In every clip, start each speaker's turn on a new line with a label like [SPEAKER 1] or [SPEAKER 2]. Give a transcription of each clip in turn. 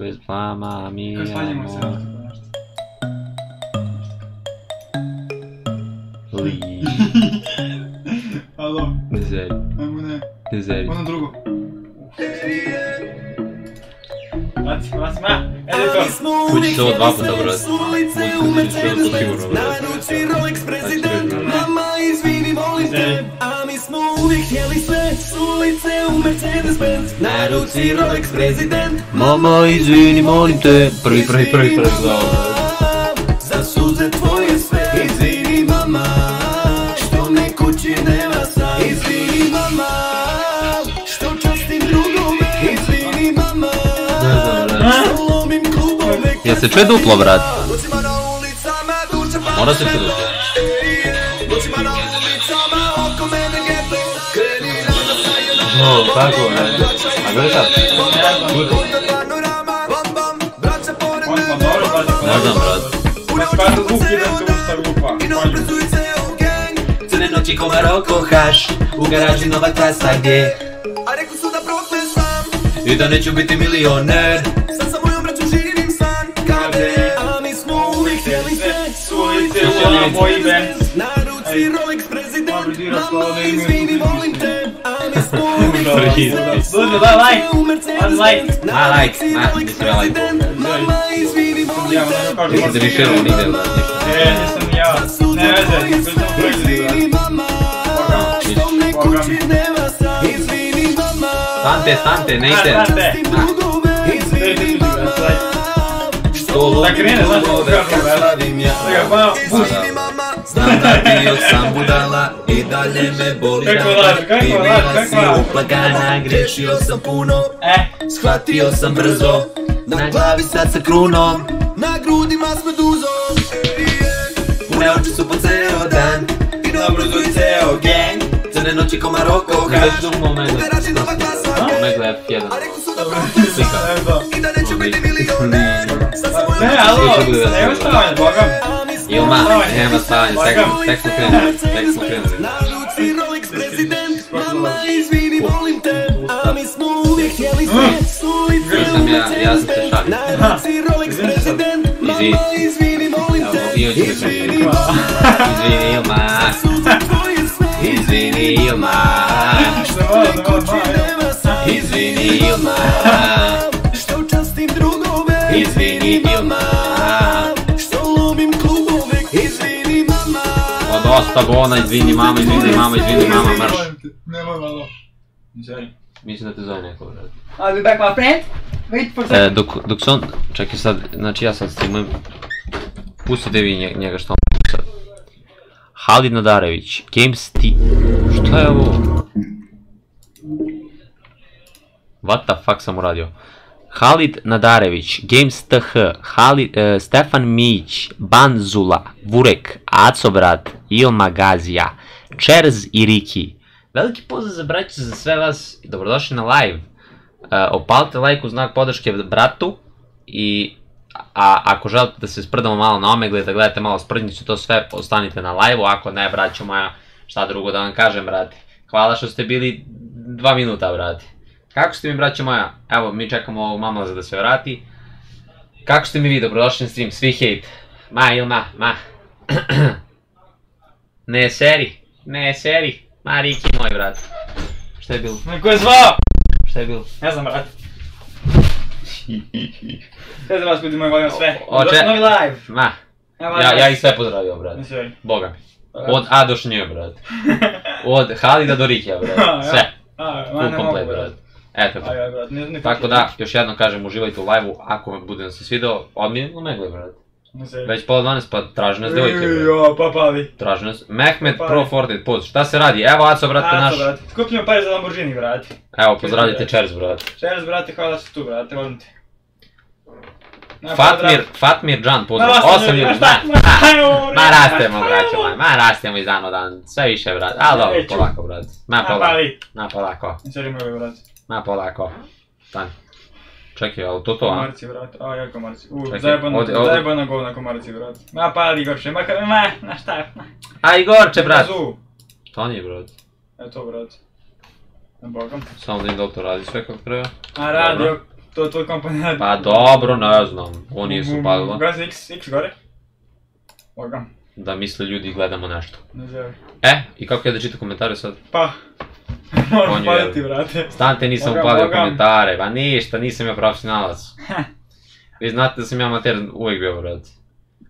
[SPEAKER 1] bez plama, mi
[SPEAKER 2] Kako svađamo se
[SPEAKER 1] amo.
[SPEAKER 2] na to nešto.
[SPEAKER 1] Li.
[SPEAKER 2] Alo,
[SPEAKER 1] Ne zeri,
[SPEAKER 2] ajmo ne.
[SPEAKER 1] ne zeri.
[SPEAKER 2] Ono drugo. Baci, baci, ma! Ede to!
[SPEAKER 1] Kući se ovo dva
[SPEAKER 3] uvijek htjeli sve, s ulice u Mercedes Benz Naruči Rolex prezident,
[SPEAKER 1] Mama, izvini, molim te. Prvi, prvi, prvi, prvi za.
[SPEAKER 3] Za suze tvoje sve, izvini mama Što me kući nema sam, izvini mama Što častim drugome, izvini mama. Što lomim klubove
[SPEAKER 1] Jel se čuje duplo,
[SPEAKER 3] na duče pa
[SPEAKER 1] Mora se čuje duplo.
[SPEAKER 3] Pored
[SPEAKER 2] On smo
[SPEAKER 3] mene
[SPEAKER 2] dobro, bazi,
[SPEAKER 1] Ne znam, brate.
[SPEAKER 2] Kada zvuk ide se usta
[SPEAKER 3] ne gang Crne noći ko Maroko haš U garaži nova trasa gdje A rekli su da proste sam I da neću biti milioner Sad sa mojom braćom živim san Kade A mi smo uvijek htjeli sve
[SPEAKER 2] moj band.
[SPEAKER 3] Na ruci. Rolex prezident Mama izvini
[SPEAKER 2] Daj like. Daj like.
[SPEAKER 1] Ma, like, mislim da like.
[SPEAKER 2] ono
[SPEAKER 1] nigde.
[SPEAKER 2] E, nisam ni ja. Ne veze,
[SPEAKER 1] Stante, stante, ne ide.
[SPEAKER 2] Stante.
[SPEAKER 3] Što
[SPEAKER 2] Da krene, znaš kako Čekaj, pa,
[SPEAKER 3] mama Znam da bio sam budala I dalje me boli
[SPEAKER 2] Kako laž, kako
[SPEAKER 3] I
[SPEAKER 2] laž, kako laž.
[SPEAKER 3] uplakana Grešio sam puno.
[SPEAKER 2] E,
[SPEAKER 3] Shvatio sam brzo. Na glavi sad sa krunom Na grudima s meduzom Pune oči su po ceo dan I dobro zuj ceo gang Crne noći ko Maroko haš. Garaži nova klasa gang
[SPEAKER 1] megle F1.
[SPEAKER 3] A rekli su da sam
[SPEAKER 2] to.
[SPEAKER 3] I da neću biti milioner Sad sam
[SPEAKER 2] Ne, alo, nema stavanja, boga. Mi.
[SPEAKER 1] Ilma, nema stavanja, tek, tek smo krenuli, tek smo krenuli.
[SPEAKER 3] Uvijek htjeli sve S ulice
[SPEAKER 1] Nisam ja, ja sam se šalim.
[SPEAKER 3] Rolex prezident
[SPEAKER 1] Izvini. Evo, hoću da se
[SPEAKER 3] Izvini
[SPEAKER 1] Izvini Ilma, izvini Ilma,
[SPEAKER 3] sam
[SPEAKER 1] izvini Ilma,
[SPEAKER 3] Što častim drugove?
[SPEAKER 1] Izvini Ilma. Pa dosta bona, izvini mama, izvini mama, izvini mama, marš.
[SPEAKER 2] Nemoj malo. Sorry.
[SPEAKER 1] Mislim da te zove neko, brate.
[SPEAKER 2] I'll be back my friend. Wait for
[SPEAKER 1] E,
[SPEAKER 2] second.
[SPEAKER 1] dok, dok se on, čekaj sad, znači ja sad streamujem, pustite vi nje- njega što on sad. Halid Nadarević, Games T... Šta je ovo? What the fuck sam uradio? Halid Nadarević, Games TH, Halid, e, Stefan Mić, Banzula, Vurek, Aco Brat, Ilma Gazija, Čerz i Riki. Veliki pozdrav za braću za sve vas, dobrodošli na live. E, opalite like u znak podrške bratu i a ako želite da se sprdamo malo na omegle, da gledate malo sprdnjicu, to sve ostanite na live-u, ako ne, braćo moja, šta drugo da vam kažem, brate. Hvala što ste bili dva minuta, brate. Kako ste mi, braćo moja? Evo, mi čekamo ovog mamlaza da se vrati. Kako ste mi vi, dobrodošli na stream, svi hejt. Ma ili ma, ma. ne seri, ne seri. Ma, Riki moj, brate. Šta je bilo?
[SPEAKER 2] Neko je zvao!
[SPEAKER 1] Šta je bilo?
[SPEAKER 2] Ne znam, brate. Sve za vas ljudi moji, volim sve.
[SPEAKER 1] O,
[SPEAKER 2] Došli
[SPEAKER 1] če-
[SPEAKER 2] novi live.
[SPEAKER 1] Ma, ja, ja ih sve pozdravio.
[SPEAKER 2] Sorry.
[SPEAKER 1] Boga mi. Od A do Šnje, brate. Od Halida do Rikija, brate. Sve.
[SPEAKER 2] Ne
[SPEAKER 1] komplet, brate. Eto to. Tako da, još jednom kažem, uživajte u live-u, ako me bude se svidao, odmini megle, brate. Već pola 12, pa traži nas devojke, brate.
[SPEAKER 2] Jo, pa pali.
[SPEAKER 1] Traži nas. Mehmet
[SPEAKER 2] Pa,
[SPEAKER 1] Pro. Fortnite, poz, šta se radi? Evo, Aco, brate,
[SPEAKER 2] A,
[SPEAKER 1] naš.
[SPEAKER 2] to, brate. Skupimo pare za Lamborghini, brate.
[SPEAKER 1] Evo, pozdravljajte Čers, brate.
[SPEAKER 2] Čeras, brate, hvala što tu, brate, volim te. Na,
[SPEAKER 1] Fatmir, Fatmir Džan, pozdrav.
[SPEAKER 2] Ma,
[SPEAKER 1] Osam ljudi, ma,
[SPEAKER 2] Ma,
[SPEAKER 1] ma, ma rastemo, braćo moji, ma rastemo iz dana u dan, sve više, brate. A dobro, polako, brate. Ma polako, ma polako,
[SPEAKER 2] moj, brate.
[SPEAKER 1] ma polako. Stani. Čekaj, ali to to, a?
[SPEAKER 2] Komarci, brate. A, ja komarci. U,
[SPEAKER 1] Čekaj,
[SPEAKER 2] zajebana,
[SPEAKER 1] ode- ode-
[SPEAKER 2] zajebana govna komarci, brate. Ma, pali, Igorče, ma, ma, na šta?
[SPEAKER 1] A Igorče, brate.
[SPEAKER 2] Zu.
[SPEAKER 1] To nije, brate.
[SPEAKER 2] Eto, brate. Na bogom.
[SPEAKER 1] Samo da im da to radi sve kako treba.
[SPEAKER 2] A, radi. To je tvoj komponent.
[SPEAKER 1] Pa dobro, ne znam, oni nisu palilo.
[SPEAKER 2] Gazi X, X gore. Boga,
[SPEAKER 1] Da misle ljudi gledamo nešto.
[SPEAKER 2] ne želi.
[SPEAKER 1] E, i kako je da čita komentare sad?
[SPEAKER 2] Pa. Moram paliti, brate.
[SPEAKER 1] Stante, nisam
[SPEAKER 2] Bogam,
[SPEAKER 1] upalio komentare, pa ništa, nisam ja profesionalac. Vi znate da sam ja amater uvijek bio, brat.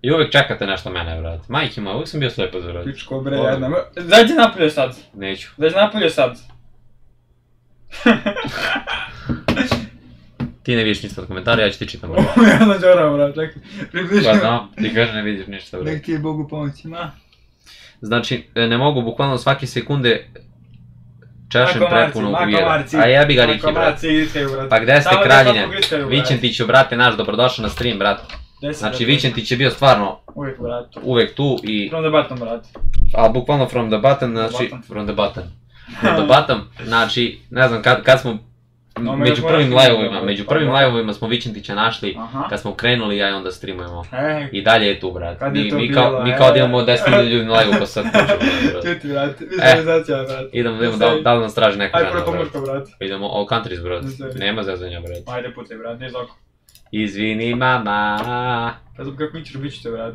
[SPEAKER 1] I uvijek čekate nešto mene, brat. Majke moja, uvijek sam bio slepo za brat.
[SPEAKER 2] Pičko bre, jedna. Zađi napolje sad.
[SPEAKER 1] Neću.
[SPEAKER 2] Zađi napolje sad.
[SPEAKER 1] Ti ne vidiš ništa od komentara, ja ću ti čitam, brat.
[SPEAKER 2] Ovo je jedna džora, brat, čekaj. Približi.
[SPEAKER 1] Pa znam, ti kaže ne vidiš ništa, brat.
[SPEAKER 2] Nek ti je Bogu pomoći, ma.
[SPEAKER 1] Znači, e, ne mogu bukvalno svake sekunde
[SPEAKER 2] Makomarci,
[SPEAKER 1] prepuno u
[SPEAKER 2] makomarci.
[SPEAKER 1] A jebi ga Riki, brat.
[SPEAKER 2] Makomarci, grickaju, brat.
[SPEAKER 1] Pa gde ste kraljine? Vičentiću, brate naš, dobrodošao na stream, brat.
[SPEAKER 2] Gdje si,
[SPEAKER 1] Znači,
[SPEAKER 2] brat?
[SPEAKER 1] Vičentić je bio stvarno
[SPEAKER 2] Uvijek,
[SPEAKER 1] uvek tu i...
[SPEAKER 2] From the bottom, brat.
[SPEAKER 1] A bukvalno from the button, znači...
[SPEAKER 2] Button.
[SPEAKER 1] From the button. From the bottom, znači, ne znam, kad, kad smo...
[SPEAKER 2] No, mi
[SPEAKER 1] među prvim live-ovima, među
[SPEAKER 2] pa
[SPEAKER 1] prvim
[SPEAKER 2] da.
[SPEAKER 1] live-ovima smo Vičentića našli,
[SPEAKER 2] Aha.
[SPEAKER 1] kad smo krenuli ja i onda streamujemo.
[SPEAKER 2] E,
[SPEAKER 1] I dalje je tu, brat.
[SPEAKER 2] Kad je
[SPEAKER 1] Mi,
[SPEAKER 2] to
[SPEAKER 1] mi, kao,
[SPEAKER 2] bilo,
[SPEAKER 1] mi
[SPEAKER 2] e?
[SPEAKER 1] kao da imamo 10.000 ljudi na live-u, pa sad počemo,
[SPEAKER 2] čuti, brat. Vizualizacija, brat.
[SPEAKER 1] Idemo da vidimo da, da li nas traži neka
[SPEAKER 2] Ajde, prvo
[SPEAKER 1] brat.
[SPEAKER 2] pomoško, brat.
[SPEAKER 1] Idemo all countries, brat. Nema zezanja, brat.
[SPEAKER 2] Ajde, pucaj, brat, niz oko.
[SPEAKER 1] Izvini, mama.
[SPEAKER 2] Znam kako mi ćeš bit ćete, brat.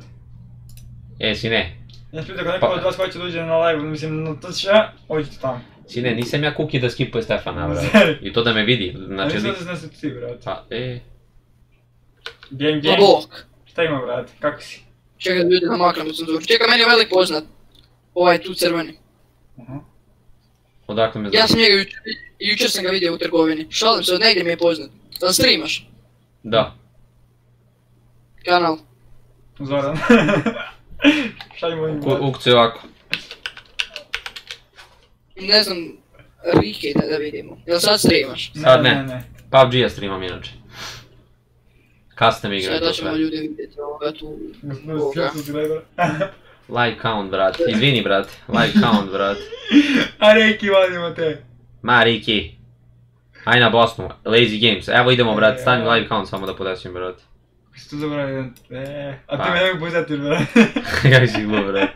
[SPEAKER 1] E, sine.
[SPEAKER 2] Ja sam pitao ako neko
[SPEAKER 1] Pa-
[SPEAKER 2] od vas hoće da uđe na live, mislim, na to će, ođite tamo.
[SPEAKER 1] Sine, nisam ja kuki da skipuje Stefana, brat.
[SPEAKER 2] Sorry.
[SPEAKER 1] I to da me vidi.
[SPEAKER 2] Znači,
[SPEAKER 1] Znači, li...
[SPEAKER 2] da nas ti, brat.
[SPEAKER 1] Pa, e...
[SPEAKER 2] Gang, gang.
[SPEAKER 4] Bok.
[SPEAKER 2] Šta ima, brat? Kako si?
[SPEAKER 4] Čekaj da ljudi namaknemo cenzuru. Čekaj, meni je velik poznat. Ovaj tu crveni.
[SPEAKER 1] Odakle me
[SPEAKER 4] Ja
[SPEAKER 1] znaš?
[SPEAKER 4] sam njega jučer, jučer sam ga vidio u trgovini. Šalim se, od negdje mi je poznat. Da streamaš?
[SPEAKER 1] Da.
[SPEAKER 4] Kanal.
[SPEAKER 2] Zoran. Šta ima ovim, brat?
[SPEAKER 1] U- Ukce ovako.
[SPEAKER 4] Ne znam, Rike da, da vidimo. Jel sad streamaš?
[SPEAKER 1] Sad ne.
[SPEAKER 2] Ne, ne,
[SPEAKER 1] PUBG ja streamam inače. Custom igre
[SPEAKER 4] Sad
[SPEAKER 1] to
[SPEAKER 4] da ćemo
[SPEAKER 1] sve.
[SPEAKER 4] ljude vidjeti ovoga tu. Ovoga.
[SPEAKER 2] Sve.
[SPEAKER 1] Live count, brat. Izvini, brat. Live count, brat.
[SPEAKER 2] A reki, vadimo te.
[SPEAKER 1] Ma, Riki. Aj na Bosnu. Lazy Games. Evo idemo, brat. Stani
[SPEAKER 2] E.
[SPEAKER 1] live count samo da podesim, brat.
[SPEAKER 2] Kako si tu zaboravio? E, a ti
[SPEAKER 1] Pa.
[SPEAKER 2] me ne mogu posjetiti, brat.
[SPEAKER 1] Kako si glup, brat.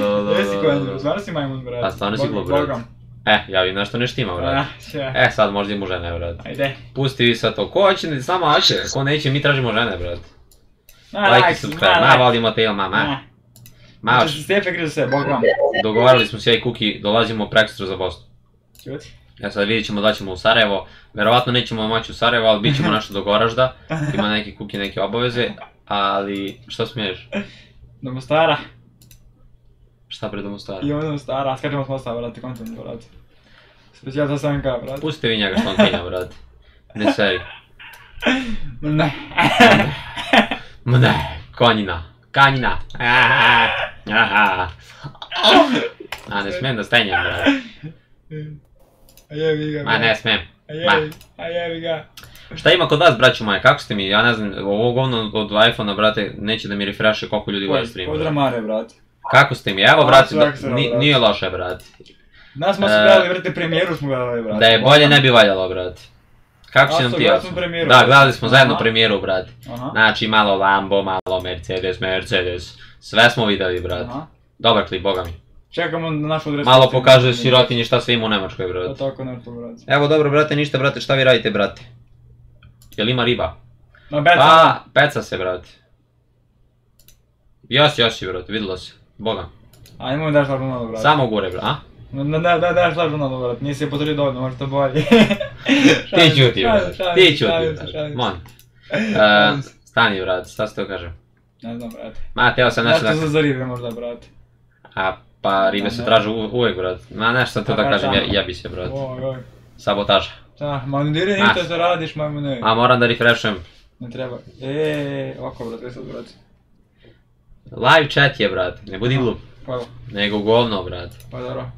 [SPEAKER 1] Lo, lo,
[SPEAKER 2] Jesi konj, stvarno si majmun, brat.
[SPEAKER 1] Pa stvarno si glup, brat.
[SPEAKER 2] Bogom.
[SPEAKER 1] E, ja vidim nešto ne štima, brat.
[SPEAKER 2] Ah, će.
[SPEAKER 1] E, sad možda imamo žene, brat.
[SPEAKER 2] Ajde.
[SPEAKER 1] Pusti vi sad to. Ko hoće, samo hoće. Ko neće, mi tražimo žene, brat.
[SPEAKER 2] Na,
[SPEAKER 1] Like i subscribe.
[SPEAKER 2] na,
[SPEAKER 1] Ma,
[SPEAKER 2] like.
[SPEAKER 1] volimo te, ma, ma.
[SPEAKER 2] Na.
[SPEAKER 1] Ma,
[SPEAKER 2] Znači, se Stefe gre za sve, bog vam.
[SPEAKER 1] dogovarali smo se ja i Kuki, dolazimo prekstra za Bosnu.
[SPEAKER 2] Čuti?
[SPEAKER 1] Ja sad vidjet ćemo da ćemo u Sarajevo. Verovatno nećemo moći u Sarajevo, ali bit ćemo nešto do Goražda. Ima neki Kuki neke obaveze. Ali, šta smiješ?
[SPEAKER 2] Do Mostara.
[SPEAKER 1] Šta pred u Mostaru?
[SPEAKER 2] Idemo do Mostara, skačemo s Mostara, brate, kontent, brate. Specijal za 7K, brate.
[SPEAKER 1] Pustite vi njega što on kenja, brat. Ne seri.
[SPEAKER 2] Ne.
[SPEAKER 1] Ne, konjina. Kanjina. A ne smijem da stenjem, brat.
[SPEAKER 2] A jebi ga,
[SPEAKER 1] Ma ne smijem.
[SPEAKER 2] A jebi, a jebi ga.
[SPEAKER 1] Šta ima kod vas, braću moje, kako ste mi? Ja ne znam, ovo govno od iPhone-a, brate, neće da mi refreše koliko ljudi gleda stream.
[SPEAKER 2] Pozdrav
[SPEAKER 1] brate.
[SPEAKER 2] Mare, brate.
[SPEAKER 1] Kako ste mi? Evo, brate,
[SPEAKER 2] brate.
[SPEAKER 1] nije loše, brate.
[SPEAKER 2] Nas smo
[SPEAKER 1] E,
[SPEAKER 2] se gledali, vrte, premijeru smo gledali, brate.
[SPEAKER 1] Da je bolje ne bi valjalo, brate. Kako
[SPEAKER 2] A,
[SPEAKER 1] nam ti Da, gledali smo zajedno premijeru, brate. Znači, malo Lambo, malo Mercedes, Mercedes. Sve smo videli, brate. Dobar klip, boga mi.
[SPEAKER 2] Čekamo na našu adresu.
[SPEAKER 1] Malo pokaže sirotinji šta sve ima u Nemačkoj, brate.
[SPEAKER 2] tako nešto, brate.
[SPEAKER 1] Evo, dobro, brate, ništa, brate, šta vi radite, brate? Jel ima riba?
[SPEAKER 2] Na beca.
[SPEAKER 1] Pa, peca se, brate. Josi, josi, brate, vidjelo se. Boga.
[SPEAKER 2] A nemoj daš nadu, brate.
[SPEAKER 1] Samo gore, brate, a?
[SPEAKER 2] Da, da, da, daš nadu, brate. Nisi je potvrdio dovoljno, možda bolje.
[SPEAKER 1] Ti ćuti, brate. Ti ćuti, brate. Molim. E. Stani, brate, šta se to kažem?
[SPEAKER 2] Ne znam, brate.
[SPEAKER 1] Ma, teo sam nešto
[SPEAKER 2] Nešto
[SPEAKER 1] da...
[SPEAKER 2] za za ribe možda, brate.
[SPEAKER 1] A, pa ribe se
[SPEAKER 2] Ne.
[SPEAKER 1] traže uvijek, brate. Ma, nešto sam to da kažem, bi se, brate. Sabotaža.
[SPEAKER 2] Da, ma ne diraj ništa što radiš, majmu ne.
[SPEAKER 1] A, moram da refreshujem.
[SPEAKER 2] Ne treba. Eee, ovako, brate, sad, brate.
[SPEAKER 1] Live chat je, brate, ne budi glup.
[SPEAKER 2] Pa,
[SPEAKER 1] Nego govno, brate.
[SPEAKER 2] pa dobro.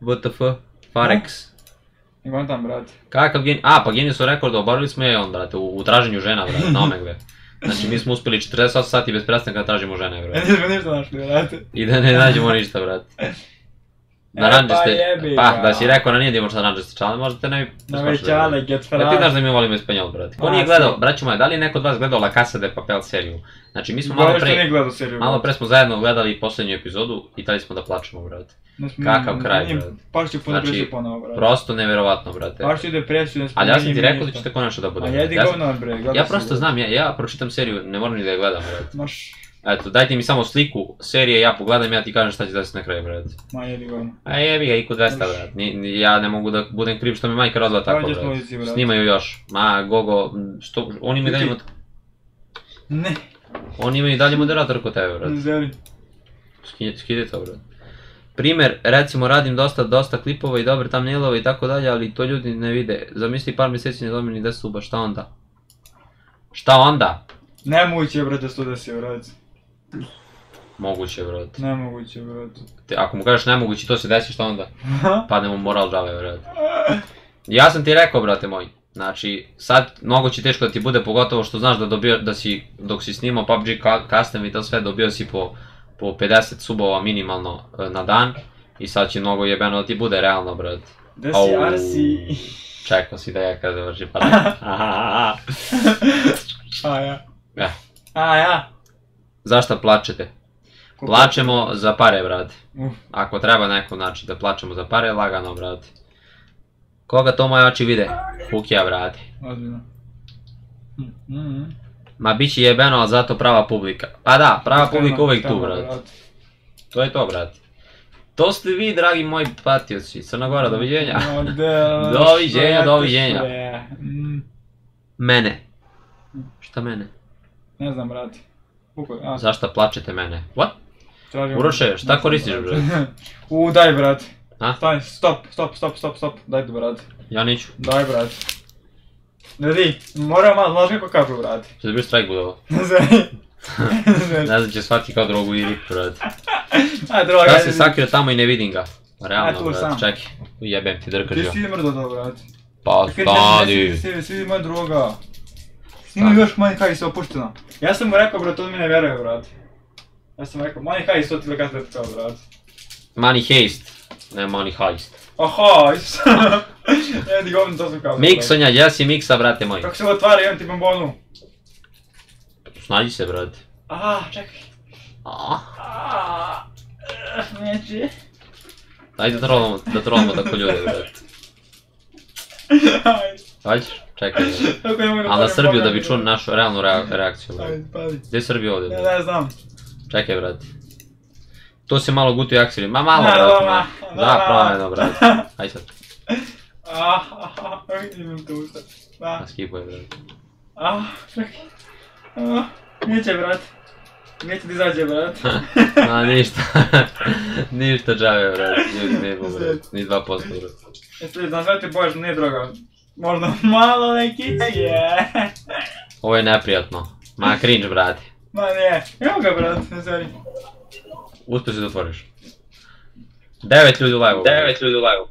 [SPEAKER 1] WTF? Farex.
[SPEAKER 2] Nego tam, brate.
[SPEAKER 1] Kakav gen... A, pa Guinness rekorda, oborili smo je on, brate, u, u traženju žena, brate, na Omegle. Znači, mi smo uspjeli 48 sati bez prestanka da tražimo žene, brate.
[SPEAKER 2] nismo ništa našli, brate.
[SPEAKER 1] I da ne nađemo ništa, brate. Na
[SPEAKER 2] E, pa jebi
[SPEAKER 1] Pa, da si rekao da nije da imaš na ranđe čale, možda te ne bi...
[SPEAKER 2] Get
[SPEAKER 1] Ja ti znaš da mi volimo Espanjol, brate. Ko
[SPEAKER 2] Pa,
[SPEAKER 1] nije gledao,
[SPEAKER 2] sve.
[SPEAKER 1] braćo moje, da li je neko od vas gledao La Casa de Papel seriju? Znači, mi smo malo pre... Malo pre smo zajedno gledali posljednju epizodu i tali smo da plačemo, brate. Kakav kraj, brate.
[SPEAKER 2] Baš ću puno
[SPEAKER 1] Znači,
[SPEAKER 2] preći ponovo, brate.
[SPEAKER 1] Prosto nevjerovatno, brate.
[SPEAKER 2] Baš ću ide preći, ne
[SPEAKER 1] Ali ja sam ti
[SPEAKER 2] spominjem
[SPEAKER 1] rekao da
[SPEAKER 2] ništa.
[SPEAKER 1] će tako nešto da bude.
[SPEAKER 2] A jedi govno, bre,
[SPEAKER 1] Ja prosto znam, ja, ja pročitam seriju, ne moram ni da je gledam, brate. Eto, dajte mi samo sliku serije, ja pogledam, ja ti kažem šta će desiti na kraju, brate.
[SPEAKER 2] ma jedi govno.
[SPEAKER 1] A jebi ga, iko 200, brate. Ja ne mogu da budem kriv što mi majka rodila tako, brate. Snimaju još. Ma, Gogo, što, oni imaju dalje, mod-
[SPEAKER 2] Ne,
[SPEAKER 1] oni imaju i dalje moderator kod tebe, brate.
[SPEAKER 2] ne želim.
[SPEAKER 1] Skidi to, brate. Primer, recimo radim dosta, dosta klipova i dobre thumbnailova i tako dalje, ali to ljudi ne vide. Zamisli par mjeseci ne dobije ni 10 suba, šta onda? Šta onda?
[SPEAKER 2] Nemoguće, brate, što da si, brate.
[SPEAKER 1] Moguće, brate.
[SPEAKER 2] Nemoguće, brate.
[SPEAKER 1] Te, ako mu kažeš nemoguće, to se desi, šta onda? Padne mu moral džave, brate. Ja sam ti rekao, brate moj. Znači, sad mnogo će teško da ti bude, pogotovo što znaš da dobio, da si, dok si snimao PUBG custom i to sve, dobio si po, po 50 subova minimalno e, na dan. I sad će mnogo jebeno da ti bude realno, brate.
[SPEAKER 2] Da si
[SPEAKER 1] Au.
[SPEAKER 2] Arsi.
[SPEAKER 1] Čekao si da ja kad završi pa.
[SPEAKER 2] A ja.
[SPEAKER 1] Eh.
[SPEAKER 2] A ja.
[SPEAKER 1] Zašto plačete? Plačemo za pare, brate. Ako treba neko, znači da plačemo za pare, lagano, brate. Koga to moje oči vide? Hukija, brate.
[SPEAKER 2] Ozbiljno. Mm, mm.
[SPEAKER 1] Ma bit će jebeno, ali zato prava publika. Pa da, prava
[SPEAKER 2] Iskreno,
[SPEAKER 1] publika uvijek tu, brate. To je to, brate. To ste vi, dragi moji patioci. Crna Gora, doviđenja.
[SPEAKER 2] Model,
[SPEAKER 1] Doviđenja, doviđenja.
[SPEAKER 2] Mm,
[SPEAKER 1] Mene. Šta mene?
[SPEAKER 2] Ne znam, brate. Pukoj, a,
[SPEAKER 1] Zašto plačete mene? What?
[SPEAKER 2] tražim-
[SPEAKER 1] Uroše, šta koristiš, brate?
[SPEAKER 2] U, daj, brate.
[SPEAKER 1] A?
[SPEAKER 2] Staj, stop, stop, stop, stop, stop. Daj, brate.
[SPEAKER 1] Ja neću.
[SPEAKER 2] Daj, brate. Ljudi, moram malo, znaš kako kapu, brate.
[SPEAKER 1] Će da bi strajk.
[SPEAKER 2] Zari.
[SPEAKER 1] Ne znam, će shvati kao drogu i rip, brate.
[SPEAKER 2] A, droga,
[SPEAKER 1] Ja se sakrio tamo i ne vidim ga. Realno, brate, čekaj. Jebem ti drkaš
[SPEAKER 2] Ti si mrdo to, brate.
[SPEAKER 1] Pa
[SPEAKER 2] Čekaj, ne, ne,
[SPEAKER 1] stani.
[SPEAKER 2] svi, svi, svi, moja droga. Snimi još Money Heist opušteno. Ja sam mu rekao, brate, on mi ne vjeruje, brate. Ja sam mu rekao, Money Heist, to ti li kada kao, brate.
[SPEAKER 1] Money haste. Ne money heist.
[SPEAKER 2] Aha. Ne, di govno, to sam kao.
[SPEAKER 1] Miksonja, gdje si miksa, brate moj?
[SPEAKER 2] Kako se ovo otvara, imam ti bombonu.
[SPEAKER 1] Snađi se, brate.
[SPEAKER 2] Aha, čekaj.
[SPEAKER 1] Ah.
[SPEAKER 2] Ah, eh, Neće.
[SPEAKER 1] Ajde da trolamo, da trolamo tako ljude, brate.
[SPEAKER 2] Ajde.
[SPEAKER 1] Hoćeš? Čekaj. Ali na
[SPEAKER 2] otvorim
[SPEAKER 1] Srbiju da bi čuo našu realnu rea- reakciju. Gdje je Srbija ovdje,
[SPEAKER 2] Ne, ne znam.
[SPEAKER 1] Čekaj, brate. To se malo guti aksili. Ma malo,
[SPEAKER 2] Da,
[SPEAKER 1] brate.
[SPEAKER 2] da, da,
[SPEAKER 1] Da,
[SPEAKER 2] da.
[SPEAKER 1] pravedno, brate. Ajde sad.
[SPEAKER 2] Ah, ah, ah, imam to usta. Da.
[SPEAKER 1] Skipuje, brate.
[SPEAKER 2] Ah, čekaj. Ah, neće, brate. Neće da izađe, brate.
[SPEAKER 1] Ma ništa. ništa džave, brate. Ljudi ne mogu, brate. Ni 2%, brate.
[SPEAKER 2] Jeste li nazvati bojaš, nije droga. Možda malo neki je.
[SPEAKER 1] Ovo je neprijatno. Ma cringe, brate.
[SPEAKER 2] Ma nije. Evo ga, brate, ne zari.
[SPEAKER 1] Uspio si da otvoriš. Devet ljudi u live Devet ljudi u live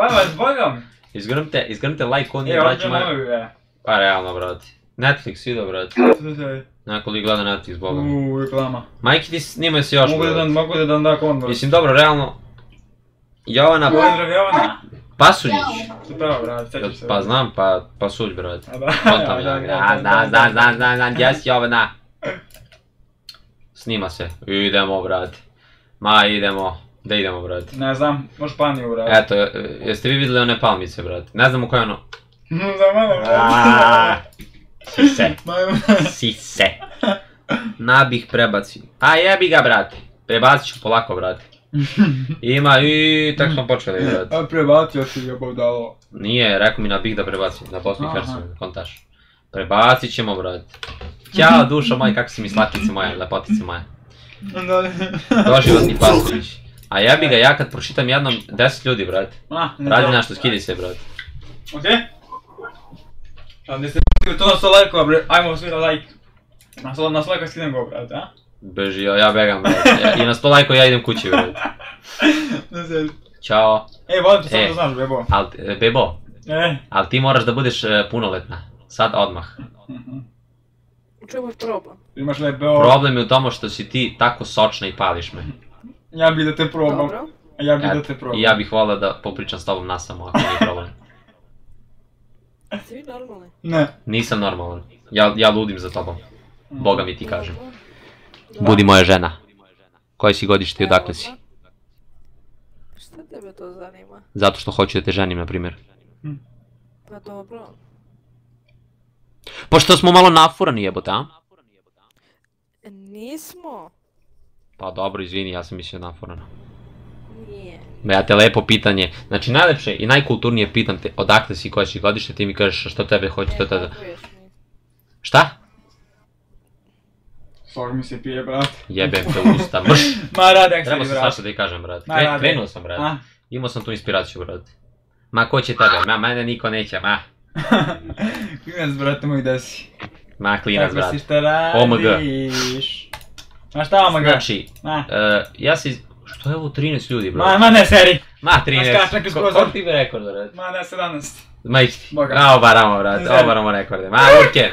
[SPEAKER 2] Lava, s bogom.
[SPEAKER 1] Izgrmite, izgrmite like, on
[SPEAKER 2] E,
[SPEAKER 1] je
[SPEAKER 2] ovdje
[SPEAKER 1] braću moje.
[SPEAKER 2] moju, je.
[SPEAKER 1] Pa realno, brate. Netflix, vidio, brate.
[SPEAKER 2] Ne.
[SPEAKER 1] Neko li gleda Netflix, boga mi.
[SPEAKER 2] Uuu, reklama.
[SPEAKER 1] Majki ti snimaju se još,
[SPEAKER 2] Mogu da dan,
[SPEAKER 1] brate.
[SPEAKER 2] mogu da dan da konvo.
[SPEAKER 1] Mislim, dobro, realno. Jovana
[SPEAKER 2] Pozdrav Jovana.
[SPEAKER 1] Pasuljić.
[SPEAKER 2] Ti pravo, brate, sećaš se.
[SPEAKER 1] Pa znam, pa Pasulj, brate.
[SPEAKER 2] A da,
[SPEAKER 1] Kontam
[SPEAKER 2] da,
[SPEAKER 1] ja,
[SPEAKER 2] da,
[SPEAKER 1] ja,
[SPEAKER 2] da,
[SPEAKER 1] znam,
[SPEAKER 2] da,
[SPEAKER 1] znam, znam, znam, znam, gdje si Jovana? Snima se. Idemo, brate. Ma, idemo. Da idemo, brate.
[SPEAKER 2] Ne znam, možeš paniju, brate.
[SPEAKER 1] Eto, jeste vi vidjeli one palmice, brate? Ne znam u kojoj ono...
[SPEAKER 2] Za
[SPEAKER 1] Aaaa,
[SPEAKER 2] brate.
[SPEAKER 1] Sise, sise. Nabih prebaci. A jebi ga, brate. Prebacit ću polako, brate. Ima i tek smo počeli, brate.
[SPEAKER 2] A prebacio si ga budalo.
[SPEAKER 1] Nije, rekao mi na bih da prebacim, na Bosnu i
[SPEAKER 2] Aha.
[SPEAKER 1] Hercegovinu, kontaš. Prebacit ćemo, brate. Ćao, dušo moj, kako si mi slatkice moje, lepotice moje. Doživotni Pasuljić. A jebi ga, ja kad pročitam jednom 10 ljudi, brate. Radi
[SPEAKER 2] znam.
[SPEAKER 1] nešto, skidi se, brate.
[SPEAKER 2] Okej? A gdje ste to na 100 lajkova, bre, ajmo svi na lajk. Na 100, na 100 lajkova skinem go, brate, a?
[SPEAKER 1] Beži, ja, ja begam. Ja- I na 100 lajko ja idem kući, brate. Ćao.
[SPEAKER 2] E, volim te samo
[SPEAKER 1] E.
[SPEAKER 2] da znaš, bebo.
[SPEAKER 1] Al, e, bebo,
[SPEAKER 2] E.
[SPEAKER 1] ali ti moraš da budeš e, punoletna. Sad odmah.
[SPEAKER 4] U čemu je problem?
[SPEAKER 2] Imaš lepo.
[SPEAKER 1] Problem je u tomu što si ti tako sočna i pališ me.
[SPEAKER 2] Ja bi da te probam.
[SPEAKER 4] Dobro.
[SPEAKER 2] Ja bi da te probam.
[SPEAKER 1] I ja bih volio da popričam s tobom nasamo, ako nije problem.
[SPEAKER 4] Ste vi normalni?
[SPEAKER 2] Ne.
[SPEAKER 1] Nisam normalan. Ja, ja ludim za tobom. Boga mi ti kažem. Budi moja žena. Koje si godište i odakle si?
[SPEAKER 5] tebe to zanima?
[SPEAKER 1] Zato što hoću da te ženim, na primjer.
[SPEAKER 5] Pa dobro.
[SPEAKER 1] Pošto smo malo nafurani jebote, a?
[SPEAKER 5] Nismo.
[SPEAKER 1] Pa dobro, izvini, ja sam mislio nafurano.
[SPEAKER 5] Nije.
[SPEAKER 1] Ma ja te lepo pitanje, znači najlepše i najkulturnije pitam te odakle si koje si godište, ti mi kažeš što tebe hoće, to tada.
[SPEAKER 5] tako još mi.
[SPEAKER 1] Šta?
[SPEAKER 2] Sok mi se pije, brat.
[SPEAKER 1] Jebem te usta, mrš!
[SPEAKER 2] Ma rade
[SPEAKER 1] Treba sam
[SPEAKER 2] brat.
[SPEAKER 1] svašta da ti kažem, brat.
[SPEAKER 2] Ma,
[SPEAKER 1] Kre-
[SPEAKER 2] rade.
[SPEAKER 1] krenuo sam, brat. Imao sam tu inspiraciju, brat. Ma ko će tebe? Ma mene niko neće, ma.
[SPEAKER 2] Klinac, brate moj, gde si?
[SPEAKER 1] Ma klinac, brat.
[SPEAKER 2] si šta radiš?
[SPEAKER 1] OMG.
[SPEAKER 2] Ma šta OMG?
[SPEAKER 1] Znači,
[SPEAKER 2] Ma,
[SPEAKER 1] e, ja si... Što je ovo 13 ljudi,
[SPEAKER 2] ma,
[SPEAKER 1] brat?
[SPEAKER 2] ma ne seri.
[SPEAKER 1] Ma
[SPEAKER 2] Ma,
[SPEAKER 1] 13.
[SPEAKER 2] čekaj,
[SPEAKER 1] Ko-
[SPEAKER 2] skroz.
[SPEAKER 1] Koliko ti bi rekord, brat?
[SPEAKER 2] Ma ne 17.
[SPEAKER 1] Ma. A, obaramo, brat,
[SPEAKER 2] Ne znam.
[SPEAKER 1] obaramo rekorde. Ma, urke.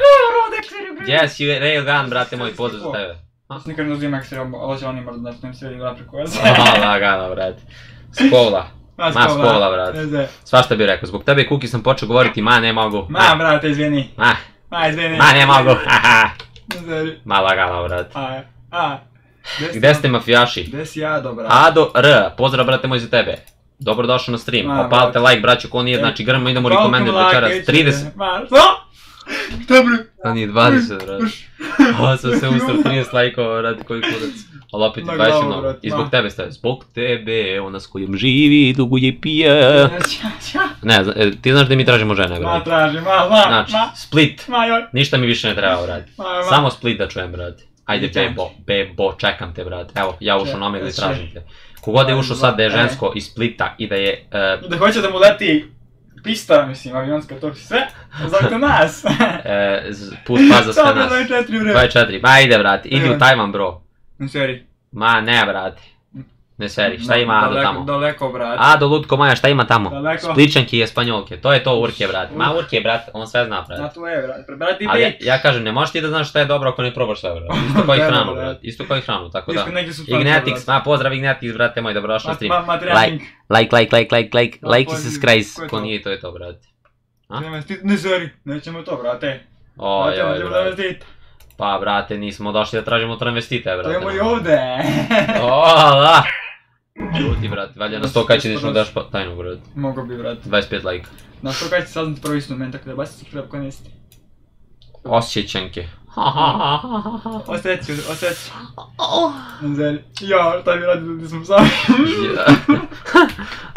[SPEAKER 1] Gdje si Railgun, brate moj, pozdrav za tebe.
[SPEAKER 2] Nikad ne uzimam ekseri, ali će oni možda da ne sredi gleda preko veze.
[SPEAKER 1] O, lagano, brat. Skola. Ma, skola, brat.
[SPEAKER 2] Ne znam.
[SPEAKER 1] Svašta bi rekao, zbog tebe Kuki sam počeo govoriti, ma ne mogu.
[SPEAKER 2] Ma, brate, izvini.
[SPEAKER 1] Ma,
[SPEAKER 2] Ma, izvini.
[SPEAKER 1] ma ne mogu, haha.
[SPEAKER 2] Seri.
[SPEAKER 1] Ma lagano, brat.
[SPEAKER 2] A, a.
[SPEAKER 1] Gde ste mafijaši?
[SPEAKER 2] Gde si ja, dobra?
[SPEAKER 1] Ado R, pozdrav brate moj za tebe. Dobrodošao na stream.
[SPEAKER 2] Ma,
[SPEAKER 1] Opalite
[SPEAKER 2] brate.
[SPEAKER 1] like, braćo, ko nije,
[SPEAKER 2] E,
[SPEAKER 1] znači grmo idemo
[SPEAKER 2] mlaka
[SPEAKER 1] večeras.
[SPEAKER 2] iće?
[SPEAKER 1] 30.
[SPEAKER 2] Ma, što? Šta bre?
[SPEAKER 1] To nije 20, brate. Ovo sam se ustao 30 lajkova, brate, koji kurac. Ali opet
[SPEAKER 2] Na
[SPEAKER 1] 20
[SPEAKER 2] glavu,
[SPEAKER 1] mnogo. I zbog
[SPEAKER 2] ma.
[SPEAKER 1] tebe staje. Zbog tebe, ona s kojom živi, dugo je
[SPEAKER 2] ća.
[SPEAKER 1] Ne, e, ti znaš da mi tražimo žene,
[SPEAKER 2] Ma,
[SPEAKER 1] brate.
[SPEAKER 2] traži, ma, ma,
[SPEAKER 1] Znači,
[SPEAKER 2] ma.
[SPEAKER 1] Split.
[SPEAKER 2] Ma, joj.
[SPEAKER 1] Ništa mi više ne treba, brate.
[SPEAKER 2] Ma, ma.
[SPEAKER 1] Samo Split da čujem, brate. Ajde, bebo, bebo, čekam te, brate. Evo, ja ušao omegli,
[SPEAKER 2] če.
[SPEAKER 1] tražim te. Kogod je ušao sad da je žensko iz Splita i da je... e,
[SPEAKER 2] da hoće da mu leti pista, mislim, avionska, to sve. Zovite nas.
[SPEAKER 1] e, put pa za sve nas.
[SPEAKER 2] 24 bre.
[SPEAKER 1] 24, ma ide, brate, idi u. Tajvan, bro.
[SPEAKER 2] Ne seri.
[SPEAKER 1] Ma ne, brate. Ne seri, šta ima Ado
[SPEAKER 2] Daleko-
[SPEAKER 1] tamo?
[SPEAKER 2] Daleko, brate.
[SPEAKER 1] Ado, Lutko Maja, šta ima tamo?
[SPEAKER 2] Daleko.
[SPEAKER 1] Spličanki i espanjolke, to je to Urke, brate. Ma Urke, brate, on sve zna,
[SPEAKER 2] Na
[SPEAKER 1] brate.
[SPEAKER 2] tu je, brate. Brate,
[SPEAKER 1] Ali ja, kažem, ne možeš ti da znaš šta je dobro ako ne probaš sve, brate. Isto kao i hranu,
[SPEAKER 2] brate.
[SPEAKER 1] Isto kao i hranu, tako da.
[SPEAKER 2] Brate.
[SPEAKER 1] ma pozdrav Ignatics, brate moj, dobrodošao na stream. Like, like, like, like, like,
[SPEAKER 2] Ma,
[SPEAKER 1] like i subscribe,
[SPEAKER 2] ko je
[SPEAKER 1] ko
[SPEAKER 2] to?
[SPEAKER 1] nije, to je to, brate. A?
[SPEAKER 2] Ne, seri. Nećemo to, brate.
[SPEAKER 1] Oj,
[SPEAKER 2] Brate,
[SPEAKER 1] oj, brate. Pa, brate, nismo došli da tražimo travestite,
[SPEAKER 2] To
[SPEAKER 1] brate.
[SPEAKER 2] je moj ovde.
[SPEAKER 1] O, da. Čuti, brate, valjda na 100 kad će da daš pa- tajnu, brate.
[SPEAKER 2] Mogu bi, brate.
[SPEAKER 1] 25 like.
[SPEAKER 2] Na što kada će saznati prvi men, tako da baš se treba ko nesti.
[SPEAKER 1] Osjećanke. Ha, ha, ha, ha, ha, ha.
[SPEAKER 2] Osjeći, osjeći. Ne seri. Ja, šta bi radili da smo sami.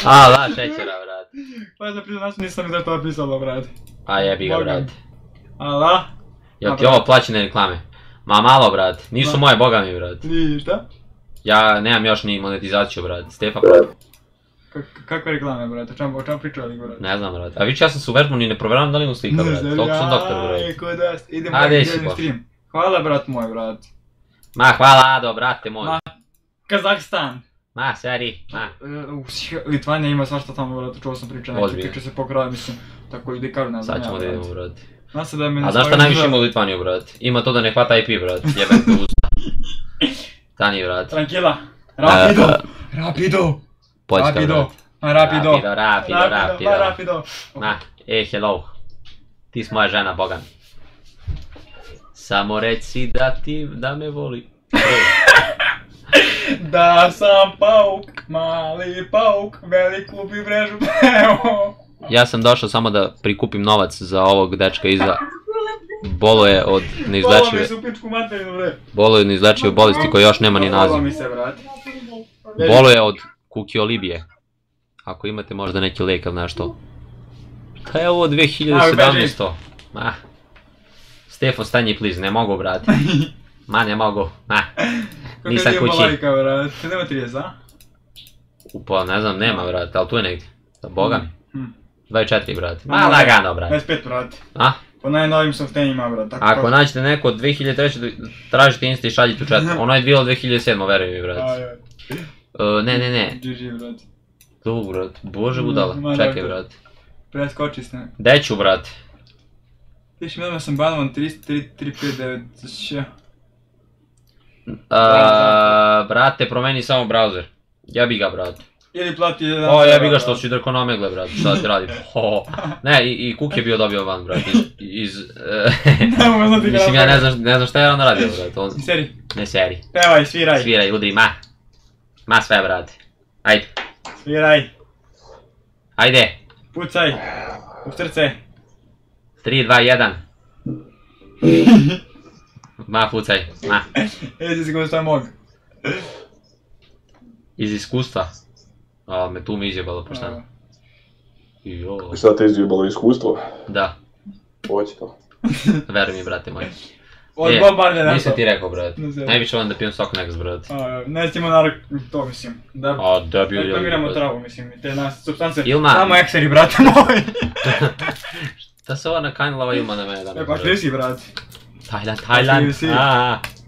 [SPEAKER 1] A, da, šećera, brate.
[SPEAKER 2] Pa sam priznao, znači nisam mi za to pisalo, brate.
[SPEAKER 1] A jebi ga, brate.
[SPEAKER 2] Ala?
[SPEAKER 1] Jel ti ovo plaćene reklame? Ma malo, brate. Nisu moje, boga mi, brate.
[SPEAKER 2] Ništa.
[SPEAKER 1] Ja nemam još ni monetizaciju, brate. Stefan, brate.
[SPEAKER 2] Kak- Kakve reklame, brate? O čemu, o čemu pričali, brate?
[SPEAKER 1] Ne znam, brate. A vidiš, ja sam se u i ne proveravam da li imam slika, brate. Toliko sam doktor,
[SPEAKER 2] aj,
[SPEAKER 1] brate.
[SPEAKER 2] da, idemo na jedan
[SPEAKER 1] pa?
[SPEAKER 2] stream. Hvala, brat moj, brat.
[SPEAKER 1] Ma, hvala, Ado, brate moj.
[SPEAKER 2] Ma. Kazahstan.
[SPEAKER 1] Ma, seri, ma.
[SPEAKER 2] E, Litvanija ima svašta tamo, brate, čuo sam priča, neki
[SPEAKER 1] Ozbiljno.
[SPEAKER 2] tiče se pokraja, mislim, tako i dekaru, ne znam
[SPEAKER 1] Sad ćemo da idemo, brate.
[SPEAKER 2] Zna se da me
[SPEAKER 1] A znaš šta najviše ima u Litvaniju, brate? Ima to da ne hvata IP, brate. Jebem te usta. Stani, brate.
[SPEAKER 2] Tranquila. Rapido.
[SPEAKER 1] E,
[SPEAKER 2] Rapido.
[SPEAKER 1] Poljska,
[SPEAKER 2] Rapido. Ma, Rapido.
[SPEAKER 1] Rapido, rapido, rapido.
[SPEAKER 2] Ma, rapido.
[SPEAKER 1] Ma, e, hello. Ti si moja žena, boga mi. Samo reci da ti, da me voli.
[SPEAKER 2] Da sam pauk, mali pauk, veliku bi mrežu evo.
[SPEAKER 1] Ja sam došao samo da prikupim novac za ovog dečka iza. Bolo je od neizlečive, bolo je od neizlečive bolesti koji još nema ni
[SPEAKER 2] Bolo
[SPEAKER 1] naziv.
[SPEAKER 2] mi se, brate.
[SPEAKER 1] Bolo je od kukiolibije. Ako imate možda neki lek ili nešto. Šta je ovo 2017? Ma. Stefan, stanji please, ne mogu brate. Ma ne mogu, ma.
[SPEAKER 2] Kako
[SPEAKER 1] Nisam
[SPEAKER 2] je
[SPEAKER 1] kući.
[SPEAKER 2] lajka, brate. Kad nema 30, a?
[SPEAKER 1] Upa, ne znam, nema brate, ali tu je negdje. Boga mi.
[SPEAKER 2] Hmm.
[SPEAKER 1] 24 brate. Ma
[SPEAKER 2] Ma,
[SPEAKER 1] lagano brate.
[SPEAKER 2] 25, brate.
[SPEAKER 1] A?
[SPEAKER 2] Po najnovim softenima, brate. tako
[SPEAKER 1] Ako nađete neko od 2003. tražite insta i šaljite u chat. Ono je bilo 2007, veruj mi brate.
[SPEAKER 2] Aj, aj.
[SPEAKER 1] E, ne, ne, ne.
[SPEAKER 2] GG, brate.
[SPEAKER 1] Tu brate. Bože budala.
[SPEAKER 2] Ma,
[SPEAKER 1] Čekaj
[SPEAKER 2] dobro.
[SPEAKER 1] brate.
[SPEAKER 2] Preskoči ste.
[SPEAKER 1] Deću brate.
[SPEAKER 2] Piš mi odmah sam banovan 359 š.
[SPEAKER 1] A, brate, promeni samo browser. Jebi ga, brate.
[SPEAKER 2] Ili plati jedan...
[SPEAKER 1] O, jebi ga što si drko na omegle, brate. Šta ti radi? Ho. Ne, i, i Kuk je bio dobio van, brate. Iz... iz
[SPEAKER 2] Ne mogu znati
[SPEAKER 1] mislim, ja ne znam, ne znam šta je on radio, brate. On,
[SPEAKER 2] Seri,
[SPEAKER 1] ne seri.
[SPEAKER 2] pevaj, sviraj.
[SPEAKER 1] Sviraj, udri, ma. Ma sve, brate. Ajde.
[SPEAKER 2] Sviraj.
[SPEAKER 1] Ajde.
[SPEAKER 2] Pucaj. U srce.
[SPEAKER 1] 3, 2, 1. Ma, pucaj. Ma.
[SPEAKER 2] Si ko mog.
[SPEAKER 1] Iz iskustva. A, me tu mi izjebalo pošteno. Jo.
[SPEAKER 6] I sad te izjebalo iskustvo.
[SPEAKER 1] Da,
[SPEAKER 6] Očito.
[SPEAKER 1] veruj mi, brate moj.
[SPEAKER 2] Od
[SPEAKER 1] Je,
[SPEAKER 2] Bob Marley nešto.
[SPEAKER 1] Nisam ti rekao, brate. Najviše volim da pijem sok next, brate.
[SPEAKER 2] A, Ne ćemo narak to mislim. Da
[SPEAKER 1] A, da bi
[SPEAKER 2] reklamiramo travu mislim. Te nas substance.
[SPEAKER 1] Ilma.
[SPEAKER 2] Samo ekseri brate moj.
[SPEAKER 1] Da se ova nakanjila Ilma na mene.
[SPEAKER 2] E pa krivi si brate.
[SPEAKER 1] Tajland, Tajland.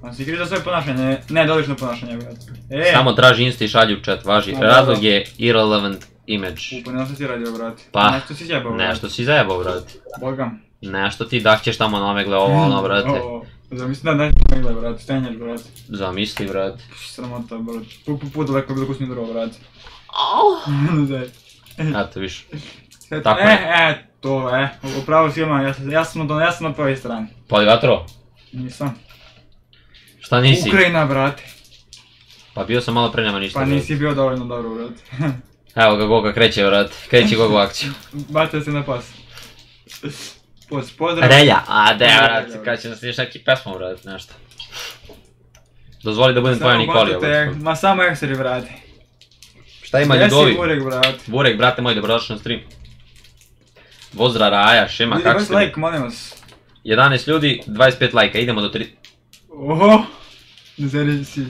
[SPEAKER 2] On si krivi za svoje ponašanje. Ne, dolično ponašanje brate. E.
[SPEAKER 1] Samo traži insta i šalji u chat, važi. Razlog je irrelevant image.
[SPEAKER 2] Upa, nešto si radio brate.
[SPEAKER 1] Pa,
[SPEAKER 2] Nešto si sjebao brate.
[SPEAKER 1] Nešto si zajebao, brate.
[SPEAKER 2] Bogam.
[SPEAKER 1] Nešto ti dahćeš tamo na omegle ovo ono, brate.
[SPEAKER 2] O, Zamisli da nešto ne gleda brate. Stenjaš brate.
[SPEAKER 1] Zamisli, brate.
[SPEAKER 2] Sramota brate. Pu pu pu daleko je bilo kusnije drvo brate. Zaj.
[SPEAKER 1] Eto, viš. Tako
[SPEAKER 2] e,
[SPEAKER 1] je.
[SPEAKER 2] e, to, e, upravo si ima, ja, sam- ja sam, na- ja sam na prvoj strani.
[SPEAKER 1] Polivatro?
[SPEAKER 2] Nisam.
[SPEAKER 1] Šta nisi?
[SPEAKER 2] Ukrajina, brate.
[SPEAKER 1] Pa bio sam malo pre nema ništa,
[SPEAKER 2] Pa nisi bio dovoljno dobro, brate.
[SPEAKER 1] Evo ga Goga kreće, brate. Kreće Goga u akciju.
[SPEAKER 2] Bacio se na pas. Poz, pozdrav.
[SPEAKER 1] Relja, a de, brate, kad će sniješ neki pesmom, brate, nešto. Dozvoli da budem tvoja Nikolija, brate.
[SPEAKER 2] ma samo ekseri, brate.
[SPEAKER 1] Šta ima ljudovi?
[SPEAKER 2] Burek, brate?
[SPEAKER 1] Burek, brate moj, dobrodošli na stream. Vozra Raja, Šema, kako ste?
[SPEAKER 2] like, molim vas.
[SPEAKER 1] 11 ljudi, 25 lajka, idemo do 3...
[SPEAKER 2] Oho! Zeri si.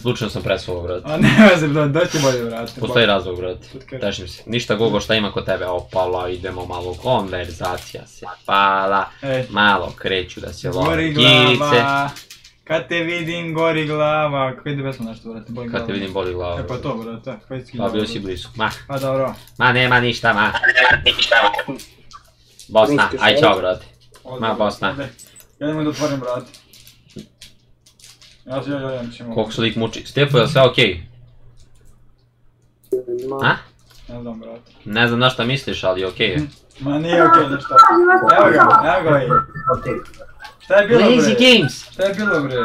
[SPEAKER 1] Slučajno sam presvao, brate.
[SPEAKER 2] A ne, veze, do, doći bolje, brate.
[SPEAKER 1] Postoji razlog, brate. Tešim se. Ništa Gogo, šta ima kod tebe? Opala, idemo malo, konverzacija se pala.
[SPEAKER 2] Ej,
[SPEAKER 1] Malo kreću da se love
[SPEAKER 2] gori glava. Kad te vidim, gori glava. Kako ide nešto, brate? Boli
[SPEAKER 1] Kad
[SPEAKER 2] glava.
[SPEAKER 1] te vidim boli glava.
[SPEAKER 2] E pa to, brate, pa iski
[SPEAKER 1] Pa bio si blizu. Ma,
[SPEAKER 2] Pa dobro.
[SPEAKER 1] ma nema ništa, ma. Bosna, aj čao, brate. Ma, Bosna.
[SPEAKER 2] Ja nemoj da otvorim, brate. Ja se ja javljam, ćemo.
[SPEAKER 1] Koliko se lik muči. Stefo, je li sve okej? A?
[SPEAKER 2] Ne znam, brate.
[SPEAKER 1] Ne znam na šta misliš, ali okej je.
[SPEAKER 2] Ma nije okej ništa. Evo ga, evo ga je. Šta je bilo,
[SPEAKER 1] Lazy
[SPEAKER 2] bre?
[SPEAKER 1] Games!
[SPEAKER 2] Šta je bilo, bre?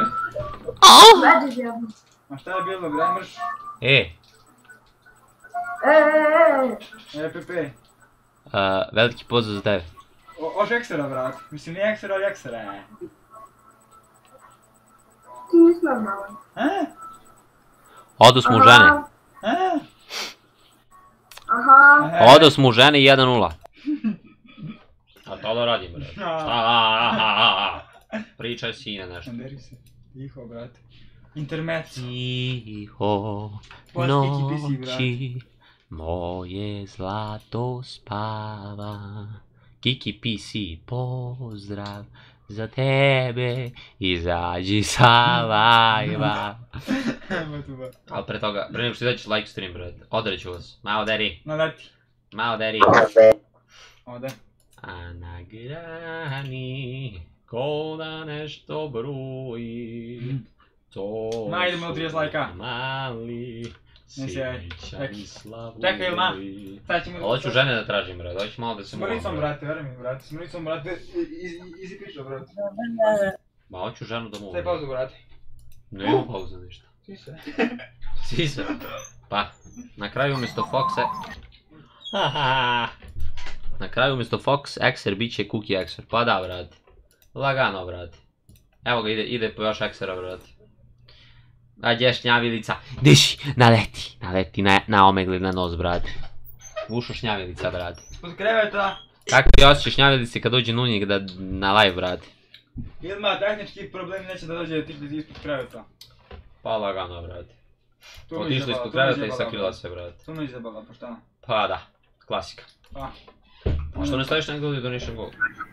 [SPEAKER 2] Ma šta je bilo, bre? Ajmrš?
[SPEAKER 1] E,
[SPEAKER 2] E, Pepe.
[SPEAKER 1] a, veliki pozdrav za tebe.
[SPEAKER 2] O, oš eksera, brate. Mislim, nije eksera, ali eksera je.
[SPEAKER 7] Ti normalan.
[SPEAKER 2] E?
[SPEAKER 1] Odo smo u žene.
[SPEAKER 2] E?
[SPEAKER 7] Aha.
[SPEAKER 2] E?
[SPEAKER 1] Odo smo u žene 1-0. A to da radim, bre. Pričaj sine nešto.
[SPEAKER 2] Deri se. Tiho, brate. Intermezzo.
[SPEAKER 1] Tiho noći, moje zlato spava. Kiki PC, pozdrav za tebe, izađi sa
[SPEAKER 2] ba.
[SPEAKER 1] Ali pre toga, pre nego što izađeš like stream, bro, odreću vas. Malo deri,
[SPEAKER 2] Naleti.
[SPEAKER 1] malo deri.
[SPEAKER 2] Ode.
[SPEAKER 1] A na grani, ko da nešto bruji, to
[SPEAKER 2] Ma, idemo do 30
[SPEAKER 1] su
[SPEAKER 2] lajka.
[SPEAKER 1] Mali,
[SPEAKER 2] Ne
[SPEAKER 1] sjećaj
[SPEAKER 2] Čekaj. Ilma. Sad ćemo...
[SPEAKER 1] Hoću žene da tražim, bre, hoću malo da se moram.
[SPEAKER 2] mricom,
[SPEAKER 1] bre.
[SPEAKER 2] brate, veruj mi, brate. S mricom, brate. Easy priča, brate.
[SPEAKER 1] Ma hoću ženu da mogu.
[SPEAKER 2] Staj pauzu, brate.
[SPEAKER 1] Nema pauze ništa.
[SPEAKER 2] Ti se.
[SPEAKER 1] Pa, na kraju umjesto Foxe... Na kraju umjesto Fox Xer bit će Cookie Xer. Pa da, brate. Lagano, brate. Evo ga, ide, ide po još Xera, brate. Ađe šnjavilica. Diši, naleti. Naleti na, na omegli na nos, brate. Ušo šnjavilica, brate.
[SPEAKER 2] Ispod kreveta.
[SPEAKER 1] Kako je osjećaj šnjavilice kad dođe Nunjik da, na live, brate?
[SPEAKER 2] Ilma, tehnički problem neće da dođe ti ispod kreveta.
[SPEAKER 1] Pa lagano, brate. Otišli ispod kreveta i sakrila se, brate.
[SPEAKER 2] Tu me izjebala, pošteno.
[SPEAKER 1] Pa da, klasika.
[SPEAKER 2] Pa.
[SPEAKER 1] A što ne staviš na Goal?
[SPEAKER 2] Ne znam.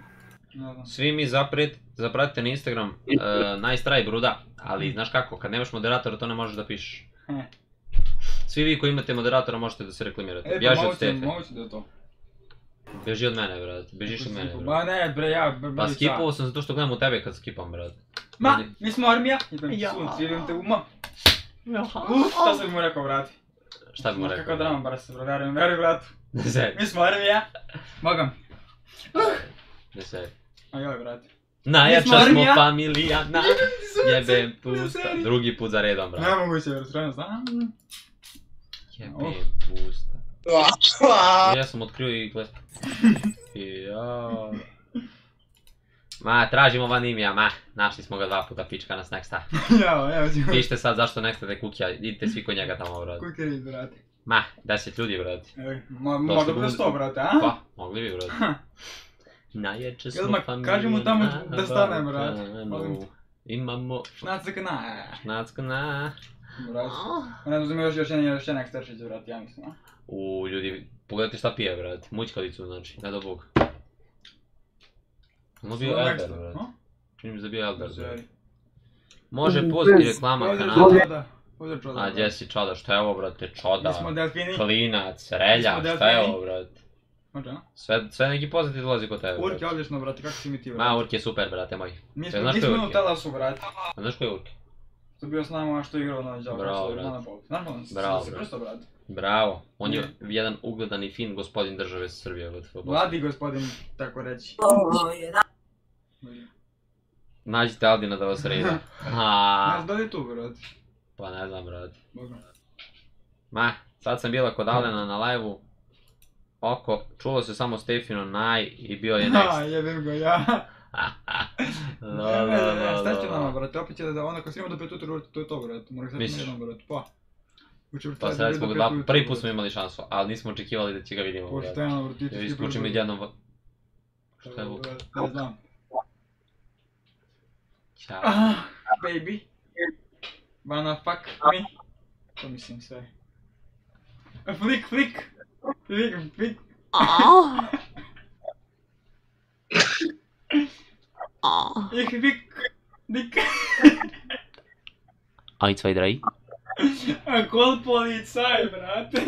[SPEAKER 1] Svi mi zapret, zapratite na Instagram, uh, nice try bruda, ali znaš kako, kad nemaš moderatora to ne možeš da pišeš. Svi vi koji imate moderatora možete da se reklamirate.
[SPEAKER 2] E,
[SPEAKER 1] Bježi
[SPEAKER 2] pa
[SPEAKER 1] od Stefe.
[SPEAKER 2] moguće da je to.
[SPEAKER 1] Beži od mene, brate. Bežiš od mene, brate.
[SPEAKER 2] Ma ne, bre, ja, bre,
[SPEAKER 1] Pa skipovao sam zato što gledam u tebe kad skipam, brate.
[SPEAKER 2] Ma, mi smo armija.
[SPEAKER 1] Ja.
[SPEAKER 2] sunce, jebem te uma. Uf, šta sam mu rekao, brate?
[SPEAKER 1] Šta bi mu rekao?
[SPEAKER 2] Kakva drama, bar se, bro, verujem, veruj, bratu.
[SPEAKER 1] Ne se,
[SPEAKER 2] Mi smo armija. Mogam.
[SPEAKER 1] ne se.
[SPEAKER 2] A joj, brate.
[SPEAKER 1] Najjača
[SPEAKER 2] smo
[SPEAKER 1] familija, na jebem pusta. Drugi put za redom, brate.
[SPEAKER 2] Ne moguće, bro, stvarno znam.
[SPEAKER 1] Jebem
[SPEAKER 2] Uf.
[SPEAKER 1] pusta. Ja sam otkrio i gled. Jao. Ma, tražimo Vanimija, ma, našli smo ga dva puta, pička nas Nexta.
[SPEAKER 2] Jao, evo ti
[SPEAKER 1] Pišite sad zašto Nexta te kukja, idite svi kod njega tamo, brate.
[SPEAKER 2] Kukeri, brate.
[SPEAKER 1] Ma, deset ljudi, brate.
[SPEAKER 2] Evo, mo- možda bude
[SPEAKER 1] budu-
[SPEAKER 2] sto, brate, a?
[SPEAKER 1] Pa, mogli bi, brate. Najjače smo
[SPEAKER 2] Jelma,
[SPEAKER 1] familija
[SPEAKER 2] kaži mu tamo da stane, te.
[SPEAKER 1] Imamo
[SPEAKER 2] Šnacak na,
[SPEAKER 1] šnacka na...
[SPEAKER 2] brate. Ne znam, još, još jedan, još jedan eksteršić, brate, ja mislim, a?
[SPEAKER 1] U, ljudi, pogledajte šta pije, brate. Mućkalicu, znači, ne do bog. Ono bio brate.
[SPEAKER 2] a?
[SPEAKER 1] Čini mi se da bio Elder,
[SPEAKER 2] Sorry.
[SPEAKER 1] brate. Može pustiti reklama kanala.
[SPEAKER 2] Čoda.
[SPEAKER 1] A gdje si čoda, šta je ovo, brate? Čoda,
[SPEAKER 2] Mi smo delfini.
[SPEAKER 1] klinac, relja, šta je ovo, brate?
[SPEAKER 2] Može, a?
[SPEAKER 1] Sve, sve neki poznati dolazi kod tebe,
[SPEAKER 2] Urke, odlično, brate, kako si mi ti,
[SPEAKER 1] Ma,
[SPEAKER 2] brate?
[SPEAKER 1] Urk je super, brate moj.
[SPEAKER 2] Mi smo,
[SPEAKER 1] znaš
[SPEAKER 2] mi smo u
[SPEAKER 1] Urke?
[SPEAKER 2] talasu, brate.
[SPEAKER 1] A znaš ko je Urk?
[SPEAKER 2] To bio s nama što je igrao na đavo.
[SPEAKER 1] Bravo, brate.
[SPEAKER 2] Normalno,
[SPEAKER 1] Bravo,
[SPEAKER 2] si
[SPEAKER 1] brate.
[SPEAKER 2] prsto, brate.
[SPEAKER 1] Bravo, on je jedan ugledan i fin gospodin države Srbije.
[SPEAKER 2] Mladi gospodin, tako reći.
[SPEAKER 1] Nađite Aldina da vas reda.
[SPEAKER 2] Znam da li tu, brate.
[SPEAKER 1] pa ne znam, brate. Ma, sad sam bila kod Alena na live-u. Oko, čulo se samo Stefino Naj i bio je
[SPEAKER 2] Ha,
[SPEAKER 1] next.
[SPEAKER 2] jebim ga ja.
[SPEAKER 1] La,
[SPEAKER 2] ne,
[SPEAKER 1] la,
[SPEAKER 2] ne, šta će nama, brate, opet će da ono kad snimamo do pet ujutro, to je to, brate, mora htjeti na jednom, brate, pa.
[SPEAKER 1] Pa sad smo dva, prvi put smo imali šansu, ali nismo očekivali da će ga vidimo.
[SPEAKER 2] Pošteno, brate, ti ti
[SPEAKER 1] isključim
[SPEAKER 2] prvi-
[SPEAKER 1] jednom... Šta je ovo?
[SPEAKER 2] Ne znam.
[SPEAKER 1] Ćao.
[SPEAKER 2] Ah, baby. Wanna fuck me? To mislim sve. Flik, flik! Flik, flik! Ich flik! Dik!
[SPEAKER 1] Aj, zwei, drei.
[SPEAKER 2] Kol policaj, brate!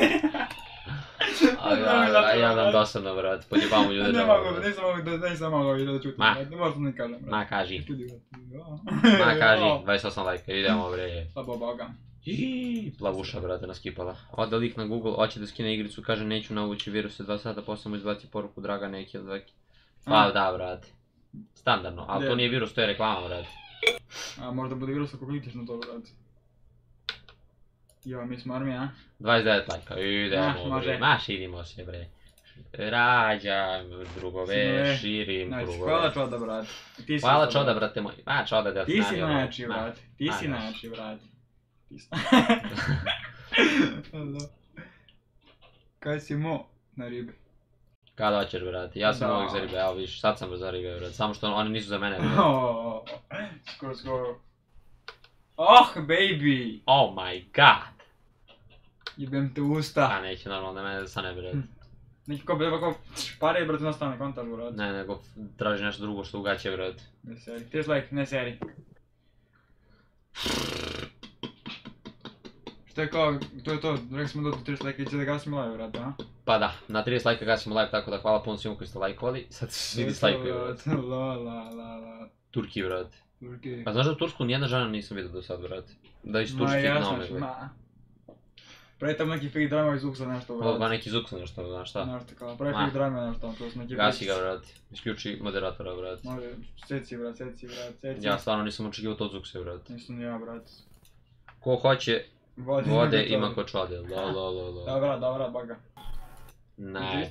[SPEAKER 1] A ja, a ja nam dosadno, brate, podjebamo ljude
[SPEAKER 2] Ne
[SPEAKER 1] da
[SPEAKER 2] mogu, nisam mogu da, nisam mogao više da čutim,
[SPEAKER 1] Ma.
[SPEAKER 2] brate, ne možda ne kažem, brate.
[SPEAKER 1] Ma, kaži.
[SPEAKER 2] Ljudi, brate.
[SPEAKER 1] Ma, kaži, 28 lajka, idemo, bre.
[SPEAKER 2] Slabo boga.
[SPEAKER 1] Ii, Plavuša, brate, naskipala. Ode lik na Google, hoće da skine igricu, kaže neću navući viruse, dva sata posle mu izbaci poruku draga neki od veki. Pa
[SPEAKER 2] A.
[SPEAKER 1] da, brate. Standardno, ali to
[SPEAKER 2] Je.
[SPEAKER 1] nije virus, to je reklama, brate.
[SPEAKER 2] A možda bude virus ako klikneš na to, brate. Jo, mi smo armija, a?
[SPEAKER 1] 29 lajka, idemo,
[SPEAKER 2] može.
[SPEAKER 1] Maš, idimo se, bre. Rađam drugove, širim
[SPEAKER 2] Znači,
[SPEAKER 1] drugove.
[SPEAKER 2] hvala čoda, brate. Ti si
[SPEAKER 1] Hvala čoda,
[SPEAKER 2] brate.
[SPEAKER 1] moj. Ma, čoda da
[SPEAKER 2] Ti si najjači, brate. Ti si najjači, brate. Ti si... Hello. Kaj si mo na ribi?
[SPEAKER 1] Kada hoćeš, brate? Ja sam
[SPEAKER 2] Da.
[SPEAKER 1] uvijek za ribe, evo viš, sad sam za ribe, brate. Samo što oni nisu za mene, brate.
[SPEAKER 2] Oh, skoro, skoro. Oh, baby!
[SPEAKER 1] Oh my god!
[SPEAKER 2] Jebem te usta.
[SPEAKER 1] A neće normalno da mene stane, brate.
[SPEAKER 2] Neki ko beba ko pare, brate, nastane kontaž, brate.
[SPEAKER 1] Ne, nego traži nešto drugo što ugaće, brate.
[SPEAKER 2] Ne seri. 30 like, ne seri. Što je kao, to je to, rekli smo do 30 like i će da gasimo live, brate, a?
[SPEAKER 1] Pa da, na 30 lajka gasimo live, tako da hvala puno svima koji ste lajkovali. Sad se svi dislajkuju, brate.
[SPEAKER 2] La la la la.
[SPEAKER 1] Turki, brate.
[SPEAKER 2] Turki.
[SPEAKER 1] Pa znaš da u Tursku nijedna žena nisam vidio do sad, brate. Da iz
[SPEAKER 2] jasno,
[SPEAKER 1] gnome, brate.
[SPEAKER 2] ma. Pravi tam neki fake drama iz Uksa nešto,
[SPEAKER 1] Pa
[SPEAKER 2] brate.
[SPEAKER 1] neki zuk nešto, znaš šta.
[SPEAKER 2] Nešto kao, pravi fake drama nešto, to su neki
[SPEAKER 1] Gasi ga, brate. Isključi moderatora, brate.
[SPEAKER 2] Može, seci, brate, seci, brate, seci.
[SPEAKER 1] Ja stvarno nisam očekivao to od Zukse, brate.
[SPEAKER 2] Nisam ni ja, brate.
[SPEAKER 1] Ko hoće
[SPEAKER 2] Vode,
[SPEAKER 1] vode ima ko čode. La la la la.
[SPEAKER 2] Dobra, dobra, baga.
[SPEAKER 1] Znači,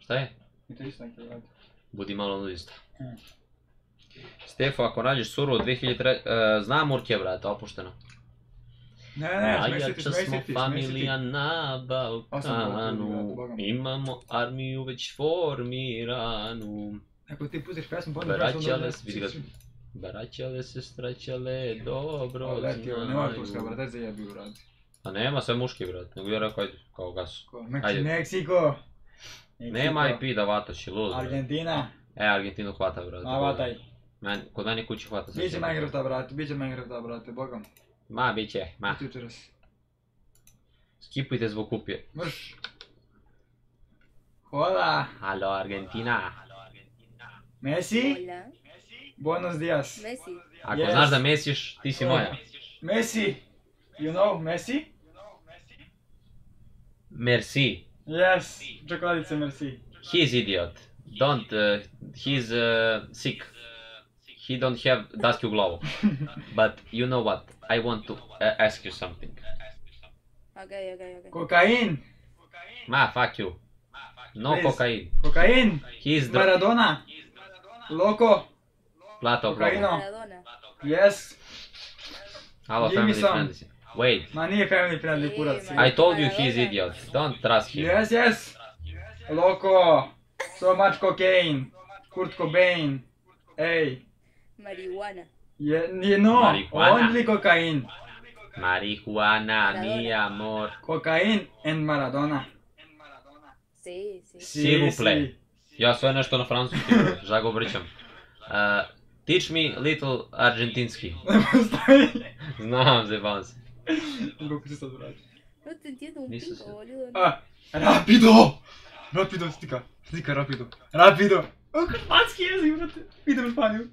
[SPEAKER 1] šta je?
[SPEAKER 2] I to isto neki, brate.
[SPEAKER 1] Budi malo nudista.
[SPEAKER 2] Hmm.
[SPEAKER 1] Stefo, ako nađeš suru 2003... Uh, znam Urke, brate, opušteno.
[SPEAKER 2] Ne, ne, smej se ti,
[SPEAKER 1] Najjača
[SPEAKER 2] smej se
[SPEAKER 1] smo familija na Balkanu. Imamo armiju već formiranu.
[SPEAKER 2] Ako ti pustiš pesmu, pa onda...
[SPEAKER 1] se- vidi ga. Braćale se straćale, dobro
[SPEAKER 2] Leti, ovo, nema turska,
[SPEAKER 1] znaju.
[SPEAKER 2] brate, zajebi, brate.
[SPEAKER 1] Pa nema sve muški, brate. Nego ja rekao, ajde, kao gas. Ajde.
[SPEAKER 2] Meksi- Meksiko!
[SPEAKER 1] Nema. IP da vataš lud, brate.
[SPEAKER 2] Argentina,
[SPEAKER 1] E, Argentinu hvata, brate.
[SPEAKER 2] ma vataj.
[SPEAKER 1] Men, kod mene kući hvata sve.
[SPEAKER 2] Biće. Minecrafta, brate, biće Minecrafta, brate, bogom.
[SPEAKER 1] Ma, bit će, ma.
[SPEAKER 2] Jutros.
[SPEAKER 1] Skipujte zbog kupije.
[SPEAKER 2] Mrš. Hola,
[SPEAKER 1] Halo, Argentina.
[SPEAKER 2] Messi,
[SPEAKER 5] Hola.
[SPEAKER 2] Buenos dias.
[SPEAKER 5] Messi.
[SPEAKER 1] Ako
[SPEAKER 2] Yes.
[SPEAKER 1] znaš da mesiš, ti si moja.
[SPEAKER 2] Messi, you know Messi?
[SPEAKER 1] Merci.
[SPEAKER 2] Yes, čokoladice merci.
[SPEAKER 1] He's idiot. Don't, uh, he's uh, sick. He don't have daski u glavu. But you know what? I want to uh, ask you something.
[SPEAKER 5] Agaj, agaj, agaj.
[SPEAKER 2] Kokain,
[SPEAKER 1] Ma, fuck you. No
[SPEAKER 2] Please.
[SPEAKER 1] kokain.
[SPEAKER 2] Kokain.
[SPEAKER 1] He's the...
[SPEAKER 2] Maradona. Loco.
[SPEAKER 1] Plato blogo.
[SPEAKER 5] Maradona.
[SPEAKER 2] Yes.
[SPEAKER 1] Halo,
[SPEAKER 2] Give me
[SPEAKER 1] family
[SPEAKER 2] some.
[SPEAKER 1] friends. Wait,
[SPEAKER 2] nije family friendly kurac.
[SPEAKER 1] I told you he's idiot. Don't trust him.
[SPEAKER 2] Yes, yes. Loco. So much cocaine. Kurt Cobain. Hey.
[SPEAKER 5] Marihuana.
[SPEAKER 2] Yeah, yeah, no.
[SPEAKER 1] Marijuana.
[SPEAKER 2] Only cocaine.
[SPEAKER 1] Marihuana, mi amor.
[SPEAKER 2] Cocaine and Maradona.
[SPEAKER 5] Si, si.
[SPEAKER 1] S'il vous plaît. Ja sve nešto na francuski, bro, žago obričam. Uh, teach me little argentinski. Znam, zebam se.
[SPEAKER 2] Kako se sad vrati?
[SPEAKER 5] No te
[SPEAKER 1] Nisu
[SPEAKER 5] pico,
[SPEAKER 1] se-
[SPEAKER 5] boludo.
[SPEAKER 2] Ah, rapido! Rapido, stika. Stika, rapido. Rapido! O, hrvatski jezik, brate. Idem u Španiju.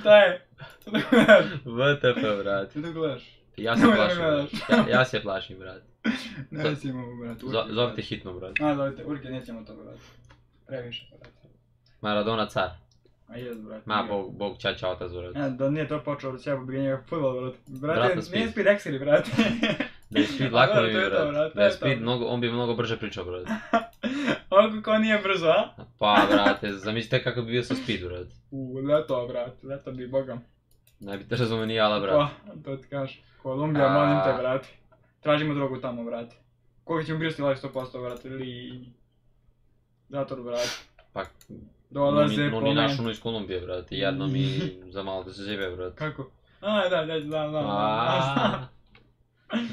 [SPEAKER 2] Šta je? Šta da gledaš?
[SPEAKER 1] WTF, brat.
[SPEAKER 2] Šta da gledaš?
[SPEAKER 1] Ja se
[SPEAKER 2] da
[SPEAKER 1] plašim. Ja, ja se plašim, brat.
[SPEAKER 2] Ne si imao, brate.
[SPEAKER 1] Zo, zovite hitno, brat.
[SPEAKER 2] A, zovite, urke, nećemo to, brate. Previše, brate.
[SPEAKER 1] Maradona car.
[SPEAKER 2] A jes, brate.
[SPEAKER 1] Ma, bog, bog čača otac, brat.
[SPEAKER 2] Ja, da nije to počeo od sebe, bi njega futbol, brate. Brate, nije
[SPEAKER 1] speed.
[SPEAKER 2] Exili, brate.
[SPEAKER 1] Da je Speed lako
[SPEAKER 2] to
[SPEAKER 1] mi, brat.
[SPEAKER 2] brate,
[SPEAKER 1] Da je Speed, mnogo, on bi mnogo brže pričao, brat.
[SPEAKER 2] Ovako kao nije brzo, a?
[SPEAKER 1] Pa, brate, zamislite kako bi bio sa Speed, brat.
[SPEAKER 2] U, leto, brate, leto bi bogam.
[SPEAKER 1] Ne bi te razumio ni jala, brat.
[SPEAKER 2] Pa, to ti kažeš. Kolumbija,
[SPEAKER 1] A.
[SPEAKER 2] molim te, brate. Tražimo drogu tamo, brate. Koliko ćemo bristi live 100%, brate, ili... Zator, brate.
[SPEAKER 1] Pa, Долазе
[SPEAKER 2] но,
[SPEAKER 1] но ни
[SPEAKER 2] нашуно
[SPEAKER 1] из Колумбија, брат. И јадно ми за мало да се живе, брат.
[SPEAKER 2] Како? А, да, да, да, да.
[SPEAKER 1] да.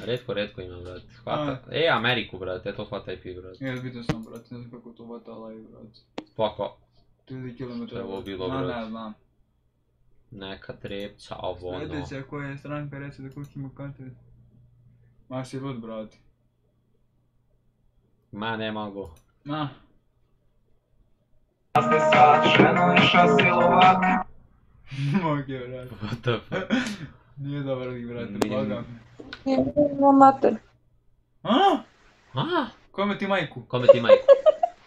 [SPEAKER 2] Редко,
[SPEAKER 1] редко има, брат. Хвата. Е, Америку, брат. Ето хвата и пи, брат.
[SPEAKER 2] Е, видел сам, брат. Не знам како тоа ватала и, брат.
[SPEAKER 1] Пако?
[SPEAKER 2] 30 километра.
[SPEAKER 1] Што било, брат? Не,
[SPEAKER 2] да.
[SPEAKER 1] Нека
[SPEAKER 2] трепца, ово,
[SPEAKER 1] но. Следите, ако е
[SPEAKER 2] стран пересе да кушимо контент. Ма си лут, брат. Ма, не могу. Ма.
[SPEAKER 1] 60 ženo iša
[SPEAKER 2] silovat. Mog je vrat.
[SPEAKER 1] What the fuck?
[SPEAKER 2] Nije dobar lik, brate,
[SPEAKER 1] blagam.
[SPEAKER 2] Nije
[SPEAKER 7] dobar mater.
[SPEAKER 2] A?
[SPEAKER 1] A?
[SPEAKER 2] Kome ti majku?
[SPEAKER 1] Kome ti majku?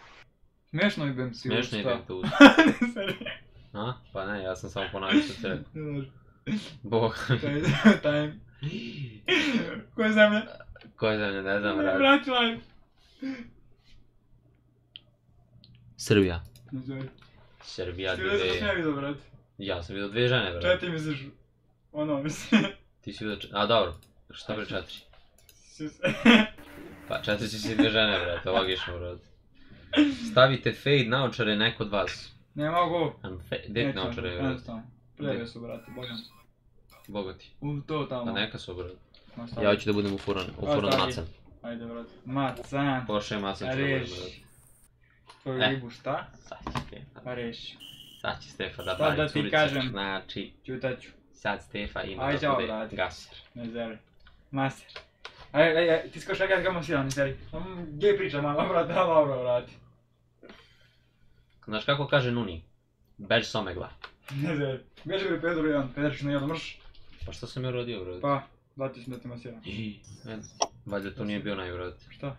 [SPEAKER 2] Smiješno idem si
[SPEAKER 1] Smiješno idem tu.
[SPEAKER 2] ne.
[SPEAKER 1] A? Pa ne, ja sam samo ponavio što
[SPEAKER 2] se.
[SPEAKER 1] Bog.
[SPEAKER 2] Time. Koja zemlja?
[SPEAKER 1] Koja zemlja, ne znam, brate.
[SPEAKER 2] Vrat life.
[SPEAKER 1] Srbija.
[SPEAKER 2] Srbija. Znam.
[SPEAKER 1] Srbija
[SPEAKER 2] Ti vidio što sam ja vidio, brate.
[SPEAKER 1] Ja sam vidio dvije žene, brat.
[SPEAKER 2] Četiri misliš, ono, mislim.
[SPEAKER 1] Ti si vidio četiri. A dobro. Šta bre četiri? Pa četiri si si dvije žene, brate, logično, brat. Stavite fade naočare neko od vas.
[SPEAKER 2] Ne mogu.
[SPEAKER 1] Dek
[SPEAKER 2] Neću,
[SPEAKER 1] naočare, brat.
[SPEAKER 2] Jednostavno. Pleve su, brate, bogam.
[SPEAKER 1] Bogati.
[SPEAKER 2] U to tamo.
[SPEAKER 1] Pa neka su, brat.
[SPEAKER 2] Ma, stavi.
[SPEAKER 1] Ja hoću da budem u furan, u furan
[SPEAKER 2] Ostavi.
[SPEAKER 1] macan.
[SPEAKER 2] Ajde, brate. Macan.
[SPEAKER 1] Porsche macan ću da budem,
[SPEAKER 2] Reš.
[SPEAKER 1] Brat.
[SPEAKER 2] Tvoju
[SPEAKER 1] E.
[SPEAKER 2] ribu šta?
[SPEAKER 1] Sad će Stefa.
[SPEAKER 2] Pa reši.
[SPEAKER 1] Sad će Stefa da bavi
[SPEAKER 2] da ti kažem.
[SPEAKER 1] Znači,
[SPEAKER 2] Ćutat ću.
[SPEAKER 1] sad Stefa ima
[SPEAKER 2] Aj,
[SPEAKER 1] da bude
[SPEAKER 2] brate.
[SPEAKER 1] gaser.
[SPEAKER 2] Ne zeri. Master. Aj, aj, aj, ti skoš nekad gamo sila, ne zeri. Mm, Gej priča malo, brate, da, dobro, brate.
[SPEAKER 1] Znaš kako kaže Nuni? Bež s omegla.
[SPEAKER 2] Ne zeri. Bježi bre Pedro jedan, Pedrično jedan, mrš.
[SPEAKER 1] Pa što sam ja rodio, brat?
[SPEAKER 2] Pa, da ti masiram.
[SPEAKER 1] Ih, ne, Valjda to nije bio onaj, brat.
[SPEAKER 2] Šta?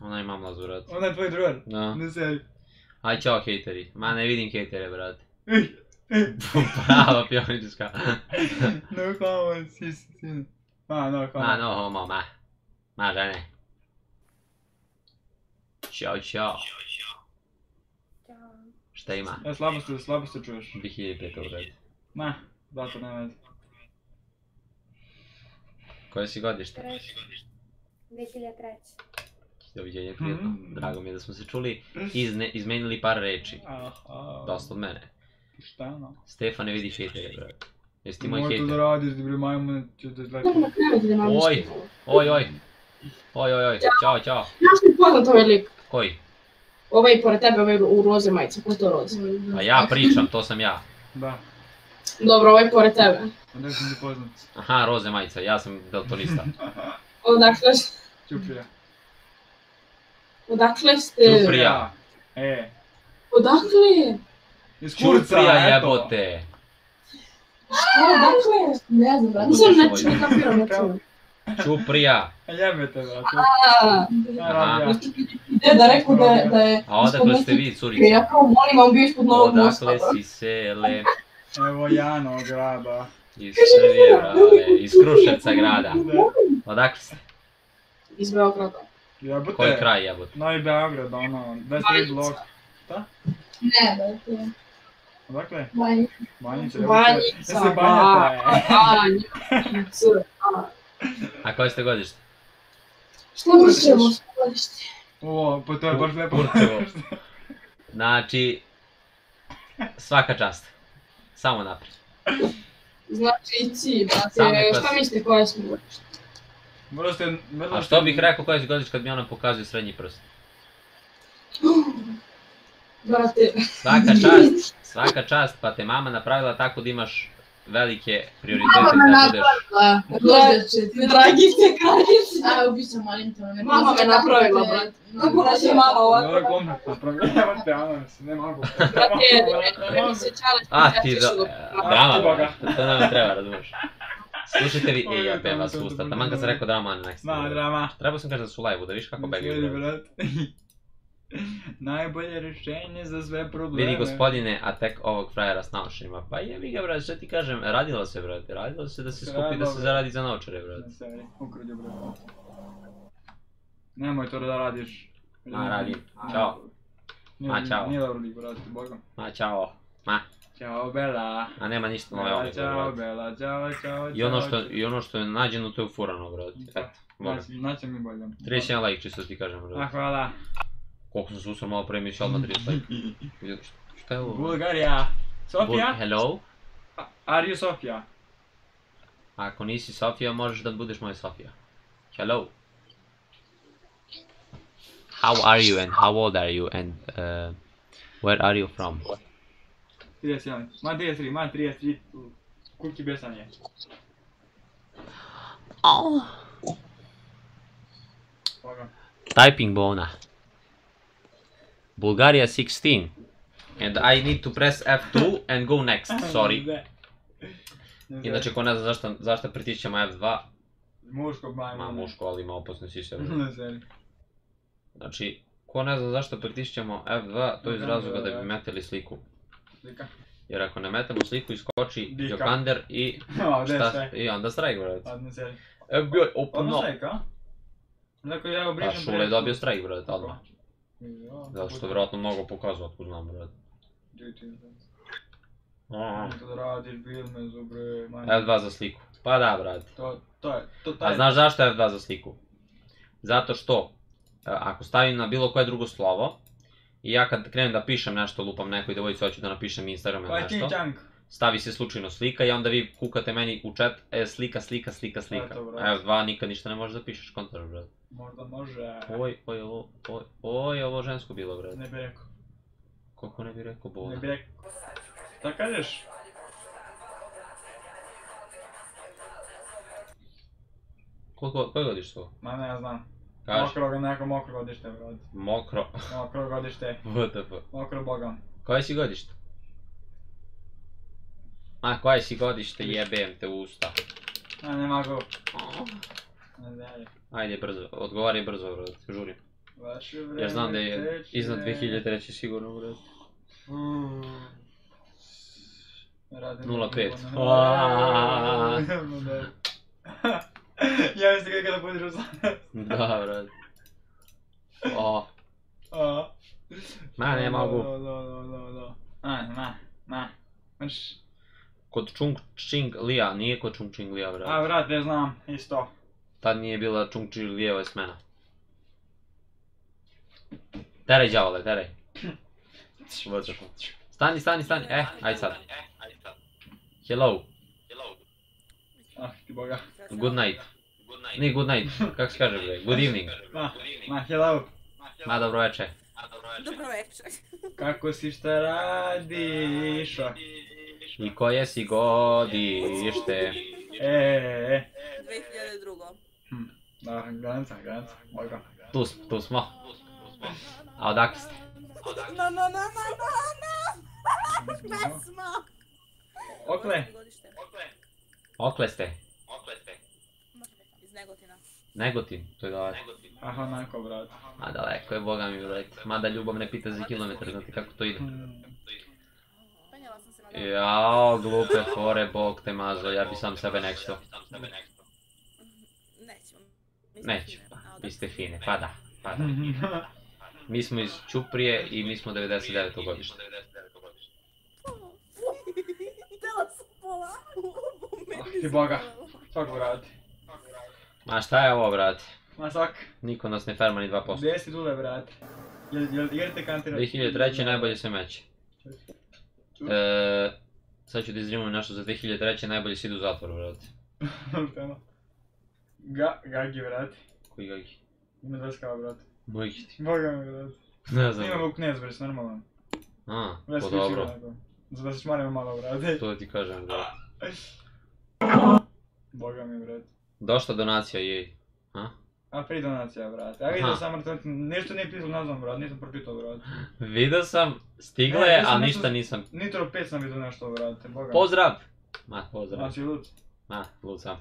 [SPEAKER 1] Onaj mamlaz, brat.
[SPEAKER 2] Ona je tvoj drugar.
[SPEAKER 1] No.
[SPEAKER 2] Ne zeri.
[SPEAKER 1] Aj, čao, hejteri. Ma, ne vidim hejtere, brat.
[SPEAKER 2] Ej, ej.
[SPEAKER 1] Prava pjonička.
[SPEAKER 2] No comment, si, si, si. Ma, no
[SPEAKER 1] Ma,
[SPEAKER 2] comment.
[SPEAKER 1] no homo, ma. Ma, žene. Ćao, čao. Šta ima?
[SPEAKER 2] Ja, slabo se, slabo se čuješ.
[SPEAKER 1] 2005, brat.
[SPEAKER 2] Ma, zato ne vezi.
[SPEAKER 1] Koje si godište?
[SPEAKER 7] 2003.
[SPEAKER 1] Doviđenja.
[SPEAKER 2] Mhm.
[SPEAKER 1] Drago mi je da smo se čuli. Izne, izmenili par reči.
[SPEAKER 2] Aha.
[SPEAKER 1] Dosta od mene.
[SPEAKER 2] Šta je ono?
[SPEAKER 1] Stefan ne vidi hejtere, brat. Jesi ti moj
[SPEAKER 2] Moj to da
[SPEAKER 1] hejter?
[SPEAKER 2] radiš, bre majmune, ću da izgledati.
[SPEAKER 7] Da
[SPEAKER 1] Oj. Oj, oj. Oj, oj, oj. Ćao, čao.
[SPEAKER 7] Znaš li poznat ovaj lik?
[SPEAKER 1] Koji?
[SPEAKER 7] Ovaj pored tebe, ovaj u roze majice, ko to roze?
[SPEAKER 1] A ja pričam, to sam ja.
[SPEAKER 2] Da,
[SPEAKER 7] Dobro, ovaj pored tebe.
[SPEAKER 2] onda sam ti poznat.
[SPEAKER 1] Aha, roze majica, ja sam daltonista.
[SPEAKER 7] Odakle,
[SPEAKER 2] Ćuprija.
[SPEAKER 7] Odakle ste?
[SPEAKER 1] Ćuprija.
[SPEAKER 2] E,
[SPEAKER 7] Odakle?
[SPEAKER 2] iz kurca,
[SPEAKER 1] Čuprija
[SPEAKER 2] eto.
[SPEAKER 1] jebote.
[SPEAKER 7] Šta, odakle? Ne znam, brate. Nisam ne kapiram, ne čujem.
[SPEAKER 1] Čuprija.
[SPEAKER 2] Jebete, brate.
[SPEAKER 7] A,
[SPEAKER 2] Naravno, ja.
[SPEAKER 7] Deda rekao da je, da je...
[SPEAKER 1] A odakle ste vi,
[SPEAKER 7] Ja
[SPEAKER 1] curica?
[SPEAKER 7] kao molim, a on bio ispod novog mosta.
[SPEAKER 1] Odakle si sele
[SPEAKER 2] Evo Jano graba.
[SPEAKER 1] iz iz Kruševca grada. Odakle ste?
[SPEAKER 7] Iz Beograda.
[SPEAKER 2] Jebote.
[SPEAKER 1] Koji kraj jebote?
[SPEAKER 2] Novi Beograd, ono, 23 blok.
[SPEAKER 7] Ne, brate.
[SPEAKER 2] Odakle?
[SPEAKER 7] Banjica.
[SPEAKER 2] Banjica.
[SPEAKER 7] Banjica,
[SPEAKER 2] Jesi banjata, je.
[SPEAKER 7] Banjica.
[SPEAKER 1] A koje ste godište?
[SPEAKER 7] Što možemo skloništi?
[SPEAKER 2] O, pa to je baš lepo.
[SPEAKER 1] Znači, svaka čast. Samo naprijed.
[SPEAKER 7] Znači i ci,
[SPEAKER 1] Same
[SPEAKER 7] brate.
[SPEAKER 1] klase.
[SPEAKER 7] Šta mislite koje smo godište?
[SPEAKER 2] Možda ste...
[SPEAKER 1] A što bih rekao koje si godište kad mi ona pokazuje srednji prst?
[SPEAKER 7] Brate.
[SPEAKER 1] Svaka čast, svaka čast, pa te mama napravila tako da imaš velike prioritete da budeš...
[SPEAKER 7] Gledače, ti dragi se kraljice.
[SPEAKER 5] A, ubiću, molim te, ne
[SPEAKER 7] Mama me napravila, brate. Kako da će mama
[SPEAKER 2] je
[SPEAKER 7] ovako?
[SPEAKER 2] kompleks napravio, evo te, ono, ne mogu.
[SPEAKER 7] Brate,
[SPEAKER 2] Ne
[SPEAKER 7] ne
[SPEAKER 2] mogu.
[SPEAKER 7] mi se čale.
[SPEAKER 1] A ti da... Drama,
[SPEAKER 2] ti boga.
[SPEAKER 1] to nam treba, razumiješ. Slušajte vi, ej, ja vas
[SPEAKER 2] sam
[SPEAKER 1] usta, taman kad sam rekao drama, ne.
[SPEAKER 2] Ma, drama.
[SPEAKER 1] Trebao sam kaži da su live da viš kako begaju, brate.
[SPEAKER 2] brat. Najbolje rješenje za sve probleme.
[SPEAKER 1] Vidi gospodine, a tek ovog frajera s naočarima. Pa jebi ga, brate, što ti kažem, radilo se, brate, radilo se da se skupi, da se zaradi za naočare, brate.
[SPEAKER 2] Seri, ukruđe brate. Nemoj to da radiš.
[SPEAKER 1] Ma, radim. Ćao. Ma, čao.
[SPEAKER 2] Nije dobro brate, bogom.
[SPEAKER 1] Ma, čao. Ma,
[SPEAKER 2] Ćao, Bela.
[SPEAKER 1] Eh, ah, a nema ništa nove
[SPEAKER 2] Bela, Ćao. Bela, ćao, čao,
[SPEAKER 1] I ono što, i ono što je nađeno, to je furano, brate. Eto.
[SPEAKER 2] Znači, znači mi bolje.
[SPEAKER 1] 31 like, čisto ti kažem,
[SPEAKER 2] A,
[SPEAKER 1] brate.
[SPEAKER 2] hvala.
[SPEAKER 1] Koliko sam susro malo pre mi će odmah 30 like. Šta- je ovo?
[SPEAKER 2] Bulgarija. Sofija?
[SPEAKER 1] Bul- Hello?
[SPEAKER 2] Ah, are you Sofija?
[SPEAKER 1] Ako ah, nisi Sofija, možeš da budeš moja Sofija. Hello. How are you and how old are you and uh, where are you from?
[SPEAKER 2] 31. Ma 33, ma 33. Kuki besan je.
[SPEAKER 1] Oh.
[SPEAKER 2] Bogom.
[SPEAKER 1] Typing Bona. Bulgaria 16. And I need to press F2 and go next, sorry. Inače, ko ne zna zašto, pritišćemo F2,
[SPEAKER 2] Muško
[SPEAKER 1] ma muško, ali ima opasne sise.
[SPEAKER 2] Ne seri.
[SPEAKER 1] Znači, ko ne zna zašto pritišćemo F2, to je iz razloga da bi metili
[SPEAKER 2] Slika.
[SPEAKER 1] Jer ako ne metemo sliku, iskoči
[SPEAKER 2] Dika.
[SPEAKER 1] Jokander i
[SPEAKER 2] No,
[SPEAKER 1] šta, i onda strike, brate.
[SPEAKER 2] Ne seri.
[SPEAKER 1] FBI, open up.
[SPEAKER 2] strajk, a? Dakle, ja
[SPEAKER 1] Pa
[SPEAKER 2] obrišem
[SPEAKER 1] Šule je dobio strike, brate, odmah. Zato što je vjerojatno mnogo pokazao, otkud znam, brate.
[SPEAKER 2] To da radiš, bil me zubre, manje.
[SPEAKER 1] F2 za sliku. Pa da, brate.
[SPEAKER 2] To, to je, to taj...
[SPEAKER 1] A znaš zašto je F2 za sliku? Zato što, e, ako stavim na bilo koje drugo slovo, i ja kad krenem da pišem nešto, lupam nekoj devojci, hoću da napišem Instagram ili nešto, stavi se slučajno slika i onda vi kukate meni u chat, e, slika, slika, slika, slika.
[SPEAKER 2] Eto,
[SPEAKER 1] A
[SPEAKER 2] brate.
[SPEAKER 1] F2 nikad ništa ne možeš da pišeš, kontraš, brate.
[SPEAKER 2] Možda može.
[SPEAKER 1] Oj, oj, ovo, oj, oj, ovo žensko bilo, brate.
[SPEAKER 2] Ne bi rekao.
[SPEAKER 1] Koliko ne bi rekao
[SPEAKER 2] Ne
[SPEAKER 1] bona.
[SPEAKER 2] bi rekao. Šta kažeš?
[SPEAKER 1] Koliko, koje godište su?
[SPEAKER 2] Ma ne znam.
[SPEAKER 1] Kaži.
[SPEAKER 2] Mokro, neko mokro godište, brate.
[SPEAKER 1] Mokro.
[SPEAKER 2] Mokro godište.
[SPEAKER 1] WTF.
[SPEAKER 2] Mokro bogam.
[SPEAKER 1] Koje si godište? A, koje si godište, jebem te u usta.
[SPEAKER 2] A ne mogu. Ne dalje.
[SPEAKER 1] Ajde brzo, odgovaraj brzo, brate, žurim.
[SPEAKER 2] Vaše vreme
[SPEAKER 1] Jer znam da je
[SPEAKER 2] teče.
[SPEAKER 1] iznad 2003 sigurno, brate.
[SPEAKER 2] Uuu. Radim
[SPEAKER 1] 0,5.
[SPEAKER 2] ono-
[SPEAKER 1] Aaaa.
[SPEAKER 2] Ja mislim kako da podiš u sad.
[SPEAKER 1] Da, brate. O,
[SPEAKER 2] A.
[SPEAKER 1] ma ne mogu.
[SPEAKER 2] Da, da, da, da, da. A, ma, ma. Mrš.
[SPEAKER 1] Kod Chung Ching Lia, nije kod Chung Ching Lia,
[SPEAKER 2] A,
[SPEAKER 1] brate.
[SPEAKER 2] brate, znam, isto.
[SPEAKER 1] Tad nije bila Chung Ching Lijeva smena. Teraj, đavole, teraj. Stani, stani, stani, eh, aj sad. Hello,
[SPEAKER 2] Ah, ti boga.
[SPEAKER 1] good night. Nije good night, kako se kaže bre, good evening.
[SPEAKER 2] Ma, ma, hello.
[SPEAKER 1] Ma dobro večer.
[SPEAKER 5] Dobro večer.
[SPEAKER 2] Kako si šta radiš?
[SPEAKER 1] I koje si godište?
[SPEAKER 2] E, e, e.
[SPEAKER 5] 2002.
[SPEAKER 2] Da, granica, granica, boga.
[SPEAKER 1] Tu, s- tu smo. A odakle ste?
[SPEAKER 5] No, no, no, no, no, no. Pesma.
[SPEAKER 2] Okle.
[SPEAKER 5] Godište.
[SPEAKER 1] Okle ste?
[SPEAKER 5] Iz Negotina.
[SPEAKER 1] Negotin, to je daleko.
[SPEAKER 2] Aha, onako, brate.
[SPEAKER 1] A daleko je, boga mi, brate. Mada ljubav ne pita za kilometar, znate kako to ide.
[SPEAKER 2] Hmm.
[SPEAKER 5] Penjala sam se na
[SPEAKER 1] Jao, glupe fore, bog te mazo, ja bi sam sebe neksto. Neću.
[SPEAKER 5] fine. A,
[SPEAKER 1] Vi ste fine, pa da. Pa da. Mi smo iz Ćuprije i mi smo 99. godište.
[SPEAKER 5] Htjela sam pola.
[SPEAKER 2] Ti boga. Svako vrati.
[SPEAKER 1] Ma šta je ovo, brate?
[SPEAKER 2] Ma svak.
[SPEAKER 1] Niko nas ne ferma ni 2%.
[SPEAKER 2] Gdje si dule, brate? Jel, jel igrate kantira?
[SPEAKER 1] 2003. najbolje se meće. E, sad ću da izrimujem nešto za 2003. najbolje si idu u zatvor, brate.
[SPEAKER 2] Ga, Gagi, brate.
[SPEAKER 1] Koji gagi?
[SPEAKER 2] Ima dveskava, brate.
[SPEAKER 1] Mojih ti.
[SPEAKER 2] Boga mi, brate.
[SPEAKER 1] Ne znam.
[SPEAKER 2] Ima u knez, brate, normalno.
[SPEAKER 1] A, po
[SPEAKER 2] sliči
[SPEAKER 1] dobro.
[SPEAKER 2] onako. Za da se šmarimo malo, brate.
[SPEAKER 1] To ti kažem, brate.
[SPEAKER 2] Boga mi, brate.
[SPEAKER 1] Došla donacija jej. A?
[SPEAKER 2] A pri donacija, brate. A
[SPEAKER 1] Aha.
[SPEAKER 2] vidio sam, brate, nešto nije pisalo nazvan, brate, nisam pročitao, brate.
[SPEAKER 1] Vidio sam, stigla
[SPEAKER 2] Ne,
[SPEAKER 1] je,
[SPEAKER 2] sam nešto-
[SPEAKER 1] ništa nisam.
[SPEAKER 2] Nitro 5 sam vidio nešto, brate, boga mi.
[SPEAKER 1] Pozdrav! Ma, pozdrav.
[SPEAKER 2] Znači, lud.
[SPEAKER 1] Ma, lud sam.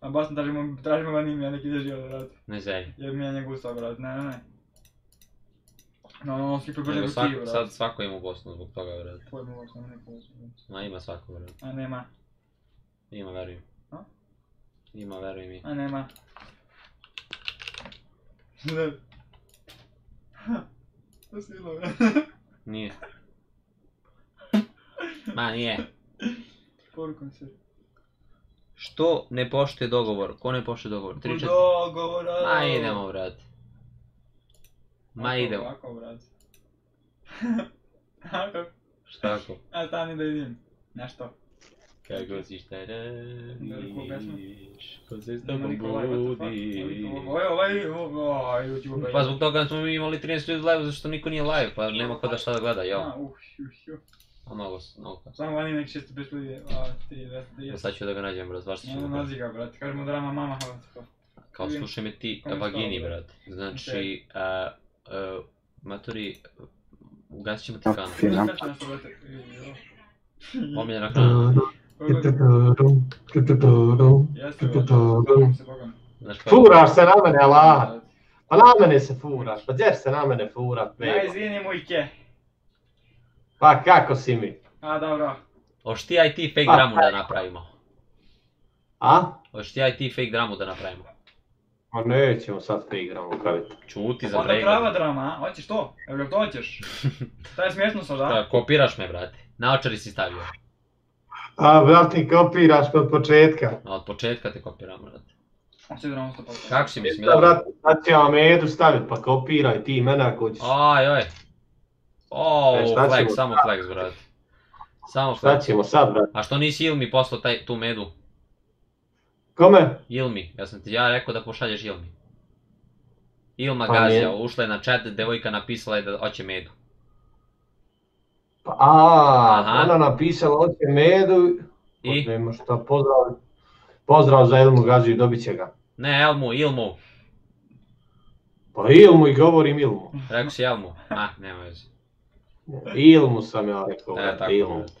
[SPEAKER 2] A baš tražimo, tražimo van ime, neki ide žele, brate.
[SPEAKER 1] Ne želji.
[SPEAKER 2] Jer mijenja gusta, brate, ne, ne, ne. No, no, svi pribrže
[SPEAKER 1] Nego
[SPEAKER 2] u
[SPEAKER 1] svako,
[SPEAKER 2] Kiju, brate.
[SPEAKER 1] sad svako ima u Bosnu zbog toga, brate.
[SPEAKER 2] Pojmo ovo sam neko brate.
[SPEAKER 1] Ma, ima svako, brate.
[SPEAKER 2] A nema,
[SPEAKER 1] Ima, verujem. Ima, verujem mi.
[SPEAKER 2] a nema. Ne. To si bilo.
[SPEAKER 1] Nije. Ma, nije.
[SPEAKER 2] Porukom se.
[SPEAKER 1] Što ne poštuje dogovor? Ko ne poštuje dogovor? Tri, četiri.
[SPEAKER 2] Dogovora.
[SPEAKER 1] Ma, idemo, brate. Ma, idemo.
[SPEAKER 2] Ovako, brate. Ovako.
[SPEAKER 1] Šta ako?
[SPEAKER 2] A stani da idem. Nešto.
[SPEAKER 1] Kako si šta
[SPEAKER 2] Veliku pesmu.
[SPEAKER 1] radiš? Ko se s
[SPEAKER 2] Ima
[SPEAKER 1] tobom
[SPEAKER 2] Nikolaj, what the fuck?
[SPEAKER 1] budi? Pa zbog toga smo mi imali 13 ljudi live, zašto niko nije live, pa nema ko da šta da gleda,
[SPEAKER 2] A,
[SPEAKER 1] jel?
[SPEAKER 2] uf, uf, uf.
[SPEAKER 1] A mnogo, mnogo.
[SPEAKER 2] Samo vani nek 650 ljudi, a, 3, 200,
[SPEAKER 1] Pa
[SPEAKER 2] 30.
[SPEAKER 1] sad ću da ga nađem, brat, svašta ćemo
[SPEAKER 2] Ono nazi ga, brate, kažemo drama mama, to.
[SPEAKER 1] Kao slušaj me ti, vagini, brat. Znači, a, a, maturi, ugasit ćemo ti kanu. Omiljena hrana.
[SPEAKER 8] Furaš se na mene, Allah. Pa na mene se furaš, pa gdje se na mene furat,
[SPEAKER 2] Ja,
[SPEAKER 8] bebo?
[SPEAKER 2] izvini, mujke.
[SPEAKER 8] Pa kako si mi?
[SPEAKER 2] A, dobro.
[SPEAKER 1] Hoćeš ti ja i ti fake
[SPEAKER 8] Pa,
[SPEAKER 1] dramu da napravimo?
[SPEAKER 8] A?
[SPEAKER 1] Hoćeš ti ja i ti fake dramu da napravimo?
[SPEAKER 8] Ma nećemo sad pa igramo kavite.
[SPEAKER 1] Čuti za
[SPEAKER 2] Onda prava
[SPEAKER 1] brega.
[SPEAKER 2] drama, a? Hoćeš to? Evo to hoćeš? To je smiješno sad, a?
[SPEAKER 1] Šta, kopiraš me, brate. Naočari si stavio.
[SPEAKER 8] A, brati, kopiraš od početka.
[SPEAKER 1] A od početka te kopiram, brate.
[SPEAKER 2] Hoće drama sto pa.
[SPEAKER 1] Kako si mi
[SPEAKER 8] Da, sad ću vam Edu stavit, pa kopiraj ti mene ako ćeš.
[SPEAKER 1] Aj, oj. O,
[SPEAKER 8] E,
[SPEAKER 1] flex,
[SPEAKER 8] ćemo?
[SPEAKER 1] samo flex, brate. Samo
[SPEAKER 8] Šta
[SPEAKER 1] flex.
[SPEAKER 8] ćemo sad, brati?
[SPEAKER 1] A što nisi Ilmi poslao taj, tu medu?
[SPEAKER 8] Kome?
[SPEAKER 1] Ilmi, ja sam ti ja rekao da pošalješ Ilmi. Ilma
[SPEAKER 8] Pa
[SPEAKER 1] Gazija, ušla je na chat, devojka napisala je da hoće medu.
[SPEAKER 8] Pa, a,
[SPEAKER 1] Aha.
[SPEAKER 8] ona napisala hoće medu.
[SPEAKER 1] I?
[SPEAKER 8] Nema šta, pozdrav. Pozdrav za Elmu Gaziju, dobit će ga.
[SPEAKER 1] Ne, Elmu, Ilmu.
[SPEAKER 8] Pa Ilmu i govorim Ilmu.
[SPEAKER 1] Rekao si Elmu. A, nema veze.
[SPEAKER 8] Ilmu sam ja rekao,
[SPEAKER 1] E, tako,
[SPEAKER 8] Ilmu.
[SPEAKER 1] brate.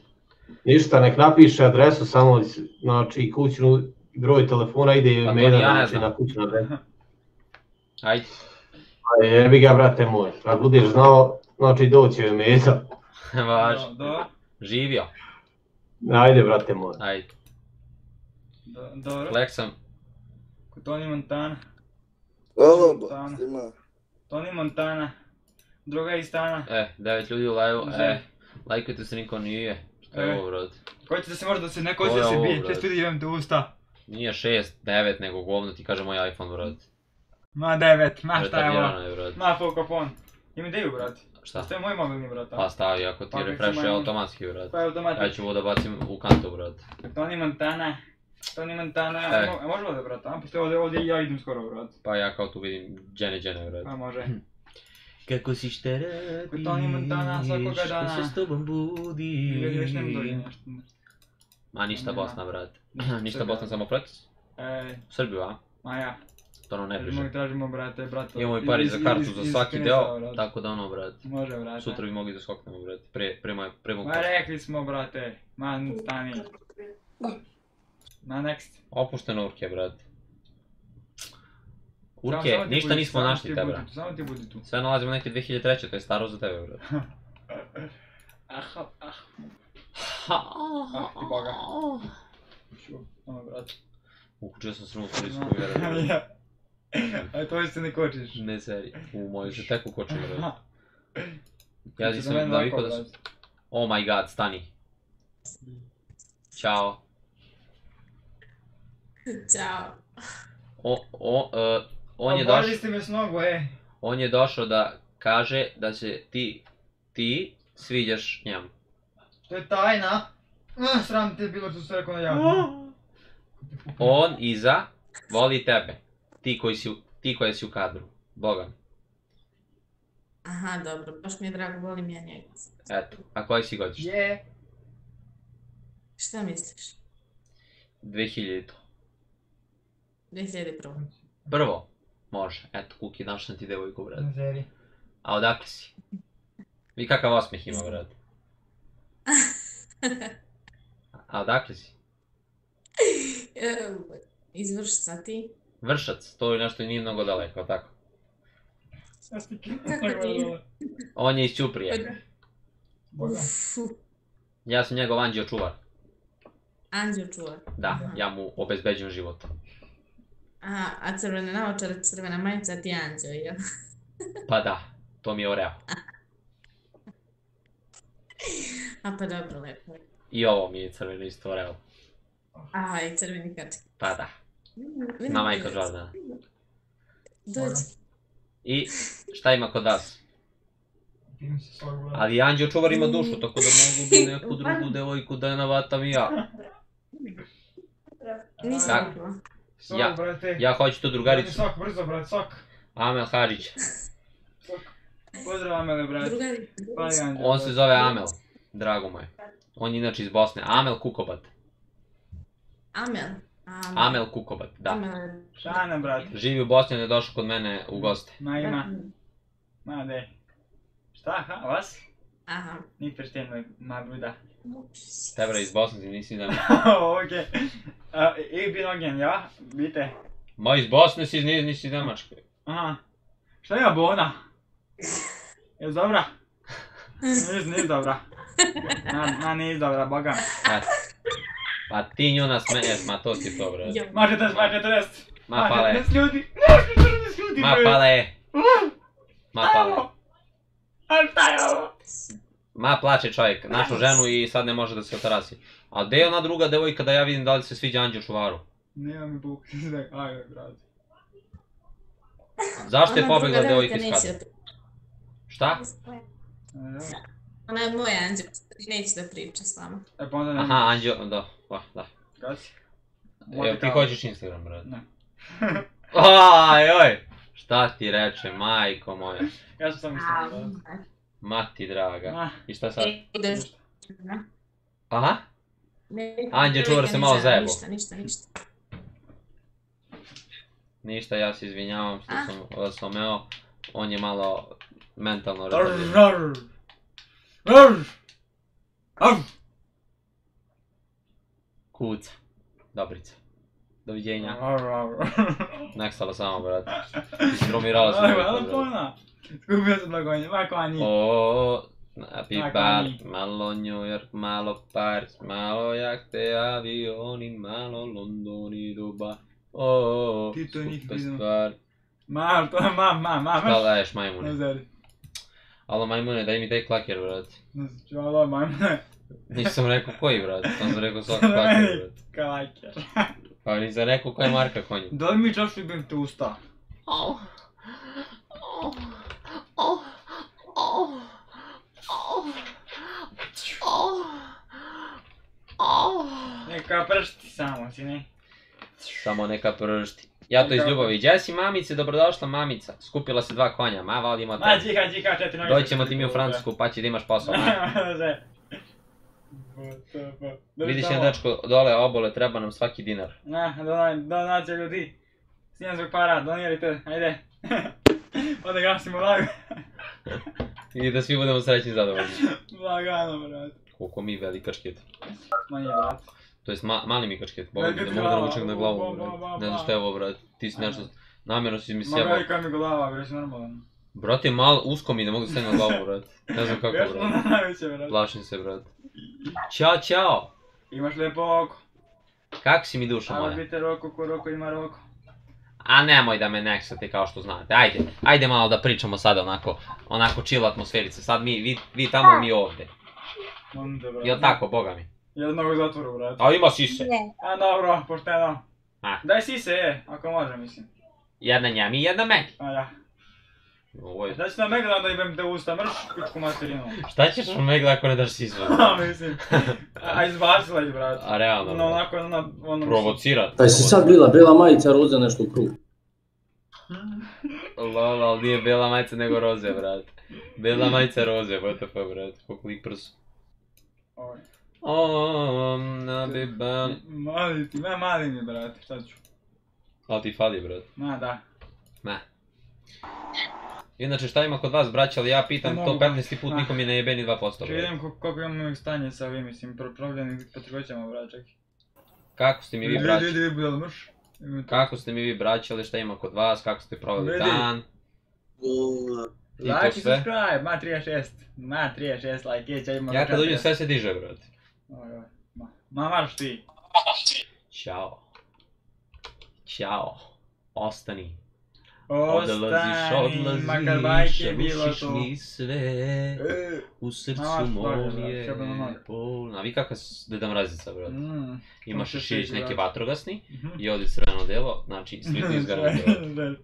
[SPEAKER 8] Ništa, nek napiše adresu, samo znači kućnu broj telefona ide
[SPEAKER 1] Pa
[SPEAKER 8] meda
[SPEAKER 1] ni ja
[SPEAKER 8] znači na kućnu adresu.
[SPEAKER 1] Ajde.
[SPEAKER 8] A jebi ga, brate moj, kad budeš znao, znači doći je meda.
[SPEAKER 1] Važ.
[SPEAKER 2] Do,
[SPEAKER 1] Živio.
[SPEAKER 8] Ajde, brate moj.
[SPEAKER 1] Ajde.
[SPEAKER 2] do, dobro.
[SPEAKER 1] Flexam.
[SPEAKER 2] Tony Montana.
[SPEAKER 9] Ovo,
[SPEAKER 2] Montana.
[SPEAKER 9] ima.
[SPEAKER 2] Tony Montana. Druga iz stana.
[SPEAKER 1] E, devet ljudi u live
[SPEAKER 2] Može.
[SPEAKER 1] E, lajkujte se niko nije. Šta je
[SPEAKER 2] E.
[SPEAKER 1] ovo, brate?
[SPEAKER 2] Ko će da se možda da se neko
[SPEAKER 1] To
[SPEAKER 2] hoće
[SPEAKER 1] je
[SPEAKER 2] da se bije, često ljudi imam te usta.
[SPEAKER 1] Nije šest, devet, nego govno ti kaže moj iPhone, brate.
[SPEAKER 2] Ma devet, ma šta je ovo? Ma Fokopon. Imam ideju, brate.
[SPEAKER 1] Šta?
[SPEAKER 2] To je moj mobilni, brate.
[SPEAKER 1] Pa stavi, ako ti
[SPEAKER 2] Pa,
[SPEAKER 1] refreshuje
[SPEAKER 2] recimo,
[SPEAKER 1] automatski, brate.
[SPEAKER 2] Pa je automatik.
[SPEAKER 1] Ja ću ovo da bacim u kantu, brate.
[SPEAKER 2] Tony Montana. Tony Montana.
[SPEAKER 1] E.
[SPEAKER 2] Mo- a može ovdje, brate? A, pošto ovdje, ovdje ja idem skoro, brate.
[SPEAKER 1] Pa ja kao tu vidim džene džene, brate.
[SPEAKER 2] Pa može.
[SPEAKER 1] Kako si šta radiš,
[SPEAKER 2] Kod Tony Montana svakoga dana.
[SPEAKER 1] ko se s tobom budi.
[SPEAKER 2] Ili već nem dođe nešto.
[SPEAKER 1] Ma ništa. Bosna, brate. ništa. Bosna, samo Flex.
[SPEAKER 2] E,
[SPEAKER 1] Srbiju, a?
[SPEAKER 2] ma ja.
[SPEAKER 1] Ono ne
[SPEAKER 2] Tražimo,
[SPEAKER 1] bliže.
[SPEAKER 2] tražimo, brate, brate.
[SPEAKER 1] Imamo i pari za kartu
[SPEAKER 2] iz-
[SPEAKER 1] za svaki deo,
[SPEAKER 2] brate.
[SPEAKER 1] tako da ono, brate.
[SPEAKER 2] Može, brate.
[SPEAKER 1] Sutra bi mogli da skoknemo, brate. Pre, prema, prema
[SPEAKER 2] Ma rekli smo, brate. Man, stani. Na next.
[SPEAKER 1] Opušteno urke, brate.
[SPEAKER 2] Samo-
[SPEAKER 1] Urke,
[SPEAKER 2] samo ti
[SPEAKER 1] ništa
[SPEAKER 2] budi-
[SPEAKER 1] nismo
[SPEAKER 2] samo
[SPEAKER 1] našli
[SPEAKER 2] budi tu, Samo ti budi tu.
[SPEAKER 1] Sve nalazimo neke 2003. To je staro za tebe, brate.
[SPEAKER 2] Ah, ah. Ah, ti boga. Ono, brate.
[SPEAKER 1] Uključio sam se u vjeru.
[SPEAKER 2] A to se ne kočiš.
[SPEAKER 1] Ne seri. U moju se brate.
[SPEAKER 2] Aha.
[SPEAKER 1] Ja nisam
[SPEAKER 2] za mene
[SPEAKER 1] navikao da su... Oh my god, stani. Ćao.
[SPEAKER 7] Ćao.
[SPEAKER 1] O, o, e, on je
[SPEAKER 2] Obolili
[SPEAKER 1] došao,
[SPEAKER 2] ste me s nogu, e.
[SPEAKER 1] on je došao da kaže da se ti, ti sviđaš njemu.
[SPEAKER 2] To je tajna. Ah, sram te bilo što sam rekao na javno.
[SPEAKER 1] On iza voli tebe. Ti koji si, ti koja si u kadru. Boga.
[SPEAKER 7] Aha, dobro, baš mi je drago, volim ja njega.
[SPEAKER 1] Eto, a koji si godište?
[SPEAKER 2] Je.
[SPEAKER 7] Šta misliš?
[SPEAKER 1] 2000 to.
[SPEAKER 7] 2001.
[SPEAKER 1] Prvo, može. Eto, Kuki, našao sam ti devojku, brate.
[SPEAKER 2] Seri.
[SPEAKER 1] A odakle si? Vi kakav osmeh ima, brate. A odakle si?
[SPEAKER 7] Izvršca ti?
[SPEAKER 1] Vršac, to je nešto i nije mnogo daleko, tako?
[SPEAKER 7] Kako?
[SPEAKER 1] On je iz Ćuprije. Ja sam njegov anđeo čuvar.
[SPEAKER 7] Anđeo čuva.
[SPEAKER 1] Da, ja mu obezbeđujem život.
[SPEAKER 7] Aha, a crvene naočare, crvena majica, ti anđeo, jel?
[SPEAKER 1] Pa da, to mi je oreo.
[SPEAKER 7] A pa dobro, lepo.
[SPEAKER 1] I ovo mi je crveno isto oreo.
[SPEAKER 7] Aha, i crveni kačak.
[SPEAKER 1] Pa da, na
[SPEAKER 7] ti
[SPEAKER 1] Michael
[SPEAKER 7] dođi.
[SPEAKER 1] I šta ima kod vas? Ali anđeo čuvar ima dušu, tako da mogu bi neku drugu devojku da je navatam i ja.
[SPEAKER 7] Nisam
[SPEAKER 1] Ja-. Ja hoću tu drugaricu.
[SPEAKER 2] Sok, brzo, brate, sok.
[SPEAKER 1] Amel Hadžić.
[SPEAKER 2] Pozdrav, Amele, brate.
[SPEAKER 1] On se zove Amel. Drago moj. On je inače iz Bosne. Amel Kukobat.
[SPEAKER 7] Amel. Amel.
[SPEAKER 1] Amel Kukobat, da.
[SPEAKER 7] Amel.
[SPEAKER 2] Šana, brate.
[SPEAKER 1] Živi u Bosni, on je došao kod mene u goste.
[SPEAKER 2] Ma ima. Ma de. Šta, ha, vas?
[SPEAKER 7] Aha.
[SPEAKER 2] Ni verstehen, ma Bruder.
[SPEAKER 1] Tebra iz Bosne, ti nisi da...
[SPEAKER 2] okay. Uh, ich bin Eugen, ja? Bitte.
[SPEAKER 1] Ma iz Bosne si, nisi, nisi iz Nemačke.
[SPEAKER 2] Aha. Šta ima bona? Je dobra? Nis, nis dobra. Na, na nis dobra, boga. mi.
[SPEAKER 1] Eto. Pa ti nju nasmeješ, ma to ti to, bre.
[SPEAKER 7] Jo.
[SPEAKER 2] Ma 40, ma 40.
[SPEAKER 1] Ma pale.
[SPEAKER 2] 40 ljudi. Ma 40 ljudi,
[SPEAKER 1] Ma pale. Ma pale.
[SPEAKER 2] A šta je ovo?
[SPEAKER 1] Ma plače čovjek, našu ženu i sad ne može da se otarasi. A gdje je ona druga devojka da ja vidim da li se sviđa Anđeo Čuvaru?
[SPEAKER 2] Nema mi buk. Ajde, brate.
[SPEAKER 1] Zašto je pobjegla devojka iz kada?
[SPEAKER 7] da
[SPEAKER 1] Šta?
[SPEAKER 2] E,
[SPEAKER 7] Ona je moj anđeo, neće da priča s vama.
[SPEAKER 2] E pa onda ne.
[SPEAKER 1] Aha, Anđeo, da, pa, da.
[SPEAKER 2] Kad si?
[SPEAKER 1] Evo ti hoćeš Instagram, brate.
[SPEAKER 2] Ne.
[SPEAKER 1] Aj, oj! Šta ti reče, majko moja?
[SPEAKER 2] Ja sam sam mislio, brate.
[SPEAKER 1] Mati draga.
[SPEAKER 2] Ah,
[SPEAKER 1] I šta sad?
[SPEAKER 7] Ideš.
[SPEAKER 1] Aha?
[SPEAKER 7] Devojka
[SPEAKER 1] čuvar se malo zajebo.
[SPEAKER 7] Ništa, ništa, ništa.
[SPEAKER 1] Ništa, ja se izvinjavam što sam vas omeo. On je malo mentalno retardiran.
[SPEAKER 2] Rrrr. Rrrr. Rrrr.
[SPEAKER 1] Kuca. Dobrica. Doviđenja.
[SPEAKER 2] Rrrr.
[SPEAKER 1] Nestala samo, brate. Istromirala se.
[SPEAKER 2] Aj,
[SPEAKER 1] devojka,
[SPEAKER 2] malo
[SPEAKER 1] brate.
[SPEAKER 2] pona. Skupio sam blagonje, ma ko ani.
[SPEAKER 1] O, happy
[SPEAKER 2] Tako
[SPEAKER 1] bar,
[SPEAKER 2] ni.
[SPEAKER 1] malo New York, malo Paris, malo jahte, avioni, malo London i Dubai. O,
[SPEAKER 2] Ti to njih
[SPEAKER 1] super
[SPEAKER 2] vidio.
[SPEAKER 1] stvar.
[SPEAKER 2] Ma, to ma, ma, ma,
[SPEAKER 1] Šta
[SPEAKER 2] ma.
[SPEAKER 1] daješ
[SPEAKER 2] Ne
[SPEAKER 1] majmune?
[SPEAKER 2] zari.
[SPEAKER 1] Alo majmune, daj mi taj klaker, brate.
[SPEAKER 2] Ne znam, ću malo majmune.
[SPEAKER 1] Nisam rekao koji, brate. Sam rekao svaki klaker, brate.
[SPEAKER 2] Kalaker.
[SPEAKER 1] Pa nisam rekao koja je marka konja.
[SPEAKER 2] Daj mi čašu i bim te usta.
[SPEAKER 1] Oh. Oh. Oh. Oh.
[SPEAKER 2] Neka pršti samo, si ne?
[SPEAKER 1] Samo neka pršti. Ja to iz ljubavi. Gdje si mamice, dobrodošla mamica. Skupila se dva konja, ma valimo
[SPEAKER 2] Ma,
[SPEAKER 1] te.
[SPEAKER 2] džiha, džiha, četiri noge.
[SPEAKER 1] Doći ćemo ti mi u Francusku pa će da imaš posao. ma. Vidiš jedan dečko dole obole, treba nam svaki dinar.
[SPEAKER 2] Na, donaj, donacija ljudi. Snijem zbog para, donirajte, ajde. Onda gasimo live.
[SPEAKER 1] I da svi budemo srećni i zadovoljni.
[SPEAKER 2] Lagano, brat.
[SPEAKER 1] Koliko mi velika šket.
[SPEAKER 2] Ma nije, brat.
[SPEAKER 1] To jest ma, mali mi kačket, boga da mogu da navučem na glavu,
[SPEAKER 2] ba,
[SPEAKER 1] Ne znam
[SPEAKER 2] ba.
[SPEAKER 1] šta je ovo, brate. Ti si nešto, namjerno si mi
[SPEAKER 2] Ma
[SPEAKER 1] sjebao.
[SPEAKER 2] velika mi glava, bre, si normalno.
[SPEAKER 1] Brate, malo usko mi, ne mogu da stavim na glavu, brate. Ne znam kako,
[SPEAKER 2] Još
[SPEAKER 1] brate.
[SPEAKER 2] najveće, brat.
[SPEAKER 1] Plašim se, brate. Ćao, ćao!
[SPEAKER 2] Imaš lijepo oko.
[SPEAKER 1] Kako si mi duša
[SPEAKER 2] Ajmo
[SPEAKER 1] moja?
[SPEAKER 2] biti roko ko roko ima roko.
[SPEAKER 1] A nemoj da me neksate kao što znate. Ajde, ajde malo da pričamo sada onako, onako chill atmosferice. Sad mi, vi, vi tamo, mi ovdje.
[SPEAKER 2] Onda, brate.
[SPEAKER 1] Jel tako, boga mi?
[SPEAKER 2] Jednog u zatvoru, brate.
[SPEAKER 1] A ima sise.
[SPEAKER 2] A dobro, pošteno.
[SPEAKER 1] A.
[SPEAKER 2] Daj sise, je, ako može, mislim.
[SPEAKER 1] Jedna njemi i jedna meni.
[SPEAKER 2] A ja.
[SPEAKER 1] Ovo je...
[SPEAKER 2] Da ću na Megla da imam te usta, mrš, pičku materinu.
[SPEAKER 1] Šta ćeš u Megla ako ne daš sisu?
[SPEAKER 2] A, mislim. A izbacila ih, brate.
[SPEAKER 1] A realno,
[SPEAKER 2] No, onako, na, ono...
[SPEAKER 1] Provocirat.
[SPEAKER 9] Pa si sad bila, bila majica roze nešto u krug.
[SPEAKER 1] Lol, ali nije bela majica nego roze, brate. Bela majica roze, what the fuck, brate. Koliko lik prsu.
[SPEAKER 2] Ovaj.
[SPEAKER 1] O, na beli.
[SPEAKER 2] Mali ti, ma mali mi, brate, šta ću?
[SPEAKER 1] Ali ti fali, brate.
[SPEAKER 2] Ma, da.
[SPEAKER 1] Ma. Inače, šta ima kod vas, braća, ali ja pitam
[SPEAKER 2] Ne
[SPEAKER 1] to
[SPEAKER 2] mogu.
[SPEAKER 1] 15. put,
[SPEAKER 2] Ah.
[SPEAKER 1] niko mi ne jebe ni 2%,
[SPEAKER 2] Če vidim ko- koliko imamo stanje sa ovim, mislim, potvrđama, brate, čekaj.
[SPEAKER 1] Kako ste mi vi, braća?
[SPEAKER 2] vidi, vidi, jel mrš?
[SPEAKER 1] Kako ste mi vi, braća, ali šta ima kod vas, kako ste proveli dan? I to
[SPEAKER 2] Like i subscribe, ma 36, ma 36 like, će ima...
[SPEAKER 1] Ja kad uđem sve se diže, brate.
[SPEAKER 2] Ma, ma marš ti.
[SPEAKER 1] Ćao. Ćao. Ostani. Odlaziš,
[SPEAKER 2] Ostani, makar
[SPEAKER 1] odlaziš,
[SPEAKER 2] bajke bilo to.
[SPEAKER 1] mi sve.
[SPEAKER 2] E,
[SPEAKER 1] U srcu mom
[SPEAKER 2] brate,
[SPEAKER 1] je
[SPEAKER 2] sjebana noga.
[SPEAKER 1] pol... A vi kakva deda mrazica, brate?
[SPEAKER 2] mm.
[SPEAKER 1] Imaš širić neki
[SPEAKER 2] brate.
[SPEAKER 1] vatrogasni
[SPEAKER 2] Mhm.
[SPEAKER 1] i ovdje crveno delo, znači sliti izgarano delo.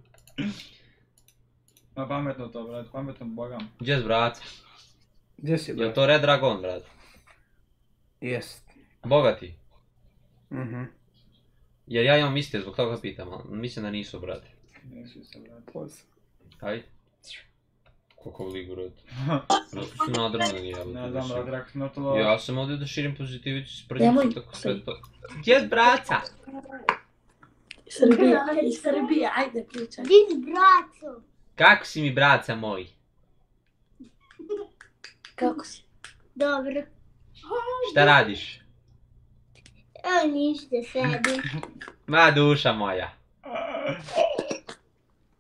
[SPEAKER 2] Ma pametno to, brate, pametno bogam.
[SPEAKER 1] Gdje brat?
[SPEAKER 9] Gdje si,
[SPEAKER 1] Jel to Red Dragon, brat?
[SPEAKER 9] Jest.
[SPEAKER 1] Bogati.
[SPEAKER 9] Mhm.
[SPEAKER 1] Jer ja imam iste, zbog toga pitam, ali mislim da nisu, brate.
[SPEAKER 2] Nisu se.
[SPEAKER 9] Poz.
[SPEAKER 1] Aj. Koliko ligu, brate. Zašto su nadrmani, jel?
[SPEAKER 2] Ne znam, sam na to...
[SPEAKER 1] Ja sam ovdje da širim pozitivicu s prđicom, tako sve to. Gdje je braca?
[SPEAKER 5] Srbija, iz Srbije, ajde pričaj.
[SPEAKER 10] Di braco?
[SPEAKER 1] Kako si mi braca moj?
[SPEAKER 5] Kako si?
[SPEAKER 10] Dobro.
[SPEAKER 1] Šta radiš?
[SPEAKER 10] Evo ništa sebi.
[SPEAKER 1] Ma duša moja.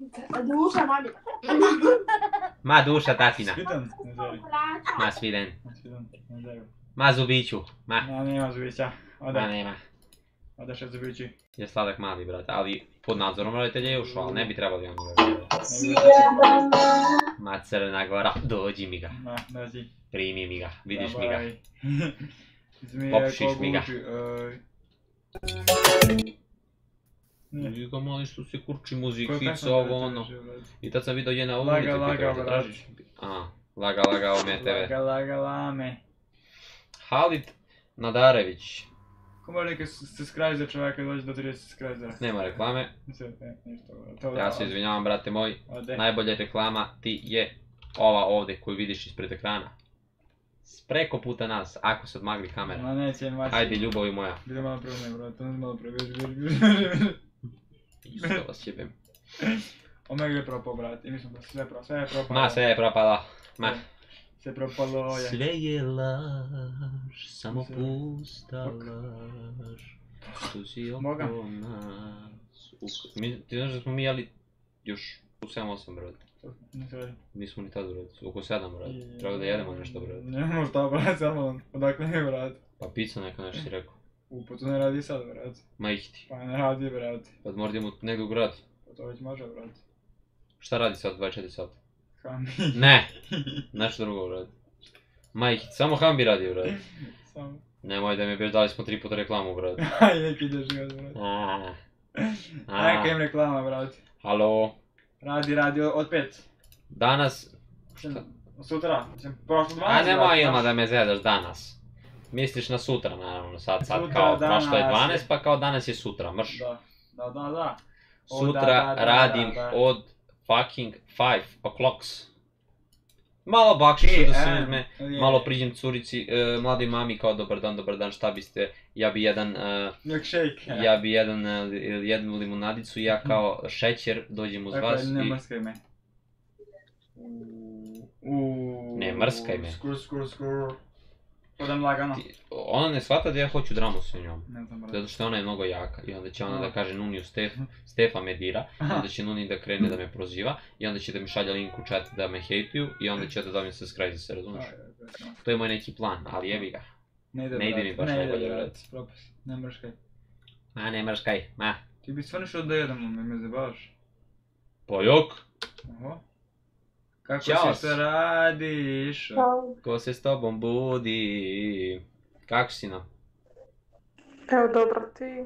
[SPEAKER 5] Duša, mami.
[SPEAKER 1] Ma duša tatina. Ma sviden. Ma zubiću. Ma.
[SPEAKER 2] Ma nema zubića.
[SPEAKER 1] Ma
[SPEAKER 2] Ode,
[SPEAKER 1] nema.
[SPEAKER 2] odeš od zubići.
[SPEAKER 1] Je sladak mali, brate, ali pod nadzorom roditelja je ušao, ali ne bi trebali da Ma crna gora, dođi mi ga,
[SPEAKER 2] Ma, dođi.
[SPEAKER 1] primi mi ga, vidiš mi ga.
[SPEAKER 2] Zmije
[SPEAKER 1] Popušiš mi ga.
[SPEAKER 2] Ne.
[SPEAKER 1] Vidi ga mali što se kurči
[SPEAKER 2] pesmu
[SPEAKER 1] ovo ono.
[SPEAKER 2] brate?
[SPEAKER 1] I tad sam vidio je na ulici,
[SPEAKER 2] Laga,
[SPEAKER 1] pitao
[SPEAKER 2] laga,
[SPEAKER 1] da tražiš. A, laga, laga, ome TV.
[SPEAKER 2] Laga, laga, lame.
[SPEAKER 1] Halid Nadarević,
[SPEAKER 2] Ko može neki subscribe za čovjeka dođe do 30 subscribera?
[SPEAKER 1] nema reklame.
[SPEAKER 2] To
[SPEAKER 1] ja se izvinjavam brate moj, najbolja reklama ti je ova ovdje koju vidiš ispred ekrana. S preko puta nas, ako se odmagli kamera.
[SPEAKER 2] Ma neće, mači.
[SPEAKER 1] Ajde ljubavi moja,
[SPEAKER 2] Bili malo prvo ne, brate, malo prvo,
[SPEAKER 1] isto vas jebem.
[SPEAKER 2] Omega je propao, brate, i mislim da sve pro, sve je propalo.
[SPEAKER 1] Ma sve je propala, ma.
[SPEAKER 2] Sve propalo je.
[SPEAKER 1] Sve je laž, samo
[SPEAKER 2] Sve.
[SPEAKER 1] pusta laž. Što si oko nas. U- Mi, ti znaš da smo mi jeli još u 7-8 brate. Nismo ni tad brate, oko 7 brate. Treba da jedemo nešto brate.
[SPEAKER 2] Nemamo šta, brate, samo odakle ne, brate.
[SPEAKER 1] Pa pizza neka nešto si rekao.
[SPEAKER 2] U, pa to ne radi sad, brate.
[SPEAKER 1] Ma.
[SPEAKER 2] Pa ne radi, brate.
[SPEAKER 1] Pa možda idemo negdje u grad.
[SPEAKER 2] Pa to već može, brate.
[SPEAKER 1] Šta radi sad 24 sata?
[SPEAKER 2] Hami.
[SPEAKER 1] Ne! Nešto drugo brate. Ma ih ti, samo Hambi radi brate.
[SPEAKER 2] Samo.
[SPEAKER 1] Nemoj da mi beš dali smo tri puta reklamu brate.
[SPEAKER 2] Aj, neki ideš život, brate.
[SPEAKER 1] A, a.
[SPEAKER 2] Neka im reklama, brate.
[SPEAKER 1] Halo.
[SPEAKER 2] Radi, radi od pet.
[SPEAKER 1] Danas
[SPEAKER 2] Sutra, mislim, prošlo 12.
[SPEAKER 1] A nemoj Ilma da me zedaš danas. Misliš na sutra naravno, sad sad
[SPEAKER 2] Sutra,
[SPEAKER 1] kao prošlo je 12
[SPEAKER 2] je.
[SPEAKER 1] pa kao danas je sutra, mrš.
[SPEAKER 2] Da, da, da, da. O,
[SPEAKER 1] Sutra
[SPEAKER 2] da, da,
[SPEAKER 1] radim
[SPEAKER 2] da,
[SPEAKER 1] od fucking 5 o'clocks. Malo bakšiša da se
[SPEAKER 2] PM,
[SPEAKER 1] uzme, malo priđem curici, e, mladoj mami kao dobar dan, dobar dan, šta biste, ja bi jedan, e,
[SPEAKER 2] Milkshake.
[SPEAKER 1] ja bi jedan, e, ili jednu limunadicu, ja kao šećer dođem uz
[SPEAKER 2] Dakle,
[SPEAKER 1] vas
[SPEAKER 2] ne
[SPEAKER 1] i...
[SPEAKER 2] mrskaj me. Uuu.
[SPEAKER 1] Ne, mrskaj me.
[SPEAKER 2] Skur, skur, skur. Podam lagano.
[SPEAKER 1] Ti- Ona ne shvata da ja hoću dramu sa njom.
[SPEAKER 2] Ne znam.
[SPEAKER 1] Zato što ona je mnogo jaka i onda će ona da kaže Nuniju Stef, Stefa me dira, i
[SPEAKER 2] Aha.
[SPEAKER 1] onda će Nuni da krene da me proziva i onda će da mi šalje link u chat da me hejtuju i onda će da dobijem subscribe se, razumiješ? To je moj neki plan, ali jebi ga.
[SPEAKER 2] Ne ide,
[SPEAKER 1] Ne ide mi baš
[SPEAKER 2] ne
[SPEAKER 1] najbolje,
[SPEAKER 2] propust. Ne mrškaj.
[SPEAKER 1] Ma ne mrškaj, ma.
[SPEAKER 2] Ti bi stvarno išao da jedemo, me me zabavaš.
[SPEAKER 1] Pojok.
[SPEAKER 2] Oho. Kako
[SPEAKER 1] Ćao.
[SPEAKER 2] si što radiš?
[SPEAKER 1] Ko se s tobom budi? Kako si nam?
[SPEAKER 11] Evo dobro ti.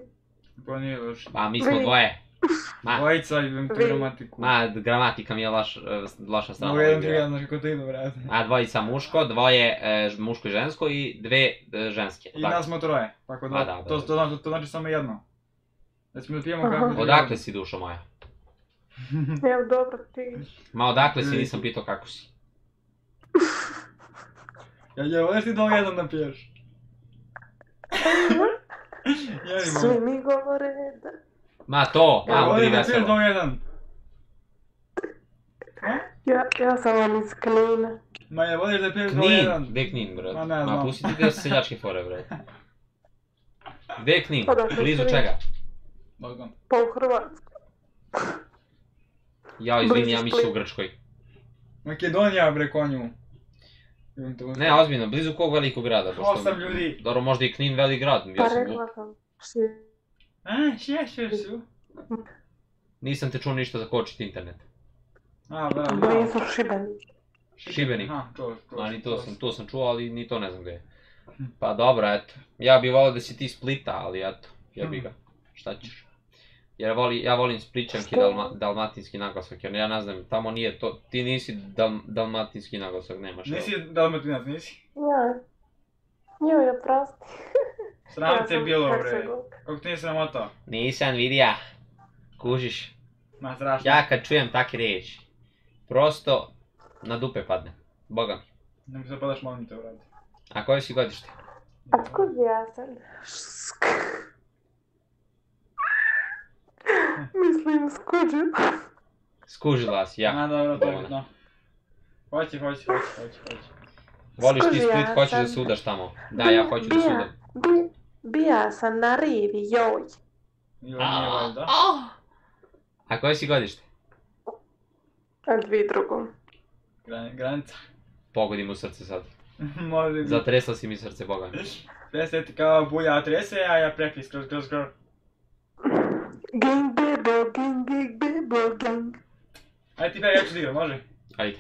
[SPEAKER 2] Pa nije loše.
[SPEAKER 1] Ma, mi smo
[SPEAKER 11] Vi.
[SPEAKER 1] dvoje. Ma,
[SPEAKER 2] Dvojica idem tu
[SPEAKER 11] Vi.
[SPEAKER 2] gramatiku.
[SPEAKER 1] ma, gramatika mi je loš, e, loša strana.
[SPEAKER 2] Mogu jedan znaš kako to ide, brate.
[SPEAKER 1] A dvojica muško, dvoje e, muško i žensko i dve e, ženske.
[SPEAKER 2] I
[SPEAKER 1] Tako.
[SPEAKER 2] nas smo troje. Tako
[SPEAKER 1] Pa
[SPEAKER 2] da,
[SPEAKER 1] da, da,
[SPEAKER 2] to,
[SPEAKER 1] da.
[SPEAKER 2] to, znači- to znači samo jedno. Da ćemo da pijemo kako
[SPEAKER 1] Odakle si dušo moja?
[SPEAKER 11] Evo dobro ti.
[SPEAKER 1] Ma odakle si, nisam pitao kako si.
[SPEAKER 2] Ja, ja, voliš ti da ovo jedan napiješ? Jeli,
[SPEAKER 11] Svi mi govore da...
[SPEAKER 1] Ma to,
[SPEAKER 2] Ja,
[SPEAKER 1] malo
[SPEAKER 2] voliš
[SPEAKER 1] ti
[SPEAKER 2] da piješ da
[SPEAKER 1] veselo.
[SPEAKER 2] ovo jedan?
[SPEAKER 11] Ja, ja sam vam iz Knina.
[SPEAKER 2] Ma ja, voliš da piješ
[SPEAKER 1] Knin,
[SPEAKER 2] jedan?
[SPEAKER 1] gdje je Knin, brat?
[SPEAKER 2] Ma ne
[SPEAKER 1] Ma
[SPEAKER 2] znam.
[SPEAKER 1] pusti ti te seljačke fore, brat. Gdje je Knin? Blizu čega?
[SPEAKER 2] Bogom.
[SPEAKER 11] Pa u Hrvatskoj.
[SPEAKER 1] Ja, izvini, ja mislim u. Grčkoj.
[SPEAKER 2] Makedonija, bre, konju.
[SPEAKER 1] Ne, ozbiljno, blizu kog velikog grada? pošto-
[SPEAKER 2] Osam ljudi.
[SPEAKER 1] Dobro, možda i Knin velik grad,
[SPEAKER 11] Pa
[SPEAKER 1] ja sam
[SPEAKER 11] rekla sam.
[SPEAKER 2] A, še, še su.
[SPEAKER 1] Nisam te čuo ništa za kočiti internet.
[SPEAKER 2] A, bra,
[SPEAKER 11] Blizu Šibenik.
[SPEAKER 1] Šibenik.
[SPEAKER 2] Aha, to, to.
[SPEAKER 1] A ni to sam, to sam čuo, ali ni to ne znam gdje je. Pa dobro, eto. Ja bih volio da si ti Splita, ali eto, jebi ga. Šta ćeš? Jer voli, ja volim spličanki dalma, dalmatinski naglasak, jer ja ne znam, tamo nije to, ti nisi dal, dalmatinski naglasak, nemaš.
[SPEAKER 2] Nisi dalmatinac, nisi?
[SPEAKER 11] Ja. Joj, oprosti.
[SPEAKER 2] Sram
[SPEAKER 11] Ja
[SPEAKER 2] te bilo, bre. Kako ti nije sramota?
[SPEAKER 1] Nisam vidija. Kužiš.
[SPEAKER 2] Ma, strašno.
[SPEAKER 1] Ja kad čujem takve riječi, prosto na dupe padne. Boga mi.
[SPEAKER 2] Ne mi se padaš, molim te, brate.
[SPEAKER 1] A koje si godište?
[SPEAKER 11] A tko ja sam? Mislim skuđen.
[SPEAKER 1] Skužila si, ja.
[SPEAKER 2] A, dobro, to je
[SPEAKER 1] Dovoljno.
[SPEAKER 2] to. Hoći, hoći, hoći, hoći, hoći.
[SPEAKER 1] Voliš ti Split, hoćeš da
[SPEAKER 11] sam-
[SPEAKER 1] se udaš tamo. Da, ja hoću da
[SPEAKER 11] Bija,
[SPEAKER 1] udam.
[SPEAKER 11] bi, bija sam na rivi, joj.
[SPEAKER 2] Joj, nije valjda.
[SPEAKER 1] A koje si godište?
[SPEAKER 11] A dvi drugom.
[SPEAKER 2] Gran- Granica.
[SPEAKER 1] Pogodi mu srce sad.
[SPEAKER 2] Može biti.
[SPEAKER 1] Zatresla si mi srce, Boga mi.
[SPEAKER 2] Trese ti kao bulja trese, a ja prekli skroz, skroz, skroz.
[SPEAKER 11] Gang bebo, gang gang bebo, gang.
[SPEAKER 2] Ajde ti pevaj, ja ću da igram, može?
[SPEAKER 1] Ajde.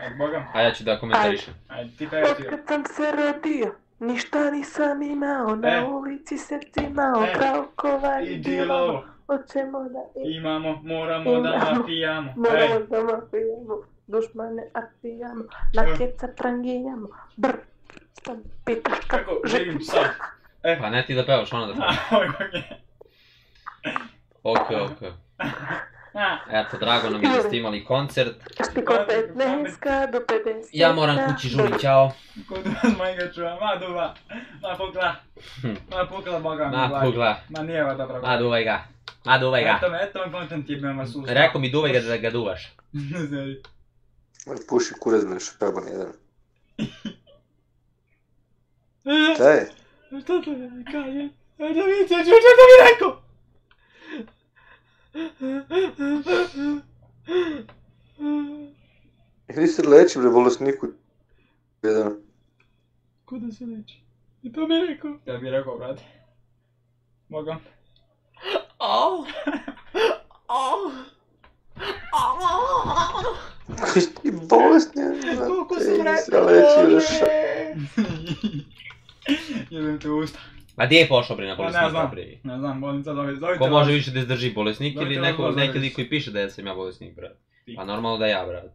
[SPEAKER 2] Ajde, Boga.
[SPEAKER 1] A ja ću da komentarišem.
[SPEAKER 2] Ajde, ti pevaj, ja ću da.
[SPEAKER 11] Otkad sam se rodio, ništa nisam imao, na
[SPEAKER 2] E.
[SPEAKER 11] ulici se cimao,
[SPEAKER 2] E.
[SPEAKER 11] kao kovar
[SPEAKER 2] I
[SPEAKER 11] dilamo. Hoćemo da
[SPEAKER 2] Imamo, moramo da
[SPEAKER 11] Imamo.
[SPEAKER 2] napijamo. Ej,
[SPEAKER 11] moramo da mafijamo, dušmane akcijamo, na kjeca prangijamo, brr, sam pitaš kako
[SPEAKER 2] kako živim sad? E,
[SPEAKER 1] Pa ne ti da pevaš, ona da peva.
[SPEAKER 2] Je.
[SPEAKER 1] Ok, ok.
[SPEAKER 2] A,
[SPEAKER 1] Eto, drago nam je da ste imali koncert.
[SPEAKER 11] Stiko 15 do 50.
[SPEAKER 1] Ja moram kući žuri, ćao.
[SPEAKER 2] kod vas mojega čuva, ma duva, ma pukla,
[SPEAKER 1] Hm.
[SPEAKER 2] ma pukla, Boga mi.
[SPEAKER 1] Ma pugla.
[SPEAKER 2] Ma nije va dobro.
[SPEAKER 1] Ma duvaj ga. Ma duvaj ga.
[SPEAKER 2] Eto me, eto me content jebem vas usta.
[SPEAKER 1] Rekao mi duvaj ga da ga duvaš.
[SPEAKER 2] Ne znam.
[SPEAKER 6] Puši kurac me špeban jedan. Šta je?
[SPEAKER 2] Što to mi kaže? Ajde vidite, što to mi rekao?
[SPEAKER 6] Или
[SPEAKER 2] се лечи, бе, болеснику. Беден. Куда се лечи? И тоа ми рекол. Ја
[SPEAKER 1] ми рекол,
[SPEAKER 6] брат. Могам.
[SPEAKER 2] Ау!
[SPEAKER 6] Ау!
[SPEAKER 2] Ау!
[SPEAKER 6] Кој ти
[SPEAKER 2] болесни,
[SPEAKER 6] брат. Колку
[SPEAKER 2] сум
[SPEAKER 6] рекол,
[SPEAKER 2] Ја бе. Те.
[SPEAKER 1] A gdje je pošao bre na
[SPEAKER 2] Pa ne
[SPEAKER 1] bolesnika
[SPEAKER 2] znam,
[SPEAKER 1] bre?
[SPEAKER 2] ne znam, molim sad zovite,
[SPEAKER 1] Ko može više da izdrži bolesnik ili neko, neki lik koji piše da sam ja bolesnik, brat? Pa normalno da ja, brat.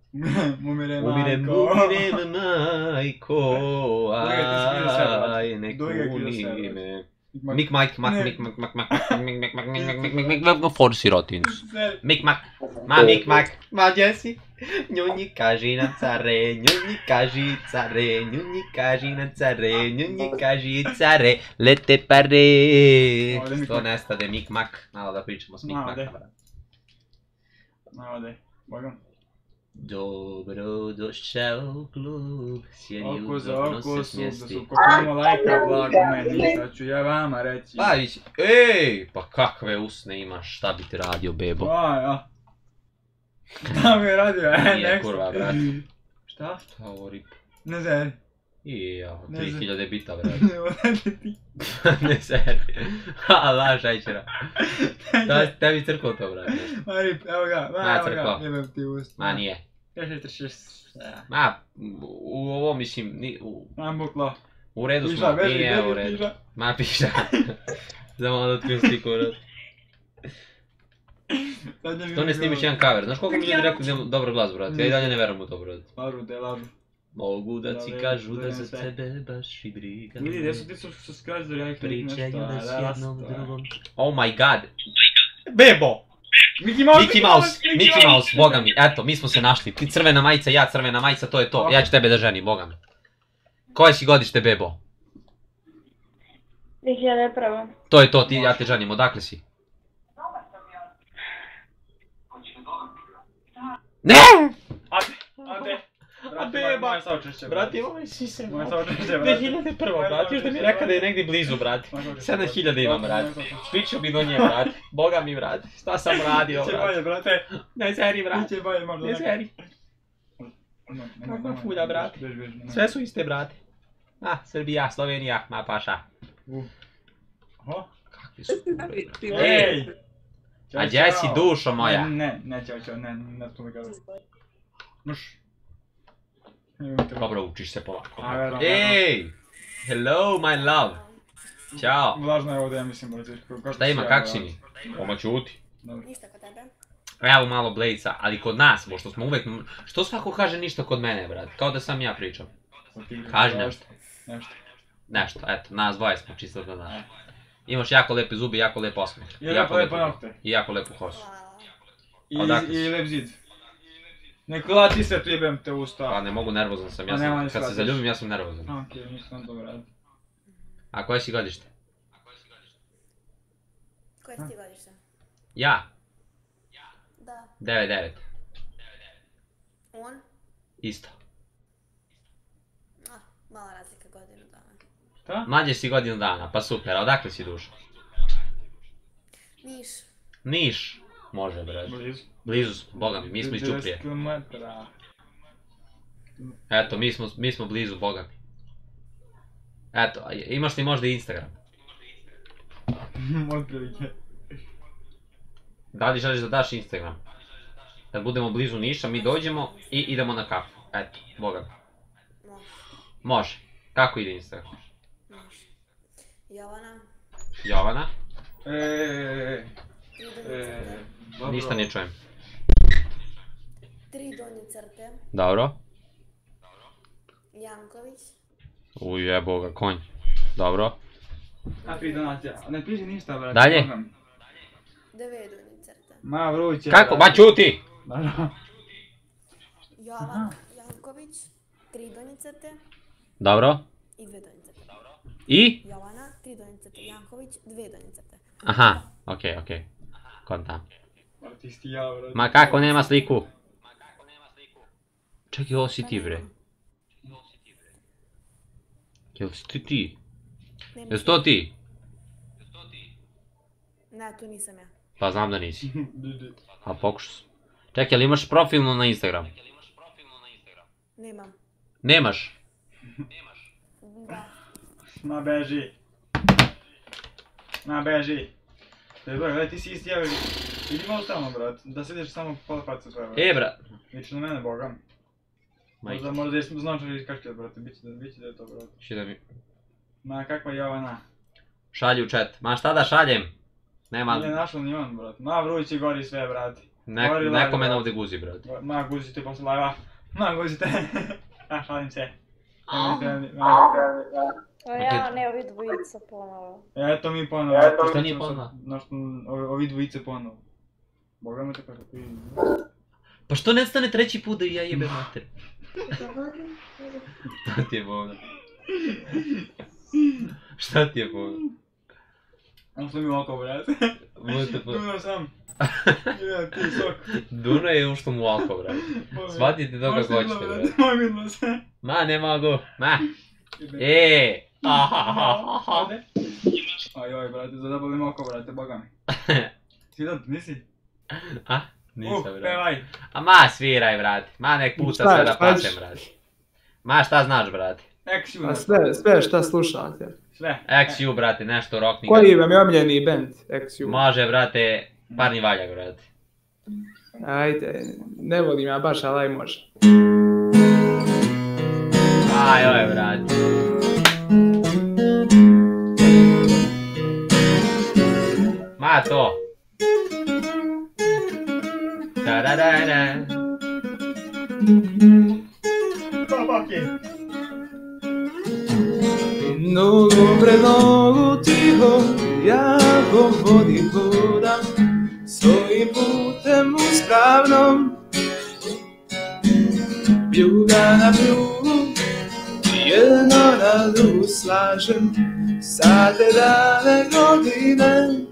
[SPEAKER 2] Umire majko.
[SPEAKER 1] umirem, majko,
[SPEAKER 2] Dujga ti skida sve, brat.
[SPEAKER 1] aj, ne
[SPEAKER 2] Dujga ti
[SPEAKER 1] kuni
[SPEAKER 2] sve, brat.
[SPEAKER 1] me.
[SPEAKER 2] Mak-
[SPEAKER 1] Mik, mak, mak,
[SPEAKER 2] Ne.
[SPEAKER 1] mik, mak, mak, mak, mak, mik, mak, mak, mik, mak, mik, mik, mik, mik, mik, for sirotincu.
[SPEAKER 2] Seri.
[SPEAKER 1] Mik, mak, ma, mik, mak, ma, gdje si? Njunji kaži nam care, njunji kaži care, njunji kaži nam care, njunji kaži care, lete pare.
[SPEAKER 2] Mak.
[SPEAKER 1] nestade, mik, mak, malo da pričamo s mik,
[SPEAKER 2] Ma,
[SPEAKER 1] maka,
[SPEAKER 2] ovdje.
[SPEAKER 1] brat.
[SPEAKER 2] Ma, ovdje. Bogam.
[SPEAKER 1] Dobro došao u klub, sjedi
[SPEAKER 2] Oko za oko su, da su kopimo lajka, blago meni, šta ću ja vama reći.
[SPEAKER 1] Pavić, ej, pa kakve usne imaš, šta bi ti radio, bebo?
[SPEAKER 2] A, ja. Šta mi je radio, e,
[SPEAKER 1] Nije kurva, brat.
[SPEAKER 2] Šta?
[SPEAKER 1] Šta ovo rip?
[SPEAKER 2] Ne znam.
[SPEAKER 1] I
[SPEAKER 2] Ne
[SPEAKER 1] 3000 bita, brate.
[SPEAKER 2] Ne odete ti.
[SPEAKER 1] ne seri. Ha, laž, ajčera. Da, tebi crklo to, brate.
[SPEAKER 2] Mari, evo ga, ma,
[SPEAKER 1] Ma,
[SPEAKER 2] evo ga, jebem ti ust.
[SPEAKER 1] Ma, nije.
[SPEAKER 2] 646.
[SPEAKER 1] Ma, u ovo mislim, ni, u,
[SPEAKER 2] Mam buklo.
[SPEAKER 1] u redu smo, nije u redu. Ma, piša. Za malo da otkrijem sliku, brate.
[SPEAKER 2] Je
[SPEAKER 1] To ne snimiš jedan cover. Znaš koliko mi ljudi rekli da imam dobar glas, brate? Ja i dalje ne verujem u to, brate.
[SPEAKER 2] Lažu te, lažu.
[SPEAKER 1] Mogu da
[SPEAKER 2] Da,
[SPEAKER 1] ti kažu da
[SPEAKER 2] je
[SPEAKER 1] za
[SPEAKER 2] sve.
[SPEAKER 1] tebe baš i briga.
[SPEAKER 2] Vidi, gdje su ti su subscriberi, ja ih
[SPEAKER 1] Pričaju
[SPEAKER 2] nešto,
[SPEAKER 1] da s
[SPEAKER 2] a
[SPEAKER 1] jednom
[SPEAKER 2] rasta.
[SPEAKER 1] drugom. Oh my god. Bebo!
[SPEAKER 2] Mickey Mouse,
[SPEAKER 1] Mickey Mouse, Mickey Mouse, boga mi, eto, mi smo se našli. Ti crvena majica, ja crvena majica, to je to. Ja ću tebe da ženim, boga mi. Koje si godište, Bebo?
[SPEAKER 11] 2001.
[SPEAKER 1] To je to, ti, ja te ženim, odakle si? Ne!
[SPEAKER 2] Ade, ade. Brate, moje- moje saučešće, brate.
[SPEAKER 1] imam sise,
[SPEAKER 2] Moje saučešće, brate.
[SPEAKER 1] 2001, brate, još da mi rekao da je negdje blizu, brate. 7000 imam, brate. Pričao bi do nje, brate. Boga mi, brate. Šta sam radio,
[SPEAKER 2] Biće
[SPEAKER 1] brate?
[SPEAKER 2] bolje, brate.
[SPEAKER 1] Ne seri, brate.
[SPEAKER 2] Biće bolje, možda
[SPEAKER 1] Ne
[SPEAKER 2] neka-
[SPEAKER 1] seri.
[SPEAKER 2] Nemoj, nemoj,
[SPEAKER 1] Kakva
[SPEAKER 2] nemoj,
[SPEAKER 1] fulja, brate. Sve su iste, brate. A, Srbija, Slovenija, ma paša.
[SPEAKER 2] Oho.
[SPEAKER 1] Kakvi su brate.
[SPEAKER 2] Ej!
[SPEAKER 1] A gdje si dušo moja?
[SPEAKER 2] Ne, ne, ćao, ćao, ne, ne, to mi. Nemoj te-
[SPEAKER 1] Dobro, učiš se polako.
[SPEAKER 2] A,
[SPEAKER 1] Ej! Hello, my love. Ćao.
[SPEAKER 2] Vlažno je ovdje, ja mislim, što
[SPEAKER 1] Šta ima, kak si mi? Oma.
[SPEAKER 2] Dobro.
[SPEAKER 5] Ništa kod tebe.
[SPEAKER 1] Evo malo Blejca, ali kod nas, pošto smo uvek... Što svako kaže ništa kod mene, brate? Kao da sam ja pričam. Kaži nešto.
[SPEAKER 2] Nešto.
[SPEAKER 1] Nešto, eto, nas dvoje smo čisto da znaš. Imaš jako lepe zubi, jako lep osmeh.
[SPEAKER 2] I jako lepe nokte.
[SPEAKER 1] I jako lepu kosu.
[SPEAKER 2] I, i lep zid. Nikola, ti sve tu jebem te usta.
[SPEAKER 1] Pa ne mogu, nervozan sam. Ja
[SPEAKER 2] A nema
[SPEAKER 1] sam
[SPEAKER 2] ni
[SPEAKER 1] kad se zaljubim, ja sam nervozan.
[SPEAKER 2] Okej, nisam to brate.
[SPEAKER 1] A koje si godište?
[SPEAKER 5] Koje si godište?
[SPEAKER 1] Ja,
[SPEAKER 5] Da.
[SPEAKER 1] 9-9.
[SPEAKER 5] On?
[SPEAKER 1] Isto.
[SPEAKER 5] Ah, mala razlika.
[SPEAKER 2] Šta?
[SPEAKER 1] Mlađe si godinu dana, pa super, a odakle si duša?
[SPEAKER 5] Niš.
[SPEAKER 1] Niš. Može, bre.
[SPEAKER 2] Blizu.
[SPEAKER 1] Blizu smo, boga mi, mi smo iz
[SPEAKER 2] 90
[SPEAKER 1] Ćuprije. Eto, mi smo, mi smo blizu, boga mi. Eto, imaš li možda Instagram?
[SPEAKER 2] Otprilike.
[SPEAKER 1] Da li želiš da daš Instagram? Kad budemo blizu Niša, mi dođemo i idemo na kafu. Eto, boga mi.
[SPEAKER 5] Može.
[SPEAKER 1] Može. Kako ide Instagram?
[SPEAKER 5] Jovana.
[SPEAKER 1] Jovana?
[SPEAKER 5] Tri
[SPEAKER 2] Eee.
[SPEAKER 5] crte.
[SPEAKER 1] Ništa ne čujem.
[SPEAKER 5] Tri donje crte.
[SPEAKER 1] Dobro.
[SPEAKER 5] Janković.
[SPEAKER 1] Uj, jebo ga, konj. Dobro.
[SPEAKER 2] A pri donacija. Ne piši ništa, brate.
[SPEAKER 1] Dalje?
[SPEAKER 5] Dve donje crte.
[SPEAKER 2] Ma vruće.
[SPEAKER 1] Kako? Ma čuti!
[SPEAKER 2] Dobro.
[SPEAKER 5] Jovan Janković. Tri donje crte.
[SPEAKER 1] Dobro.
[SPEAKER 5] I dve donje crte.
[SPEAKER 1] I?
[SPEAKER 5] Јанковиќ две единицата. Аха, оке, оке, Контам. Артисти
[SPEAKER 1] ја, брат. Ма како
[SPEAKER 2] нема слику? Ма како нема
[SPEAKER 1] слику? Чеки ово си ти, бре. Јел си ти? Јел сто ти? Не,
[SPEAKER 5] ту
[SPEAKER 1] нисам ја. Па знам
[SPEAKER 5] да ниси. А покуш.
[SPEAKER 1] Чекай, али имаш профилно
[SPEAKER 2] на
[SPEAKER 1] Инстаграм? Немам. Немаш? Немаш. Да. Ма бежи. Na
[SPEAKER 2] beži. Beži. Dobro, gledaj, ti si isti ja, idi malo tamo, brat, da sediš samo pola face svoje, brat.
[SPEAKER 1] E, brat.
[SPEAKER 2] Viči na mene, bogam.
[SPEAKER 1] Majke.
[SPEAKER 2] Možda, možda jesmo značili kaške, brate, bit će da, bit će da je to, brate.
[SPEAKER 1] Še da mi
[SPEAKER 2] Ma, kakva Jovana?
[SPEAKER 1] šalju u chat. Ma šta da šaljem? Nema,
[SPEAKER 2] Nije našao ni on, brate. Ma, vrući gori sve, brate.
[SPEAKER 1] ne,
[SPEAKER 2] Gori
[SPEAKER 1] neko
[SPEAKER 2] live,
[SPEAKER 1] mene
[SPEAKER 2] brate.
[SPEAKER 1] ovdje guzi, brat.
[SPEAKER 2] Ma, guzite posle live-a. Ma, guzite. A, šalim se.
[SPEAKER 11] A ja ne ovi dvojica ponovo.
[SPEAKER 2] Eto mi ponovo.
[SPEAKER 1] Eto, Šta nije ponovo?
[SPEAKER 2] Nešto, ovi dvojice ponovo. Boga mi te kaže, ti...
[SPEAKER 1] Pa što ne stane treći put da i ja jebem mater? Šta ti je bolno? Šta ti je bolno?
[SPEAKER 2] Ono što mi oko, brate.
[SPEAKER 1] What?
[SPEAKER 2] Duno sam. Ja, ti sok.
[SPEAKER 1] Duno je ušlo mu oko, brat. Shvatite to kako hoćete, brat.
[SPEAKER 2] Moj vidno se.
[SPEAKER 1] Ma, ne mogu. Ma. E. Aha, aha, aha.
[SPEAKER 2] Aj, oj, brate, zadabalim oko, brate, boga mi. Ti da, nisi?
[SPEAKER 1] A? Nisam,
[SPEAKER 2] Uh,
[SPEAKER 1] brat.
[SPEAKER 2] pevaj.
[SPEAKER 1] A ma, sviraj, brat. Ma, nek puca sve da plaćem, brat. Ma, šta znaš, brat?
[SPEAKER 2] XU
[SPEAKER 12] A sve, sve šta slušate.
[SPEAKER 2] Sve.
[SPEAKER 1] XU, brate, nešto rock
[SPEAKER 12] Koji vam je omiljeni band? XU.
[SPEAKER 1] Može, brate, parni valjak, brate.
[SPEAKER 12] Ajde, ne volim ja baš, ali aj može.
[SPEAKER 1] Aj, oj, brate. Ma to. Da da da da.
[SPEAKER 12] Nogu pred nogu tiho, ja vodim hodam svojim putem uspravnom. Pljuga na pljugu, jedno na drugu slažem, sate, dane, godine.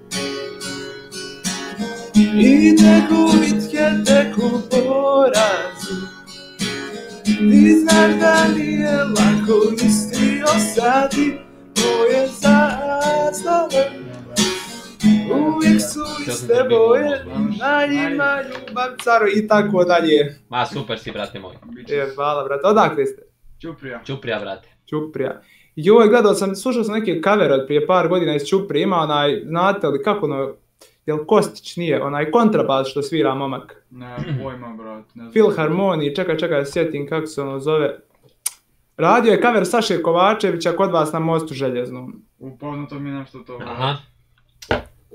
[SPEAKER 12] I teku bitke, teku porazi, ti znaš da nije lako isti ostati moje zastave Uvijek su iste boje, na njima ljubav caro i tako dalje.
[SPEAKER 1] Ma super si, brate moj.
[SPEAKER 12] E, hvala brate, odakle ste?
[SPEAKER 2] Ćuprija.
[SPEAKER 1] Ćuprija, brate.
[SPEAKER 12] Ćuprija. Joj, gledao sam, slušao sam neki cover od prije par godina iz Ćuprije, ima onaj, znate li kako ono, jel Kostić nije, onaj kontrabas što svira momak.
[SPEAKER 2] Ne, pojma, brat. Ne.
[SPEAKER 12] Filharmoniji, čekaj, čekaj, sjetim kako se ono zove. Radio je cover Saše Kovačevića kod vas na mostu željeznom.
[SPEAKER 2] Upoznato mi je nešto to. brat.
[SPEAKER 1] Aha.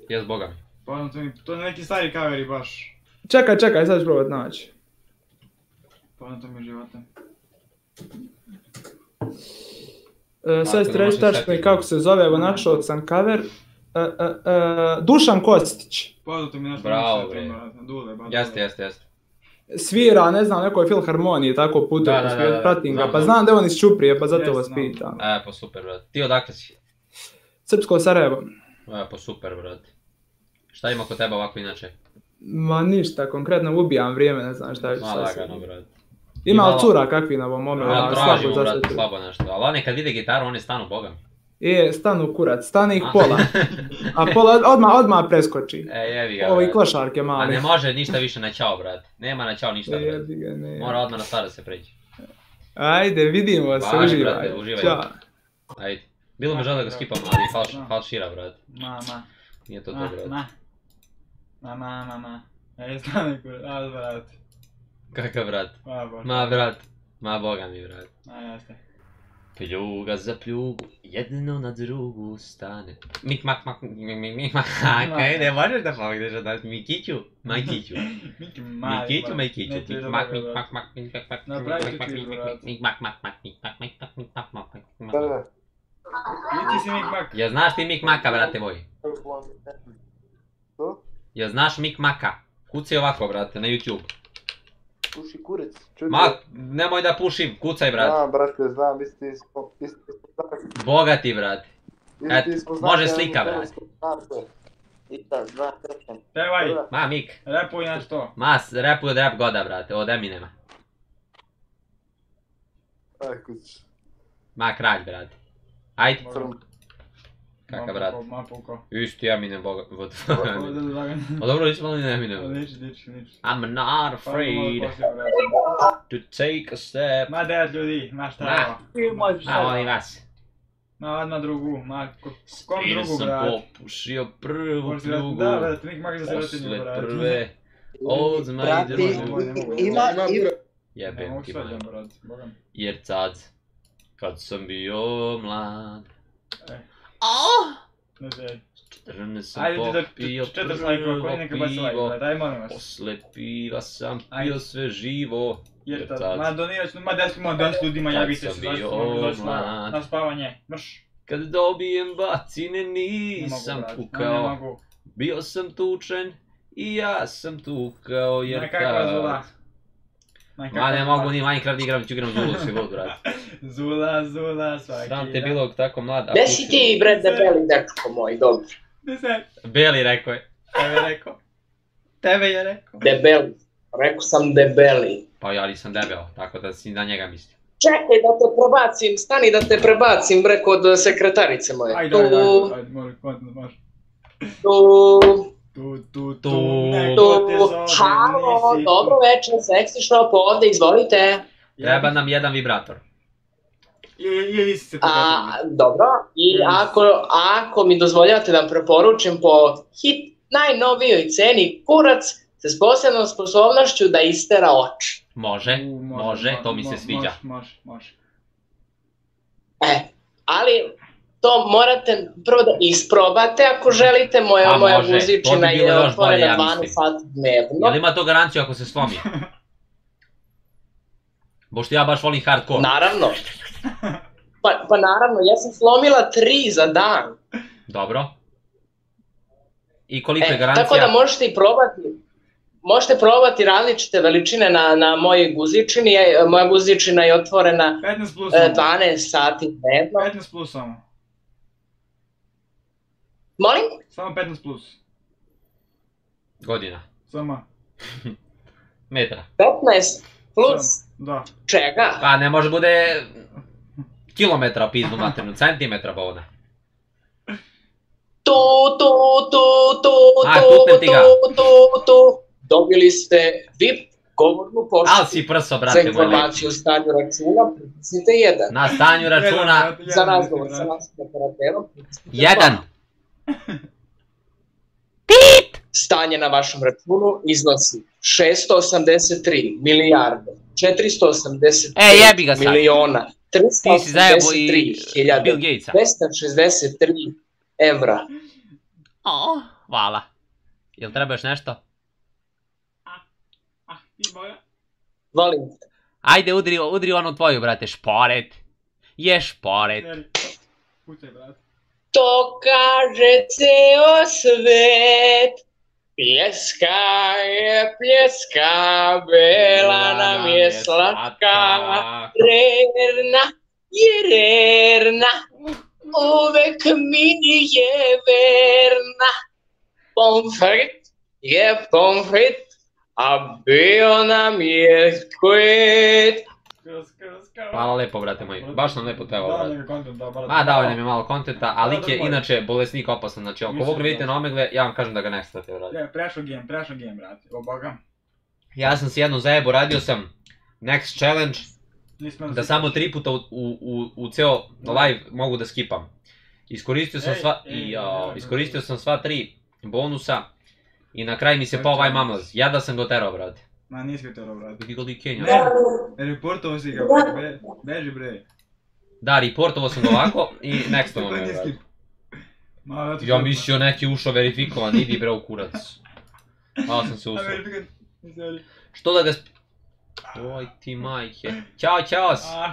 [SPEAKER 1] Jes boga mi.
[SPEAKER 2] Poznato mi, to je neki stari kaveri baš.
[SPEAKER 12] Čekaj, čekaj, sad ću probat naći.
[SPEAKER 2] Poznato mi je života.
[SPEAKER 12] E, sad ste reći tačno i kako se zove, evo našao sam cover. E, e, e, Dušan Kostić.
[SPEAKER 2] Poznato mi nešto.
[SPEAKER 1] Bravo, bre.
[SPEAKER 2] Dule, ba,
[SPEAKER 1] Jeste, jeste, jeste.
[SPEAKER 12] Svira, ne znam, nekoj filharmoniji, tako putem,
[SPEAKER 1] Da, da, da, da,
[SPEAKER 12] pratim ga, pa
[SPEAKER 1] znam.
[SPEAKER 12] da je on iz Ćuprije, pa zato
[SPEAKER 2] Jes,
[SPEAKER 12] vas pitam.
[SPEAKER 1] E, pa super, brate. Ti odakle si?
[SPEAKER 12] Srpsko Sarajevo.
[SPEAKER 1] E, pa super, brate. Šta ima kod tebe ovako inače?
[SPEAKER 12] Ma ništa, konkretno ubijam vrijeme, ne znam šta ću
[SPEAKER 1] Ma
[SPEAKER 12] sad
[SPEAKER 1] lagano,
[SPEAKER 12] se-
[SPEAKER 1] brate.
[SPEAKER 12] Ima li cura kakvi na ovom momentu,
[SPEAKER 1] Ja tražimo,
[SPEAKER 12] slabo
[SPEAKER 1] brate,
[SPEAKER 12] zašto
[SPEAKER 1] slabo nešto. Ali oni kad vide gitaru, oni stanu bogam.
[SPEAKER 12] Je, stanu kurac, stane ih
[SPEAKER 1] A.
[SPEAKER 12] pola. A pola odmah, odmah preskoči.
[SPEAKER 1] E, jevi ga,
[SPEAKER 12] Ovi
[SPEAKER 1] brate.
[SPEAKER 12] klošarke
[SPEAKER 1] A
[SPEAKER 12] mali.
[SPEAKER 1] ne može ništa više na čao, brate. Nema na čao ništa,
[SPEAKER 12] E,
[SPEAKER 1] brate.
[SPEAKER 12] jebi ga, ne.
[SPEAKER 1] Mora odmah na stara se preći.
[SPEAKER 12] Ajde, vidimo se, uživaj.
[SPEAKER 1] brate, uživaj.
[SPEAKER 12] Ćao.
[SPEAKER 1] Ajde. Bilo mi žele da ga skipam, ali falš, falšira, brate.
[SPEAKER 2] Ma, ma.
[SPEAKER 1] Nije to to,
[SPEAKER 2] Ma,
[SPEAKER 1] brate.
[SPEAKER 2] ma. Ma, ma, ma, ma. E, stane kurac, a, brat.
[SPEAKER 1] Kakav brat?
[SPEAKER 2] Ma, baš.
[SPEAKER 1] Ma, brat. Ma, boga mi, brat.
[SPEAKER 2] A, jeste.
[SPEAKER 1] Pljuga za pljugu, jedno na drugu stane. Mik mak mak mik mik mik mik mak. Kaj, ne možeš da pomogneš od nas? Mikiću, majkiću. Mikiću, majkiću. Mik mak mik mak mak mik mak mak. Mik, mak, mik, mik,
[SPEAKER 2] brat.
[SPEAKER 1] Mik mak mak mak mik mak mik mak mik mak mak mak mak.
[SPEAKER 2] Ti si Mik Mak.
[SPEAKER 1] Ja znaš ti Mik Maka, brate moj? Ja znaš Mik Maka? Kucaj ovako, brate, na YouTube.
[SPEAKER 6] Puši kurac. Čuj,
[SPEAKER 1] Ma, nemoj da pušim, kucaj, brate.
[SPEAKER 6] Znam, brate, znam, isti smo, isti smo znali.
[SPEAKER 1] Bogati, brate. Et, može slika, brate.
[SPEAKER 6] znam sve. I da, znam, srećan.
[SPEAKER 2] Pevaj.
[SPEAKER 1] Ma, Mik.
[SPEAKER 2] Repuj nešto.
[SPEAKER 1] Ma, repuj od rap goda, brate, od Eminema.
[SPEAKER 6] Aj, kuć.
[SPEAKER 1] Ma, kralj, brate. Ajde.
[SPEAKER 6] Crn.
[SPEAKER 1] Kakav, brate.
[SPEAKER 2] Ma, puko.
[SPEAKER 1] Isti Eminem, boga. vod. A dobro, nismo li na Eminem.
[SPEAKER 2] Liči, liči, liči.
[SPEAKER 1] I'm not afraid to take a step.
[SPEAKER 2] Ma devet ljudi, ma šta je
[SPEAKER 1] Ma.
[SPEAKER 2] ovo?
[SPEAKER 1] Ma, molim vas.
[SPEAKER 2] Ma odmah drugu, ma ko- kom
[SPEAKER 1] Ili
[SPEAKER 2] drugu
[SPEAKER 1] sam
[SPEAKER 2] brat?
[SPEAKER 1] popušio prvu pljugu.
[SPEAKER 2] Da, brate, Mik Mak za sirotinju,
[SPEAKER 1] Posle
[SPEAKER 2] brate.
[SPEAKER 1] prve. Odzma
[SPEAKER 6] Brate,
[SPEAKER 1] idemo.
[SPEAKER 6] ima, ima,
[SPEAKER 2] Ne
[SPEAKER 1] Jebem
[SPEAKER 2] mogu
[SPEAKER 1] ti
[SPEAKER 2] bogam.
[SPEAKER 1] Jer cad, kad sam bio mlad.
[SPEAKER 2] E. Ne znam.
[SPEAKER 1] 14 sam
[SPEAKER 2] Ajde ti da
[SPEAKER 1] popio
[SPEAKER 2] četiri lajkova, koji neka baci lajk,
[SPEAKER 1] pivo.
[SPEAKER 2] brate, aj molim vas.
[SPEAKER 1] Posle piva sam pio sve živo.
[SPEAKER 2] Jer tad,
[SPEAKER 1] tad,
[SPEAKER 2] ma donirat ću, ma deset, ma deset ljudima javite
[SPEAKER 1] sam
[SPEAKER 2] se,
[SPEAKER 1] bio
[SPEAKER 2] zašto smo došli na, spavanje, mrš.
[SPEAKER 1] kad dobijem bacine nisam
[SPEAKER 2] mogu.
[SPEAKER 1] Bio sam tučen i ja sam tukao jer
[SPEAKER 2] Nekakva
[SPEAKER 1] Ma ne mogu ni Minecraft igram, ću igram Zulu si lud, brate.
[SPEAKER 2] Zula, zula, svaki
[SPEAKER 1] Sram te bilo tako mlad, a
[SPEAKER 11] Gde si ti, bre, debeli dečko moj, dobro.
[SPEAKER 1] Beli rekao je. Tebe je rekao. Tebe je rekao.
[SPEAKER 11] Debeli. Rekao sam debeli.
[SPEAKER 1] Pa ja nisam debel, tako da si na njega mislio.
[SPEAKER 11] Čekaj da te prebacim, stani da te prebacim, bre, kod sekretarice moje.
[SPEAKER 2] Ajde, ajde, ajde, ajde, kontent, može.
[SPEAKER 11] tu,
[SPEAKER 2] Tu, tu,
[SPEAKER 1] Tu.
[SPEAKER 2] tu,
[SPEAKER 11] halo, dobro večer, seksi shop ovde, izvolite.
[SPEAKER 1] Treba nam jedan vibrator.
[SPEAKER 2] Ili, se
[SPEAKER 13] A, dobro, i ako, ako mi dozvoljavate da vam preporučim po hit najnovijoj ceni kurac sa posebnom sposobnošću da istera oči.
[SPEAKER 1] Može, može, to mi se sviđa.
[SPEAKER 2] Može, može.
[SPEAKER 13] E, ali to morate prvo da isprobate ako želite, moja,
[SPEAKER 1] A,
[SPEAKER 13] moja
[SPEAKER 1] može, to bi
[SPEAKER 13] je
[SPEAKER 1] bolje, ja
[SPEAKER 13] otvorena 12
[SPEAKER 1] mislim.
[SPEAKER 13] sati dnevno.
[SPEAKER 1] Jel ima to garanciju ako se slomi? Pošto ja baš volim hardcore.
[SPEAKER 13] Naravno. Pa, pa naravno, ja sam slomila tri za dan.
[SPEAKER 1] Dobro. I koliko je
[SPEAKER 13] E,
[SPEAKER 1] garancija?
[SPEAKER 13] tako da možete i probati. Možete probati različite veličine na, na mojoj guzičini. Je- Moja guzičina je otvorena
[SPEAKER 2] 15 plus
[SPEAKER 13] e,
[SPEAKER 2] samo.
[SPEAKER 13] 12 sati dnevno.
[SPEAKER 2] 15 plus samo.
[SPEAKER 13] Molim?
[SPEAKER 2] Samo 15 plus.
[SPEAKER 1] Godina.
[SPEAKER 2] Samo.
[SPEAKER 1] Metra.
[SPEAKER 13] 15 plus
[SPEAKER 2] Da.
[SPEAKER 13] čega?
[SPEAKER 1] Pa ne može bude kilometra pizdu maternu, centimetra ovdje.
[SPEAKER 13] Tu, tu, tu, tu,
[SPEAKER 1] A,
[SPEAKER 13] tu, tu, tu, tu. Dobili ste VIP govornu poštu.
[SPEAKER 1] Al si prso,
[SPEAKER 13] Za
[SPEAKER 1] brate moj.
[SPEAKER 13] informaciju o stanju računa, pritisnite jedan.
[SPEAKER 1] Na stanju računa,
[SPEAKER 13] Za razgovor sa našim operaterom, pritisnite
[SPEAKER 1] jedan.
[SPEAKER 13] Stanje na vašem računu iznosi 683 milijarde 485
[SPEAKER 1] E, jebi ga
[SPEAKER 13] miliona
[SPEAKER 1] Ti si zajebo i
[SPEAKER 13] 383 hiljade
[SPEAKER 1] Bill Gatesa.
[SPEAKER 13] 263 evra.
[SPEAKER 1] O, hvala. Jel treba još nešto?
[SPEAKER 2] I moja?
[SPEAKER 13] Volim te.
[SPEAKER 1] Ajde, udri, udri onu tvoju, brate, šporet. Je šporet.
[SPEAKER 2] Pucaj, brate.
[SPEAKER 13] To kaže ceo svet, pljeska je pljeska, bela nam je slatka, rerna je rerna, uvek mi je verna. Pomfrit je pomfrit, a bio nam je kvit.
[SPEAKER 1] Hvala lepo, brate moj. Baš nam lepo
[SPEAKER 2] Da,
[SPEAKER 1] brate.
[SPEAKER 2] nego content, da, brate.
[SPEAKER 1] Ma, dao nam je malo kontenta, a
[SPEAKER 2] Da,
[SPEAKER 1] lik je
[SPEAKER 2] da,
[SPEAKER 1] inače bolesnik opasan. Znači, ako ovog ne
[SPEAKER 2] da.
[SPEAKER 1] vidite na omegle, ja vam kažem da ga ne state, brate.
[SPEAKER 2] Je, prešao game, prešao game, brate. O boga.
[SPEAKER 1] Ja sam si jednu zajebu, radio sam Next Challenge, da samo tri puta u, u, u, ceo live mogu da skipam. Iskoristio sam sva, i, iskoristio sam sva tri bonusa i na kraj mi se pao ovaj mamlaz. Ja da sam go terao, brate.
[SPEAKER 2] Ma ga tero, brate.
[SPEAKER 1] Vidi ga li Kenja.
[SPEAKER 2] Ne, reportovo si ga. Be, beži, bre.
[SPEAKER 1] Da, reportovo sam ovako i nextovo
[SPEAKER 2] Tako
[SPEAKER 1] me, brate.
[SPEAKER 2] Ma, zato
[SPEAKER 1] Ja mislio neki ušao verifikovan, idi bre u kurac. Malo sam se usao. Što da ga... sp- Oj ti majke. Ćao, ćao.
[SPEAKER 2] Ah,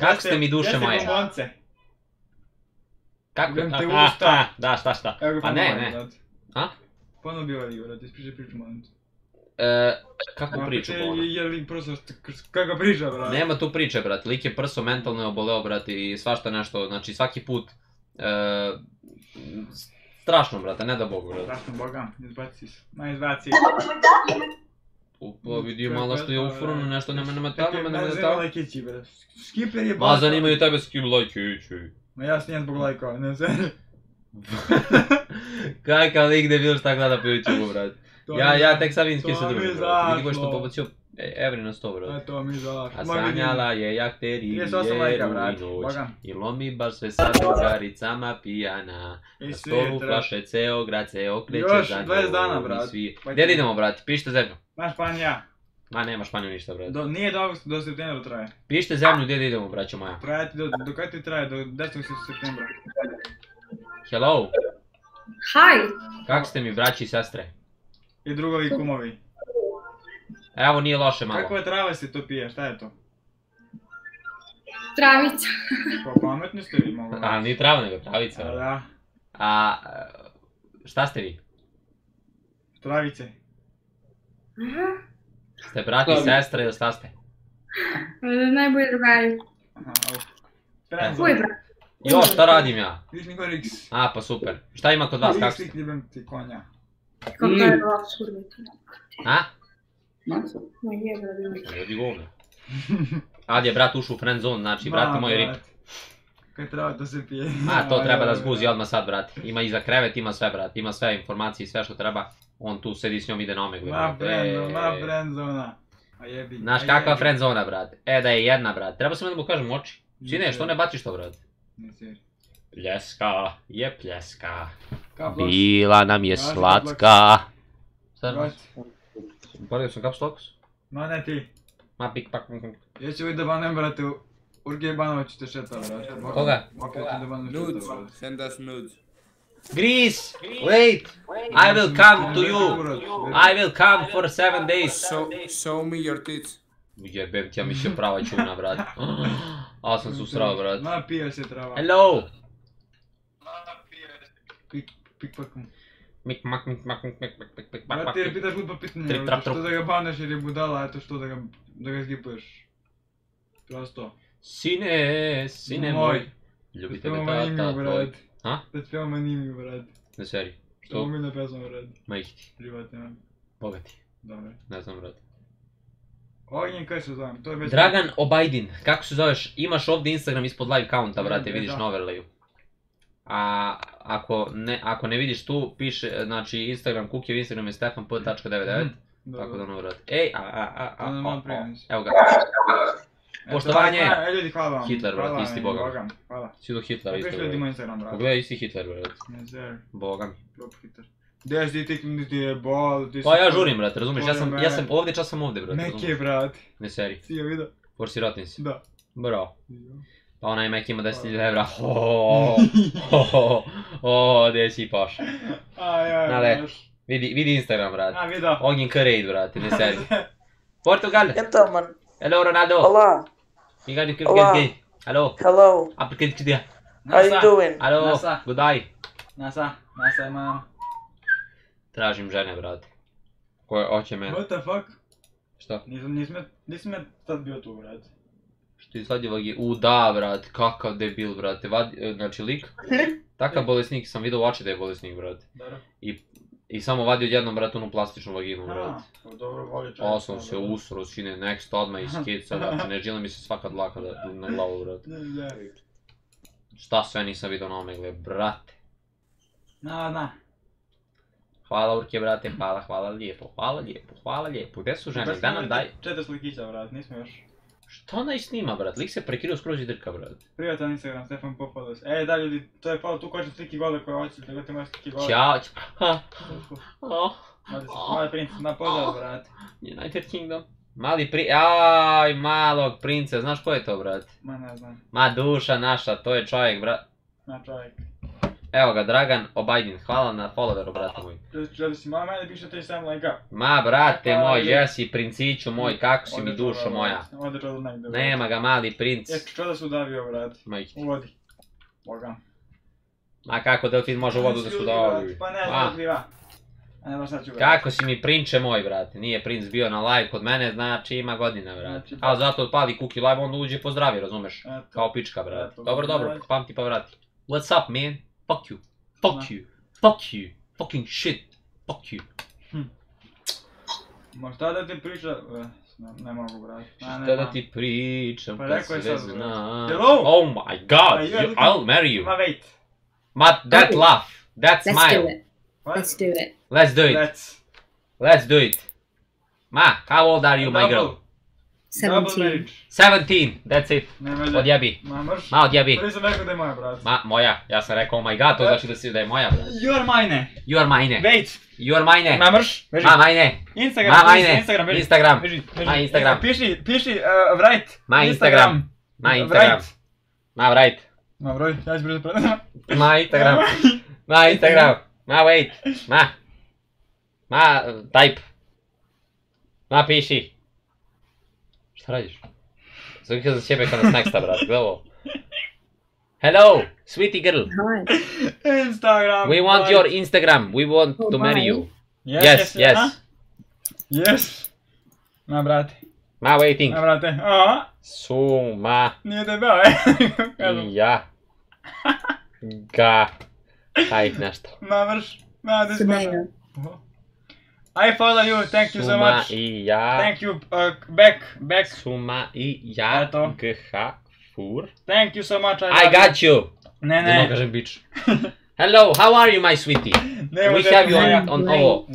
[SPEAKER 1] Kako ste mi duše moje?
[SPEAKER 2] bombonce.
[SPEAKER 1] Kako?
[SPEAKER 2] Idem te
[SPEAKER 1] A,
[SPEAKER 2] usta.
[SPEAKER 1] a, Da, šta, šta. Pa ne, ne. A?
[SPEAKER 2] Ponovo bi ovaj, brate, ispričaj priču, te.
[SPEAKER 1] E, kako
[SPEAKER 2] Ma,
[SPEAKER 1] priču ono?
[SPEAKER 2] Je li prosto, kako priča, brate?
[SPEAKER 1] Nema tu priče, brate. Lik je prso mentalno oboleo, brate, i svašta nešto. Znači, svaki put... E, strašno, brate, ne da Bog, brate.
[SPEAKER 2] Strašno boga, izbaci se. Ma, izbaci.
[SPEAKER 1] Upa, vidi malo što je ufurno, nešto nema nema tamo, nema
[SPEAKER 2] Ne
[SPEAKER 1] nema tamo.
[SPEAKER 2] lajkići, bre. Skipler je
[SPEAKER 1] Ma,
[SPEAKER 2] baš-
[SPEAKER 1] zanimaju tebe skill lajkići.
[SPEAKER 2] Ma ja snijem zbog lajkova, ne znam.
[SPEAKER 1] Kakav lik debil šta gleda po YouTube, brate. Ja, ja tek sad vidim s kim
[SPEAKER 2] to
[SPEAKER 1] se brate. Vidi ko je što
[SPEAKER 2] zašlo.
[SPEAKER 1] pobacio e, evri na 100, brate.
[SPEAKER 2] A to mi zalaš.
[SPEAKER 1] A sanjala je jahteri,
[SPEAKER 2] 38 lajka,
[SPEAKER 1] jeru i
[SPEAKER 2] brate,
[SPEAKER 1] noć. I lomi baš sve sa drugaricama pijana.
[SPEAKER 2] I
[SPEAKER 1] Na stolu flaše ceo grad se okreće
[SPEAKER 2] Još
[SPEAKER 1] za
[SPEAKER 2] 20 dana,
[SPEAKER 1] njom i
[SPEAKER 2] brate.
[SPEAKER 1] svi.
[SPEAKER 2] Pa
[SPEAKER 1] Gdje idemo, brate? Pišite zemlju.
[SPEAKER 2] Znaš Španija,
[SPEAKER 1] Ma nema Španiju ništa, brate.
[SPEAKER 2] do, nije do avgusta, do septembra traje.
[SPEAKER 1] Pišite zemlju gdje idemo, braćo moja.
[SPEAKER 2] Traje ti do, do kada ti traje? Do 10. septembra.
[SPEAKER 1] Hello,
[SPEAKER 7] Hi!
[SPEAKER 1] kako ste mi braći i sestre?
[SPEAKER 2] I drugovi i kumovi.
[SPEAKER 1] Evo nije loše malo.
[SPEAKER 2] Kakva trava se to pije, šta je to?
[SPEAKER 7] Travica.
[SPEAKER 2] Pa pametni ste vi mogu.
[SPEAKER 1] A, nije trava nego travica.
[SPEAKER 2] A, da,
[SPEAKER 1] A, e, šta ste vi?
[SPEAKER 2] travice.
[SPEAKER 1] Ste brati i sestre ili šta ste?
[SPEAKER 7] Najbolji drugari.
[SPEAKER 2] Aha.
[SPEAKER 7] Tvoj brat.
[SPEAKER 1] Jo, šta radim ja?
[SPEAKER 2] Viš mi.
[SPEAKER 1] A, pa super. Šta ima kod vas, kako ste?
[SPEAKER 2] ljubim ti konja.
[SPEAKER 7] Kako je bilo apsurdno.
[SPEAKER 1] A?
[SPEAKER 7] Ma jebra ljudi.
[SPEAKER 1] Ljudi. Ad je brat ušao u friend zone, znači, brate moj rip.
[SPEAKER 2] Kaj treba to se pije.
[SPEAKER 1] A, to treba da zguzi odmah sad, brate. Ima i za krevet, ima sve, brate. Ima sve informacije i sve što treba. On tu sedi s njom, ide na omegle,
[SPEAKER 2] Ma friend, ma
[SPEAKER 1] E,
[SPEAKER 2] friend zona. A jebi.
[SPEAKER 1] Znaš
[SPEAKER 2] a
[SPEAKER 1] kakva friend zona, brate? E, da je jedna, brate. Treba samo da mu kažem u oči. Sine, što ne baciš to, brate?
[SPEAKER 2] Ne seri.
[SPEAKER 1] Pljeska, je pljeska. Bila nam je slatka. Šta je
[SPEAKER 2] Brate.
[SPEAKER 1] Palio sam kaps loks?
[SPEAKER 2] Ma ne ti.
[SPEAKER 1] Ma pik pak pak.
[SPEAKER 2] Ja ću vidjeti da banem, brate, Urge Banović te šeta, brate.
[SPEAKER 1] Koga?
[SPEAKER 2] Ću
[SPEAKER 5] Nudes. Send us nudes.
[SPEAKER 1] Greece, wait! I will come to you. I will come for seven days.
[SPEAKER 5] Show, show me your tits.
[SPEAKER 1] Jebem ti ja mislio prava čuna, brate. A sam se usrao, brate.
[SPEAKER 2] Ma pija se trava.
[SPEAKER 1] Hello!
[SPEAKER 2] Pik, pik pakom.
[SPEAKER 1] Mik mak mik mak mik mik mik mik mak
[SPEAKER 2] Brate, jer
[SPEAKER 1] mak.
[SPEAKER 2] pitaš glupa pitanja,
[SPEAKER 1] Tri
[SPEAKER 2] brate,
[SPEAKER 1] trap
[SPEAKER 2] što da ga baneš jer je budala, eto što da ga, da ga zgipuješ. Prosto.
[SPEAKER 1] Sine, sine
[SPEAKER 2] Moj.
[SPEAKER 1] Ljubi tebe tata tvoj. Ha?
[SPEAKER 2] Da spevamo animiju, brate.
[SPEAKER 1] Ne seri.
[SPEAKER 2] Što
[SPEAKER 1] Što?
[SPEAKER 2] omiljena pesma, brate.
[SPEAKER 1] Majke ti.
[SPEAKER 2] Privatno.
[SPEAKER 1] Bogati.
[SPEAKER 2] Dobro.
[SPEAKER 1] Ne znam, brate.
[SPEAKER 2] Ognjen, kaj se zovem? To je već...
[SPEAKER 1] Dragan Obajdin, kako se zoveš? Imaš ovdje Instagram ispod live counta, brate, vidiš na overlayu. A ako ne, ako ne vidiš tu, piše, znači Instagram, Kukijev Instagram je stefanp.99,
[SPEAKER 2] Mhm, dobro.
[SPEAKER 1] tako da ono, brate. Ej, a, a, a, a, o, evo ga. Poštovanje.
[SPEAKER 2] E, ljudi, hvala vam.
[SPEAKER 1] Hitler,
[SPEAKER 2] Hvala
[SPEAKER 1] isti Boga.
[SPEAKER 2] Boga. Hvala.
[SPEAKER 1] Si do
[SPEAKER 2] Kako
[SPEAKER 1] isto,
[SPEAKER 2] još ljudi
[SPEAKER 1] brate.
[SPEAKER 2] Instagram, brate?
[SPEAKER 1] Pogledaj isti Hitler, brate.
[SPEAKER 2] Ne zer.
[SPEAKER 1] Boga mi.
[SPEAKER 2] Hitler. Gdje si ti ti je bol, ti.
[SPEAKER 1] Pa ja žurim, brate, razumiješ, ja sam, ja sam ovdje, čas sam ovdje, brate,
[SPEAKER 2] Meki,
[SPEAKER 1] razumiješ.
[SPEAKER 2] brate.
[SPEAKER 1] Ne seri.
[SPEAKER 2] Si je vidio?
[SPEAKER 1] Forsirotin si.
[SPEAKER 2] Da.
[SPEAKER 1] Bravo. Pa onaj Mek ima 10.000 evra. Ho, ho, ho, ho, gdje si paš?
[SPEAKER 2] Aj, aj,
[SPEAKER 1] Nale,
[SPEAKER 2] baš.
[SPEAKER 1] vidi, vidi Instagram, brate.
[SPEAKER 2] A, vidio.
[SPEAKER 1] Ognjen Kareid, brate, ne seri. Portugal!
[SPEAKER 11] Então, mano.
[SPEAKER 1] Hello, Ronaldo!
[SPEAKER 11] Olá.
[SPEAKER 1] You got to
[SPEAKER 11] Olá.
[SPEAKER 1] get gay. Hello!
[SPEAKER 11] Hello.
[SPEAKER 1] Aplicate kia.
[SPEAKER 11] How you doing?
[SPEAKER 1] Hello,
[SPEAKER 2] Nasa.
[SPEAKER 1] goodbye.
[SPEAKER 2] Nasa, nasa imam.
[SPEAKER 1] Tražim žene, brate. Koje hoće mene.
[SPEAKER 2] What the fuck?
[SPEAKER 1] Što?
[SPEAKER 2] Nisam, nisam, nisam ja tad bio tu, brate.
[SPEAKER 1] Što ti svadio vagi? U da, brate, kakav debil, brate. Vadi, e, znači lik, takav bolesnik, sam vidio u oči da je bolesnik, brate. I, I samo vadio jednom, brate, onu plastičnu vaginu, brate.
[SPEAKER 2] Pa dobro, voli čovjek.
[SPEAKER 1] Pa sam se usro, sine, next odmah iz skica, znači ne želim mi se svaka dlaka da, na glavu, brate. Šta sve nisam vidio na omegle, brate.
[SPEAKER 2] Na, na.
[SPEAKER 1] Hvala Urke, brate, hvala, hvala lijepo, hvala lijepo, hvala lijepo. Gdje su žene? Da nam daj...
[SPEAKER 2] Četiri slikića, brate, nismo još.
[SPEAKER 1] Što onaj snima, brate? Lik se prekrio skroz i drka, brate.
[SPEAKER 2] Privatan Instagram, Stefan Popolos. E, da ljudi, to je follow, tu koče sliki gole koje hoćete, da gledate moje sliki gole.
[SPEAKER 1] Ćao, ćao. Ha, oh,
[SPEAKER 2] Mali se, mali princ, na pozdrav, brate.
[SPEAKER 1] United Kingdom. Mali pri... Aj, malog princa, znaš ko je to, brate?
[SPEAKER 2] Ma ne znam,
[SPEAKER 1] Ma duša naša, to je čovjek, brate.
[SPEAKER 2] na čovjek.
[SPEAKER 1] Evo ga, Dragan Obajdin, hvala na followeru, brate moj.
[SPEAKER 2] Želi si malo mene sam like up.
[SPEAKER 1] Ma, brate moj. Jesi, princiću moj, kako si mi dušo moja. Nema ga, mali princ.
[SPEAKER 2] Jes, što da se udavio, brate? U vodi. Boga.
[SPEAKER 1] Ma kako delfin može u vodu da se udavi?
[SPEAKER 2] Pa ne, brate.
[SPEAKER 1] Kako si mi prinče moj, brate? Nije princ bio na live kod mene, znači ima godina, brate.
[SPEAKER 2] Znači,
[SPEAKER 1] A zato odpali kuki live, onda uđe pozdravi, razumeš? Kao pička, brate. Dobro, dobro,
[SPEAKER 2] brate.
[SPEAKER 1] pamti pa vrati. What's up, man? Fuck you. Fuck you. Fuck you. Fucking shit. Fuck you.
[SPEAKER 2] Ma šta da ti priča... eh, Ne, ne mogu, brate. Ma,
[SPEAKER 1] Šta
[SPEAKER 2] nema.
[SPEAKER 1] da ti pričam,
[SPEAKER 2] Pa
[SPEAKER 1] kad
[SPEAKER 2] rekao je sad, Hello?
[SPEAKER 1] Oh my god,
[SPEAKER 2] you are
[SPEAKER 1] you-
[SPEAKER 2] looking-
[SPEAKER 1] I'll marry you.
[SPEAKER 2] Ma wait.
[SPEAKER 1] Ma, that
[SPEAKER 7] Okay.
[SPEAKER 1] laugh, that
[SPEAKER 7] Let's
[SPEAKER 1] smile.
[SPEAKER 7] do it.
[SPEAKER 2] What?
[SPEAKER 7] Let's do it.
[SPEAKER 1] Let's do it.
[SPEAKER 2] Let's.
[SPEAKER 1] Let's do it. Ma, how old are you, my girl?
[SPEAKER 2] Double. Double
[SPEAKER 7] 17.
[SPEAKER 1] 17, that's it.
[SPEAKER 2] Ne veze.
[SPEAKER 1] Odjebi.
[SPEAKER 2] Ma mrš.
[SPEAKER 1] Ma, odjebi.
[SPEAKER 2] Prvi sam rekao da je moja, brate.
[SPEAKER 1] Ma, moja, ja sam rekao, oh my god, to znači da, si, da je moja, brate.
[SPEAKER 2] You are mine.
[SPEAKER 1] You are mine.
[SPEAKER 2] Wait.
[SPEAKER 1] You are mine.
[SPEAKER 2] Ma mrš.
[SPEAKER 1] Ma, mine.
[SPEAKER 2] Instagram,
[SPEAKER 1] Ma, mine.
[SPEAKER 2] Instagram, beži.
[SPEAKER 1] Instagram.
[SPEAKER 2] Beži, beži.
[SPEAKER 1] Ma, Instagram.
[SPEAKER 2] Piši, piši, uh, write.
[SPEAKER 1] Ma, Instagram. Ma, Instagram. Ma, right.
[SPEAKER 2] Ma, broj, ja ću brzo predam.
[SPEAKER 1] Ma, Instagram. Ma, Instagram. Ma, wait. Ma. Ma, type. Ma, piši. Šta radiš? Zvuči za sebe kao na snacksta, brat. Gledaj ovo. Hello, sweetie girl.
[SPEAKER 7] Hi.
[SPEAKER 2] Instagram.
[SPEAKER 1] We want
[SPEAKER 2] bye.
[SPEAKER 1] your Instagram. We want
[SPEAKER 7] Oh,
[SPEAKER 1] to marry
[SPEAKER 7] bye.
[SPEAKER 1] you.
[SPEAKER 2] Yes,
[SPEAKER 1] Yes,
[SPEAKER 2] yes,
[SPEAKER 1] yes.
[SPEAKER 2] aha. Yes. Ma, brate.
[SPEAKER 1] Ma, waiting.
[SPEAKER 2] Ma, brate. Aha.
[SPEAKER 1] Suma.
[SPEAKER 2] Nije debel, e. Kažem.
[SPEAKER 1] Ja. Ga. Aj, nešto.
[SPEAKER 2] Ma, vrš. Ma, this
[SPEAKER 7] Sumaya.
[SPEAKER 2] I follow you, thank you so much.
[SPEAKER 1] i.
[SPEAKER 2] Thank you, uh, back, back.
[SPEAKER 1] Suma i ja.
[SPEAKER 2] Eto.
[SPEAKER 1] Gh. Fur.
[SPEAKER 2] Thank you so much.
[SPEAKER 1] I
[SPEAKER 2] love
[SPEAKER 1] got you.
[SPEAKER 2] Ne,
[SPEAKER 1] Ne mogu
[SPEAKER 2] ne.
[SPEAKER 1] kažem bić. Hello, how are you my sweetie?
[SPEAKER 2] Ne
[SPEAKER 1] We have you on, on
[SPEAKER 7] Great.
[SPEAKER 1] ovo.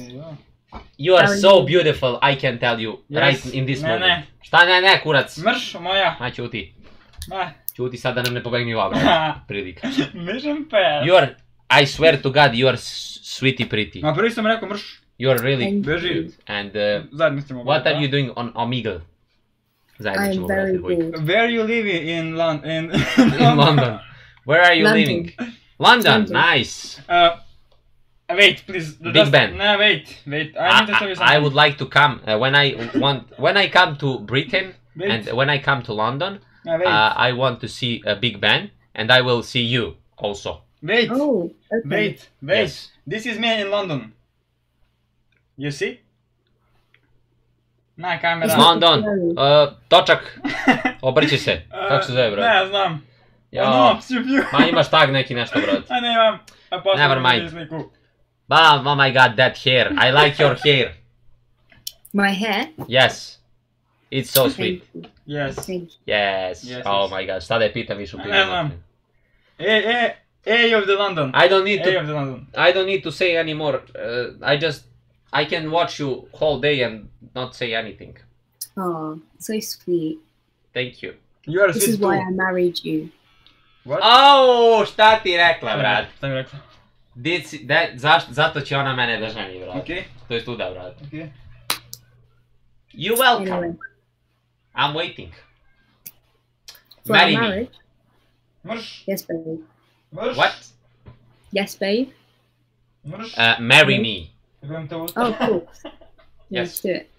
[SPEAKER 1] You are so beautiful, I can tell you
[SPEAKER 2] Yes.
[SPEAKER 1] right in this
[SPEAKER 2] Ne,
[SPEAKER 1] moment.
[SPEAKER 2] ne.
[SPEAKER 1] Šta ne, ne, kurac.
[SPEAKER 2] Mrš, moja.
[SPEAKER 1] Ma ćuti.
[SPEAKER 2] Ma,
[SPEAKER 1] Čuti sad da nam ne pobegni ova brate. Prilika.
[SPEAKER 2] Mission pass.
[SPEAKER 1] You are, I swear to God, you are sweetie pretty.
[SPEAKER 2] Ma prvi sam rekao mrš.
[SPEAKER 1] You are really
[SPEAKER 2] Beži.
[SPEAKER 1] good. And uh,
[SPEAKER 2] Zajedno ćemo
[SPEAKER 1] what are you doing on Omegle? Zajedno I'm
[SPEAKER 7] very good.
[SPEAKER 2] Where are you living in London? In,
[SPEAKER 1] In London. Where are you
[SPEAKER 7] London.
[SPEAKER 1] living? London,
[SPEAKER 7] London.
[SPEAKER 1] nice.
[SPEAKER 2] Uh, wait, please.
[SPEAKER 1] Big
[SPEAKER 2] just,
[SPEAKER 1] Ben.
[SPEAKER 2] No, wait, wait. I need to tell you
[SPEAKER 1] I, I would like to come uh, when I want when I come to Britain
[SPEAKER 2] Wait.
[SPEAKER 1] and when I come to London.
[SPEAKER 2] No.
[SPEAKER 1] Uh, I want to see a Big Ben, and I will see you also.
[SPEAKER 2] wait.
[SPEAKER 7] Oh, okay.
[SPEAKER 2] Wait, wait.
[SPEAKER 1] Yes.
[SPEAKER 2] This is me in London. You see? Na kamera.
[SPEAKER 1] London, uh, točak, obrći se. Kako se zove, brate?
[SPEAKER 2] Ne znam.
[SPEAKER 1] Jo.
[SPEAKER 2] Ono, siu, siu.
[SPEAKER 1] Ma imaš tag neki nešto, brate.
[SPEAKER 2] A nemam. A posle
[SPEAKER 1] Never mind.
[SPEAKER 2] sliku.
[SPEAKER 1] Ba, oh my god, that hair. I like your hair.
[SPEAKER 7] My hair?
[SPEAKER 1] Yes. It's so sweet.
[SPEAKER 2] Yes.
[SPEAKER 1] Yes.
[SPEAKER 2] Yes,
[SPEAKER 1] Oh
[SPEAKER 2] yes.
[SPEAKER 1] my god, šta da je pitam više u
[SPEAKER 2] Ne znam. E, e, of the London.
[SPEAKER 1] I don't need
[SPEAKER 2] Ey of
[SPEAKER 1] to.
[SPEAKER 2] the London.
[SPEAKER 1] I don't need to say anymore. Uh, I just, I can watch you whole day and not say anything.
[SPEAKER 7] Oh, so sweet.
[SPEAKER 1] Thank you.
[SPEAKER 2] You are
[SPEAKER 7] This
[SPEAKER 2] sweet
[SPEAKER 7] is why. I married you.
[SPEAKER 2] What?
[SPEAKER 1] Au, šta ti rekla, brat?
[SPEAKER 2] Šta mi rekla?
[SPEAKER 1] Dici, da, zaš, zato će ona mene da ženi, brat.
[SPEAKER 2] Okej.
[SPEAKER 1] To je tuda, brat.
[SPEAKER 2] Okej.
[SPEAKER 1] You welcome.
[SPEAKER 7] Anyway,
[SPEAKER 1] I'm waiting.
[SPEAKER 7] for
[SPEAKER 1] Marry me.
[SPEAKER 7] marriage?
[SPEAKER 2] Mrš.
[SPEAKER 7] Yes, babe.
[SPEAKER 2] Mrš.
[SPEAKER 1] What?
[SPEAKER 7] Yes, babe.
[SPEAKER 2] Mrš.
[SPEAKER 1] Uh, marry me.
[SPEAKER 2] Jebem te usta.
[SPEAKER 7] Oh, of course.
[SPEAKER 1] Yes.
[SPEAKER 7] Let's do it.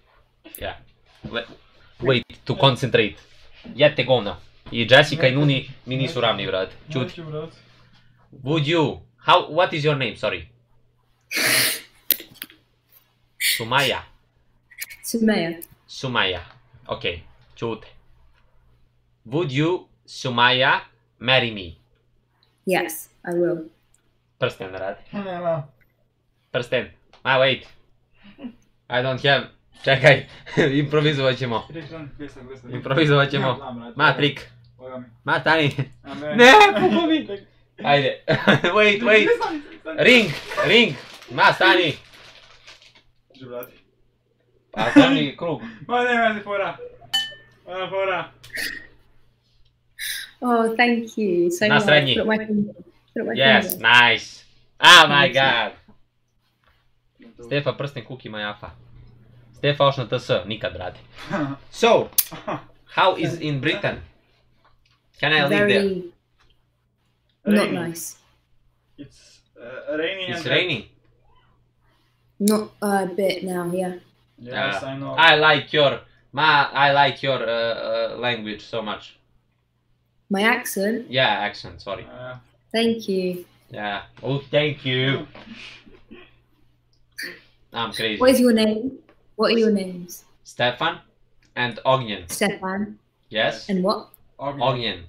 [SPEAKER 1] Yeah. Le- wait, to concentrate. Jete govna. I Jessica i Nuni mi nisu ravni, brat. Čuti.
[SPEAKER 2] Neću, brat.
[SPEAKER 1] Would you... How... What is your name? Sorry. Sumaya.
[SPEAKER 7] Sumaya.
[SPEAKER 1] Sumaya. Okay. Čute. Would you, Sumaya, marry me?
[SPEAKER 7] Yes, I will.
[SPEAKER 1] Prsten da radi.
[SPEAKER 2] Nema.
[SPEAKER 1] Prsten. Ma, wait. I don't have... Čekaj. Improvizovat ćemo.
[SPEAKER 2] Reklam, pesam, pesam.
[SPEAKER 1] Improvizovat ćemo.
[SPEAKER 2] Znam, brat.
[SPEAKER 1] Ma, trik.
[SPEAKER 2] Boga mi.
[SPEAKER 1] Ma, stani.
[SPEAKER 2] Amen.
[SPEAKER 1] Ne, pupovi. Ajde. wait, wait. Ring, ring. Ma, stani.
[SPEAKER 2] Dođe, brat.
[SPEAKER 1] Pa, stani krug.
[SPEAKER 2] Ma nema se fora. Ona fora.
[SPEAKER 7] Oh, thank you so
[SPEAKER 1] Na
[SPEAKER 7] much.
[SPEAKER 1] srednji.
[SPEAKER 7] Put up my finger. Put up my
[SPEAKER 1] Yes,
[SPEAKER 7] finger.
[SPEAKER 1] nice. Oh my
[SPEAKER 7] Thank you.
[SPEAKER 1] god. Stefa prsten kuki majafa. Stefa oš na TS, nikad brate. So, how is in Britain? Can I live there?
[SPEAKER 7] Very not
[SPEAKER 2] Raining.
[SPEAKER 7] nice.
[SPEAKER 2] It's uh, raining
[SPEAKER 1] It's
[SPEAKER 2] and
[SPEAKER 1] raining.
[SPEAKER 7] Not a bit now, yeah.
[SPEAKER 2] Yes,
[SPEAKER 1] Uh,
[SPEAKER 2] I know.
[SPEAKER 1] I like your, ma, I like your uh, uh, language so much.
[SPEAKER 7] My accent.
[SPEAKER 1] Yeah, accent, sorry.
[SPEAKER 2] Uh,
[SPEAKER 7] Thank you.
[SPEAKER 1] Yeah. Oh, thank you. I'm crazy.
[SPEAKER 7] What is your name? What are your names?
[SPEAKER 1] Stefan and Ognjen.
[SPEAKER 7] Stefan.
[SPEAKER 1] Yes?
[SPEAKER 7] And what?
[SPEAKER 2] Ogi.
[SPEAKER 1] Ognjen.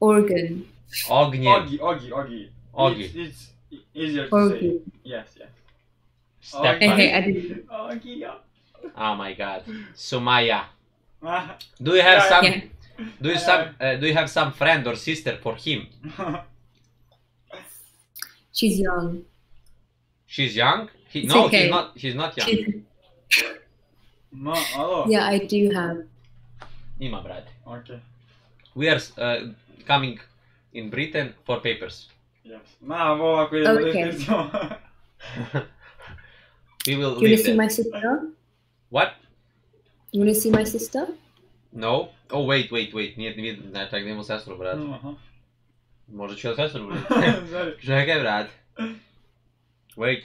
[SPEAKER 7] Oregon.
[SPEAKER 1] Ognjen.
[SPEAKER 2] Ogi, Ogi, Ogi.
[SPEAKER 1] Ogi.
[SPEAKER 2] It's, it's easier to
[SPEAKER 7] Ogi.
[SPEAKER 2] say. Yes, yes.
[SPEAKER 7] Hey, hey, I
[SPEAKER 1] Stefan.
[SPEAKER 7] didn't.
[SPEAKER 1] Oh my god. Sumaya. Do you have some
[SPEAKER 7] yeah.
[SPEAKER 1] do you some uh, do you have some friend or sister for him?
[SPEAKER 7] She's young.
[SPEAKER 1] She's young? He, no,
[SPEAKER 7] okay.
[SPEAKER 1] he's not he's not young.
[SPEAKER 7] She's,
[SPEAKER 2] Ma, alo.
[SPEAKER 7] yeah, I do have.
[SPEAKER 1] Ima brate.
[SPEAKER 2] Okay.
[SPEAKER 1] We are uh, coming in Britain for papers.
[SPEAKER 2] Yes. Ma, ovo ovako idemo
[SPEAKER 7] Okay.
[SPEAKER 1] We will
[SPEAKER 7] Do you want to see my sister?
[SPEAKER 1] What?
[SPEAKER 7] You want to see my sister?
[SPEAKER 1] No? Oh wait, wait, wait. Nije ni vidim, ne, čak da imamo sestru, brate.
[SPEAKER 2] Aha.
[SPEAKER 1] Možda ću ja sestru, brate.
[SPEAKER 2] Sorry.
[SPEAKER 1] Čekaj, brate. Wait.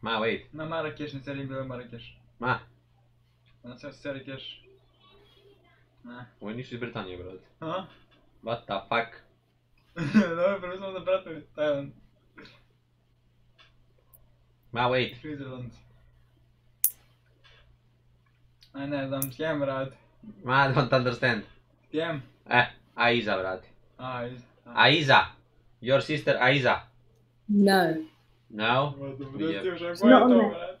[SPEAKER 1] Ma, wait.
[SPEAKER 2] Na Marakeš, ne serim bilo Marakeš.
[SPEAKER 1] Ma,
[SPEAKER 2] Na sve seri keš. Ne.
[SPEAKER 1] ovo nisu iz Britanije, brate.
[SPEAKER 2] A?
[SPEAKER 1] What the fuck?
[SPEAKER 2] Dobro, prvo smo da pratili. Tajland.
[SPEAKER 1] Ma, wait.
[SPEAKER 2] Switzerland. Aj ne znam, s kem brate?
[SPEAKER 1] Ma, I don't understand.
[SPEAKER 2] S kem?
[SPEAKER 1] Eh, Aiza, brate.
[SPEAKER 2] A, iz...
[SPEAKER 1] Aiza. Your sister Aiza.
[SPEAKER 7] No.
[SPEAKER 1] No?
[SPEAKER 2] Dobro,
[SPEAKER 1] Je.
[SPEAKER 2] ti još
[SPEAKER 7] It's
[SPEAKER 2] ako je
[SPEAKER 7] not
[SPEAKER 2] to,
[SPEAKER 7] on there.
[SPEAKER 2] brate?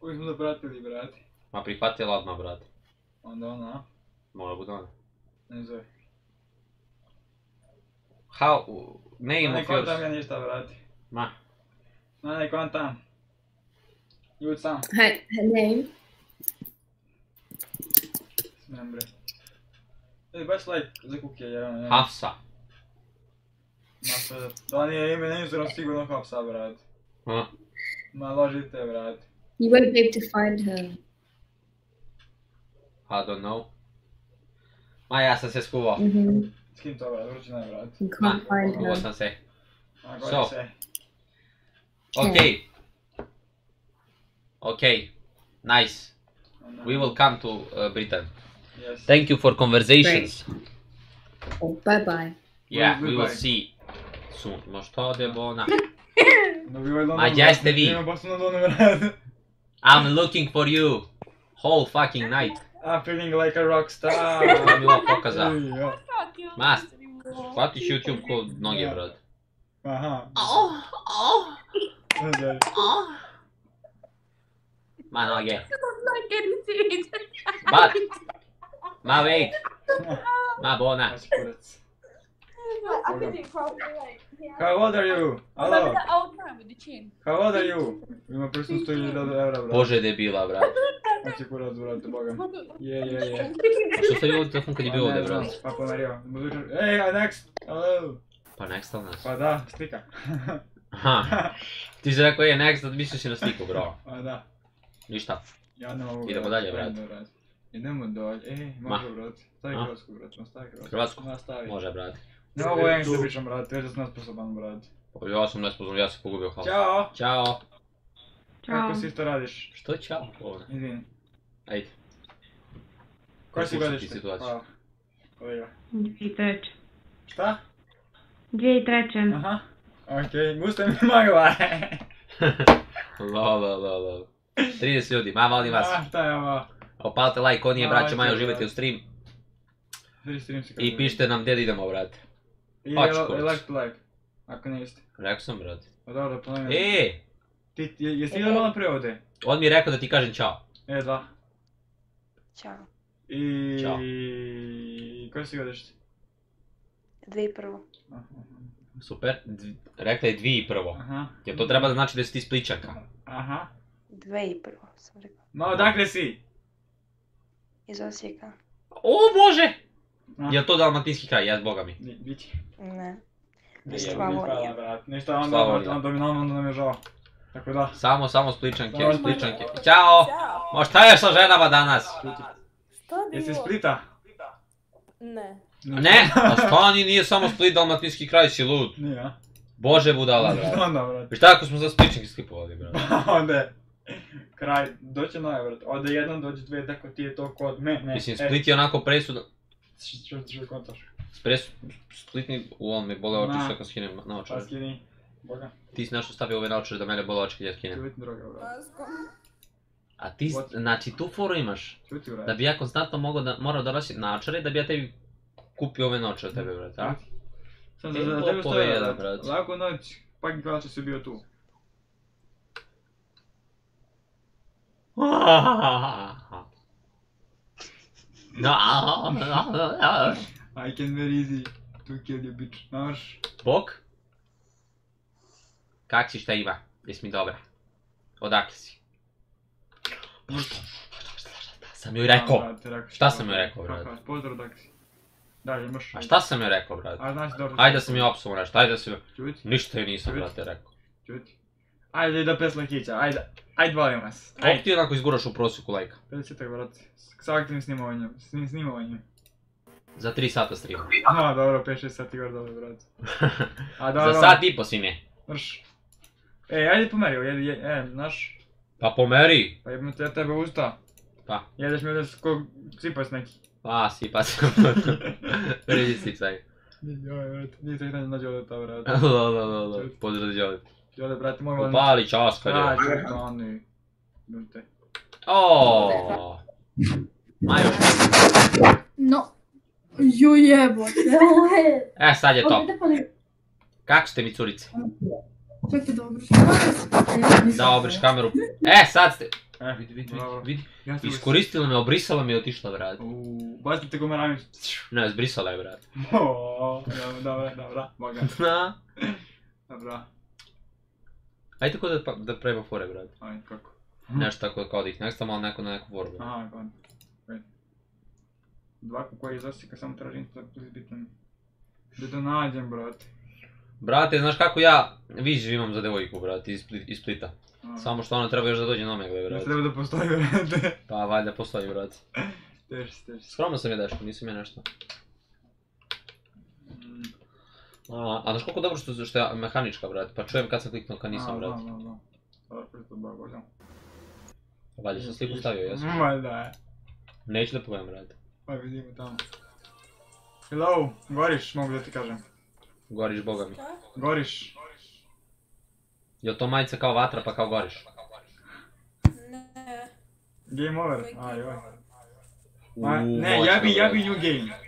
[SPEAKER 2] Koji smo da pratili, brate?
[SPEAKER 1] Ma prihvatila odmah, brate.
[SPEAKER 2] Onda ono, a?
[SPEAKER 1] Mora bude ona.
[SPEAKER 2] Ne zove.
[SPEAKER 1] How, name
[SPEAKER 2] Ne
[SPEAKER 1] of
[SPEAKER 2] kontam ja
[SPEAKER 1] yours?
[SPEAKER 2] ništa, brate.
[SPEAKER 1] Ma,
[SPEAKER 2] Ne, ne kontam. Ljud sam.
[SPEAKER 7] Her, her name?
[SPEAKER 2] Smem, bre. E, baš like za kukije, jedan, jedan.
[SPEAKER 1] Hafsa.
[SPEAKER 2] Ma sve, da nije ime na Instagram sigurno Hafsa, brat.
[SPEAKER 1] Ha?
[SPEAKER 2] Ma ložite, brat.
[SPEAKER 7] You won't be able to find her.
[SPEAKER 1] I don't know. Ma ja sam se skuvao.
[SPEAKER 7] Mhm.
[SPEAKER 2] S kim to, brat? Vrući ne, brat.
[SPEAKER 7] You can't find
[SPEAKER 1] skuvao
[SPEAKER 7] her.
[SPEAKER 1] sam se.
[SPEAKER 2] A,
[SPEAKER 1] So.
[SPEAKER 2] gori se.
[SPEAKER 1] Okay. Okay. Nice. We will come to uh, Britain.
[SPEAKER 2] Yes.
[SPEAKER 1] Thank you for conversations.
[SPEAKER 7] Oh, bye bye.
[SPEAKER 1] Yeah, we will
[SPEAKER 2] Goodbye.
[SPEAKER 1] see soon. Ma šta de bona?
[SPEAKER 2] Dobivaj London,
[SPEAKER 1] Ma gdje ste vi?
[SPEAKER 2] Ima baš na London, brat.
[SPEAKER 1] I'm looking for you. Whole fucking night.
[SPEAKER 2] I'm feeling like a rock star.
[SPEAKER 1] Šta mi ovo pokaza?
[SPEAKER 2] Ej, ja.
[SPEAKER 1] Mas, hvatiš YouTube ko noge, brat.
[SPEAKER 2] Aha. Ne znam.
[SPEAKER 1] Ma noge. But, ma wait. Ma bona.
[SPEAKER 2] Kurac. How old are you? Hello. How old are you? Ima prisutno 100.000 evra, brat.
[SPEAKER 1] Bože debila, brat.
[SPEAKER 2] Hoće kurac, brate, boga. Je, je, je.
[SPEAKER 1] Što ste vi ovdje telefon kad je bio ovdje,
[SPEAKER 2] ne znam,
[SPEAKER 1] brat?
[SPEAKER 2] Pa pomerio. Ej, a next. Hello.
[SPEAKER 1] Pa next nas.
[SPEAKER 2] Pa da, slika.
[SPEAKER 1] Aha. Ti si rekao je next, da misliš si na sliku, bro.
[SPEAKER 2] Pa da.
[SPEAKER 1] Ništa.
[SPEAKER 2] Ja ne mogu.
[SPEAKER 1] Idemo dalje, brat.
[SPEAKER 2] idemo, dalje. Ej, može, brat. Stavi
[SPEAKER 1] Ma.
[SPEAKER 2] Hrvatsku, brat. Ma stavi Hrvatsku.
[SPEAKER 1] Hrvatsku? Može, brat.
[SPEAKER 2] Ne ovo je što pričam, brat. Već da sam nesposoban, brat.
[SPEAKER 1] Pa Ja sam nespozoban, ja sam pogubio haos.
[SPEAKER 2] Ćao.
[SPEAKER 1] Ćao.
[SPEAKER 2] Kako si to radiš?
[SPEAKER 1] Što je ćao? Ovo.
[SPEAKER 2] Izvini.
[SPEAKER 1] Ajde.
[SPEAKER 2] Koje si godište?
[SPEAKER 1] situaciju.
[SPEAKER 2] Hvala. Kolega.
[SPEAKER 14] 2003.
[SPEAKER 2] Šta?
[SPEAKER 14] 2003.
[SPEAKER 2] Aha. Okej, gusta mi magla.
[SPEAKER 1] La la la la. 30 ljudi, ma molim vas.
[SPEAKER 2] Ah, šta je ovo?
[SPEAKER 1] Opalite like, ko nije
[SPEAKER 2] Ma,
[SPEAKER 1] braćo Majo, živite u stream.
[SPEAKER 2] Tri stream si
[SPEAKER 1] I pišite nam gdje idemo, brate.
[SPEAKER 2] I
[SPEAKER 1] kurac.
[SPEAKER 2] like. Ako niste.
[SPEAKER 1] Rekao sam, brate.
[SPEAKER 2] Pa dobro, ponovim.
[SPEAKER 1] E,
[SPEAKER 2] Ti, je, jesi vidio malo pre ovdje?
[SPEAKER 1] on mi je rekao da ti kažem čao.
[SPEAKER 2] E, da.
[SPEAKER 11] Ćao.
[SPEAKER 2] I...
[SPEAKER 1] Ćao.
[SPEAKER 2] Koje si godište?
[SPEAKER 11] 2001.
[SPEAKER 1] Super. Dv- rekla je dvi prvo.
[SPEAKER 2] Aha.
[SPEAKER 1] Jer to treba da znači da si ti spličanka.
[SPEAKER 2] Aha.
[SPEAKER 11] 2001. sam rekao.
[SPEAKER 2] Ma, odakle si?
[SPEAKER 11] Iz Osijeka.
[SPEAKER 1] O Bože!
[SPEAKER 2] A.
[SPEAKER 1] Jel to dalmatinski kraj? Jes, boga mi.
[SPEAKER 2] Ni- Bići.
[SPEAKER 11] Ne.
[SPEAKER 1] Nije,
[SPEAKER 11] Slavonija.
[SPEAKER 2] Ništa, onda, onda, onda, onda nam je žao. Tako da.
[SPEAKER 1] Samo, samo spličanke,
[SPEAKER 2] Samo
[SPEAKER 1] spličanke. Ćao! Ma šta je sa ženama danas?
[SPEAKER 2] Jesi iz Splita?
[SPEAKER 5] Ne.
[SPEAKER 1] Ne, a stani nije samo Split, dalmatinski kraj, si lud.
[SPEAKER 2] Nije, a?
[SPEAKER 1] Bože budala, brate.
[SPEAKER 2] Onda, brat.
[SPEAKER 1] I šta ako smo za spličanke skipovali, brate?
[SPEAKER 2] onda je. Kraj, doće nove, brat. Ode jedan, dođe dve, tako ti je to kod mene.
[SPEAKER 1] Mislim, Split je onako presudan.
[SPEAKER 2] Što što kontaš?
[SPEAKER 1] Spres, Splitni, u on mi bole oči sve kad skinem naočare.
[SPEAKER 2] Pa skini. Boga.
[SPEAKER 1] Ti si nešto stavio ove naočare da mene bole oči kad ja skinem.
[SPEAKER 2] Brat.
[SPEAKER 1] A ti, znači tu foru imaš. Da bi ja konstantno mogao da, morao da nosim naočare da bi ja tebi kupio ove naočare tebe, brate, a?
[SPEAKER 2] Sam
[SPEAKER 1] E,
[SPEAKER 2] za, za tebe stoje,
[SPEAKER 1] jedan,
[SPEAKER 2] brat.
[SPEAKER 1] brat.
[SPEAKER 2] Laku noć, pak kolače si bio tu.
[SPEAKER 1] No,
[SPEAKER 2] I can very easy to kill you bitch. Znaš?
[SPEAKER 1] Bok? Kak si, šta ima? Jesi mi dobra? Odakle si? Sam joj rekao. Šta sam joj rekao, brate?
[SPEAKER 2] Pozdrav, dak si. Da, imaš...
[SPEAKER 1] A šta sam joj rekao, brate?
[SPEAKER 2] A znaš dobro.
[SPEAKER 1] Ajde da sam joj opsuo nešto, ajde da sam joj... Ništa joj nisam, brate, rekao.
[SPEAKER 2] Čuti. Ajde da pes lakića, ajde. Ajde, volim vas.
[SPEAKER 1] Koliko ti onako izguraš u prosjeku lajka?
[SPEAKER 2] 50 brate. S aktivnim snimovanjem. Snim, snimovanjem.
[SPEAKER 1] Za 3 sata streama.
[SPEAKER 2] A, dobro, 5-6 sati gore dole, brate. A, dobro.
[SPEAKER 1] Za sat i po si ne.
[SPEAKER 2] Vrš. Ej, ajde pomeri, je, je, e, znaš,
[SPEAKER 1] Pa pomeri.
[SPEAKER 2] pa jebim te ja tebe usta.
[SPEAKER 1] Pa.
[SPEAKER 2] Jedeš mi ovdje ko cipas neki.
[SPEAKER 1] Pa, sipa sam. Prvi sipsaj.
[SPEAKER 2] Joj, brate, nije tek nađe ovdje ta, brate.
[SPEAKER 1] Lo, lo, lo, lo. Pozdrav Đole.
[SPEAKER 2] Jole, brate, moj volim.
[SPEAKER 1] Upali časkar
[SPEAKER 2] Da,
[SPEAKER 1] je.
[SPEAKER 2] čekaj, oni. Ljute.
[SPEAKER 1] Oooo. Majo.
[SPEAKER 7] No. Ju jebote.
[SPEAKER 1] E, sad je to. Kako ste mi curice?
[SPEAKER 7] Čekaj dobro.
[SPEAKER 1] Da obriš kameru. E, sad ste...
[SPEAKER 2] E,
[SPEAKER 1] Vidi, vidi, vidi, Iskoristila me, obrisala me i otišla, brate.
[SPEAKER 2] Uuu, baš te gomerami.
[SPEAKER 1] Ne, zbrisala je, brate.
[SPEAKER 2] Oooo, dobro, dobro, dobro, boga.
[SPEAKER 1] Na. Ajde tako da, pa- da pravimo fore, brate.
[SPEAKER 2] ajde, kako?
[SPEAKER 1] Nešto tako kao da ih nekstamo, ali neko na neku foru, brate.
[SPEAKER 2] Aha, kon. Dvaku koji iz Osijeka, samo tražim to please bitan. Da to nađem, brate.
[SPEAKER 1] Brate, znaš kako ja viđu imam za devojku, brate, iz, Spli- iz Splita. Samo što ona treba još da dođe na Omegle,
[SPEAKER 2] Ne
[SPEAKER 1] brate.
[SPEAKER 2] treba da postoji, brate.
[SPEAKER 1] Pa valjda postoji, brate.
[SPEAKER 2] Teš, teš.
[SPEAKER 1] Skromno sam je deško, nisam ja nešto. A, a znaš koliko dobro što, što je mehanička, brate, pa čujem kad sam kliknuo kad nisam,
[SPEAKER 2] A,
[SPEAKER 1] brate.
[SPEAKER 2] Da, da, da. Pristo da.
[SPEAKER 1] Valjda sam sliku stavio, jesam.
[SPEAKER 2] Valjda je.
[SPEAKER 1] Neću da pogledam, brate.
[SPEAKER 2] Pa vidimo tamo. Hello, goriš, mogu da ti kažem.
[SPEAKER 1] Goriš, boga mi.
[SPEAKER 2] Goriš.
[SPEAKER 1] Jel to majica kao vatra pa kao goriš?
[SPEAKER 5] Ne.
[SPEAKER 2] Game over.
[SPEAKER 5] Ovo je
[SPEAKER 2] Aj, aj. ne, ja bi, ja bi new game.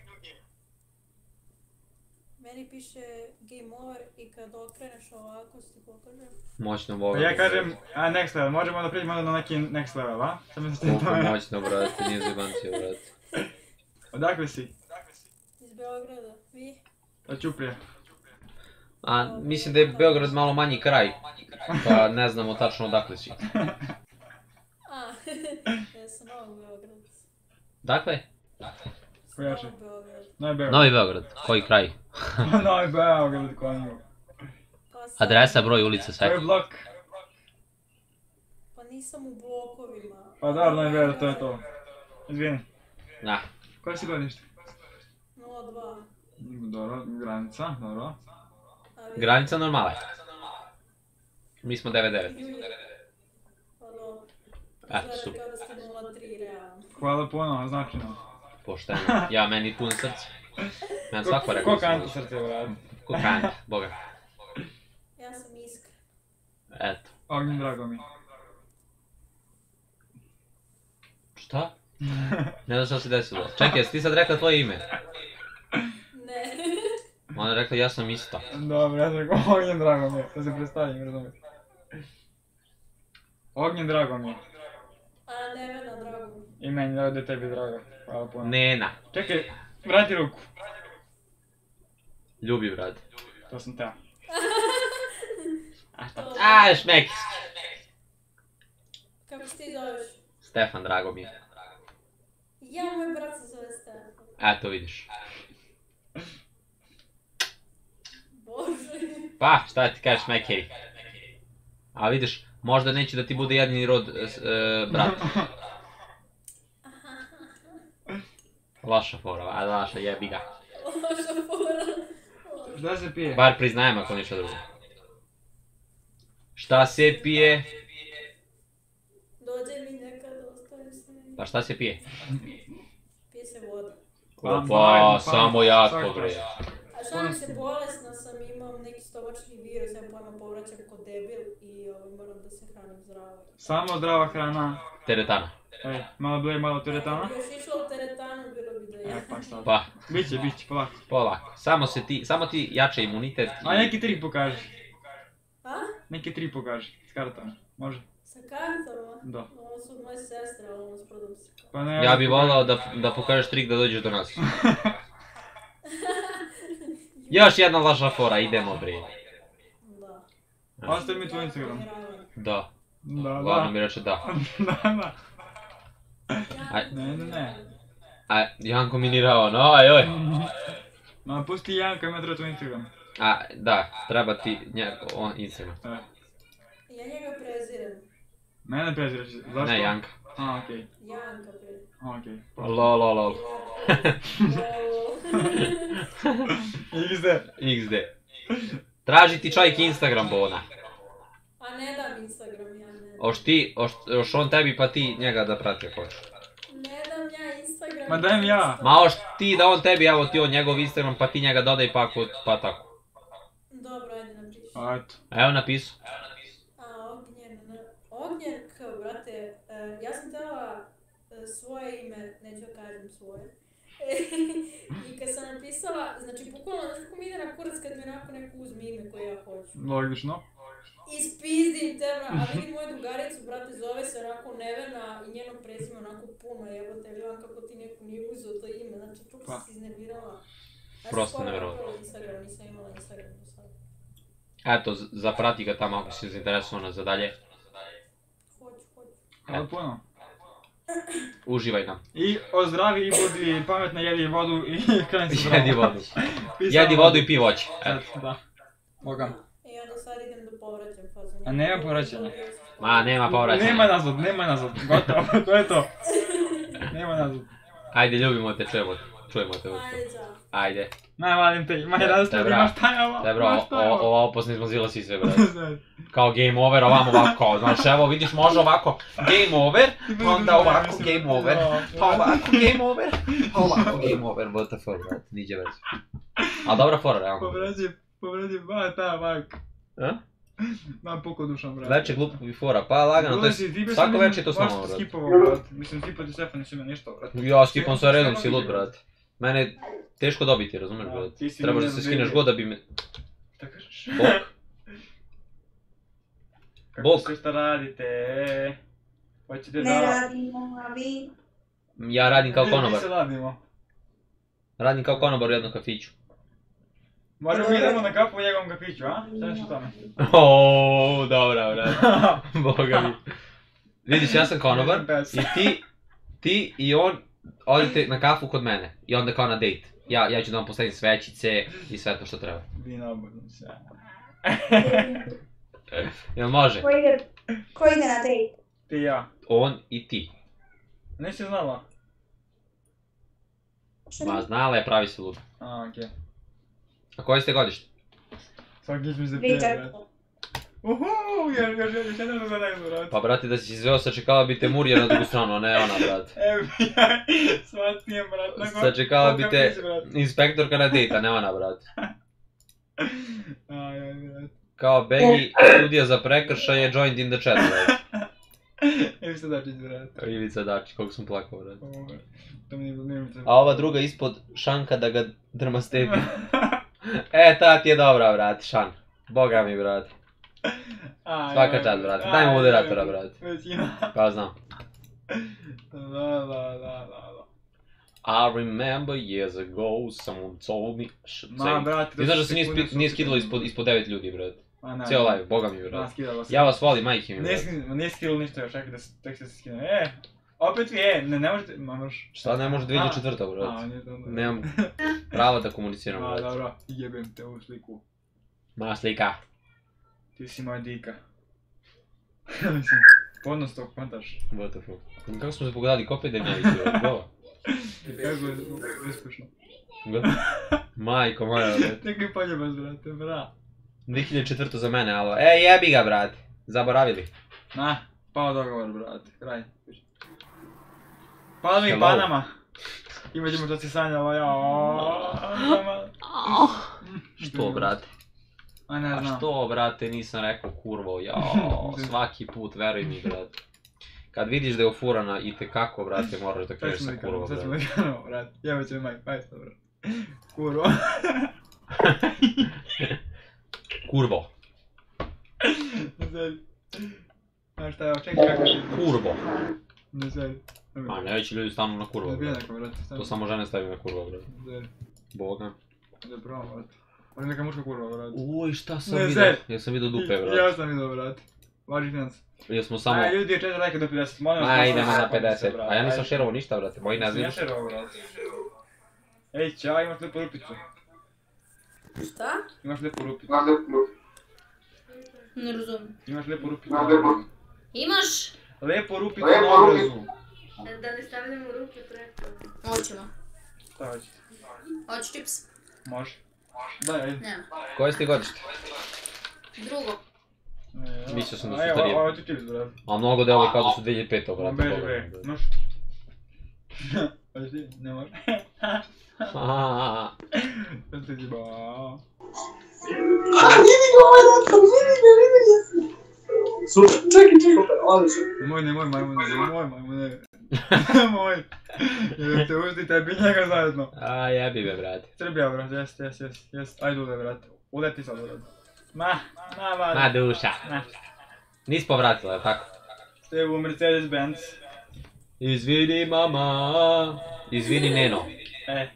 [SPEAKER 5] Meni piše game over i kad okreneš ovako si ti pokaže.
[SPEAKER 1] Moćno,
[SPEAKER 2] Pa
[SPEAKER 1] boga
[SPEAKER 2] ja kažem, a next level, možemo da pređemo onda na neki next level, a? Sad mi se
[SPEAKER 1] Koliko
[SPEAKER 2] tome.
[SPEAKER 1] moćno, brate, nije zebancija, brate.
[SPEAKER 2] Odakle si?
[SPEAKER 5] Iz Beograda. Vi?
[SPEAKER 2] Od Ćuprije.
[SPEAKER 1] A, mislim da je Beograd malo manji kraj, pa ne znamo tačno odakle si.
[SPEAKER 5] A, ja sam Novog Beograd.
[SPEAKER 1] Dakle?
[SPEAKER 5] Beograd.
[SPEAKER 2] Novi Beograd.
[SPEAKER 1] Novi Beograd, koji kraj?
[SPEAKER 2] Novi Beograd, konju.
[SPEAKER 5] Pa sad-
[SPEAKER 1] Adresa, broj, ulica, sve.
[SPEAKER 2] Koji blok?
[SPEAKER 5] Pa nisam u blokovima.
[SPEAKER 2] Pa Novi Beograd, to je to. Izvini.
[SPEAKER 1] Na.
[SPEAKER 2] Koje si godište?
[SPEAKER 5] 02.
[SPEAKER 2] Dobro, granica, dobro.
[SPEAKER 1] Granica normale. Mi smo 99.
[SPEAKER 5] Pa Izgleda
[SPEAKER 1] super.
[SPEAKER 5] kao da ste 03 realno.
[SPEAKER 2] Hvala puno, značajno.
[SPEAKER 1] Pošteno. Ja, meni pun srce. Meni svako rekao
[SPEAKER 2] Ko kanta
[SPEAKER 1] iskren.
[SPEAKER 2] srce, brate?
[SPEAKER 1] Ko boga.
[SPEAKER 5] Ja sam iskren.
[SPEAKER 1] Eto.
[SPEAKER 2] Ognjen, drago mi.
[SPEAKER 1] Šta? Ne znam šta se desilo. Čekaj, jesi ti sad rekla tvoje ime?
[SPEAKER 5] Ne.
[SPEAKER 1] Ona je rekla ja sam ista.
[SPEAKER 2] Dobro, ja sam rekao Ognjen, drago mi je. Da se predstavim, razumiješ. Ognjen, drago mi je.
[SPEAKER 5] A Nevena, drago mi.
[SPEAKER 2] I meni, da je tebi drago. Hvala puno.
[SPEAKER 1] Nena.
[SPEAKER 2] Čekaj, vrati ruku.
[SPEAKER 1] Ljubi, brad.
[SPEAKER 2] To sam teo.
[SPEAKER 1] A, šmek.
[SPEAKER 5] Kako se ti zoveš?
[SPEAKER 1] Stefan, drago mi je.
[SPEAKER 5] Ja, moj brat se zove Stefan.
[SPEAKER 1] Eto, vidiš.
[SPEAKER 5] Bože.
[SPEAKER 1] Pa, šta ti kažeš, Mekeri? A vidiš, možda neće da ti bude jedini rod s- e, brat. Loša fora, a loša jebi ga.
[SPEAKER 5] Loša fora.
[SPEAKER 2] Šta se pije?
[SPEAKER 1] Bar priznajem ako ništa drugo. Šta se pije?
[SPEAKER 5] Dođe mi nekad, ostaje se.
[SPEAKER 1] Pa šta se pije?
[SPEAKER 5] Pije se voda.
[SPEAKER 1] Opa, samo jako bre.
[SPEAKER 5] A šalim se, bolesna sam, imam neki stomačni virus, ja pojma povraćam kod debil i ovaj, moram da se hranim zdravo.
[SPEAKER 2] Samo zdrava hrana.
[SPEAKER 1] Teretana.
[SPEAKER 2] Ej, malo blej, malo teretana.
[SPEAKER 5] Još išlo u teretanu, bilo bi da je.
[SPEAKER 2] E, pa sad.
[SPEAKER 1] Pa,
[SPEAKER 2] Biće, biće, polako.
[SPEAKER 1] polako. Samo se ti, samo ti jače imunitet.
[SPEAKER 2] A neki trik pokaži.
[SPEAKER 5] A?
[SPEAKER 2] Neki trik pokaži. S kartama. Može?
[SPEAKER 5] Sa kartama?
[SPEAKER 2] Da.
[SPEAKER 5] Ovo su moje sestre, ali ono sprodam se.
[SPEAKER 2] Pa ne,
[SPEAKER 1] Ja bi volao da, da pokažeš trik da dođeš do nas. Još jedna loša fora, idemo bre.
[SPEAKER 5] Da.
[SPEAKER 2] Ostavi mi tvoj Instagram.
[SPEAKER 1] Da.
[SPEAKER 2] Da,
[SPEAKER 1] Ladno
[SPEAKER 2] da.
[SPEAKER 1] mi reče da.
[SPEAKER 2] da, da.
[SPEAKER 1] Aj,
[SPEAKER 2] Ne, ne, ne.
[SPEAKER 1] a, Janko minirao, no, aj, oj.
[SPEAKER 2] Ma, pusti Janka, ima tvoj Instagram.
[SPEAKER 1] A, da, treba ti njeg, on, Instagram.
[SPEAKER 2] E.
[SPEAKER 5] Ja njega prezirem.
[SPEAKER 2] Mene preziraš, zašto?
[SPEAKER 1] Ne, Janka.
[SPEAKER 2] A, okej.
[SPEAKER 5] Janka prezirem.
[SPEAKER 2] A, okej.
[SPEAKER 1] Lol, lol, lol.
[SPEAKER 2] XD.
[SPEAKER 1] XD. Traži ti čovjek Instagram, Bona.
[SPEAKER 5] A ne dam Instagram, ja.
[SPEAKER 1] Oš ti, oš, oš on tebi pa ti njega da prati ako hoćeš.
[SPEAKER 5] Ne dam ja Instagram.
[SPEAKER 2] Ma dajem ja.
[SPEAKER 1] Ma oš ti da on tebi, evo ti on njegov Instagram pa ti njega dodaj pa ako, pa tako.
[SPEAKER 5] Dobro, ajde napiši.
[SPEAKER 2] A, eto.
[SPEAKER 1] Evo napisao.
[SPEAKER 5] A, Ognjen, Ognjen, kao, brate, e, ja sam htjela e, svoje ime, neću kažem svoje. I kad sam napisala, znači bukvalno, znaš kako mi ide na kurac kad mi onako neko uzme ime koje ja hoću.
[SPEAKER 2] Logično.
[SPEAKER 5] Ispizdim te, bra- a vidim moju drugaricu, brate, zove se onako Nevena i njeno prezime onako puno jebote, gledam kako ti neko nije uzeo to ime, znači tu
[SPEAKER 2] Pa.
[SPEAKER 5] si se iznervirala. Ja
[SPEAKER 1] Prosto
[SPEAKER 5] napravila Instagram, nisam imala Instagram do sada.
[SPEAKER 1] Eto, zaprati ga tamo ako si zainteresovana za dalje.
[SPEAKER 5] Hoću, hoću.
[SPEAKER 2] Hvala puno.
[SPEAKER 1] Uživaj nam.
[SPEAKER 2] I ozdravi i budi pametna, jedi vodu i kreni se
[SPEAKER 1] Jedi vodu. Jedi vodu i pi voće. Eto.
[SPEAKER 2] Da. Bogam.
[SPEAKER 5] Povraćam fazon.
[SPEAKER 2] A nema povraćanja.
[SPEAKER 1] Ma, nema povraćanja.
[SPEAKER 2] Nema nazad, nema nazad. Gotovo, to je to. Nema nazad.
[SPEAKER 1] Ajde, ljubimo te, čujemo, čujemo te.
[SPEAKER 5] Ajde, čao.
[SPEAKER 1] Ajde.
[SPEAKER 2] Maj, valim te, maj rastav,
[SPEAKER 1] Dobra.
[SPEAKER 2] imaš taj ovo,
[SPEAKER 1] Dobro, ova opasna izmazila si sve, brate. Kao game over, ovamo ovako, znaš, evo vidiš može ovako game over, pa onda ovako game over, pa ovako game over, pa ovako game over, what the fuck, brate, niđe veze. Ali dobra fora, realno.
[SPEAKER 2] Povrađi, povrađi, ba, ta, vak.
[SPEAKER 1] A?
[SPEAKER 2] Mam puko dušom, brate.
[SPEAKER 1] Veče glupovi fora, pa lagano, to je
[SPEAKER 2] ti bi
[SPEAKER 1] svako
[SPEAKER 2] sam
[SPEAKER 1] večer to s
[SPEAKER 2] baš
[SPEAKER 1] nama, brate.
[SPEAKER 2] skipovao, brate. Mislim, ti poti Stefan nisi ima ništa, brate.
[SPEAKER 1] Ja skipam sve redom, si lud, brate. Mene je teško dobiti, razumeš, brate.
[SPEAKER 2] ti
[SPEAKER 1] Trebaš da se skineš god da bi me...
[SPEAKER 2] Šta kažeš?
[SPEAKER 1] Bok.
[SPEAKER 2] Kako
[SPEAKER 1] Bok.
[SPEAKER 2] se šta radite? Hoćete da...
[SPEAKER 15] Ne radimo, a vi?
[SPEAKER 1] Ja radim kao
[SPEAKER 2] Mi
[SPEAKER 1] konobar.
[SPEAKER 2] se radimo.
[SPEAKER 1] Radim kao konobar u jednom kafiću.
[SPEAKER 2] Možemo mi idemo na kafu u njegovom kafiću, a? Šta ćeš o tome?
[SPEAKER 1] Oooo, dobra, brate. Boga mi. Vidiš, ja sam konobar i ti, ti i on odite na kafu kod mene. I onda kao na date. Ja, ja ću da vam postavim svećice i sve to što treba.
[SPEAKER 2] Vino obudno se.
[SPEAKER 1] Jel može?
[SPEAKER 15] Ko ide, ko ide na date?
[SPEAKER 2] Ti i ja.
[SPEAKER 1] On i ti.
[SPEAKER 2] Nisi znala?
[SPEAKER 1] Ma znala je, pravi se lud.
[SPEAKER 2] A, okej.
[SPEAKER 1] A koje ste godište?
[SPEAKER 2] Pije,
[SPEAKER 15] čak-
[SPEAKER 2] brate. Uhu, još, još, još, jednom da gledam, brate.
[SPEAKER 1] Pa brate da si zveo sačekala bi te Murija na drugu stranu, a ne ona brate.
[SPEAKER 2] FBI, shvatijem, brate.
[SPEAKER 1] Sačekala bi te inspektorka na date, a ne ona brate.
[SPEAKER 2] Aj, aj, brate.
[SPEAKER 1] Kao Begi, studija za prekršaje, joined in the chat, brate.
[SPEAKER 2] Evo što dačić, brate.
[SPEAKER 1] Ivica Dačić, koliko sam plakao, brate.
[SPEAKER 2] To mi nije, nije mi to.
[SPEAKER 1] A ova druga ispod šanka da ga drma stepi. e, ta ti je dobra, brate, šan. Boga mi, brate.
[SPEAKER 2] Aj,
[SPEAKER 1] Svaka čast, brate.
[SPEAKER 2] aj,
[SPEAKER 1] Daj mu moderatora,
[SPEAKER 2] ima.
[SPEAKER 1] Pa znam.
[SPEAKER 2] La, la, la, la.
[SPEAKER 1] I remember years ago someone told me I should
[SPEAKER 2] Ma,
[SPEAKER 1] say.
[SPEAKER 2] brate,
[SPEAKER 1] Ti znaš da
[SPEAKER 2] da
[SPEAKER 1] se nije, spi- nije skidalo ispod, ispod 9 ljudi,
[SPEAKER 2] ne,
[SPEAKER 1] Cijelo live, boga mi,
[SPEAKER 2] Da, se.
[SPEAKER 1] Ja vas volim, majke mi,
[SPEAKER 2] skidalo, nije skidalo ništa još, čekaj da se, tek se skine. E, opet vi, e, ne, ne možete, ma možeš.
[SPEAKER 1] Šta ne može 2004.
[SPEAKER 2] A,
[SPEAKER 1] brate?
[SPEAKER 2] nije to onda.
[SPEAKER 1] Nemam prava da komuniciram,
[SPEAKER 2] A, dobro, jebem te ovu sliku.
[SPEAKER 1] Ma slika.
[SPEAKER 2] Ti si moja dika. Mislim, podnos tog kontaš.
[SPEAKER 1] What the fuck. Kako smo se pogledali, ko opet Demjanić je gova?
[SPEAKER 2] Kako je uspješno.
[SPEAKER 1] Ga? Majko moja, brate.
[SPEAKER 2] Neki poljubac, brate, bra.
[SPEAKER 1] 2004. za mene, alo. E, jebi ga, brate. Zaboravili.
[SPEAKER 2] Na, pao dogovor, brate, kraj. Pao mi panama. Imat ćemo što si sanjala, ja.
[SPEAKER 1] Što, brate?
[SPEAKER 2] A ne
[SPEAKER 1] A
[SPEAKER 2] znam.
[SPEAKER 1] što, brate, nisam rekao kurvo, jao, svaki put, veruj mi, brate. Kad vidiš da je ofurana i te kako, brate, moraš da kreneš
[SPEAKER 2] smo
[SPEAKER 1] sa kurvo,
[SPEAKER 2] sad smo
[SPEAKER 1] brate.
[SPEAKER 2] likano, brate. Jebać će mi majk, ajde dobro. Kurvo.
[SPEAKER 1] Kurvo.
[SPEAKER 2] Sad. Znaš šta, čekaj kako.
[SPEAKER 1] Kurvo.
[SPEAKER 2] Ne sad.
[SPEAKER 1] Ma, neće ljudi stanu na
[SPEAKER 2] bi
[SPEAKER 1] brate.
[SPEAKER 2] brate.
[SPEAKER 1] To samo žene stavljaju na kurvo, brate. Boga.
[SPEAKER 2] Da probamo, brate. Ovo je neka muška kurva, brate.
[SPEAKER 1] Uj, šta sam vidio? Ja sam vidio dupe,
[SPEAKER 2] Ja
[SPEAKER 1] brate.
[SPEAKER 2] sam vidio, brate. Važi finac.
[SPEAKER 1] Jer smo samo...
[SPEAKER 2] Aj, ljudi, četiri lajka do 50, molim vas. Molim
[SPEAKER 1] idemo
[SPEAKER 2] vas,
[SPEAKER 1] na
[SPEAKER 2] molim se,
[SPEAKER 1] 50.
[SPEAKER 2] brate.
[SPEAKER 1] A ja nisam šerovo ništa, brate. Moji ne
[SPEAKER 2] Ja šerovo, brate. Ej, čao, imaš lijepu rupicu.
[SPEAKER 5] Šta?
[SPEAKER 2] Imaš lijepu rupicu.
[SPEAKER 5] Ne razumijem.
[SPEAKER 2] Imaš lijepu rupicu.
[SPEAKER 5] Imaš?
[SPEAKER 2] Lijepu rupicu na obrazu.
[SPEAKER 5] Da ne stavljamo ruke preko. Hoćemo.
[SPEAKER 2] Šta hoćeš?
[SPEAKER 5] Hoćeš čips?
[SPEAKER 2] Može. Daj, ajde.
[SPEAKER 5] Nema.
[SPEAKER 1] Koje ste godište?
[SPEAKER 5] Drugo.
[SPEAKER 1] Mislio sam da su
[SPEAKER 2] Evo, ovo ti čips, brate.
[SPEAKER 1] A mnogo deluje kao da su 2005.
[SPEAKER 2] Ovo
[SPEAKER 1] brate.
[SPEAKER 2] beži,
[SPEAKER 1] Boga
[SPEAKER 2] bre.
[SPEAKER 1] mi, brate.
[SPEAKER 2] Noš. Ti? Ne može.
[SPEAKER 1] A,
[SPEAKER 2] ti ba.
[SPEAKER 16] vidi ga ovaj rakan, vidi ga, vidi ga. Slušaj, čekaj, čekaj, ali se.
[SPEAKER 2] Nemoj, nemoj, majmune, nemoj, majmune. Nemoj. Jer te uzdi tebi njega zajedno.
[SPEAKER 1] A, jebi me, brate.
[SPEAKER 2] Srbija, brate, jest, jest, jest, jest. Ajde ule, brate. Uleti sad, brate. Ma, ma, brate.
[SPEAKER 1] Ma duša.
[SPEAKER 2] Ma.
[SPEAKER 1] Nis povratila, je tako?
[SPEAKER 2] Ste u Mercedes-Benz.
[SPEAKER 1] Izvini mama. Izvini Neno.
[SPEAKER 2] E.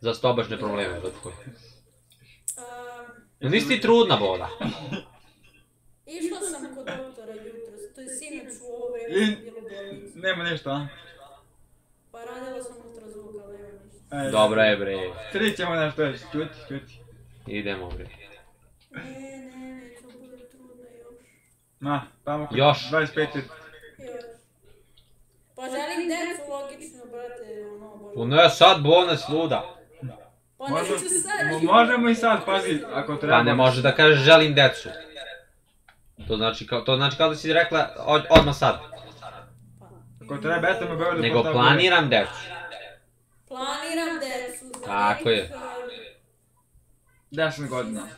[SPEAKER 1] Za stobažne probleme, brate. Ja nisi ti trudna, Boda.
[SPEAKER 5] Išla sam kod doktora jutros, to je sinoć u ovo
[SPEAKER 2] I-
[SPEAKER 5] vrijeme sam bila u bolnici.
[SPEAKER 2] Nema ništa, a? Ajde.
[SPEAKER 1] Dobro je bre.
[SPEAKER 2] Tri ćemo nešto još, čuti, čuti.
[SPEAKER 1] Idemo bre.
[SPEAKER 5] Ne, ne, neću bude trudno još.
[SPEAKER 2] Ma, tamo kod
[SPEAKER 1] Još.
[SPEAKER 2] 25.
[SPEAKER 5] Još. Pa želim decu, logično, brate, ono, bože.
[SPEAKER 1] Pa ne sad bonus luda.
[SPEAKER 5] Pa neću sad.
[SPEAKER 2] Mo- Možemo i sad, pazi, ako treba.
[SPEAKER 1] Pa ne može da kažeš želim decu. To znači kao, to znači kao da si rekla od, odmah sad.
[SPEAKER 2] Кој треба бета
[SPEAKER 1] ме беве да
[SPEAKER 5] Него планирам децу.
[SPEAKER 1] Планирам децу.
[SPEAKER 5] Тако е.
[SPEAKER 2] 10
[SPEAKER 5] година.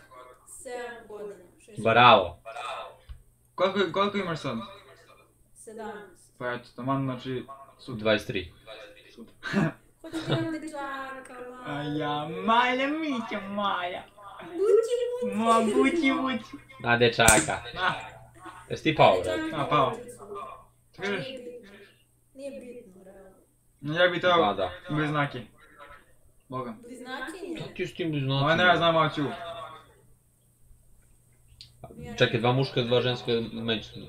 [SPEAKER 5] Седам година.
[SPEAKER 1] Браво.
[SPEAKER 2] Колко, колку имаш сад?
[SPEAKER 5] 17.
[SPEAKER 1] Па
[SPEAKER 5] ето, таман, значи, суд.
[SPEAKER 2] 23.
[SPEAKER 5] Суд.
[SPEAKER 2] А ја маля миќа
[SPEAKER 5] маля. Бути
[SPEAKER 2] бути. Ма бути
[SPEAKER 1] бути. А,
[SPEAKER 2] дечака.
[SPEAKER 1] А, Ести Пао. А
[SPEAKER 2] Пао. Чекаш?
[SPEAKER 5] Nije bitno. Realno.
[SPEAKER 2] Ja bi
[SPEAKER 1] Pa
[SPEAKER 2] to znake. Boga.
[SPEAKER 5] Bliznakinje?
[SPEAKER 1] Ti s tim
[SPEAKER 2] Ma
[SPEAKER 1] bliznacima.
[SPEAKER 2] ne, znam, ali ću.
[SPEAKER 1] Čekaj, dva muška, dva ženska, međusobno.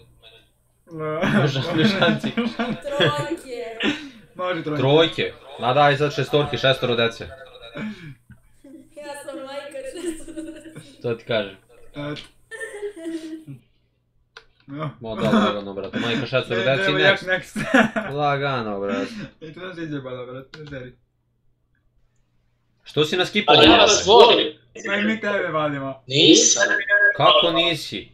[SPEAKER 2] Može,
[SPEAKER 1] Mušanci.
[SPEAKER 5] Trojke.
[SPEAKER 2] Može trojke.
[SPEAKER 1] Trojke. Ma daj sad šestorke, šestoro dece.
[SPEAKER 5] Ja sam majka šesto.
[SPEAKER 1] To ti kažem.
[SPEAKER 2] No.
[SPEAKER 1] Ma da, lagano, brate. Majka šestoro
[SPEAKER 2] Ne,
[SPEAKER 1] deci,
[SPEAKER 2] nema jak
[SPEAKER 1] next.
[SPEAKER 2] next.
[SPEAKER 1] Lagano, brate.
[SPEAKER 2] I to nam se izjebalo, brate, ne seri.
[SPEAKER 1] Što si nas kipao?
[SPEAKER 13] Ali ja vas volim.
[SPEAKER 2] Aj mi tebe valimo.
[SPEAKER 13] Nisam.
[SPEAKER 1] Kako nisi?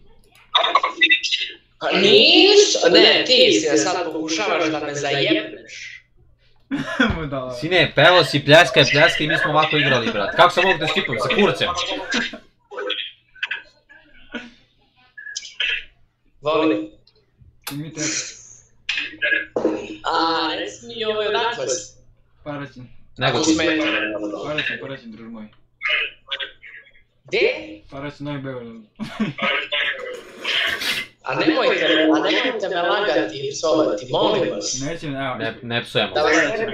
[SPEAKER 13] A nisam. Ne, ti si, sad pokušavaš da me zajebneš.
[SPEAKER 1] Sine, pevo si, pljaskaj, pljaskaj i mi smo ovako igrali, brate. Kako sam mogu da skipam? Sa kurcem.
[SPEAKER 13] Volim.
[SPEAKER 2] I mi tebe.
[SPEAKER 13] A, reci mi ovo odakle si?
[SPEAKER 2] Paraćin.
[SPEAKER 1] Nego ti.
[SPEAKER 13] smeta.
[SPEAKER 2] Paraćin, paraćin, druž moj.
[SPEAKER 13] Gdje?
[SPEAKER 2] Paraćin, Novi Beograd.
[SPEAKER 13] A nemojte, a nemojte me lagati i psovati, molim vas.
[SPEAKER 2] Nećem, evo.
[SPEAKER 1] Ne, ne psujemo.
[SPEAKER 13] Da vas ne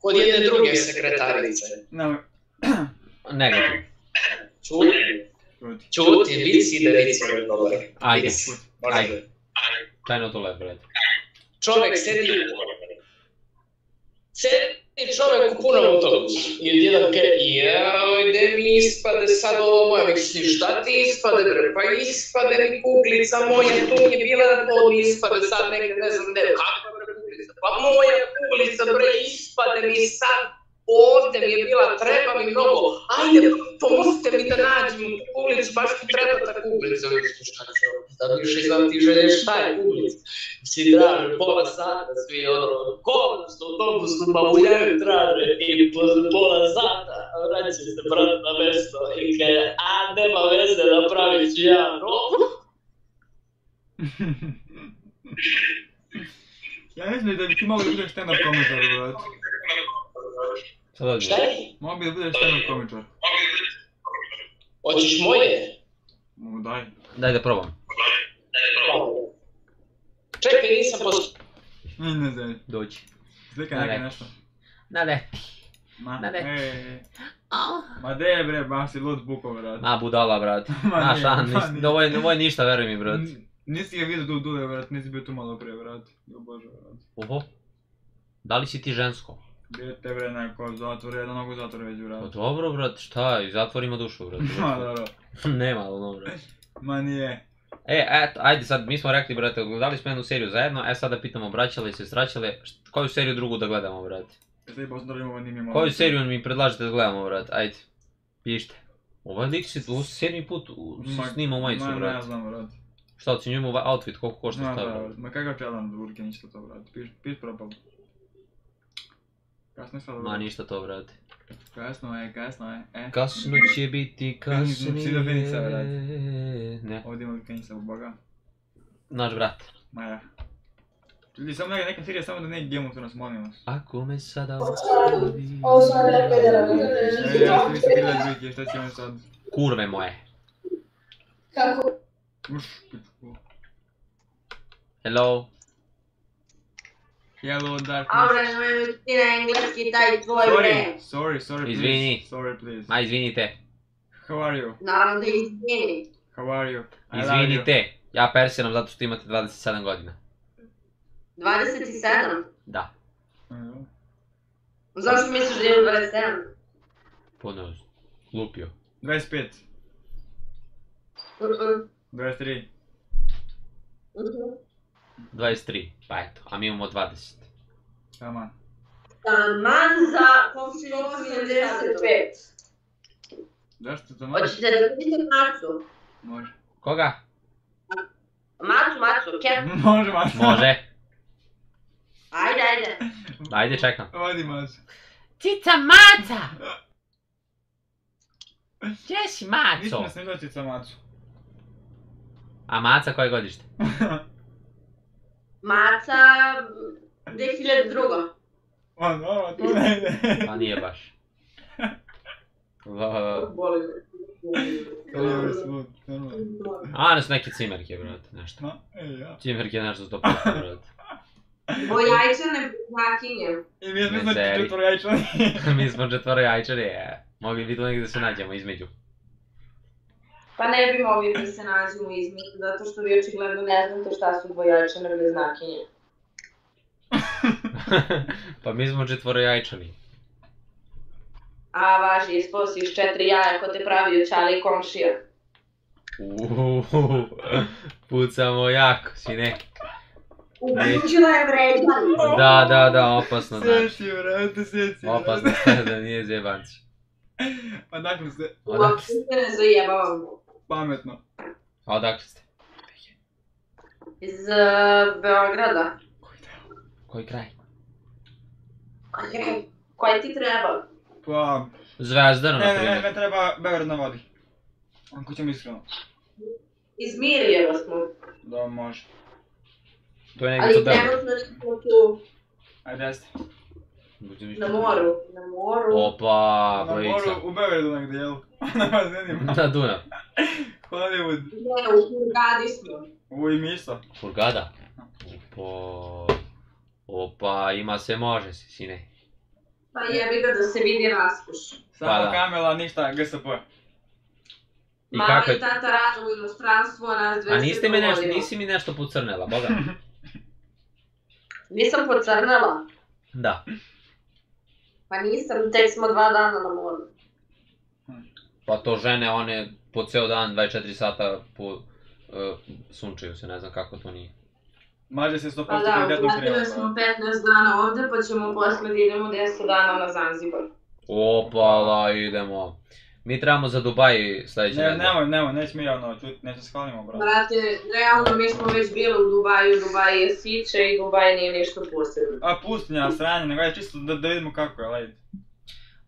[SPEAKER 13] kod jedne druge sekretarice.
[SPEAKER 2] Nemoj.
[SPEAKER 1] Negativno.
[SPEAKER 13] Čuti.
[SPEAKER 2] Čuti.
[SPEAKER 13] Čuti, vici ide vici je dobar.
[SPEAKER 1] Ajde. Ajde. Tajno to led, brate.
[SPEAKER 13] Čovjek sedi... Sedi čovjek u punom autobusu. I odjedan ke, jao, ide mi ispade sad ovo moje. Misli, šta ti ispade, bre? Pa ispade mi kuglica moja, tu mi je bila, on ispade sad negdje, ne znam gdje. Kakva bre kuglica? Pa moja kuglica, bre, ispade mi sad ovdje mi je bila, treba mi mnogo. Ajde, pomozite mi da nađem kuglicu, baš mi treba ta kuglica. Misli, šta će ovo? Da više znam ti želiš šta je kuglica. Si traže pola sata, svi ono, konačno autobusnu babuljaju traže i pola sata vraćaju se brat na mesto i kaže, a nema veze, napravit ću ja novu.
[SPEAKER 2] Ja mislim da bi ti mogli budeš stand-up komičar, brate. Па Тоа Шта е?
[SPEAKER 13] Мога би
[SPEAKER 2] да бидеш
[SPEAKER 1] еден комичар. Очиш
[SPEAKER 13] моје? Му, дај.
[SPEAKER 2] Дај да пробам.
[SPEAKER 1] Дај
[SPEAKER 2] да.
[SPEAKER 1] Чекај,
[SPEAKER 2] нисам
[SPEAKER 1] пос...
[SPEAKER 2] Не,
[SPEAKER 1] не, не.
[SPEAKER 2] Дојчи.
[SPEAKER 1] Слика нека
[SPEAKER 2] нешто. Налепи. Ма, Налепи. Ма де е бре, ма си
[SPEAKER 1] луд буко брат.
[SPEAKER 2] Ма
[SPEAKER 1] будала
[SPEAKER 2] брат.
[SPEAKER 1] Ма
[SPEAKER 2] шан,
[SPEAKER 1] не
[SPEAKER 2] ништа,
[SPEAKER 1] веруј ми брат. Не си ја видел тук
[SPEAKER 2] дуле брат, не си бил ту мало пре брат. Ја боже брат. Ого. Дали си ти
[SPEAKER 1] женско? Da si?
[SPEAKER 2] Bio te bre neko zatvor, jedan nogu zatvor već,
[SPEAKER 1] Pa
[SPEAKER 2] brate.
[SPEAKER 1] dobro, brate, šta, i zatvor ima dušu, brate.
[SPEAKER 2] Ma, dobro.
[SPEAKER 1] Nema, ono, brate.
[SPEAKER 2] Ma nije.
[SPEAKER 1] E, eto, ajde sad, mi smo rekli, brate, gledali smo jednu seriju zajedno, e sada pitamo braćale i sestračale, št- koju seriju drugu da gledamo, brate?
[SPEAKER 2] Sad malo.
[SPEAKER 1] Koju seriju mi predlažete da gledamo, brate? Ajde, pišite. Ovaj lik se sedmi put se
[SPEAKER 2] Ma-
[SPEAKER 1] snima u majicu,
[SPEAKER 2] ma,
[SPEAKER 1] brate.
[SPEAKER 2] Ne znam, brate.
[SPEAKER 1] Šta ocenjujemo ovaj outfit, koliko košta
[SPEAKER 2] Ma,
[SPEAKER 1] stav,
[SPEAKER 2] da,
[SPEAKER 1] brate?
[SPEAKER 2] brate. Ma kakav challenge, urke, ništa to, brate. Piš, piš propalo. Kasno je sad,
[SPEAKER 1] Ma ništa to, brate.
[SPEAKER 2] Kasno je, kasno je, e.
[SPEAKER 1] Kasno će biti kasnije.
[SPEAKER 2] Si do Feniksa, brate.
[SPEAKER 1] Ne,
[SPEAKER 2] Ovdje ima Feniksa u boga.
[SPEAKER 1] naš brat.
[SPEAKER 2] Ma ja. Ljudi, samo neka, neka serija, samo da ne Game of Thrones, molim vas.
[SPEAKER 1] Ako me sada
[SPEAKER 7] Ovo su one pedera.
[SPEAKER 2] E, ja ste vi ste gledali Viki, šta ćemo sad?
[SPEAKER 1] Kurve moje.
[SPEAKER 7] Kako?
[SPEAKER 2] Uš, pičku.
[SPEAKER 1] Hello.
[SPEAKER 2] Hello, darkness.
[SPEAKER 10] Aure, nemoj ti na engleski taj tvoj
[SPEAKER 2] Sorry, sorry, sorry, please.
[SPEAKER 1] Izvini.
[SPEAKER 2] Sorry, please.
[SPEAKER 1] Ma izvinite.
[SPEAKER 2] How are you?
[SPEAKER 10] Naravno da izvini.
[SPEAKER 2] How are you? I love you.
[SPEAKER 1] Izvinite. Ja persijam zato što imate 27 godina.
[SPEAKER 10] 27.
[SPEAKER 1] Da.
[SPEAKER 10] Zašto misliš da imam 27?
[SPEAKER 1] Puno lupio.
[SPEAKER 2] 25.
[SPEAKER 10] Mhm.
[SPEAKER 2] 23.
[SPEAKER 10] Mhm.
[SPEAKER 1] 23, pa eto, a mi imamo 20.
[SPEAKER 2] Taman.
[SPEAKER 10] Taman za komšinicu 75.
[SPEAKER 2] Zašto to može?
[SPEAKER 10] Hoćete da vidite Macu?
[SPEAKER 2] Može.
[SPEAKER 1] Koga?
[SPEAKER 10] Macu, Macu, Cat.
[SPEAKER 2] Može, Maca.
[SPEAKER 1] Može.
[SPEAKER 10] Ajde, ajde.
[SPEAKER 1] Ajde, čekam.
[SPEAKER 2] Vodi Maca.
[SPEAKER 1] Cica Maca! Gdje si Maco?
[SPEAKER 2] Nismo se doći sa Macu.
[SPEAKER 1] A Maca koje godište?
[SPEAKER 10] Maca 2002.
[SPEAKER 2] Ma, dobro, to ne ide.
[SPEAKER 1] Pa nije baš. Va-
[SPEAKER 10] Boli.
[SPEAKER 1] A, ne su neke cimerke, brate, nešto.
[SPEAKER 2] Ma, ja.
[SPEAKER 1] Cimerke nešto sto posto, brate.
[SPEAKER 10] Bojajčane znakinje.
[SPEAKER 2] I mi smo četvorjajčani.
[SPEAKER 1] Mi smo četvoro jajčari, je. Mogli bi tu negdje se nađemo između.
[SPEAKER 10] Pa ne bi mogli da se nađemo između, zato što vi očigledno ne znate šta su dvojajčane znakinje.
[SPEAKER 1] pa mi smo četvoro jajčani.
[SPEAKER 10] A važi, ispao si iz četiri jaja ko te pravio čali i komšija.
[SPEAKER 1] Uuuu, pucamo jako, sine.
[SPEAKER 10] Uključila je vređanje.
[SPEAKER 1] Da, da, da, opasno znači.
[SPEAKER 2] Sjeci, brate, sjeci.
[SPEAKER 1] Opasno da nije zjebanci.
[SPEAKER 2] Odakle ste?
[SPEAKER 10] Uopšte se ne zajebavam.
[SPEAKER 2] Pametno.
[SPEAKER 1] A odakle ste?
[SPEAKER 10] Iz uh, Beograda.
[SPEAKER 1] Koji kraj?
[SPEAKER 10] Koji kraj? Koji ti treba?
[SPEAKER 2] Pa...
[SPEAKER 1] Zvezdano,
[SPEAKER 2] Ne,
[SPEAKER 1] na
[SPEAKER 2] ne, ne,
[SPEAKER 1] primjer.
[SPEAKER 2] ne treba Beograd na vodi. Ako ćemo iskreno.
[SPEAKER 10] Iz Mirjeva smo.
[SPEAKER 2] Da, može.
[SPEAKER 1] To je negdje
[SPEAKER 10] Ali
[SPEAKER 1] kod Beograda.
[SPEAKER 10] trenutno smo tu.
[SPEAKER 2] Ajde, jeste.
[SPEAKER 10] Na moru. Na moru.
[SPEAKER 1] Opa,
[SPEAKER 2] Na moru u Beogradu negdje, jel? Na bazenima.
[SPEAKER 1] Na Dunav.
[SPEAKER 2] Hollywood.
[SPEAKER 10] Ne, u Hurgadi smo.
[SPEAKER 2] U i mi isto.
[SPEAKER 1] Furgada. Opa. Opa, ima se može si, sine.
[SPEAKER 10] Pa jebi ga da se vidi raskoš.
[SPEAKER 2] Samo
[SPEAKER 1] Pa da.
[SPEAKER 2] kamela, ništa GSP.
[SPEAKER 1] I
[SPEAKER 10] Mama
[SPEAKER 1] kako
[SPEAKER 10] i tata rade u inostranstvu, a nas dve
[SPEAKER 1] A niste mi nešto, nisi mi nešto pucrnela, boga.
[SPEAKER 10] Nisam pocrnela.
[SPEAKER 1] Da.
[SPEAKER 10] Pa nisam, tek smo dva dana na moru.
[SPEAKER 1] Pa to žene, one po ceo dan, 24 sata po uh, sunčaju se, ne znam kako to nije.
[SPEAKER 2] Maže se 100%
[SPEAKER 10] Pa da,
[SPEAKER 2] krema.
[SPEAKER 10] smo 15 dana ovde, pa ćemo posle da idemo 10 dana na Zanzibar.
[SPEAKER 1] Opala, idemo. Mi trebamo za Dubai sljedeće
[SPEAKER 2] Ne,
[SPEAKER 1] nedelje.
[SPEAKER 2] nemoj, nemoj, neće mi javno, čut, neće skalimo, brate.
[SPEAKER 10] Brate, realno mi smo već bili u Dubaju, Dubaj je siće i Dubaj nije ništa posebno.
[SPEAKER 2] A pustinja, sranje, nego je čisto da, da vidimo kako je, lajde.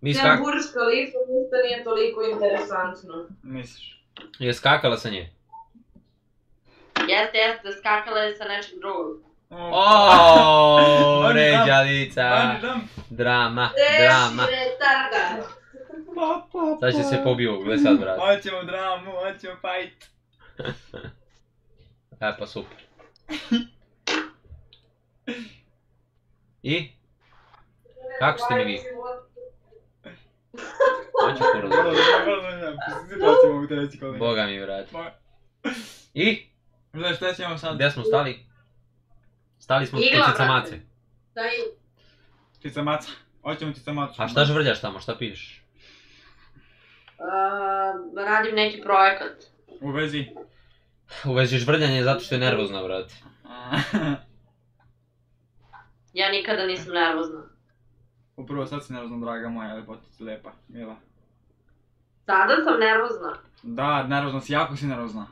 [SPEAKER 1] Mi skak...
[SPEAKER 10] Burj Khalifa ništa nije toliko interesantno.
[SPEAKER 2] Misliš?
[SPEAKER 1] Je skakala sa nje?
[SPEAKER 10] Jeste, jeste, skakala je sa nečeg drugog.
[SPEAKER 1] Oooo, ređalica.
[SPEAKER 2] Jump.
[SPEAKER 1] Drama,
[SPEAKER 10] Reši,
[SPEAKER 1] drama.
[SPEAKER 10] retarda.
[SPEAKER 2] Pa, pa,
[SPEAKER 1] Sad će se pobiju, gledaj sad, brate.
[SPEAKER 2] Hoćemo dramu, hoćemo fight.
[SPEAKER 1] E pa super. I? Kako ste mi vi? Hoću
[SPEAKER 2] reći kolega.
[SPEAKER 1] Boga mi, brate. I?
[SPEAKER 2] Znaš šta ćemo sad?
[SPEAKER 1] Gdje smo stali? Stali smo
[SPEAKER 10] Igla,
[SPEAKER 1] kod cica
[SPEAKER 10] brate.
[SPEAKER 1] mace.
[SPEAKER 10] Daj,
[SPEAKER 2] Cica maca. Hoćemo cica macu.
[SPEAKER 1] A šta žvrljaš tamo, šta pišeš?
[SPEAKER 10] Uh, radim neki projekat.
[SPEAKER 2] U vezi.
[SPEAKER 1] U vezi žvrljanje zato što je nervozna, brate.
[SPEAKER 10] Ja nikada nisam nervozna.
[SPEAKER 2] Upravo sad si nervozna, draga moja, lepotica, lepa, mila.
[SPEAKER 10] Sada sam nervozna.
[SPEAKER 2] Da, nervozna si, jako si nervozna.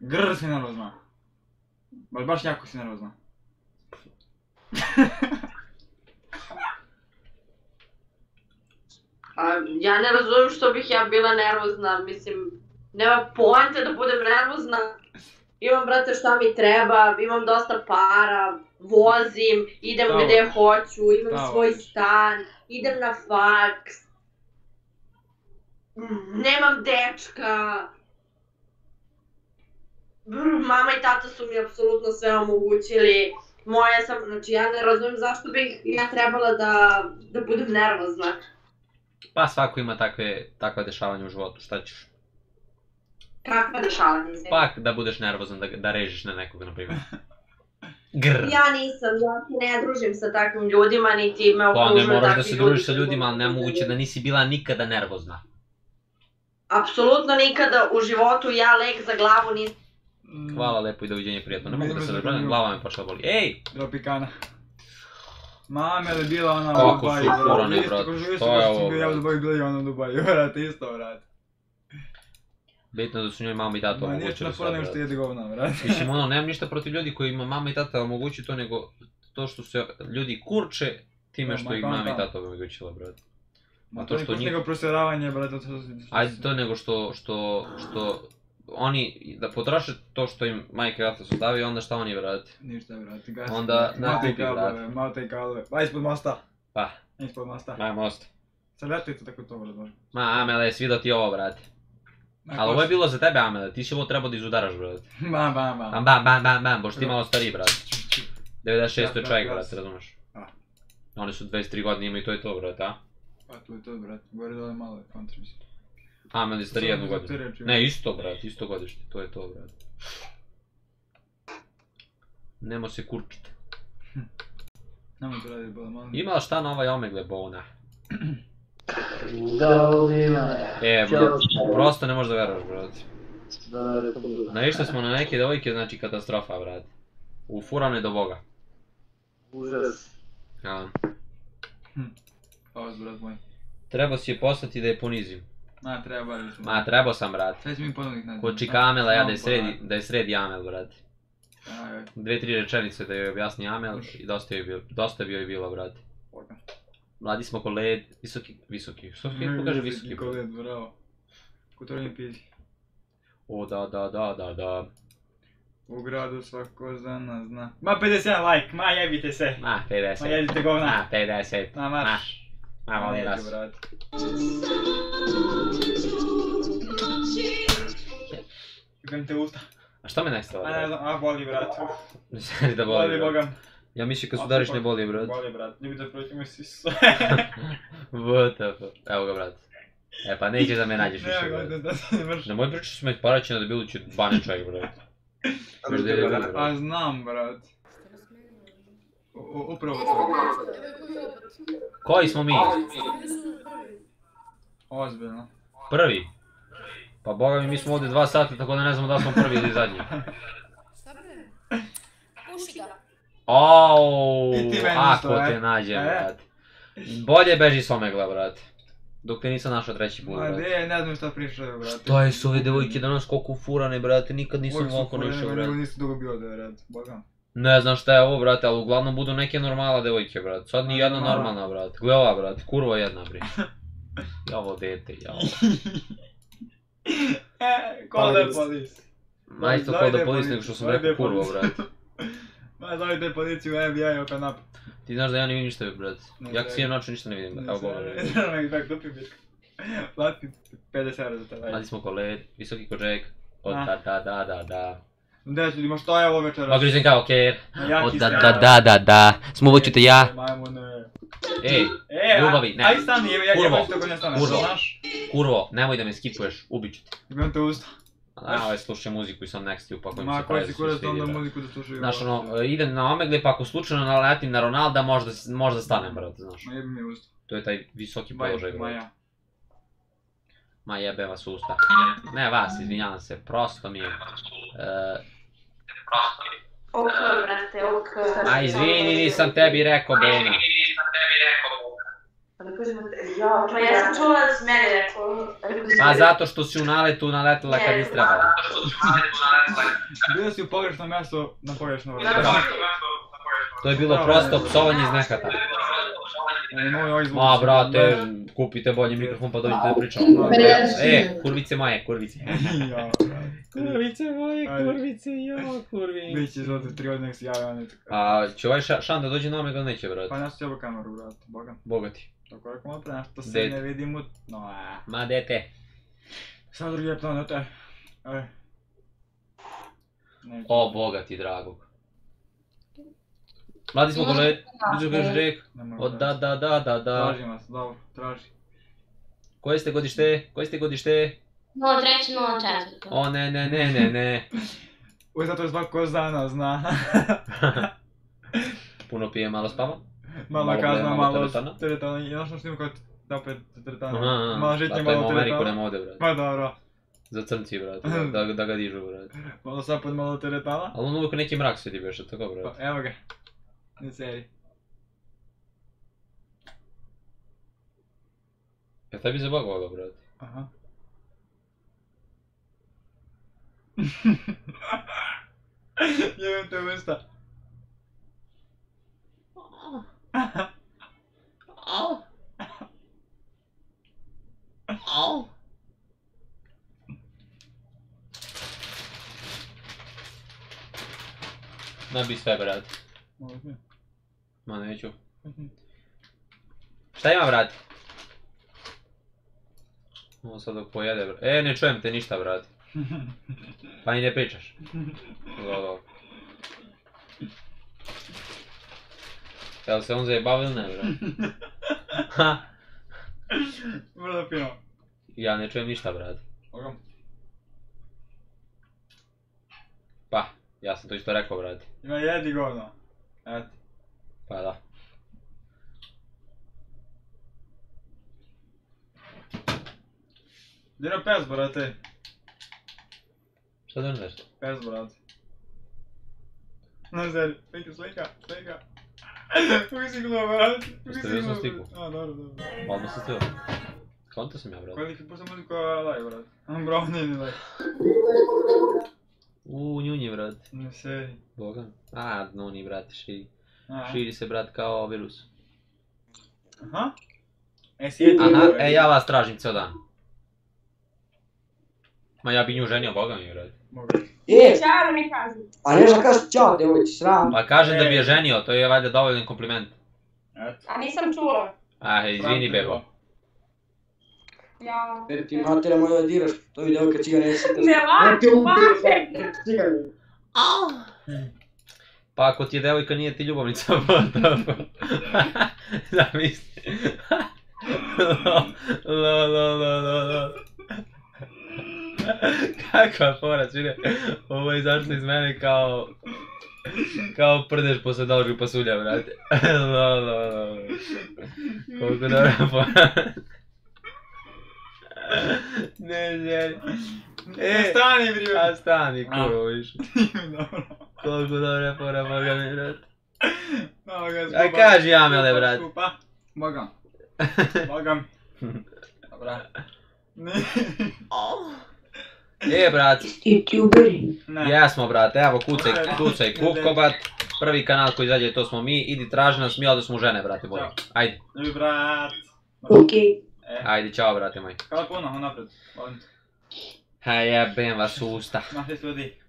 [SPEAKER 2] Grr si nervozna. Baš, baš jako si nervozna.
[SPEAKER 10] ja ne razumijem što bih ja bila nervozna, mislim, nema poante da budem nervozna. Imam, brate, šta mi treba, imam dosta para, vozim, idem gdje hoću, imam svoj stan, idem na faks. Nemam dečka. Brr, Mama i tata su mi apsolutno sve omogućili. Moja sam, znači ja ne razumijem zašto bih ja trebala da, da budem nervozna.
[SPEAKER 1] Pa svako ima takve, takva dešavanja u životu, šta ćeš?
[SPEAKER 10] Kakva dešavanja se?
[SPEAKER 1] Pa da budeš nervozan, da, da režiš na nekog, na primjer. Grr.
[SPEAKER 10] Ja nisam, ja se ne družim sa takvim ljudima, niti me
[SPEAKER 1] Pa ne
[SPEAKER 10] okružuju
[SPEAKER 1] moraš da
[SPEAKER 10] takvi
[SPEAKER 1] se
[SPEAKER 10] ljudi.
[SPEAKER 1] družiš sa ljudima, ali nemoguće da nisi bila nikada nervozna.
[SPEAKER 10] Apsolutno nikada u životu ja lek za glavu nisam.
[SPEAKER 1] Hvala lepo i doviđenja prijatno. Ne mogu da se
[SPEAKER 2] baš
[SPEAKER 1] glava me počela boli. Ej!
[SPEAKER 2] Do pikana. Mame li bila ona
[SPEAKER 1] Kako
[SPEAKER 2] u Dubaju,
[SPEAKER 1] su
[SPEAKER 2] brate.
[SPEAKER 1] furane,
[SPEAKER 2] Isto
[SPEAKER 1] brate, šta je ovo,
[SPEAKER 2] ja u
[SPEAKER 1] brate?
[SPEAKER 2] Dubaju, bila i ona u Dubaju, brate, isto, brate.
[SPEAKER 1] Bitno da su njoj mama i tata
[SPEAKER 2] Ma
[SPEAKER 1] omogućili sve,
[SPEAKER 2] fora nego što
[SPEAKER 1] brate.
[SPEAKER 2] jede govna, brate.
[SPEAKER 1] Mislim, ono, nemam ništa protiv ljudi koji ima mama i tata omogući to, nego to što se ljudi kurče time što
[SPEAKER 2] ma,
[SPEAKER 1] ih
[SPEAKER 2] pa,
[SPEAKER 1] mama i tata omogućila, brate.
[SPEAKER 2] Ma
[SPEAKER 1] A
[SPEAKER 2] to
[SPEAKER 1] to što njih...
[SPEAKER 2] nego prosjeravanje, brate, to to-
[SPEAKER 1] Ajde to nego što, što, što oni da potroše to što im majka i tata su stavili, onda šta oni brate?
[SPEAKER 2] Ništa, brate, gasi.
[SPEAKER 1] Onda na
[SPEAKER 2] Mate i
[SPEAKER 1] kupi,
[SPEAKER 2] kablove,
[SPEAKER 1] brate.
[SPEAKER 2] mate i kablove. Pa ispod mosta.
[SPEAKER 1] Pa,
[SPEAKER 2] Ispod mosta.
[SPEAKER 1] na most.
[SPEAKER 2] Sad letite tako to, brate, može.
[SPEAKER 1] Ma, Amele, svidio ti ovo.
[SPEAKER 2] Ma,
[SPEAKER 1] Ali ovo je bilo za tebe, Amele, ti si ovo trebao da izudaraš, brate.
[SPEAKER 2] Bam, bam, bam.
[SPEAKER 1] Bam, bam, bam, bam, bam, boš ti malo stariji, brate. 96.
[SPEAKER 2] Ja,
[SPEAKER 1] je
[SPEAKER 2] ja,
[SPEAKER 1] čovjek, brate, razumeš? Oni su 23 godine imaju i to je to, brate, a?
[SPEAKER 2] Pa to je to, brate. Gore dole malo je kontra, mislim.
[SPEAKER 1] Amele stari jednu
[SPEAKER 2] Samo za te
[SPEAKER 1] godinu. Ne, isto, brate, isto godište, to je to, brate. Nemo se kurčit.
[SPEAKER 2] Nemoj to raditi, bole, malo.
[SPEAKER 1] Ima šta na ovaj omegle bona?
[SPEAKER 9] Da, ima.
[SPEAKER 1] E, bro, prosto ne možeš da veruješ, brate.
[SPEAKER 9] Da.
[SPEAKER 1] Naišli smo na neke devojke, znači katastrofa, brate. Ufurane do boga.
[SPEAKER 9] Užas.
[SPEAKER 1] Ja.
[SPEAKER 2] Pauz, brat moj.
[SPEAKER 1] Trebao si je poslati da je ponizim.
[SPEAKER 2] Na, treba više.
[SPEAKER 1] Ma, trebao sam, brate.
[SPEAKER 2] Sve mi ponovnih ne znam.
[SPEAKER 1] Kod Čikamela ja da je sredi, da je sredi Amel, brate. Dve, tri rečenice da joj objasni Amel i dosta, joj bilo, dosta joj bilo, brate. Mladi smo koled, visoki, visoki, visoki, pokaže visoki, brate.
[SPEAKER 2] Koled, bravo. Kutorin pisi.
[SPEAKER 1] O, da, da, da, da, da.
[SPEAKER 2] U gradu svako za nas zna. Ma 51 like, ma jebite se.
[SPEAKER 1] Ma, 50.
[SPEAKER 2] Ma jedite govna.
[SPEAKER 1] Ma, 50.
[SPEAKER 2] Ma marš.
[SPEAKER 1] Ma, molim vas.
[SPEAKER 2] Jebem te usta.
[SPEAKER 1] A šta me nestalo,
[SPEAKER 2] A ne znam, a boli, brate.
[SPEAKER 1] Ne seri da boli,
[SPEAKER 2] Boli,
[SPEAKER 1] brate.
[SPEAKER 2] bogam.
[SPEAKER 1] Ja mislim kad sudariš ne boli, brate.
[SPEAKER 2] Boli, brate. Ljubite proti moj sis.
[SPEAKER 1] What the fuck? Evo ga, brate. E pa nećeš da me nađeš više,
[SPEAKER 2] da vrši.
[SPEAKER 1] Na moj priču smo paraći na debilu će 12 čovjek, da debil,
[SPEAKER 2] A znam, u- Upravo to.
[SPEAKER 1] Koji smo mi?
[SPEAKER 2] Ozbiljno.
[SPEAKER 1] Prvi? Pa boga mi, mi smo ovdje dva sata, tako da ne znamo da smo prvi ili zadnji.
[SPEAKER 5] Šta bre? Puši ga.
[SPEAKER 1] Au, ako
[SPEAKER 2] isto,
[SPEAKER 1] te
[SPEAKER 2] e?
[SPEAKER 1] nađem,
[SPEAKER 2] E?
[SPEAKER 1] brate. Bolje beži s omegla, brate. Dok te nisam našao treći put,
[SPEAKER 2] Ma
[SPEAKER 1] brate.
[SPEAKER 2] de, ne znam šta pričaju, brate.
[SPEAKER 1] Šta je s ove devojke danas koliko furane, brate, nikad nisam
[SPEAKER 2] Uvijek su
[SPEAKER 1] ovako
[SPEAKER 2] nego
[SPEAKER 1] brate.
[SPEAKER 2] Nisu dugo bio da brate. Bogam.
[SPEAKER 1] Ne znam šta je ovo, brate, ali uglavnom budu neke normala devojke, brate. Sad ni jedna normalna, brate. Gle ova, brate, kurva jedna, bre. Ja ovo dete, ja ovo.
[SPEAKER 2] E, ko da je polis?
[SPEAKER 1] Ma isto kao da polis nego što sam rekao kurvo, brate.
[SPEAKER 2] Ma zovite policiju, FBI, oko nap.
[SPEAKER 1] Ti znaš da ja ne vidim ništa, brate. Ja kad svijem ništa ne vidim, evo boga.
[SPEAKER 2] Ne znam, nek tak dupi bitka. Plati 50 eura za te
[SPEAKER 1] Mladi
[SPEAKER 2] lajde.
[SPEAKER 1] smo koled, visoki ko Jack. Od da da da da da.
[SPEAKER 2] Su, ima šta je ovo večeras?
[SPEAKER 1] Magrizen kao ker.
[SPEAKER 2] Ma
[SPEAKER 1] Od da da da da da. Smuvaću te ja.
[SPEAKER 2] Majmune.
[SPEAKER 1] Ej,
[SPEAKER 2] E,
[SPEAKER 1] ljubavi, ne.
[SPEAKER 2] aj stani, ja- ja-
[SPEAKER 1] Kurvo,
[SPEAKER 2] ne
[SPEAKER 1] kurvo, kurvo, nemoj da me skipuješ, ubit ću te.
[SPEAKER 2] Imam te usta.
[SPEAKER 1] A ovaj slušaj muziku i sam next upakujem
[SPEAKER 2] Ma,
[SPEAKER 1] se
[SPEAKER 2] koji si kurac onda muziku da slušaju?
[SPEAKER 1] Znaš ono, idem na Omegle pa ako slučajno naletim na Ronalda možda, možda stanem brate, znaš.
[SPEAKER 2] Ma jebi mi usta.
[SPEAKER 1] To je taj visoki položaj brate. Ma jebe vas usta. Ne vas, izvinjavam se, prosto mi je. E,
[SPEAKER 10] Ok, brate, ok.
[SPEAKER 1] a izvini, nisam tebi rekao Bona.
[SPEAKER 10] Ja, pa ja sam čula da si meni rekao.
[SPEAKER 1] Pa zato što si u naletu naletila kad nisi trebala.
[SPEAKER 2] Bio si u pogrešnom mjestu na pogrešnom vremenu.
[SPEAKER 1] To je bilo prosto psovanje iz nehata.
[SPEAKER 2] E, ovaj
[SPEAKER 1] Ma brate, kupite bolji mikrofon pa dođite da pričamo. E, kurvice moje, kurvice. Kurvice moje, kurvice, jo, kurvi.
[SPEAKER 2] Biće za tri godine se javlja, ne tako.
[SPEAKER 1] A će ovaj ša- šan da dođe na Omega neće, brate.
[SPEAKER 2] Pa nas treba kameru, brate, boga.
[SPEAKER 1] Bogati.
[SPEAKER 2] Tako rekao malo pre, nešto se ne vidi mu... No, a.
[SPEAKER 1] Ma dete.
[SPEAKER 2] Sad drugi je planete. E. Neću.
[SPEAKER 1] O, bogati dragog. Mladi smo koled, Biđu kaže Žek.
[SPEAKER 2] Nemoj,
[SPEAKER 1] O da da da da da.
[SPEAKER 2] Tražim vas, dobro, traži.
[SPEAKER 1] Koje ste godište? Koje ste godište?
[SPEAKER 17] 03, 04.
[SPEAKER 1] O ne ne ne ne ne.
[SPEAKER 2] Uvijek zato je svako zna, zna.
[SPEAKER 1] puno pijem, malo spavam.
[SPEAKER 2] Malo
[SPEAKER 1] Malo
[SPEAKER 2] kazna, malo
[SPEAKER 1] teretana.
[SPEAKER 2] teretana. I znaš što snimu kao da opet teretana. Malo žitnje,
[SPEAKER 1] Zato ima
[SPEAKER 2] malo
[SPEAKER 1] u Ameriku,
[SPEAKER 2] teretana.
[SPEAKER 1] nema ovdje, brate.
[SPEAKER 2] Ma dobro.
[SPEAKER 1] Za crnci, brate, da, da, ga dižu, brate.
[SPEAKER 2] Malo sapad, malo teretana.
[SPEAKER 1] Ali on uvijek neki mrak svidi beše, tako,
[SPEAKER 2] Pa
[SPEAKER 1] brate.
[SPEAKER 2] evo ga. Ne seri.
[SPEAKER 1] Ja tebi zabagalo, brate.
[SPEAKER 2] Aha. Jebem te usta.
[SPEAKER 1] Au. Au. Nabij sve, brate.
[SPEAKER 2] Može.
[SPEAKER 1] Ma neću. Šta ima, brate? Ovo sad dok pojede, brate. E, ne čujem te ništa, brate. Pa i ne pričaš. Dobro. Jel se on zajebao ili ne, brate? Ha,
[SPEAKER 2] Vrlo fino.
[SPEAKER 1] ja ne čujem ništa, brate.
[SPEAKER 2] Mogam?
[SPEAKER 1] Pa, ja sam to isto rekao, brate.
[SPEAKER 2] Ima jedi govno. Eto.
[SPEAKER 1] Pa da.
[SPEAKER 2] Dino pes, brate.
[SPEAKER 1] Šta da nešto?
[SPEAKER 2] Pes, brate. Ne znam, slika, slika, slika. Usiglo, brate.
[SPEAKER 1] Ostavio sam sliku.
[SPEAKER 2] A, dobro, dobro.
[SPEAKER 1] Odmah se to. Konto sam ja, brate.
[SPEAKER 2] Koliki pušta muziku live, brate. Bro, nije ni live.
[SPEAKER 1] U, njunji, brate.
[SPEAKER 2] Ne seri.
[SPEAKER 1] Boga. A, no ni, brate, širi. Širi se, brat, kao virus.
[SPEAKER 2] Aha. E, sjeti.
[SPEAKER 1] Aha, e, ja vas tražim cijel dan. Ma ja bi nju ženio, boga mi, brate.
[SPEAKER 4] E, čara mi kaži. A ne da kažeš čao, devojči, sram.
[SPEAKER 1] Pa kažem da bi je ženio, to je valjda dovoljan kompliment.
[SPEAKER 4] A nisam čula.
[SPEAKER 1] Ah, izvini, bebo.
[SPEAKER 4] Ja.
[SPEAKER 11] Jer ti matere moja diraš, to je devojka čija nesi.
[SPEAKER 4] Ne laži,
[SPEAKER 11] Čekaj.
[SPEAKER 1] Pa ako ti je devojka, nije ti ljubavnica, tako. Zamisli. Lo, lo, lo, lo, lo. Kakva fora, čine. Ovo je izašlo iz mene kao... Kao prdež posle dolžeg pasulja, brate. Lo, lo, lo. Koliko dobra fora. Ne, ne.
[SPEAKER 2] E, stani, bre.
[SPEAKER 1] A stani, kurvo, više.
[SPEAKER 2] Dobro.
[SPEAKER 1] Koliko dobra fora, boga mi, brate. Aj, kaži, Amele,
[SPEAKER 2] skupa,
[SPEAKER 1] brate.
[SPEAKER 2] skupa. Bogam. Bogam. Dobra. Ne.
[SPEAKER 1] E, brat.
[SPEAKER 2] Ne.
[SPEAKER 1] Jesmo, brat, evo, kucaj, kucaj, kukko, brat. Prvi kanal koji izađe, to smo mi. Idi, traži nas, mi ovdje smo žene, brate moji. Ajde,
[SPEAKER 2] Ljubi brat.
[SPEAKER 4] Okej.
[SPEAKER 1] Ajde, čao, brate moji.
[SPEAKER 2] hvala puno, napred. Volim te.
[SPEAKER 1] Ha, jebem vas u usta.
[SPEAKER 2] Mahli ljudi.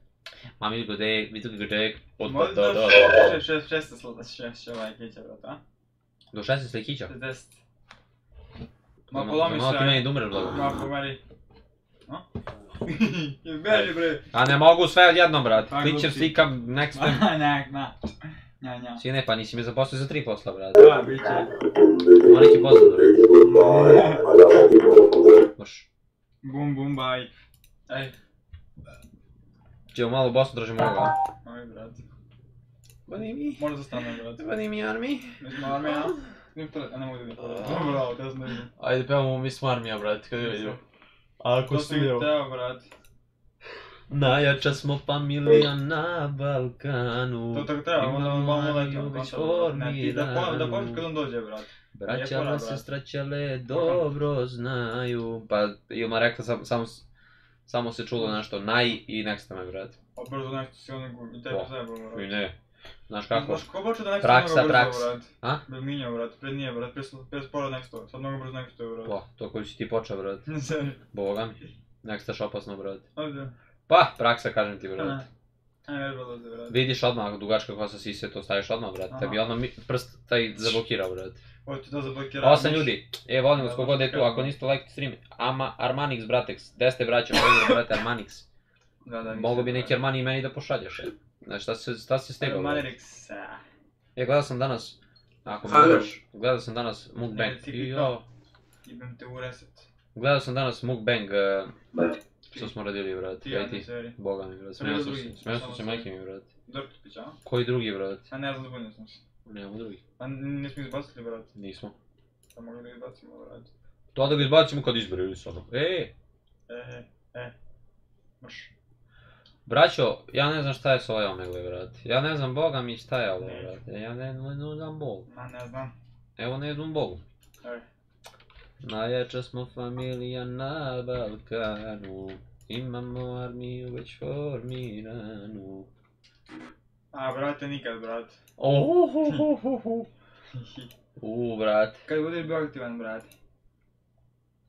[SPEAKER 1] Mam ili godek, vidu godek, od do, do, do.
[SPEAKER 2] šest, šest, šest, šest, šest, šest, ovaj kića, brat, a?
[SPEAKER 1] Do 16 kića.
[SPEAKER 2] 60.
[SPEAKER 1] Za
[SPEAKER 2] Ma
[SPEAKER 1] ma-
[SPEAKER 2] polomi se.
[SPEAKER 1] ti meni da umreš, blago.
[SPEAKER 2] Ma pomeri. Je beži bre.
[SPEAKER 1] A ne mogu sve odjednom, brate.
[SPEAKER 2] Pa,
[SPEAKER 1] Kličer
[SPEAKER 2] glupi.
[SPEAKER 1] slika, next time.
[SPEAKER 2] Ma, ne, na. Nja, nja.
[SPEAKER 1] Sine, pa nisi me zaposlio za tri posla, brate.
[SPEAKER 2] Da, bit će.
[SPEAKER 1] Moram neki pozdrav. Boš.
[SPEAKER 2] Bum, bum, baj. Ej,
[SPEAKER 1] Ćemo malo u Bosnu držimo ovoga. a?
[SPEAKER 2] oj, brat.
[SPEAKER 1] Bani mi.
[SPEAKER 2] Možda zostanem, brat.
[SPEAKER 1] Bani mi armi.
[SPEAKER 2] Mi smo armija. Nim to, a ne mogu da vidim. Dobro, da znam da vidim.
[SPEAKER 1] Ajde pevamo mi smo armija, brate, kad vidimo. Ako
[SPEAKER 2] To si mi teo, brat.
[SPEAKER 1] Najjača smo familija na Balkanu.
[SPEAKER 2] To tako treba, onda on malo Ne, ti da da poviš kad on dođe, brat.
[SPEAKER 1] Braća
[SPEAKER 2] brat.
[SPEAKER 1] sestraćale dobro znaju. Pa Ilma rekla sam, samo, Само се чуло нешто нај
[SPEAKER 2] и нек сте брат. А брзо нешто
[SPEAKER 1] си
[SPEAKER 2] оне
[SPEAKER 1] го
[SPEAKER 2] и
[SPEAKER 1] тебе заебал брат.
[SPEAKER 2] Кој не. знаеш како? Знаш
[SPEAKER 1] кој
[SPEAKER 2] да нешто
[SPEAKER 1] пракса,
[SPEAKER 2] пракс.
[SPEAKER 1] брат.
[SPEAKER 2] А? Да миња брат, пред ние брат, пред пред спора нешто. Сад многу брзо нешто
[SPEAKER 1] брат. Па, тоа кој си ти почна
[SPEAKER 2] брат. Бога
[SPEAKER 1] ми. Нек сташ опасно брат.
[SPEAKER 2] Ајде.
[SPEAKER 1] Па, пракса кажам ти брат.
[SPEAKER 2] Видиш одма, дугачка како
[SPEAKER 1] се си се тоа ставиш одма брат. Тебе одма прст
[SPEAKER 2] тај
[SPEAKER 1] заблокира брат. Mi, zablokirao, brate.
[SPEAKER 2] Hoću to zablokirati.
[SPEAKER 1] Osam ljudi. E, volim vas
[SPEAKER 2] Da,
[SPEAKER 1] kogod je tu, ako niste like stream. Ama, Armanix, bratex. Gde ste braće, pozdrav, brate, Armanix.
[SPEAKER 2] Da, da,
[SPEAKER 1] Mogu bi neki Armani i meni da pošalješ, e. Znaš, šta se, šta se stegao, brate?
[SPEAKER 2] Manirix.
[SPEAKER 1] E, gledao sam danas, ako
[SPEAKER 2] Halo.
[SPEAKER 1] gledaš, gledao sam danas mukbang. I, jo,
[SPEAKER 2] Idem te u reset.
[SPEAKER 1] gledao sam danas mukbang, e, što smo radili, brate.
[SPEAKER 2] Ti, ja,
[SPEAKER 1] ti. Boga mi, brate. Smijao sam se, smijao sam se majke mi, brate.
[SPEAKER 2] Drp pića, a?
[SPEAKER 1] Koji drugi, brate?
[SPEAKER 2] A ne zbunio sam se.
[SPEAKER 1] Nemamo drugih.
[SPEAKER 2] Pa n- nismo izbacili, brat.
[SPEAKER 1] Nismo.
[SPEAKER 2] Pa mogli da izbacimo, brat.
[SPEAKER 1] To da ga izbacimo kad izbori samo. E,
[SPEAKER 2] E, e. Mrš.
[SPEAKER 1] braćo, ja ne znam šta je s ovoj omegle, brat. Ja ne znam boga mi šta je ovo, brat. Ja ne, ne, ne znam Bog.
[SPEAKER 2] Ma ne znam.
[SPEAKER 1] Evo ne znam Bogu.
[SPEAKER 2] Ej.
[SPEAKER 1] Najjača smo familija na Balkanu. Imamo armiju već formiranu.
[SPEAKER 2] A, brate, nikad, brat.
[SPEAKER 1] Ohohohoho. U, brat.
[SPEAKER 2] Kad budeš bio aktivan, brate.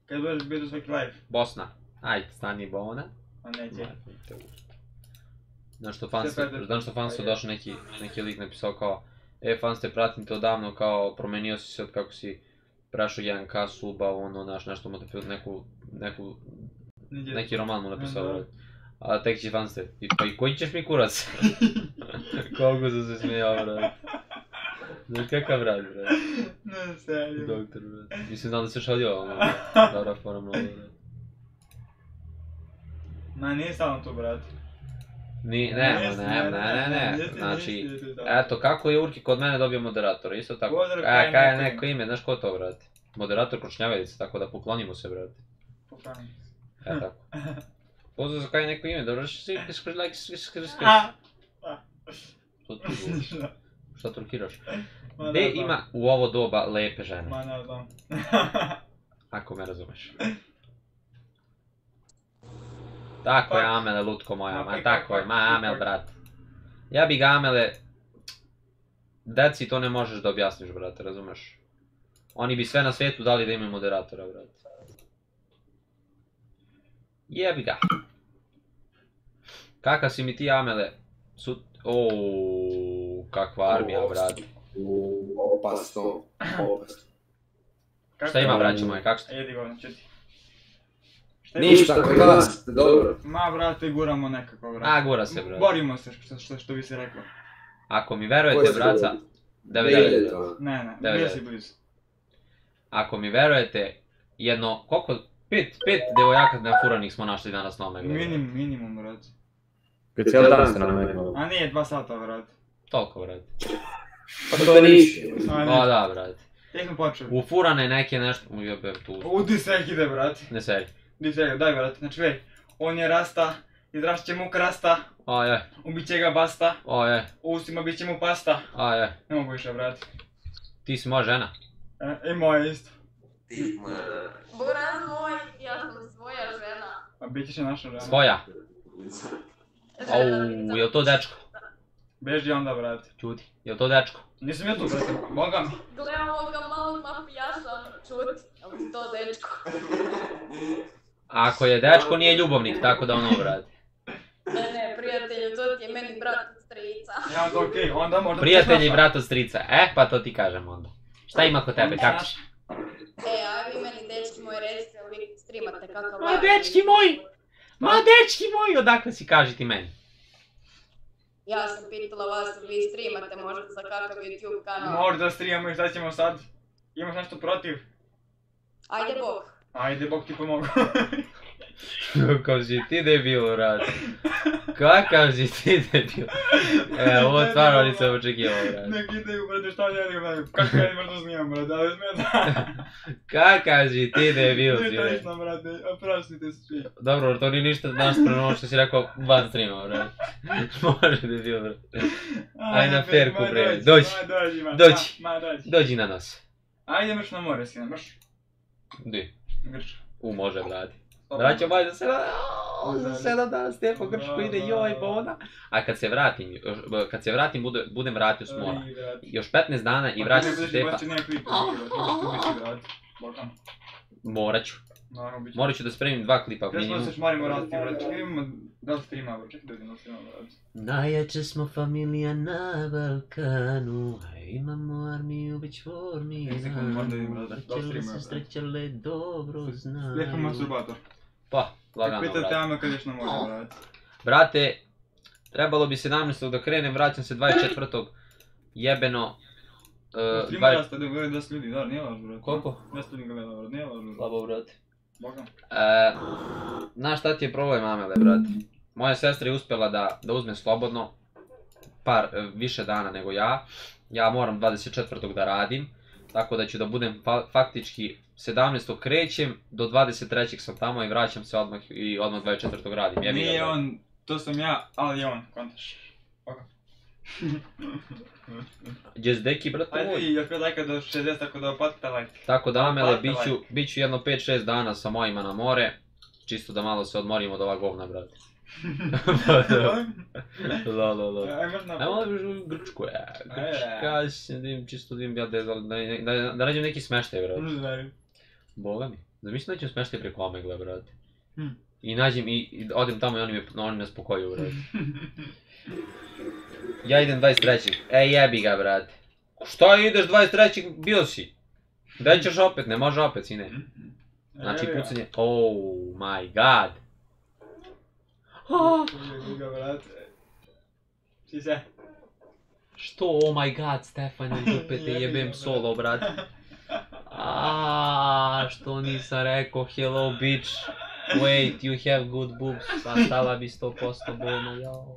[SPEAKER 2] Kad budeš bio svaki live.
[SPEAKER 1] Bosna. Ajde, stani Bona.
[SPEAKER 2] A neće.
[SPEAKER 1] Znaš što fan znaš što su došao neki, neki lik napisao kao E, fan ste pratim te odavno, kao promenio si se od kako si prešao 1K suba, ono, znaš, nešto mu napisao, neku, neku, neki roman mu napisao, brate. A tek će fan ste, i pa i koji ćeš mi kurac? Koliko sam se smijao, brate. Znaš kakav brat, brate.
[SPEAKER 2] Ne, serio.
[SPEAKER 1] Doktor, brate. Mislim, znam da se šalio, ono, dobra fora mnogo, brate.
[SPEAKER 2] Ma nije stalno tu, brate.
[SPEAKER 1] Ni, ne, ne, ne, ne, ne, ne, znači, eto, kako je Urki kod mene dobio moderatora, isto tako. E,
[SPEAKER 2] kaj
[SPEAKER 1] je
[SPEAKER 2] neko
[SPEAKER 1] ime, znaš ko to, brate? Moderator Krošnjavedica, tako da poklonimo se, brate.
[SPEAKER 2] Poklonimo
[SPEAKER 1] E, tako. Pozdrav za kaj neko ime, dobro, što si skrs, like, skrs, skrs, skrs.
[SPEAKER 2] A. A.
[SPEAKER 1] Što ti govoriš? Šta
[SPEAKER 2] ne znam.
[SPEAKER 1] ima u ovo doba lepe žene?
[SPEAKER 2] Ma ne znam.
[SPEAKER 1] Ako me razumeš. Tako je Amele, lutko moja,
[SPEAKER 2] Ma,
[SPEAKER 1] tako je, ma Amel, brat. Ja bi ga Amele... Deci to ne možeš da objasniš, brate, razumeš? Oni bi sve na svijetu dali da imaju moderatora, brate. Jebi ga. Kakav si mi ti Amele? Su... Ooo, kakva armija, brate.
[SPEAKER 17] Opasno, opasno.
[SPEAKER 1] Šta ima, braćo moje, kako ste?
[SPEAKER 2] Jedi govno, čuti.
[SPEAKER 17] Ništa, kod vas, dobro.
[SPEAKER 2] Ma, brate, guramo nekako, brate.
[SPEAKER 1] A, gura se, brate.
[SPEAKER 2] Borimo se, što, što, što bi se reklo.
[SPEAKER 1] Ako mi verujete,
[SPEAKER 17] je
[SPEAKER 1] braca...
[SPEAKER 17] sredio?
[SPEAKER 1] 99.
[SPEAKER 2] Ne, ne, bio si blizu.
[SPEAKER 1] Ako mi verujete, jedno, koliko, pet, pet devojaka nafuranih smo našli danas na Omega.
[SPEAKER 2] Minim, minimum, brate.
[SPEAKER 18] Kad cijeli dan ste na meni.
[SPEAKER 2] A nije, dva sata, brate.
[SPEAKER 1] Toliko, brate.
[SPEAKER 17] Pa to niš.
[SPEAKER 2] A,
[SPEAKER 1] O, da, brate.
[SPEAKER 2] Tek smo počeli.
[SPEAKER 1] Ufurane neke nešto, ujebem tu.
[SPEAKER 2] U, di se ide, brate.
[SPEAKER 1] Ne seri.
[SPEAKER 2] Di se daj, brate. Znači, vej, on je rasta, izrašće mu krasta,
[SPEAKER 1] O, je,
[SPEAKER 2] ubit će ga basta,
[SPEAKER 1] o, je,
[SPEAKER 2] u ustima bit će mu pasta.
[SPEAKER 1] o, je.
[SPEAKER 2] Ne mogu više, brate.
[SPEAKER 1] Ti si moja žena.
[SPEAKER 2] E, I moja isto.
[SPEAKER 10] Buran moj, ja sam svoja žena.
[SPEAKER 2] A bit ćeš i naša žena.
[SPEAKER 1] Svoja. Au, jel to dečko?
[SPEAKER 2] Beži onda, brate.
[SPEAKER 1] Čuti. Jel to dečko?
[SPEAKER 2] Nisam ja tu, brate, boga mi.
[SPEAKER 10] Gledam ovoga malog mafijaša, ono, čuti, ali to dečko.
[SPEAKER 1] Ako je dečko, nije ljubavnik, tako da ono, brate.
[SPEAKER 10] Ne, ne, prijatelju, to ti je meni brat od strica.
[SPEAKER 2] Ja, onda okej, onda možda...
[SPEAKER 1] Prijatelji i brat od strica. E, pa to ti kažem onda. Šta ima kod tebe, kako si?
[SPEAKER 10] E, a vi meni, dečki moji, recite, jel vi streamate kakav
[SPEAKER 1] Ma dečki moji! Ma dečki moji, odakle si, kaži ti meni.
[SPEAKER 10] Ja sam pitala vas, vi streamate možda za kakav YouTube kanal.
[SPEAKER 2] Možda streamamo i šta ćemo sad? Imaš nešto protiv?
[SPEAKER 10] Ajde bok.
[SPEAKER 2] Ajde, Bog ti pomogu.
[SPEAKER 1] Kakav si ti debil, brate. Kakav si ti debil. E, ovo stvarno nisam očekivao, brate.
[SPEAKER 2] Neki ideju, brate, šta ne gledam. Kako ja možda snimam, brate, ali smeta.
[SPEAKER 1] Kakav si ti debil, si, bre.
[SPEAKER 2] nisam, brate, oprostite svi.
[SPEAKER 1] Dobro, to nije ništa danas prema što si rekao van streama, brate. Može debil, brate. Aj na ferku, bre.
[SPEAKER 2] dođi,
[SPEAKER 1] Dođi.
[SPEAKER 2] dođi,
[SPEAKER 1] na nos.
[SPEAKER 2] Ajde, mrš na more, sine, mrš.
[SPEAKER 1] Di?
[SPEAKER 2] Grč.
[SPEAKER 1] U, može, brate. Braćo moj, za sedam, o, za sedam dana Stefan Grčko ide, joj, bona. A kad se vratim, još- kad se vratim, bude, budem vratio s mora. Još 15 dana i vraćam se.
[SPEAKER 2] Bogam.
[SPEAKER 1] Morat ću. Morat ću da spremim dva klipa
[SPEAKER 2] Gdje smo
[SPEAKER 1] minimum.
[SPEAKER 2] se šmarimo raditi, čekaj, imamo da li streama, čekaj, dođi na streama, brate.
[SPEAKER 1] Najjača smo familija na Balkanu, a imamo armiju već formiranu.
[SPEAKER 2] da streamuje,
[SPEAKER 1] se
[SPEAKER 2] brate.
[SPEAKER 1] strećale dobro znaju.
[SPEAKER 2] Lijepo masturbator.
[SPEAKER 1] Pa, lagano,
[SPEAKER 2] Pitajte
[SPEAKER 1] brate.
[SPEAKER 2] Ame kad ješ na more, brate.
[SPEAKER 1] Brate, trebalo bi 17. da krenem, vraćam se 24. Jebeno. Uh,
[SPEAKER 2] Streama rasta, da gleda 10 ljudi, da, nije laž, brate.
[SPEAKER 1] Koliko?
[SPEAKER 2] 10 ljudi gleda, brate, nije brate.
[SPEAKER 1] Slabo, brate.
[SPEAKER 2] Bogam.
[SPEAKER 1] E, znaš šta ti je problem, Amele, brate? Moja sestra je uspjela da, da uzme slobodno. par, e, više dana nego ja. Ja moram 24. da radim, tako da ću da budem fa- faktički 17. krećem, do 23. sam tamo i vraćam se odmah i odmah 24. radim.
[SPEAKER 2] Nije on, to sam ja, ali je on, kontaš. Oko.
[SPEAKER 1] Just deki, brate
[SPEAKER 2] Ajde
[SPEAKER 1] moj.
[SPEAKER 2] i još pet lajka do 60, tako da opatite.
[SPEAKER 1] Tako da, Amele, bit ću, bit ću jedno 5-6 dana sa mojima na more. Čisto da malo se odmorim od ova govna, brate. Da, da, da.
[SPEAKER 2] Na-
[SPEAKER 1] Ajmo da u Grčku, ja.
[SPEAKER 2] Ajde.
[SPEAKER 1] Grčka, se da im čisto da im ja da, da, da, da nađem neki smeštaj, brate. Boga mi. Da da ćem smeštaj preko Omegle, brate.
[SPEAKER 2] Hm.
[SPEAKER 1] I nađem i, i odem tamo i oni me, oni me spokoju, brate. Ja idem 23. E jebi ga, brate. Šta ideš 23. bio si? Gdje ćeš opet? Ne može opet, sine. Znači
[SPEAKER 2] Jebi ga.
[SPEAKER 1] pucanje... Oh my god. Ah.
[SPEAKER 2] Jebi ga, brate. Si se.
[SPEAKER 1] Što? Oh my god, Stefane, dupe te jebem solo, brate. Aaaa, što nisam rekao hello bitch. Wait, you have good boobs. A stala bi 100% bolno, jao.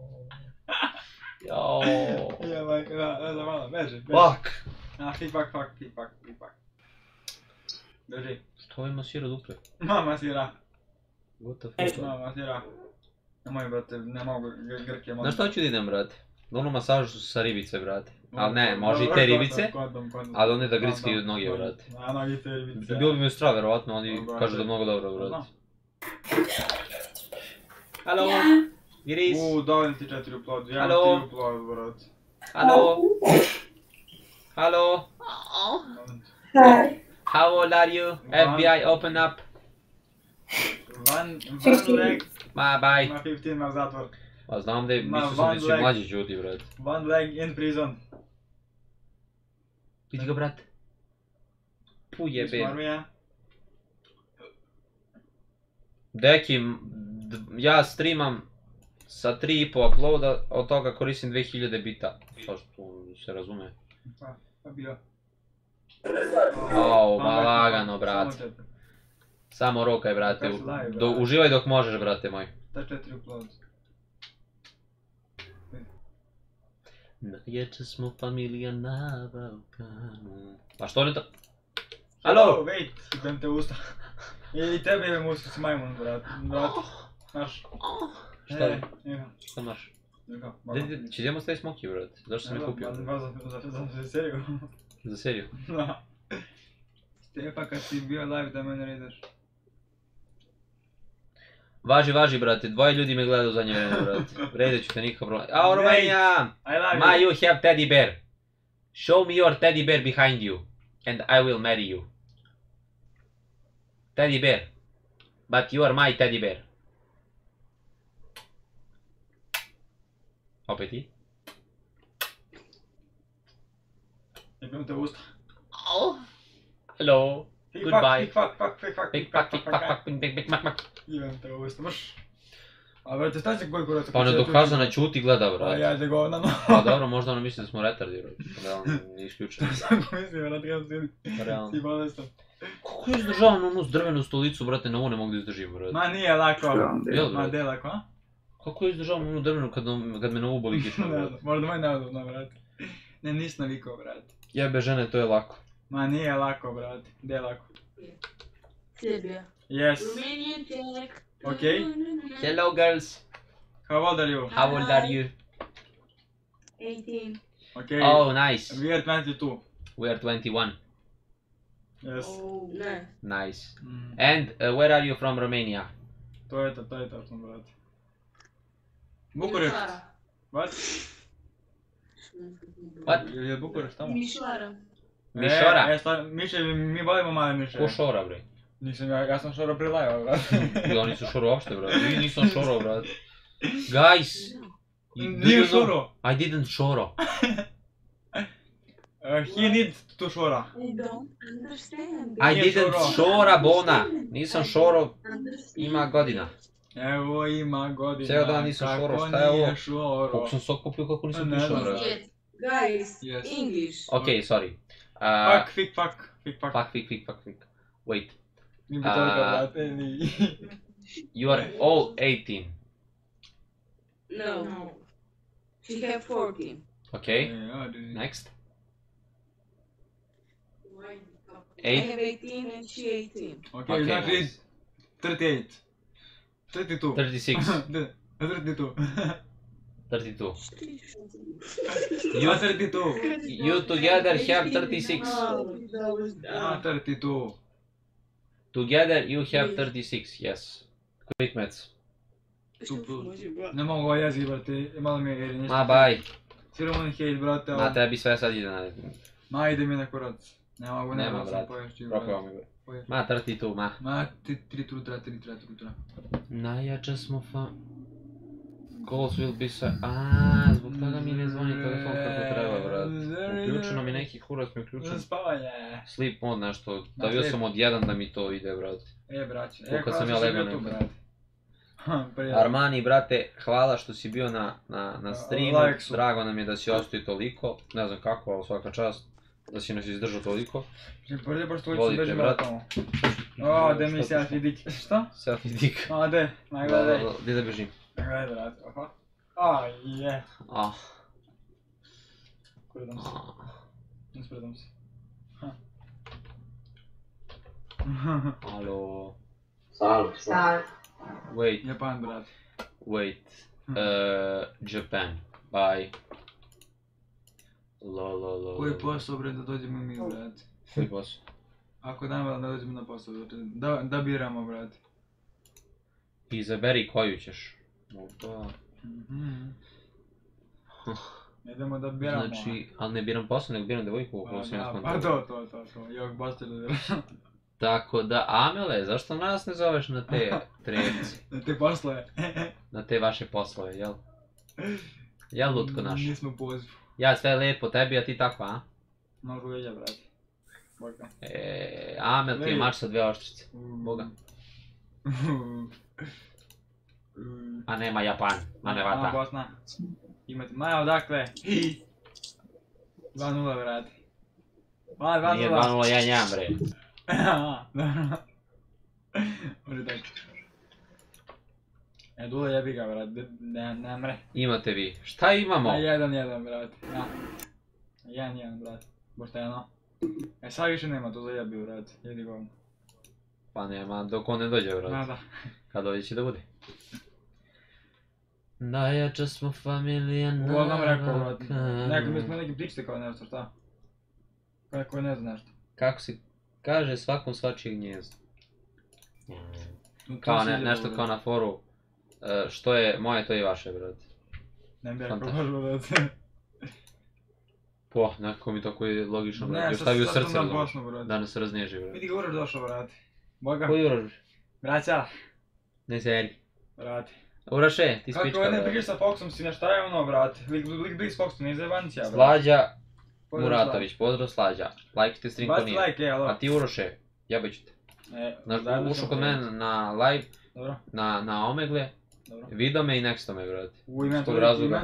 [SPEAKER 1] Jao.
[SPEAKER 2] Da, da, da, malo, beži, beži.
[SPEAKER 1] Fuck.
[SPEAKER 2] A, fi, fuck, fi, fuck. Beži.
[SPEAKER 1] Što ima sira duple?
[SPEAKER 2] Mama sira.
[SPEAKER 1] What the fuck?
[SPEAKER 2] Mama sira.
[SPEAKER 1] Немај брате, не могу мој. На што
[SPEAKER 2] да-
[SPEAKER 1] ќе идем
[SPEAKER 2] брате?
[SPEAKER 1] Луно масаж
[SPEAKER 2] со рибице
[SPEAKER 1] брате. А не, може
[SPEAKER 2] и
[SPEAKER 1] те
[SPEAKER 2] рибице.
[SPEAKER 1] А
[SPEAKER 2] да не да грицки
[SPEAKER 1] од ноги брате. А ногите рибице.
[SPEAKER 2] Било
[SPEAKER 1] би ми стра
[SPEAKER 2] веројатно,
[SPEAKER 1] они кажуваат да
[SPEAKER 2] многу
[SPEAKER 1] добро брате.
[SPEAKER 2] Ало. Грис. У, давам ти четири
[SPEAKER 1] плод,
[SPEAKER 2] ја ти плод брате.
[SPEAKER 1] Ало. Ало.
[SPEAKER 15] Hi.
[SPEAKER 1] How old are you? FBI, open up.
[SPEAKER 2] One, one leg,
[SPEAKER 1] Ma, bye.
[SPEAKER 2] ma 15 na zatvor.
[SPEAKER 1] Pa znam da je, mislio sam da
[SPEAKER 2] one
[SPEAKER 1] će
[SPEAKER 2] leg.
[SPEAKER 1] mlađi ljudi, brate.
[SPEAKER 2] One leg in prison.
[SPEAKER 1] Vidi ga, brate. Pu jebe.
[SPEAKER 2] Ismarmija.
[SPEAKER 1] Deki, ja streamam sa 3,5 uploada, od toga koristim 2000 bita. Kao što se razume.
[SPEAKER 2] Pa, pa bio.
[SPEAKER 1] Au,
[SPEAKER 2] Pa,
[SPEAKER 1] ma lagano,
[SPEAKER 2] samo
[SPEAKER 1] brate. Samo rokaj, brate. U- do- uživaj dok možeš, brate moj.
[SPEAKER 2] Ta četiri upload.
[SPEAKER 1] Najjače smo familija na Balkanu. A što ne to? Halo?
[SPEAKER 2] wait, idem te usta. I tebe je muska s majmun, brat. Brat, znaš.
[SPEAKER 1] Šta
[SPEAKER 2] E,
[SPEAKER 1] je? Šta maš? Će idemo staviti smoki, brate? Zašto sam je kupio?
[SPEAKER 2] za- seriju.
[SPEAKER 1] Za seriju?
[SPEAKER 2] Da. Stepa, kad si bio live da mene redeš.
[SPEAKER 1] Važi, važi, brate, dvoje ljudi me gledaju za nje vreme, brate. Ću te nikakav problem. Romania!
[SPEAKER 2] I love
[SPEAKER 1] Ma,
[SPEAKER 2] you.
[SPEAKER 1] you have teddy bear. Show me your teddy bear behind you. And I will marry you. Teddy bear. But you are my teddy bear. Opet ti?
[SPEAKER 2] Te u usta.
[SPEAKER 1] Hello. Goodbye.
[SPEAKER 2] Te u usta, mrš. A brate, šta će koji kurac?
[SPEAKER 1] Pa nedokazana ćuti gleda,
[SPEAKER 2] Pa
[SPEAKER 1] brate.
[SPEAKER 2] ja te govna, no.
[SPEAKER 1] Pa dobro, možda ono misli da smo retardi, brate. Realno, nije isključeno.
[SPEAKER 2] Samo mislim, brate, kada si...
[SPEAKER 1] Realno.
[SPEAKER 2] Si bolestan.
[SPEAKER 1] Kako je izdržavam onu drvenu stolicu, brate, na ovu ne mogu da izdržim, brate.
[SPEAKER 2] Ma nije lako.
[SPEAKER 1] Jel,
[SPEAKER 2] Ma de lako, a?
[SPEAKER 1] Kako je izdržavam onu drvenu kad, kad me na ovu boli
[SPEAKER 2] Ne
[SPEAKER 1] brate?
[SPEAKER 2] možda moj neudobno, brate. Ne, nis navikao, brate.
[SPEAKER 1] Jebe žene, to je lako.
[SPEAKER 2] Ma nije lako, brate. De lako. Yes.
[SPEAKER 10] Romanian Czech.
[SPEAKER 2] Okay.
[SPEAKER 1] Hello, girls.
[SPEAKER 2] How old are you?
[SPEAKER 1] How old are you?
[SPEAKER 10] 18.
[SPEAKER 2] Okay.
[SPEAKER 1] Oh, nice.
[SPEAKER 2] We are 22.
[SPEAKER 1] We are 21.
[SPEAKER 2] Yes.
[SPEAKER 10] Oh, ne.
[SPEAKER 1] Nice.
[SPEAKER 2] Mm.
[SPEAKER 1] And uh, where are you from Romania?
[SPEAKER 2] To je to, to je tačno, brate. Bukurešt. What?
[SPEAKER 1] What?
[SPEAKER 2] Je je Bukurešt tamo?
[SPEAKER 10] Mišara.
[SPEAKER 1] Mišora?
[SPEAKER 2] E, e, sta, miše, mi volimo male miše.
[SPEAKER 1] Ko šora, bre?
[SPEAKER 2] Nisam ja, ja sam šoro prilajao, brate.
[SPEAKER 1] Ja nisam šoro uopšte, brate. I nisam šoro, brate. Guys! you-
[SPEAKER 2] Nije
[SPEAKER 1] you
[SPEAKER 2] šoro.
[SPEAKER 1] I didn't šoro.
[SPEAKER 2] Uh, he needs to šora.
[SPEAKER 10] I don't understand.
[SPEAKER 1] I didn't
[SPEAKER 2] šoro.
[SPEAKER 1] šora, bona. Nisam šoro, ima godina.
[SPEAKER 2] Evo ima godina.
[SPEAKER 1] Ceo dan nisam
[SPEAKER 2] kako
[SPEAKER 1] šoro, šta je ovo?
[SPEAKER 2] nije šoro?
[SPEAKER 1] Koliko sam sok popio, kako nisam pišao, brate.
[SPEAKER 10] Guys,
[SPEAKER 2] Yes.
[SPEAKER 10] English.
[SPEAKER 1] Okay, sorry. Uh,
[SPEAKER 2] Fuck, fik, fuck, fik, fuck.
[SPEAKER 1] fuck, fik, fik, fuck, fik. Wait.
[SPEAKER 2] Mi bi toliko,
[SPEAKER 1] A-
[SPEAKER 2] brate.
[SPEAKER 1] You are all 18.
[SPEAKER 10] No. She have 14.
[SPEAKER 1] Okay.
[SPEAKER 2] Eh, yeah,
[SPEAKER 1] Next.
[SPEAKER 10] I have 18 and she 18.
[SPEAKER 2] Okay,
[SPEAKER 1] Okay,
[SPEAKER 2] znači
[SPEAKER 1] nice.
[SPEAKER 2] 38. 32.
[SPEAKER 1] 36.
[SPEAKER 2] 32.
[SPEAKER 1] 32.
[SPEAKER 2] You 32.
[SPEAKER 1] You together have 36.
[SPEAKER 2] Ah, 32.
[SPEAKER 1] Together you have 36, yes. Quick maths.
[SPEAKER 2] Ne mogu ovaj jezik, brate, malo mi je jer nešto...
[SPEAKER 1] Ma baj.
[SPEAKER 2] Siroman hate, brate,
[SPEAKER 1] Ma tebi sve sad ide na...
[SPEAKER 2] Ma ide mi na kurac. Ne mogu, ne mogu sam
[SPEAKER 1] brate.
[SPEAKER 2] poješću.
[SPEAKER 1] Propao mi bre. Ma 32, ma.
[SPEAKER 2] Ma, ti, tri trutra, tri tra, trutra.
[SPEAKER 1] Najjača smo fa... Calls will be sa... Aaaa, zbog toga mi ne zvoni telefon kako treba, brat. Uključeno mi neki kurac mi uključen.
[SPEAKER 2] Za spavanje.
[SPEAKER 1] Sleep mode nešto,
[SPEAKER 2] sleep.
[SPEAKER 1] sam od 1 da mi to ide, brat.
[SPEAKER 2] E, braće, e, hvala
[SPEAKER 1] sam ja legao
[SPEAKER 2] brate.
[SPEAKER 1] Armani, brate, hvala što si bio na, na, na streamu,
[SPEAKER 2] Like
[SPEAKER 1] drago nam je da si ostao i toliko, ne znam kako, ali svaka čast, da si nas izdržao toliko.
[SPEAKER 2] Prvi baš tvoj
[SPEAKER 1] Volite,
[SPEAKER 2] beži
[SPEAKER 1] brat.
[SPEAKER 2] tamo. O, da mi se ja dik. Šta?
[SPEAKER 1] Selfie dick.
[SPEAKER 2] A, de, ma
[SPEAKER 1] Da,
[SPEAKER 2] gledaj.
[SPEAKER 1] da, da, Gdje da bežim?
[SPEAKER 2] Gledaj, brate, aha. A, je.
[SPEAKER 1] Ah,
[SPEAKER 2] Predam se. Ne spredam se. Ha.
[SPEAKER 1] alo, wait,
[SPEAKER 2] Japan, brate.
[SPEAKER 1] wait, uh, Japan, bye. Lo, lo, lo,
[SPEAKER 2] Koji
[SPEAKER 1] lo.
[SPEAKER 2] posao, bre, da dođemo mi, brate?
[SPEAKER 1] Koji posao?
[SPEAKER 2] Ako dam da dođemo na posao, brate. Da, da biramo, brate.
[SPEAKER 1] Izaberi koju ćeš. Opa.
[SPEAKER 2] Mhm. Idemo da biramo.
[SPEAKER 1] Znači, ali ne biram posao, nego biram devojku
[SPEAKER 2] Pa,
[SPEAKER 1] koju sam ja
[SPEAKER 2] da,
[SPEAKER 1] skontao.
[SPEAKER 2] pa to, to, to, to. Jok, baš da.
[SPEAKER 1] Tako da, Amele, zašto nas ne zoveš na te trepci?
[SPEAKER 2] Na te poslove.
[SPEAKER 1] Na te vaše poslove, jel? Jel, Lutko naš?
[SPEAKER 2] Nismo poziv.
[SPEAKER 1] Ja sve lepo tebi, a ti tako, a?
[SPEAKER 2] Mnogo velja, brate. Boga.
[SPEAKER 1] E, Amel ti je mač sa dve oštrice. Boga. A nema Japan, a ne
[SPEAKER 2] A,
[SPEAKER 1] vata.
[SPEAKER 2] Bosna. Imate, ma odakle? 2-0, brate. Ma, 2-0.
[SPEAKER 1] Nije 2-0, 1-1 bre.
[SPEAKER 2] Aha, dobro. Može tako. E, Dule jebi ga, de- ne, ne mre.
[SPEAKER 1] Imate vi. Šta imamo?
[SPEAKER 2] A, 1-1, brate. Ja. 1-1, brate. Pošteno. E, sad više nema, to zajebi, brate. Jedi govno.
[SPEAKER 1] Pa nema, dok on ne dođe,
[SPEAKER 2] Ma
[SPEAKER 1] brate.
[SPEAKER 2] da.
[SPEAKER 1] Kad dođe će da bude. Najjača smo familija
[SPEAKER 2] Ovo nam rekao, brate.
[SPEAKER 1] Balkanu.
[SPEAKER 2] Neko mi smo neki pričate kao nešto, šta? Kako ne zna nešto.
[SPEAKER 1] Kako se kaže svakom svačije gnjezdo.
[SPEAKER 2] To
[SPEAKER 1] Kao
[SPEAKER 2] se
[SPEAKER 1] ne, nešto
[SPEAKER 2] brate.
[SPEAKER 1] kao na foru. e, što je moje, to je i vaše, brate.
[SPEAKER 2] Ne bi rekao
[SPEAKER 1] Fantastično.
[SPEAKER 2] baš, brate.
[SPEAKER 1] Po, nekako mi to koji je logično, brate. Još stavio
[SPEAKER 2] sad
[SPEAKER 1] srce,
[SPEAKER 2] sam na
[SPEAKER 1] razumiješ?
[SPEAKER 2] Bosnu, brate.
[SPEAKER 1] Da nas raznježi, brate.
[SPEAKER 2] Vidi ga Uroš došao, brate. Boga.
[SPEAKER 1] Koji Uroš?
[SPEAKER 2] Braća,
[SPEAKER 1] Ne seri.
[SPEAKER 2] brate.
[SPEAKER 1] Uraše, ti
[SPEAKER 2] Kako
[SPEAKER 1] spička,
[SPEAKER 2] ne
[SPEAKER 1] brate.
[SPEAKER 2] pričaš sa Foxom si, šta je ono, brate? Lik, lik bliz Foxom, ne zajebancija, brate.
[SPEAKER 1] Slađa Muratović, pozdrav Slađa. Lajkite stream ko nije.
[SPEAKER 2] like, e, alo.
[SPEAKER 1] A ti Uroše, jebać ću te.
[SPEAKER 2] E,
[SPEAKER 1] ušao kod mene na live,
[SPEAKER 2] Dobro.
[SPEAKER 1] na, na Omegle,
[SPEAKER 2] Dobro.
[SPEAKER 1] video me i nexto me, brate.
[SPEAKER 2] U
[SPEAKER 1] Iz tog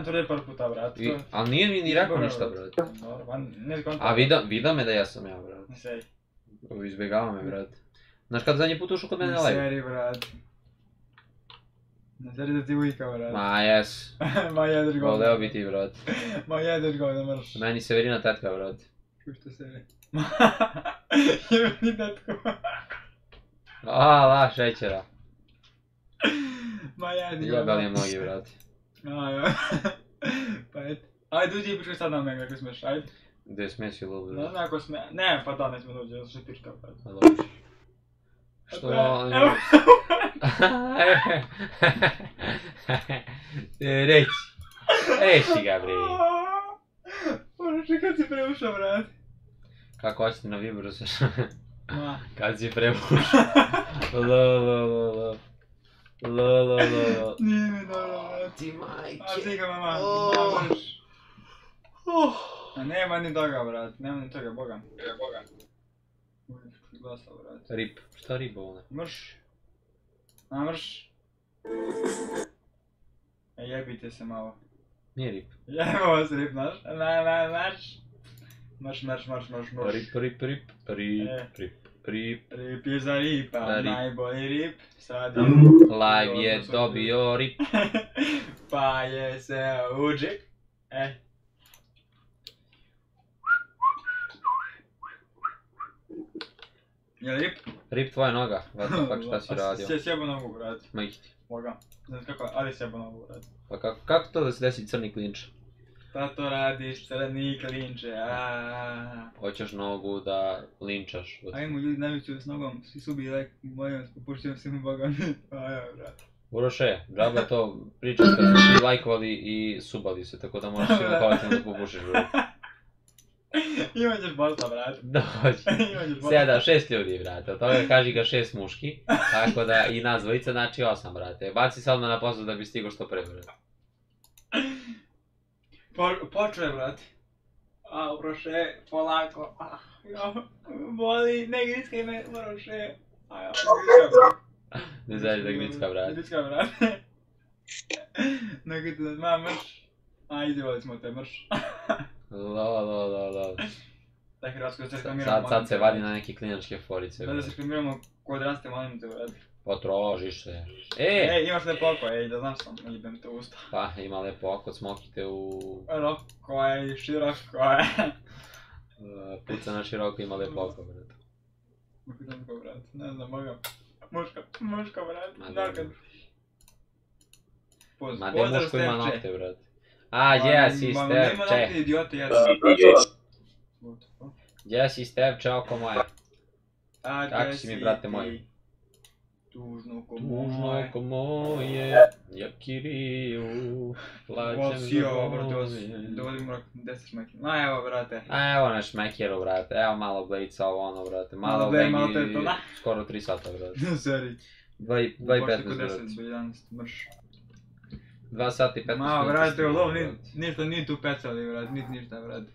[SPEAKER 2] to je par puta, brate.
[SPEAKER 1] I, ali nije mi ni rekao ništa, brate.
[SPEAKER 2] Dobro, ne konta.
[SPEAKER 1] A vida, vida me da ja sam ja, brate.
[SPEAKER 2] Ne seri.
[SPEAKER 1] Izbjegava me, brate. Znaš kad zadnji put ušao kod mene
[SPEAKER 2] Ne
[SPEAKER 1] na live?
[SPEAKER 2] seri, brate. Ne seri da ti ujka, brate.
[SPEAKER 1] Ma jes.
[SPEAKER 2] Ma jedeš go.
[SPEAKER 1] Voleo bi ti, brate.
[SPEAKER 2] Ma jedeš go, ne mrš.
[SPEAKER 1] Meni Severina tetka, brate.
[SPEAKER 2] Što seri. Ma, jebeni tatko.
[SPEAKER 1] A, la, šećera.
[SPEAKER 2] Ma jedi go.
[SPEAKER 1] Jebali je mnogi, brate.
[SPEAKER 2] A, ja. Pa et. Ajde, uđi i pričaj sad na mene, ako smeš, ajde.
[SPEAKER 1] Gde je ludo,
[SPEAKER 2] Ne,
[SPEAKER 1] brate.
[SPEAKER 2] ne, ako sme... Ne, pa da, ne sme da uđe, zato što je pička, brate.
[SPEAKER 1] A dobro. Što?
[SPEAKER 2] Evo.
[SPEAKER 1] Reći. Reći ga, bre.
[SPEAKER 2] Bože, kad si preušao, brate.
[SPEAKER 1] Kako hoćete na Viberu se...
[SPEAKER 2] Ma.
[SPEAKER 1] Kad si prebušao. Lo, lo, lo, lo. Lo, lo, lo, lo.
[SPEAKER 2] Nije mi dobro, brate.
[SPEAKER 1] Ti majke.
[SPEAKER 2] A ti ga, mama,
[SPEAKER 1] Oh.
[SPEAKER 2] A nema ni toga, brate, nema ni toga, boga. Boga. Glasa, brate.
[SPEAKER 1] Rip. Šta riba ona?
[SPEAKER 2] Mrš. A, mrš. E, jebite se malo.
[SPEAKER 1] Nije rip.
[SPEAKER 2] Jebo vas rip, znaš? Na, na, marš. Marš, marš, marš, marš, marš.
[SPEAKER 1] Rip, rip, rip, rip,
[SPEAKER 2] E.
[SPEAKER 1] rip, rip.
[SPEAKER 2] Rip je za ripa,
[SPEAKER 1] Rip.
[SPEAKER 2] najbolji rip. Sad
[SPEAKER 1] Live je dobio rip.
[SPEAKER 2] Pa je se uđi. E. Jel rip?
[SPEAKER 1] Rip tvoja noga, what the fuck, šta si
[SPEAKER 2] A
[SPEAKER 1] radio?
[SPEAKER 2] sje- Sjebo nogu, brat.
[SPEAKER 1] Ma ih ti.
[SPEAKER 2] Boga. Znaš kako, ali sjebo nogu, brat.
[SPEAKER 1] Pa kako, kako to da se desi crni klinč?
[SPEAKER 2] Šta to radiš, crni klinče, aaa.
[SPEAKER 1] Hoćeš nogu da linčaš.
[SPEAKER 2] Ajmo, ljudi najveću s nogom, svi su bili like, molim vas, popušćujem mi boga mi. Ajaj, brat.
[SPEAKER 1] Uroše, džaba to pričaš kad su svi lajkovali i subali se, tako da možeš svima kolektivno da popušiš, bro.
[SPEAKER 2] Imaćeš posla, brat.
[SPEAKER 1] Dođi.
[SPEAKER 2] Imaćeš posla.
[SPEAKER 1] Sjeda šest ljudi, brate, od toga kaži ga šest muški, tako da i nas dvojica znači osam, brate. Baci se odmah na posao da bi stigo što pre, brate.
[SPEAKER 2] Po, počeo je, brat. A, broše, polako. Boli, ne griskaj me, broše. A,
[SPEAKER 1] Ne znaš da gricka, brate.
[SPEAKER 2] Gricka, brat. Nego ti da mrš. A, izjevali smo te mrš.
[SPEAKER 1] Lo, lo, lo, lo.
[SPEAKER 2] Daj Hrvatsko, da se reklamiramo.
[SPEAKER 1] sad, sad se vadi na neke klinačke forice,
[SPEAKER 2] Da, da se
[SPEAKER 1] brate.
[SPEAKER 2] reklamiramo kod raste, molim te, brat.
[SPEAKER 1] Potrožiš se. E!
[SPEAKER 2] Ej, imaš lepo oko, ej, da znaš sam, idem te u usta.
[SPEAKER 1] Pa, ima lepo oko, smokite u...
[SPEAKER 2] Roko je široko je.
[SPEAKER 1] Uh, puca na široko ima lepo oko, brate.
[SPEAKER 2] Muško, brat, ne znam, moga. Muška, muška, brat,
[SPEAKER 1] Ma
[SPEAKER 2] da kad... Poz,
[SPEAKER 1] Ma
[SPEAKER 2] pozdrav,
[SPEAKER 1] muško ima nokte, brate? A,
[SPEAKER 2] Ma,
[SPEAKER 1] gdje si,
[SPEAKER 2] ma, nema nokte,
[SPEAKER 1] Stevče?
[SPEAKER 2] idiote, ja
[SPEAKER 1] Gdje si, Stevče, oko moje?
[SPEAKER 2] A
[SPEAKER 1] Kako si mi,
[SPEAKER 2] si
[SPEAKER 1] brate moj?
[SPEAKER 2] Tužno ko
[SPEAKER 1] Tužno
[SPEAKER 2] moje.
[SPEAKER 1] oko moje, ja Kiriju, plaćem
[SPEAKER 2] Ovo si ovo, brate, ovo
[SPEAKER 1] moje.
[SPEAKER 2] dovodim mrak, gdje si šmeki? Ma evo, brate.
[SPEAKER 1] A evo na šmekeru, brate, evo malo blica, ovo ono, brate, malo
[SPEAKER 2] Malo Blade, malo
[SPEAKER 1] i
[SPEAKER 2] Teto, da.
[SPEAKER 1] skoro 3 sata, brate.
[SPEAKER 2] Sorry.
[SPEAKER 1] 2 i 2 i 15,
[SPEAKER 2] Pošli
[SPEAKER 1] brate.
[SPEAKER 2] kod 10 do 11, mrš.
[SPEAKER 1] 2 sata i 15
[SPEAKER 2] Ma,
[SPEAKER 1] minuta
[SPEAKER 2] brate,
[SPEAKER 1] snimamo,
[SPEAKER 2] lov, ni, ništa nije tu pecali, brate, niti ništa, brate.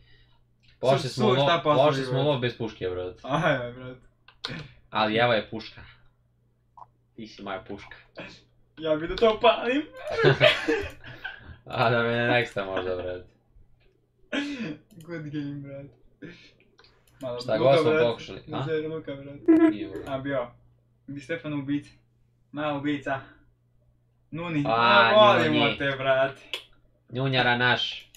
[SPEAKER 1] Pošli smo,
[SPEAKER 2] su
[SPEAKER 1] lo,
[SPEAKER 2] šta poslali,
[SPEAKER 1] pošli smo lov bez puške, brate.
[SPEAKER 2] Ajaj, brate.
[SPEAKER 1] Ali evo je puška. Ti si moja puška.
[SPEAKER 2] Ja bi da to palim.
[SPEAKER 1] A da me ne neksta možda, brate.
[SPEAKER 2] Good game, brate. Malo
[SPEAKER 1] Šta god smo pokušali, a?
[SPEAKER 2] Luka.
[SPEAKER 1] Nije, brate.
[SPEAKER 2] A bio. Di Stefan ubica. Ma ubica. Nuni.
[SPEAKER 1] A,
[SPEAKER 2] volimo
[SPEAKER 1] Nuni.
[SPEAKER 2] te, brate.
[SPEAKER 1] Njunjara naš.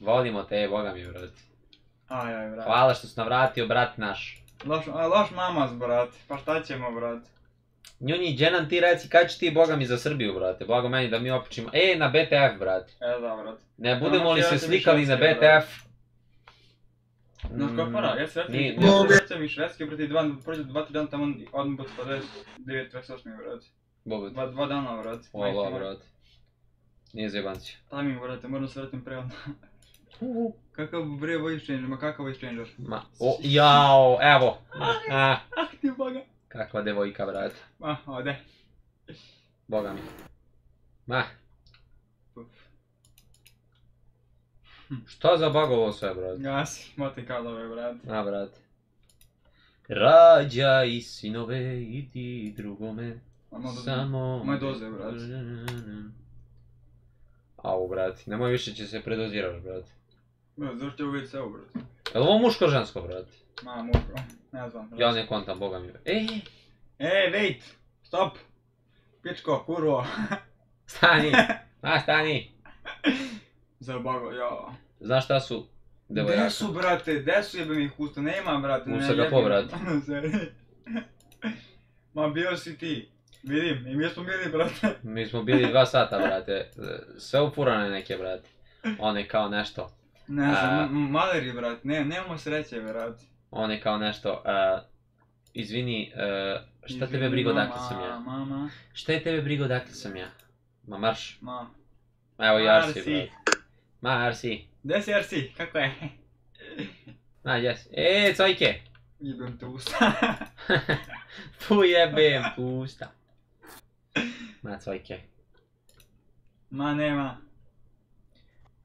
[SPEAKER 1] Volimo te, boga mi, brate.
[SPEAKER 2] Ajaj, brate.
[SPEAKER 1] Hvala što si navratio, brat naš.
[SPEAKER 2] Loš, a, loš mamas, brate. Pa šta ćemo, brate?
[SPEAKER 1] Njunji, gdje nam ti reci, kad će ti boga mi za Srbiju, brate? Blago meni da mi opičimo. E, na BTF, brate.
[SPEAKER 2] E, da, brate.
[SPEAKER 1] Ne budemo li se slikali na
[SPEAKER 2] švedski, brate.
[SPEAKER 1] BTF?
[SPEAKER 2] Znaš kako para, ja se vratim, ja se vratim iz Švedske, brate, dva, prođe dva, tri dana tamo, odmah bude 59, 28, brate.
[SPEAKER 1] Boga.
[SPEAKER 2] Dva, dva dana, Majke moje.
[SPEAKER 1] brate. Nije zajebanci.
[SPEAKER 2] Timing, brate, moram se vratim pre odmah. Kakav bre voice changer, ma kakav voice changer?
[SPEAKER 1] Ma, o, jao, evo. A,
[SPEAKER 2] Ah, ti boga.
[SPEAKER 1] kakva devojka, brate.
[SPEAKER 2] Ma, ode.
[SPEAKER 1] Boga mi. Ma. Što za bagovo sve, brate?
[SPEAKER 2] Gasi, moti kadove, brate.
[SPEAKER 1] A, brate. Rađaj sinove, idi drugome. Samo...
[SPEAKER 2] moje doze, brate.
[SPEAKER 1] Au, brate, nemoj više će se predoziraš, brate.
[SPEAKER 2] Brate, zašto je uvijek sve, brate?
[SPEAKER 1] Je li ovo muško žensko, brate?
[SPEAKER 2] Ma, muško. Ne znam.
[SPEAKER 1] Ja ne kontam, boga mi. E,
[SPEAKER 2] Ej, wait! Stop! Pičko, kurvo!
[SPEAKER 1] stani! A, stani!
[SPEAKER 2] Za boga, ja.
[SPEAKER 1] Znaš šta su devojaka?
[SPEAKER 2] Gde su, brate? Gde su jebem ih usta? Nema, brate.
[SPEAKER 1] Usta ga po, brate.
[SPEAKER 2] Ma bio si ti. Vidim, i mi smo bili, brate.
[SPEAKER 1] Mi smo bili dva sata, brate. Sve upurane neke, brate. One kao nešto.
[SPEAKER 2] Ne znam, maleri, brate. Ne, nemamo sreće, brate.
[SPEAKER 1] One kao nešto. a, izvini, a, šta tebe brigo
[SPEAKER 2] Mama,
[SPEAKER 1] dakle sam ja?
[SPEAKER 2] Mama,
[SPEAKER 1] Šta je tebe brigo dakle sam ja? Ma marš.
[SPEAKER 2] ma.
[SPEAKER 1] Evo i Arsi, brate. Ma Arsi.
[SPEAKER 2] Gde si Arsi? Kako je?
[SPEAKER 1] Ma jes. E, cojke!
[SPEAKER 2] Jebem te usta.
[SPEAKER 1] Fu jebem, pusta. Ma cojke.
[SPEAKER 2] Ma nema.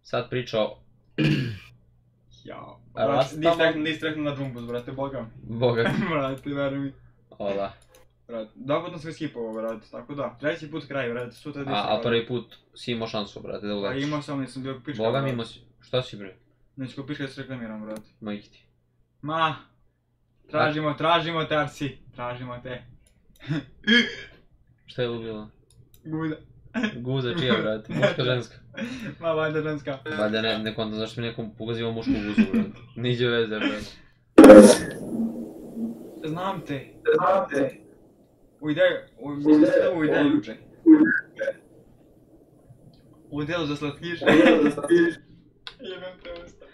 [SPEAKER 1] Sad pričao,
[SPEAKER 2] Jao.
[SPEAKER 1] A rastamo-
[SPEAKER 2] nisi rekao na drumbus, brate, boga mi.
[SPEAKER 1] boga.
[SPEAKER 2] brate, veruj mi.
[SPEAKER 1] Ola.
[SPEAKER 2] Brate, dobro sam sve skipovao, brate, tako da. Treći put kraj, brate, sutra
[SPEAKER 1] A,
[SPEAKER 2] diši,
[SPEAKER 1] a prvi put si imao šansu, brate, da
[SPEAKER 2] Pa
[SPEAKER 1] uletiš.
[SPEAKER 2] imao sam, nisam bio pička.
[SPEAKER 1] Boga mi imao si... Šta si bre?
[SPEAKER 2] Neću ko piška da se reklamiram, brate.
[SPEAKER 1] Ma ih ti.
[SPEAKER 2] Ma, tražimo, tražimo te, Arsi. Tražimo te.
[SPEAKER 1] Šta je ubilo?
[SPEAKER 2] Guda.
[SPEAKER 1] Guza čija, brate? Muška, ženska?
[SPEAKER 2] Ma, valjda ženska.
[SPEAKER 1] Valjda ne, ne kontam zašto mi nekom pokazivao mušku guzu, brate. Niđe veze, brate.
[SPEAKER 2] Znam te. Znam te. U ideju, u, mislim da ste u ideju juče. U delu za slatkiš. Jebem te usta.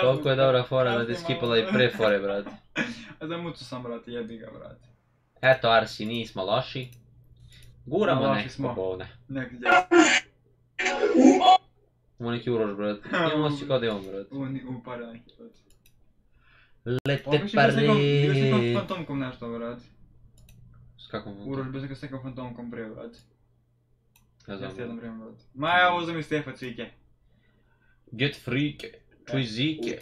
[SPEAKER 1] Toliko je dobra fora da ti skipala i pre fore, brate.
[SPEAKER 2] A za mucu sam, brate, jebi ga, brate.
[SPEAKER 1] Eto, Arsi, nismo loši. Guramo
[SPEAKER 2] Loši
[SPEAKER 1] nekako
[SPEAKER 2] smo.
[SPEAKER 1] ovdje.
[SPEAKER 2] Nek gdje.
[SPEAKER 1] Imamo neki uroš, brate. Imamo osjećaj kao da imamo, brate.
[SPEAKER 2] U, ni- u pare neki, brate.
[SPEAKER 1] Lete
[SPEAKER 2] nekom, bez nekom
[SPEAKER 1] pare.
[SPEAKER 2] fantomkom nešto, brate.
[SPEAKER 1] S kakvom
[SPEAKER 2] Uroš bez nekom, s nekom fantomkom prije, brate.
[SPEAKER 1] Ne znam.
[SPEAKER 2] Jeste jednom vrijeme, brate. Ma ja uzem i Stefa cvike.
[SPEAKER 1] Get frike. Čuj zike.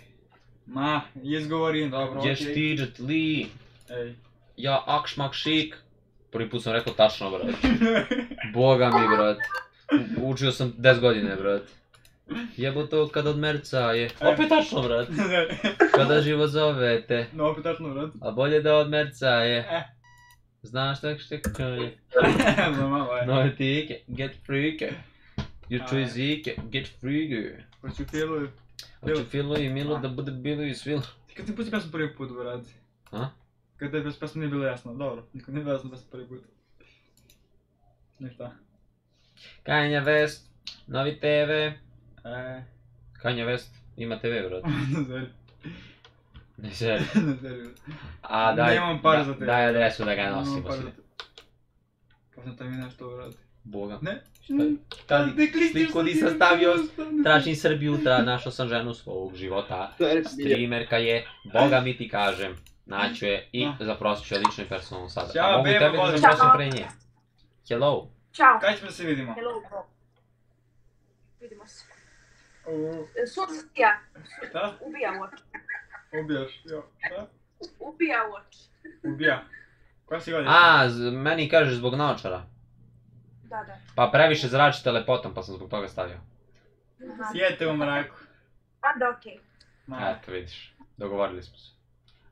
[SPEAKER 2] Ma, izgovorim, dobro, okej.
[SPEAKER 1] Gdje stiđet li?
[SPEAKER 2] Ej.
[SPEAKER 1] Ja akšmak šik. Prvi put sam rekao tačno, brate. Boga mi, brate. Učio sam 10 godine, brate. Jebo to kad od merca je. Opet tačno, brate. Kada život zovete.
[SPEAKER 2] No, opet tačno, brate.
[SPEAKER 1] A bolje da od merca je.
[SPEAKER 2] E.
[SPEAKER 1] Znaš tak što je. No tike, get freake. Čuj
[SPEAKER 2] Aj.
[SPEAKER 1] zike, get freake.
[SPEAKER 2] Hoću filu.
[SPEAKER 1] Hoću filu i milu da bude bilo i svilo.
[SPEAKER 2] Kad ti pusti pesmu prvi put, brate?
[SPEAKER 1] A?
[SPEAKER 2] Kad te bez nije bilo jasno, dobro. Niko nije bilo jasno pesma prvi put. Ništa.
[SPEAKER 1] Kanje West, novi TV.
[SPEAKER 2] E,
[SPEAKER 1] Kanje West ima TV, brate. Ne zeri.
[SPEAKER 2] Ne zari.
[SPEAKER 1] A daj,
[SPEAKER 2] Nemam para
[SPEAKER 1] da-
[SPEAKER 2] za tebe.
[SPEAKER 1] daj adresu da ga nosimo svi.
[SPEAKER 2] Kao sam tam i nešto, brate.
[SPEAKER 1] Boga.
[SPEAKER 2] Ne. Ne klistiš
[SPEAKER 1] sliku
[SPEAKER 2] sa
[SPEAKER 1] nisam stavio, tražim Srbiju, tra, našao sam ženu svog života.
[SPEAKER 2] To je
[SPEAKER 1] Streamerka je, Boga mi ti kažem. Naću je i
[SPEAKER 2] Da.
[SPEAKER 1] zaprosit ću je lično i personalno sada.
[SPEAKER 2] Ćao,
[SPEAKER 1] A mogu tebe da
[SPEAKER 2] volim.
[SPEAKER 1] zaprosim
[SPEAKER 2] Ćao.
[SPEAKER 1] pre nje. Hello.
[SPEAKER 10] Ćao.
[SPEAKER 2] Kaj ćemo da se vidimo?
[SPEAKER 10] Hello, bro. Vidimo se.
[SPEAKER 2] U,
[SPEAKER 10] E, Sudija.
[SPEAKER 2] Šta?
[SPEAKER 10] Ubija oči.
[SPEAKER 2] Ubijaš, jo. Šta?
[SPEAKER 10] Ubija oči.
[SPEAKER 2] Ubija. Koja si godina?
[SPEAKER 1] A, z- meni kažeš zbog naočara.
[SPEAKER 10] Da, da.
[SPEAKER 1] Pa previše zrači telepotom, pa sam zbog toga stavio.
[SPEAKER 10] Aha.
[SPEAKER 2] Sjete u mraku.
[SPEAKER 10] Onda okej.
[SPEAKER 2] Ma.
[SPEAKER 1] Eto, vidiš. Dogovorili smo se.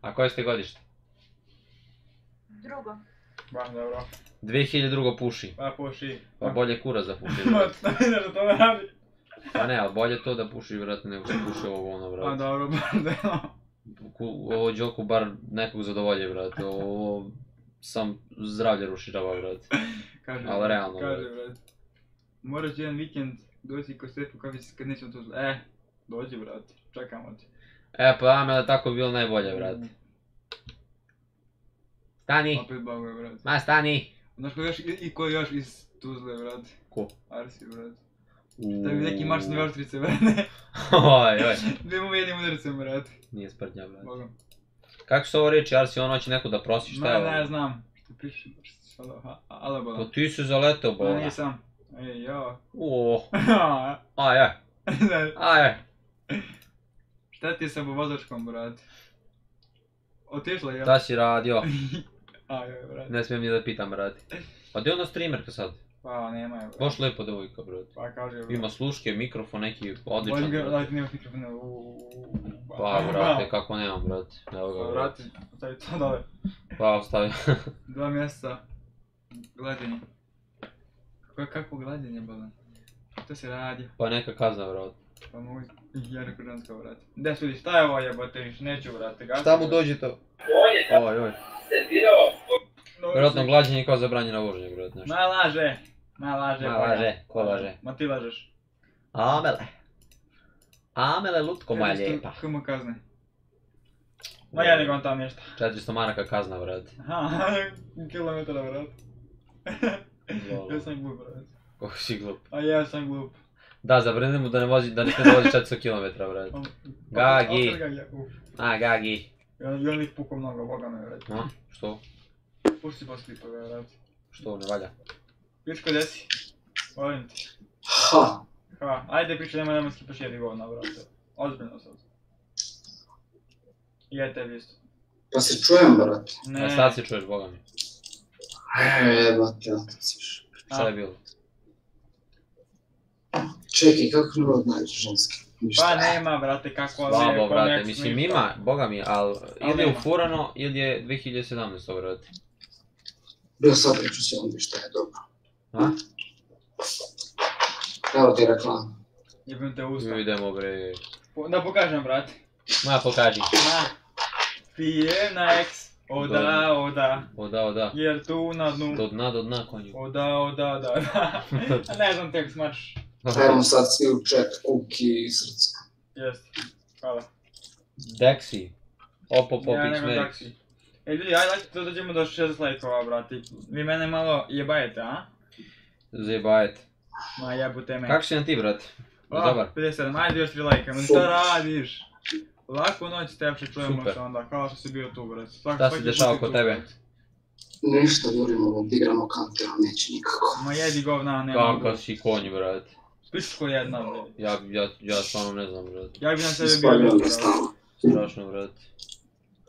[SPEAKER 1] A koje ste godište?
[SPEAKER 10] Drugo.
[SPEAKER 2] Baš dobro.
[SPEAKER 1] 2002 puši.
[SPEAKER 2] Pa puši.
[SPEAKER 1] Pa bolje kura za puši.
[SPEAKER 2] Ma, vidiš da to radi?
[SPEAKER 1] Pa ne, ali bolje to da puši, vjerojatno, nego što puši ovo ono,
[SPEAKER 2] A
[SPEAKER 1] brate.
[SPEAKER 2] dobro, bordelo.
[SPEAKER 1] Ku- Ovo Đoku bar nekog zadovolje, brate. Ovo sam zdravlje ruši džaba, brate.
[SPEAKER 2] Kaže,
[SPEAKER 1] Ali realno,
[SPEAKER 2] Kaže,
[SPEAKER 1] brate.
[SPEAKER 2] Moraš jedan vikend doći kod Stefu kafe kad nećemo to... E, dođi, brate. Čekamo te.
[SPEAKER 1] E, pa Amel je tako bilo najbolje, brate. Stani!
[SPEAKER 2] Opet baguje, brate.
[SPEAKER 1] Ma, stani!
[SPEAKER 2] Znaš ko još, i, i ko još iz Tuzle, brate?
[SPEAKER 1] Ko?
[SPEAKER 2] Arsi, brate. Da mi neki marsne oštrice, brate.
[SPEAKER 1] Oj, oj.
[SPEAKER 2] Da mu jednim udarcem, brate.
[SPEAKER 1] Nije sprdnja, brate.
[SPEAKER 2] Bogom.
[SPEAKER 1] Kako su ovo reći, Arsi, on hoće neko da prosi, šta
[SPEAKER 2] Ma,
[SPEAKER 1] je ovo?
[SPEAKER 2] ne znam. Što piše, ale bola.
[SPEAKER 1] Pa ti si zaletao,
[SPEAKER 2] Ma,
[SPEAKER 1] bola.
[SPEAKER 2] nisam. Ej, jo.
[SPEAKER 1] O, aj, aj. Aj, aj.
[SPEAKER 2] Šta ti je sa vozačkom, brate? Otišla je?
[SPEAKER 1] Šta si radio?
[SPEAKER 2] Aj, aj, brate.
[SPEAKER 1] Ne smijem ni da pitam, brate. Pa gdje je ona streamerka sad?
[SPEAKER 2] Pa, nema je, brate.
[SPEAKER 1] Baš lepa devojka, brate.
[SPEAKER 2] Pa, kaže, brate.
[SPEAKER 1] Ima sluške, mikrofon neki odličan.
[SPEAKER 2] Ga,
[SPEAKER 1] brate.
[SPEAKER 2] dajte nema mikrofona. uuu,
[SPEAKER 1] Pa, brate, kako nemam, brate. Evo ga,
[SPEAKER 2] Pa, brate. ostavi to dole.
[SPEAKER 1] Pa, ostavi.
[SPEAKER 2] Dva mjeseca. Gledanje. Kako, kako gledanje, bolan? Šta se radi?
[SPEAKER 1] Pa neka kazna, brate.
[SPEAKER 2] Pa mogu... Ja rekao ženska, brate. Gde su šta je ovo jebote, više neću, brate. gasi,
[SPEAKER 1] Šta mu dođe to? Oj, oj. Vjerojatno glađenje kao zabranjena vožnja, brate, nešto.
[SPEAKER 2] Ma laže. Ma laže.
[SPEAKER 1] Ma
[SPEAKER 2] Bojan.
[SPEAKER 1] laže, ko laže?
[SPEAKER 2] Ma ti lažeš.
[SPEAKER 1] Amele. Amele, lutko moja lijepa.
[SPEAKER 2] Kuma kazne. Ma ja nego tam ništa.
[SPEAKER 1] 400 maraka kazna, brate.
[SPEAKER 2] Aha, kilometara.
[SPEAKER 1] Lolo.
[SPEAKER 2] Ja sam glup, brate.
[SPEAKER 1] Kako si glup.
[SPEAKER 2] A ja sam glup.
[SPEAKER 1] Da, zabrani mu da ne vozi, da ne smije da vozi 400 km, brate. Gagi.
[SPEAKER 2] Opet Gagi, uf.
[SPEAKER 1] A, Gagi.
[SPEAKER 2] I on, i on ih pukao mnogo, boga me, brate.
[SPEAKER 1] A, što?
[SPEAKER 2] Pušti posle klipove, brate.
[SPEAKER 1] Što, ne valja?
[SPEAKER 2] Pičko, gdje si? Volim te.
[SPEAKER 17] Ha.
[SPEAKER 2] Ha, ajde piče, nemoj nemoj skipaš jedi govna, brate. Ozbiljno sad. I ja tebi isto.
[SPEAKER 17] Pa se čujem, brate.
[SPEAKER 2] Ne.
[SPEAKER 1] A sad se čuješ, boga mi.
[SPEAKER 17] Jebate, otaciš.
[SPEAKER 1] Šta je bilo?
[SPEAKER 17] Čekaj, kako narod nađe ženski? Ništa.
[SPEAKER 2] Pa nema, brate, kako ali
[SPEAKER 1] Slabo, brate, mislim ima, boga mi, ali ili je ufurano, ili je 2017, brate.
[SPEAKER 17] Bio sad priču se on ništa je dobro.
[SPEAKER 1] A?
[SPEAKER 17] Evo ti reklama.
[SPEAKER 2] Jebim te usta.
[SPEAKER 1] Idemo bre.
[SPEAKER 2] Po- Da pokažem, brate.
[SPEAKER 1] Ma pokaži.
[SPEAKER 2] Na. Pijem na X. Oda, oda.
[SPEAKER 1] Oda, oda.
[SPEAKER 2] Jer tu na dnu.
[SPEAKER 1] Do dna, do dna konju.
[SPEAKER 2] Oda, oda, da, da. A ne znam tekst, marš.
[SPEAKER 17] Ajmo sad svi u chat, kuki i srce.
[SPEAKER 2] Jeste. Hvala.
[SPEAKER 1] Dexi. Opo
[SPEAKER 2] Ja nego
[SPEAKER 1] smerik.
[SPEAKER 2] taksi. E ljudi, ajde ajde da dođemo do 60 lajkova, brati. Vi mene malo jebajete, a?
[SPEAKER 1] Zajebajet.
[SPEAKER 2] Ma jebute me.
[SPEAKER 1] Kako si nam ti, brat?
[SPEAKER 2] A,
[SPEAKER 1] Dobar.
[SPEAKER 2] 57, ajde još 3 lajka, ma šta radiš? Laku noć, Stepše, čujemo se onda, kao što si bio tu, brate. Svaki-
[SPEAKER 1] Šta se dešava kod tebe?
[SPEAKER 2] brate.
[SPEAKER 17] Ništa, jurimo igramo kantera, neće nikako.
[SPEAKER 2] Ma jedi govna, ne mogu.
[SPEAKER 1] Kakav si konj, brat.
[SPEAKER 2] Pičko jedna, bre.
[SPEAKER 1] Ja, ja, ja stvarno ne znam, brat.
[SPEAKER 2] Ja bi na tebe bio
[SPEAKER 17] ga
[SPEAKER 2] brate.
[SPEAKER 1] Strašno, brat.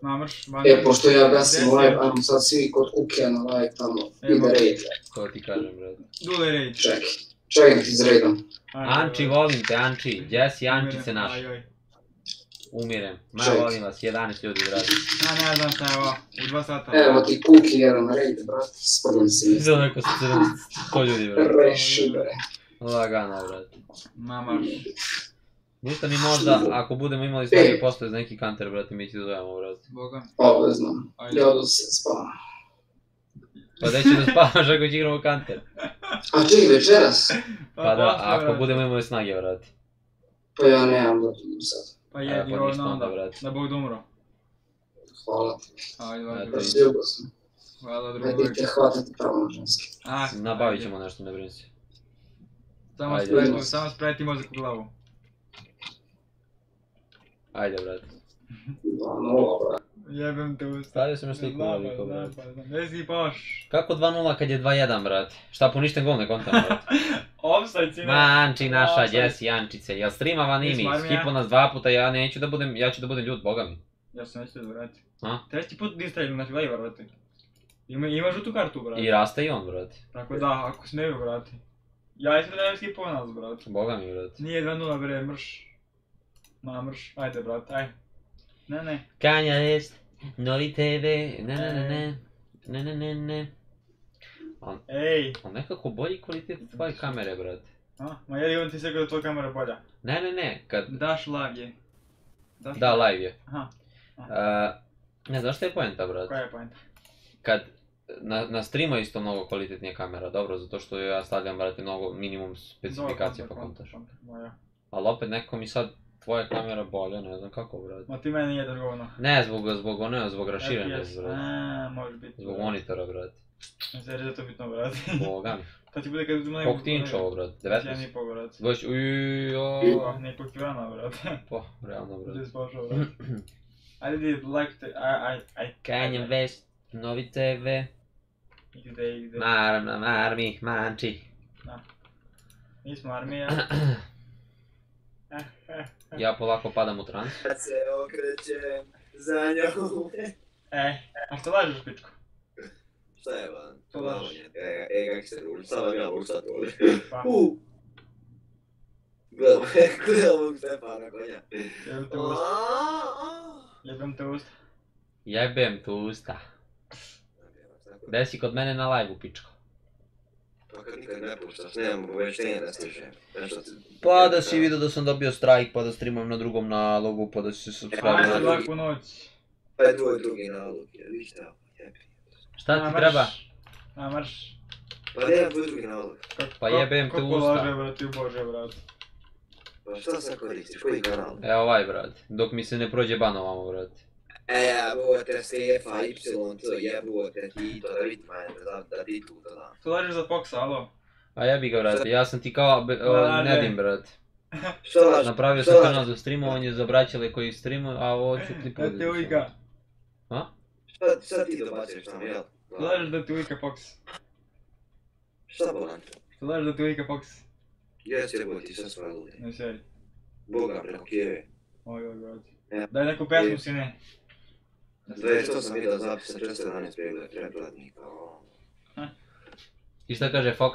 [SPEAKER 2] Ma mrš, ma
[SPEAKER 17] E, pošto ja gasim live, ajmo sad svi kod Kukija na live tamo,
[SPEAKER 2] E,
[SPEAKER 17] ide raid.
[SPEAKER 1] To ti kažem, brat.
[SPEAKER 2] Dule rage.
[SPEAKER 17] Čekaj, čekaj ti izredam.
[SPEAKER 1] Anči, volim te, Anči. Gdje si Ančice naš?
[SPEAKER 2] Aj, aj.
[SPEAKER 1] Umirem. Ma, volim vas, 11 ljudi, brate.
[SPEAKER 2] Ja ne znam šta je ovo, u dva sata.
[SPEAKER 17] Evo ti Kuki jedan raid, brate, sprlim si.
[SPEAKER 1] Za neko 100 ljudi, brat.
[SPEAKER 17] Reši, bre.
[SPEAKER 1] Lagano, brat.
[SPEAKER 2] Ma marš.
[SPEAKER 1] Ništa ni možda, ako budemo imali snage postoje za neki kanter, brate, mi ti dodajemo, brate.
[SPEAKER 2] Boga.
[SPEAKER 17] Obavezno.
[SPEAKER 2] Ajde.
[SPEAKER 17] Ja odu se spavam.
[SPEAKER 1] Pa gdje će da spavaš ako će igramo kanter?
[SPEAKER 17] A čekaj, večeras?
[SPEAKER 1] Pa da,
[SPEAKER 2] posle,
[SPEAKER 1] ako
[SPEAKER 2] brate.
[SPEAKER 1] budemo imali snage, brate.
[SPEAKER 17] Pa ja nemam da tu sad.
[SPEAKER 2] Pa jedi
[SPEAKER 1] pa ništa
[SPEAKER 2] onda,
[SPEAKER 1] onda, brate.
[SPEAKER 2] da Bog da umro.
[SPEAKER 17] Hvala ti.
[SPEAKER 2] Ajde, ajde.
[SPEAKER 17] Razljubo sam.
[SPEAKER 2] Hvala
[SPEAKER 17] Ajde
[SPEAKER 2] drugo.
[SPEAKER 17] te hvatati pravo na ženski.
[SPEAKER 2] Ah,
[SPEAKER 1] Nabavit
[SPEAKER 2] ajde.
[SPEAKER 1] ćemo nešto, ne brini se.
[SPEAKER 2] Samo
[SPEAKER 1] Ajde,
[SPEAKER 2] spreti,
[SPEAKER 1] idemo.
[SPEAKER 2] samo spreti mozak u glavu.
[SPEAKER 1] Ajde, brate.
[SPEAKER 17] 2-0, brate.
[SPEAKER 2] Jebem te usta.
[SPEAKER 1] Stavio sam još sliku na
[SPEAKER 2] znam,
[SPEAKER 1] brate.
[SPEAKER 2] pa znam. Gdje si paš?
[SPEAKER 1] Kako 2-0 kad je 2-1, brate? Šta poništen gol ne kontam, brate?
[SPEAKER 2] Offside si
[SPEAKER 1] Ma, Anči naša,
[SPEAKER 2] Offside.
[SPEAKER 1] gdje si Ančice? Jel streamava nimi? Skipo nas dva puta, ja neću da budem, ja ću da budem ljud, boga mi.
[SPEAKER 2] Ja sam neću da vrati.
[SPEAKER 1] A?
[SPEAKER 2] Treći put distrajim na live, brate. Ima, ima žutu kartu, brate.
[SPEAKER 1] I raste i on, brate.
[SPEAKER 2] Tako da, ako smeju, brate. Ja isto da ne skipao nas, brate.
[SPEAKER 1] Boga mi, brate.
[SPEAKER 2] Nije 2-0, bre, mrš. Ma, mrš. Ajde, brate, aj. Ne, ne.
[SPEAKER 1] Kanja jest, novi TV, ne ne ne ne, ne ne ne ne. On,
[SPEAKER 2] Ej.
[SPEAKER 1] on nekako bolji kvalitet tvoje kamere, brate.
[SPEAKER 2] A? Ma jedi on ti se da tvoja kamera bolja.
[SPEAKER 1] Ne ne ne, kad,
[SPEAKER 2] Daš lag je. Daš
[SPEAKER 1] da live je.
[SPEAKER 2] Aha.
[SPEAKER 1] Uh, ne znaš šta je poenta, brate?
[SPEAKER 2] Koja je poenta?
[SPEAKER 1] Kad na, na streamu je isto mnogo kvalitetnija kamera, dobro, zato što ja stavljam, brate, mnogo minimum specifikacija pa kontaš. Ali opet neko mi sad tvoja kamera bolja, ne znam kako, brate.
[SPEAKER 2] Ma ti meni jedeš govno.
[SPEAKER 1] Ne, zbog, zbog one, zbog raširenja,
[SPEAKER 2] FPS.
[SPEAKER 1] brate.
[SPEAKER 2] A, može biti.
[SPEAKER 1] Zbog monitora, brate.
[SPEAKER 2] Da je to bitno, brate.
[SPEAKER 1] Boga mi.
[SPEAKER 2] To ti bude kad uzmemo
[SPEAKER 1] Koliko ti inča ovo, brate? 19?
[SPEAKER 2] Jedan i pol, brate.
[SPEAKER 1] Već, ujo.
[SPEAKER 2] Pa, ne ipak Ivana, brate.
[SPEAKER 1] Po, realno, brate.
[SPEAKER 2] Gdje si pošao, brate? Ajde, di, like te, aj, aj, aj.
[SPEAKER 1] Kanye West, novi TV.
[SPEAKER 2] Ide, ide.
[SPEAKER 1] Mar, marmi, manči.
[SPEAKER 2] Da. Mi smo armija.
[SPEAKER 1] Ja polako padam u trans.
[SPEAKER 16] Kad se okrećem za njom.
[SPEAKER 2] E, a što lažeš, pičko?
[SPEAKER 16] Šta je van?
[SPEAKER 2] To lažeš.
[SPEAKER 16] E, e, kak se ruži, sam vam ja rušat ovdje.
[SPEAKER 2] Pa.
[SPEAKER 16] U. Gledam, gledam ovog Stefana konja.
[SPEAKER 2] Jebem te usta. Jebem te usta.
[SPEAKER 1] Jebem tu usta. Gde si kod mene na live-u, pičko?
[SPEAKER 16] Pa kad nikad ne puštaš, nemam obavještenja da stiže. Nešto ti...
[SPEAKER 1] Pa da si vidio da sam dobio strike, pa da streamam na drugom nalogu, pa da si se subscribe.
[SPEAKER 2] Ajde, laku noć.
[SPEAKER 16] Pa je tvoj drugi nalog, je, vi šta? Jebi.
[SPEAKER 1] Šta
[SPEAKER 2] A,
[SPEAKER 1] ti treba?
[SPEAKER 2] A, marš.
[SPEAKER 16] Pa nemam tvoj drugi nalog.
[SPEAKER 1] Pa jebem te
[SPEAKER 2] Kako
[SPEAKER 1] usta.
[SPEAKER 2] laže, brate, bože, brate.
[SPEAKER 16] Pa šta sad koristiš, koji kanal?
[SPEAKER 1] E ovaj, brat. Dok mi se ne prođe ban ovamo, brat.
[SPEAKER 16] E, jebote, Stefa, Y, C, jebote, ti, to da vidim, ajde, da, da ti tu, da da.
[SPEAKER 2] Što lažeš za Foxa, alo?
[SPEAKER 1] A jebi ga, brate. Ja sam ti kao o. Nedim, brat.
[SPEAKER 16] Šta lažeš?
[SPEAKER 1] Napravio sam kanal za streamovanje za braćele koji streamuju, a ovo ću klipu.
[SPEAKER 2] Da te ujka.
[SPEAKER 1] A?
[SPEAKER 16] Šta, šta ti dobacuješ tamo, jel?
[SPEAKER 2] Što lažeš da te ujka Fox?
[SPEAKER 16] Šta bolan?
[SPEAKER 2] Što lažeš da te ujka Fox?
[SPEAKER 16] Jes jebote, šta svoje ludi.
[SPEAKER 2] Ne seri.
[SPEAKER 16] Boga preko Kijeve.
[SPEAKER 2] Oj, oj, brate. Daj neku pesmu, sine.
[SPEAKER 16] 28 sam vidio zapisa, 411 pregleda pretplatnika. o.
[SPEAKER 1] I šta kaže Fox?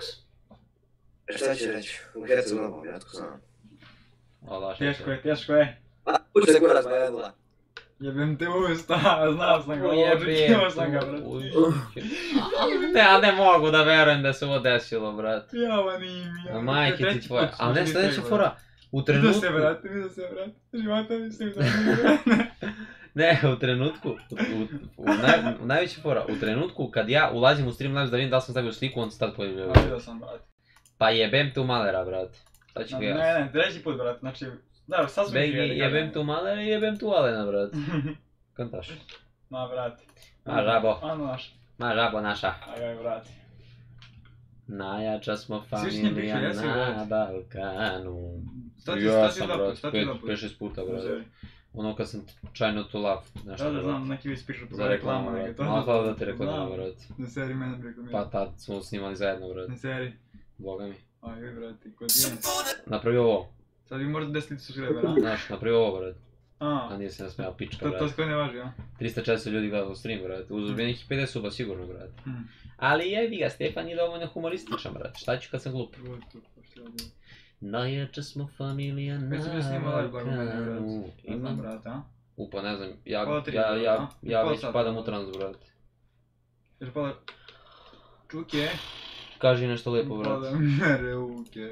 [SPEAKER 16] E, Šta će reći? U Hercu novom, ja to znam.
[SPEAKER 1] Allah,
[SPEAKER 2] Teško je, teško je.
[SPEAKER 16] A, uče kurac, ba jedla.
[SPEAKER 2] Jebem te usta, znao sam ga, očekivao sam ga,
[SPEAKER 1] tu
[SPEAKER 2] brate.
[SPEAKER 1] Ne, ali ne mogu da verujem da se ovo desilo, brat.
[SPEAKER 2] Ja, ma nije mi, ja.
[SPEAKER 1] A majke ti tvoje. Ali ne, sljedeća fora. U
[SPEAKER 2] Vidio
[SPEAKER 1] trenutku...
[SPEAKER 2] se, brate, vidio se, brate. Života mislim da
[SPEAKER 1] Ne, u trenutku, u, u, naj, najveća fora, u trenutku kad ja ulazim u Streamlabs da vidim da sam stavio sliku, on se tad pojavljuje.
[SPEAKER 2] A vidio sam, brate.
[SPEAKER 1] Pa jebem tu malera, brat. Sad ću
[SPEAKER 2] Ne,
[SPEAKER 1] ga ja.
[SPEAKER 2] ne, treći put, brate, znači, da, sad smo prijatelji,
[SPEAKER 1] jebem tu malera i jebem tu Alena, brat. Kontaš?
[SPEAKER 2] Ma, brate.
[SPEAKER 1] Ma, žabo.
[SPEAKER 2] Ano, naš.
[SPEAKER 1] Ma, žabo naša.
[SPEAKER 2] Ajaj, brate.
[SPEAKER 1] Najjača smo familija na. Balkanu.
[SPEAKER 2] Šta ti-
[SPEAKER 1] ja
[SPEAKER 2] šta ti dopust,
[SPEAKER 1] brat,
[SPEAKER 2] šta ti
[SPEAKER 1] pet, šest puta, brat. Ono kad sam čajno tu lav, nešto,
[SPEAKER 2] Da, da,
[SPEAKER 1] brat.
[SPEAKER 2] znam, neki vi spišu
[SPEAKER 1] Za reklamu,
[SPEAKER 2] neke,
[SPEAKER 1] brat.
[SPEAKER 2] to
[SPEAKER 1] Malo hvala da ti reklamu,
[SPEAKER 2] Znam.
[SPEAKER 1] brat.
[SPEAKER 2] Na seriji mene reklamirao.
[SPEAKER 1] Pa tad smo snimali zajedno, brat.
[SPEAKER 2] Na seriji.
[SPEAKER 1] Boga mi.
[SPEAKER 2] Ajoj, brate, kod je.
[SPEAKER 1] Napravi ovo.
[SPEAKER 2] Sad vi možete 10 subscribera.
[SPEAKER 1] Znaš, napravi ovo, brat.
[SPEAKER 2] A.
[SPEAKER 1] A nije se nasmijao, pička,
[SPEAKER 2] To,
[SPEAKER 1] brat.
[SPEAKER 2] to skoro ne važi, a?
[SPEAKER 1] 340 ljudi gleda u stream, brat. Uz nekih 50 suba sigurno, brat.
[SPEAKER 2] Hmm.
[SPEAKER 1] Ali jebi ga, Stefan je dovoljno humorističan, brat. Šta ću kad sam glup? Najjača smo familija na
[SPEAKER 2] Kad sam bio live znam,
[SPEAKER 1] Imam-
[SPEAKER 2] brate, a?
[SPEAKER 1] Upa, ne znam, ja,
[SPEAKER 2] Pola tri,
[SPEAKER 1] ja, ja,
[SPEAKER 2] a?
[SPEAKER 1] ja
[SPEAKER 2] Pola
[SPEAKER 1] već
[SPEAKER 2] sata.
[SPEAKER 1] padam u trans, brat.
[SPEAKER 2] Jer pada... Čuke.
[SPEAKER 1] Kaži nešto lijepo, brat.
[SPEAKER 2] Pada mere uke.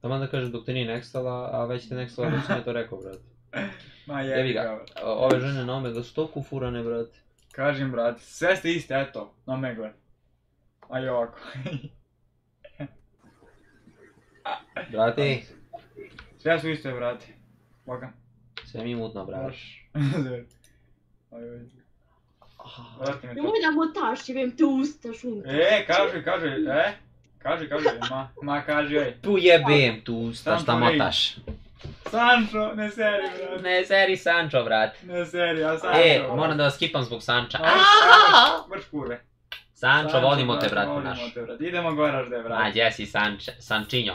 [SPEAKER 1] Taman da kažeš dok te nije nextala, a već te nextala dok sam ja to rekao, brat.
[SPEAKER 2] Ma
[SPEAKER 1] jebi ga, ove žene na omega stoku furane, brat.
[SPEAKER 2] Kažem, brate, sve ste iste, eto, na Omegle. Aj ovako.
[SPEAKER 1] Brate,
[SPEAKER 2] Sve su iste, brate. Boga.
[SPEAKER 1] sve mi mutno, brat.
[SPEAKER 2] Aj. Vrati me to.
[SPEAKER 10] Nemoj da motaš, jebem te usta, šunka.
[SPEAKER 2] E, kaži, kaži, e? Kaži, kaži, ma, ma kaži, ej.
[SPEAKER 1] Tu jebem, tu sta,
[SPEAKER 2] Sancho
[SPEAKER 1] šta motaš.
[SPEAKER 2] Sancho, ne seri, brate.
[SPEAKER 1] Ne, seri Sancho, brat.
[SPEAKER 2] Ne seri, a Sancho.
[SPEAKER 1] E, moram da vas skipam zbog Sanča.
[SPEAKER 2] Vrš kurve.
[SPEAKER 1] Sančo, volimo te, brate,
[SPEAKER 2] volimo
[SPEAKER 1] naš.
[SPEAKER 2] te, brate. Idemo goraš da brate.
[SPEAKER 1] A, gdje si Sanč, Sančinjo?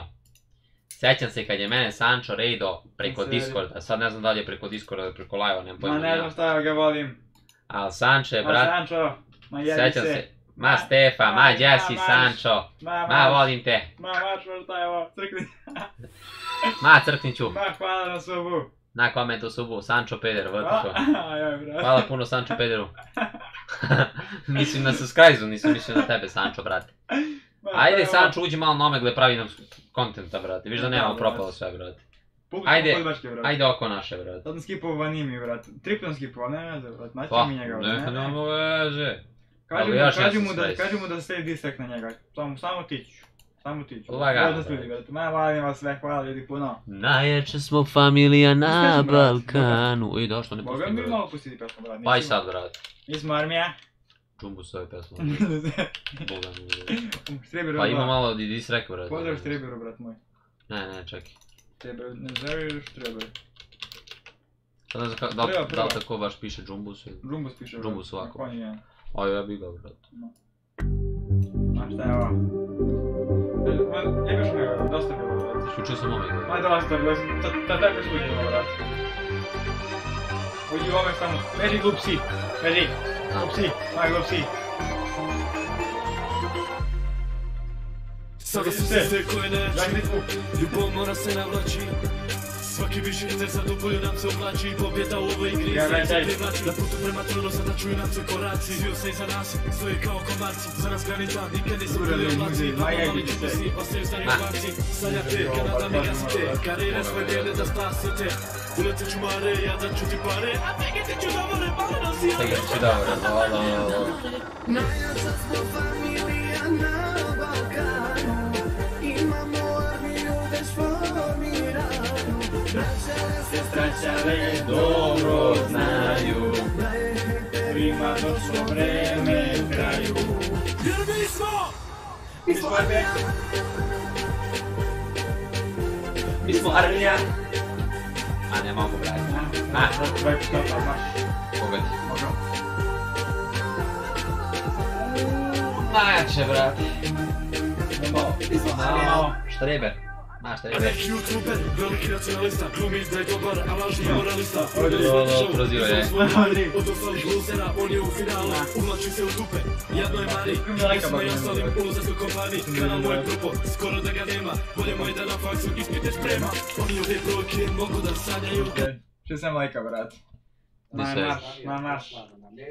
[SPEAKER 1] Sećam se kad je mene Sancho rejdo preko. Discorda, sad ne znam da li je preko Discorda ili preko live-a, nemam pojma
[SPEAKER 2] Ma ne
[SPEAKER 1] ja.
[SPEAKER 2] znam šta ga volim.
[SPEAKER 1] Al Sancho je,
[SPEAKER 2] Ma
[SPEAKER 1] brat,
[SPEAKER 2] Sancho, ma jebi
[SPEAKER 1] sećam
[SPEAKER 2] se.
[SPEAKER 1] ma Stefa, ma
[SPEAKER 2] ma,
[SPEAKER 1] Sancho,
[SPEAKER 2] Ma,
[SPEAKER 1] ma volim te,
[SPEAKER 2] Ma, maš, ma šta je ovo, crkni.
[SPEAKER 1] ma crkniću,
[SPEAKER 2] Ma, hvala na subu.
[SPEAKER 1] na komentu subu, Sancho Peder,
[SPEAKER 2] brate.
[SPEAKER 1] Hvala puno Sancho Pederu. mislim na subscribe nisam mislio na tebe Sancho, brate. Ajde
[SPEAKER 2] to je ovo.
[SPEAKER 1] Sancho, uđi malo na omegle, pravi nam kontenta, brate. Viš da nemamo propalo sve, brate. Ajde, ajde oko naše, brate.
[SPEAKER 2] Sad sam skipovao Vanimi, brate. Triplom skipovao, ne veze, brate. Naći
[SPEAKER 1] Pa,
[SPEAKER 2] mi njega,
[SPEAKER 1] ne,
[SPEAKER 2] brate.
[SPEAKER 1] nema veze.
[SPEAKER 2] Kaži mu, kaži da, kaži mu da se disek na njega. Samo, samo tiću. Samo tiću.
[SPEAKER 1] Lagano,
[SPEAKER 2] Odnos ljudi, brate. Ma, volim vas sve, hvala ljudi puno.
[SPEAKER 1] Najjača smo familija na. Balkanu. I da, što ne
[SPEAKER 2] Boga
[SPEAKER 1] pustim,
[SPEAKER 2] mi
[SPEAKER 1] brate.
[SPEAKER 2] malo pustiti pesmu, brate.
[SPEAKER 1] Pa i sad, brate.
[SPEAKER 2] Mi smo armija.
[SPEAKER 1] Čumbu s ove pesme. Boga mi. brate.
[SPEAKER 2] Štreberu
[SPEAKER 1] Pa ima malo di dis rekao, brate.
[SPEAKER 2] Pozdrav Štreberu, brat moj.
[SPEAKER 1] Ne, ne, čekaj.
[SPEAKER 2] Štreber, ne zove Štreber.
[SPEAKER 1] Sad ne znam ka- da, li-
[SPEAKER 2] Prva,
[SPEAKER 1] da
[SPEAKER 2] prva.
[SPEAKER 1] li tako baš piše Džumbus ili...
[SPEAKER 2] Džumbus piše, brate.
[SPEAKER 1] Džumbus ovako.
[SPEAKER 2] Konji jedan.
[SPEAKER 1] A ja bi ga, brate.
[SPEAKER 2] A šta je? E, Jebeš me, brate, dosta bilo, brate.
[SPEAKER 1] Isključio sam omega.
[SPEAKER 2] Ma dosta, brate, ta- ta tako sluđeno, brate. Uđi ove samo, leži glup si, leži, glup si, maj glup si.
[SPEAKER 3] Sada su se koje neći Ljubav mora se navlači Svaki viši ide za dubolju nam se oblači Pobjeda u ovoj igri
[SPEAKER 2] Ja,
[SPEAKER 3] se
[SPEAKER 2] daj, daj.
[SPEAKER 3] privlači Na putu prema tronu sada čuju nam se koraci Sviju se iza nas, stoje kao komarci. Za nas granica nikad nisam
[SPEAKER 2] Kurve,
[SPEAKER 3] bili
[SPEAKER 2] ljudi,
[SPEAKER 3] oblaci
[SPEAKER 2] ma
[SPEAKER 3] Na
[SPEAKER 2] jebi
[SPEAKER 3] pomali
[SPEAKER 2] se.
[SPEAKER 3] ću si, ostaju stari
[SPEAKER 1] Ma.
[SPEAKER 3] baci Sanjate, kada mi gasite Karire svoje djene da spasite Uletit ću mare, ja da ću ti pare A begeti ću da vole malo nositi
[SPEAKER 1] Čekaj, ću dobro, hvala, hvala.
[SPEAKER 3] Najjača smo familija se
[SPEAKER 2] Straćare dobro znaju, prima noćno vreme kraju.
[SPEAKER 3] Jer mi smo
[SPEAKER 2] Mi smo armija,
[SPEAKER 1] Mi smo armija. A ne mogu, brate. A,
[SPEAKER 2] Tvoj pistota, maš.
[SPEAKER 1] pogodi.
[SPEAKER 2] Može.
[SPEAKER 1] Najjače, brate.
[SPEAKER 2] Mi smo armija.
[SPEAKER 1] Ma, štreber.
[SPEAKER 3] Neki youtuber, veliki nacionalista Glumi da je dobar, a lažni moralista
[SPEAKER 1] ovo proziva je.
[SPEAKER 3] Od ostalih luzera, on je u finalu Uvlači se u dupe, jedno je mari Nismo i ostalim u uzasku kompani Kanal moj grupo, skoro da ga nema Bolje moj da na faksu ispite sprema Oni ovdje brojke mogu da sanjaju
[SPEAKER 2] Što sam lajka, brat. Najnaš.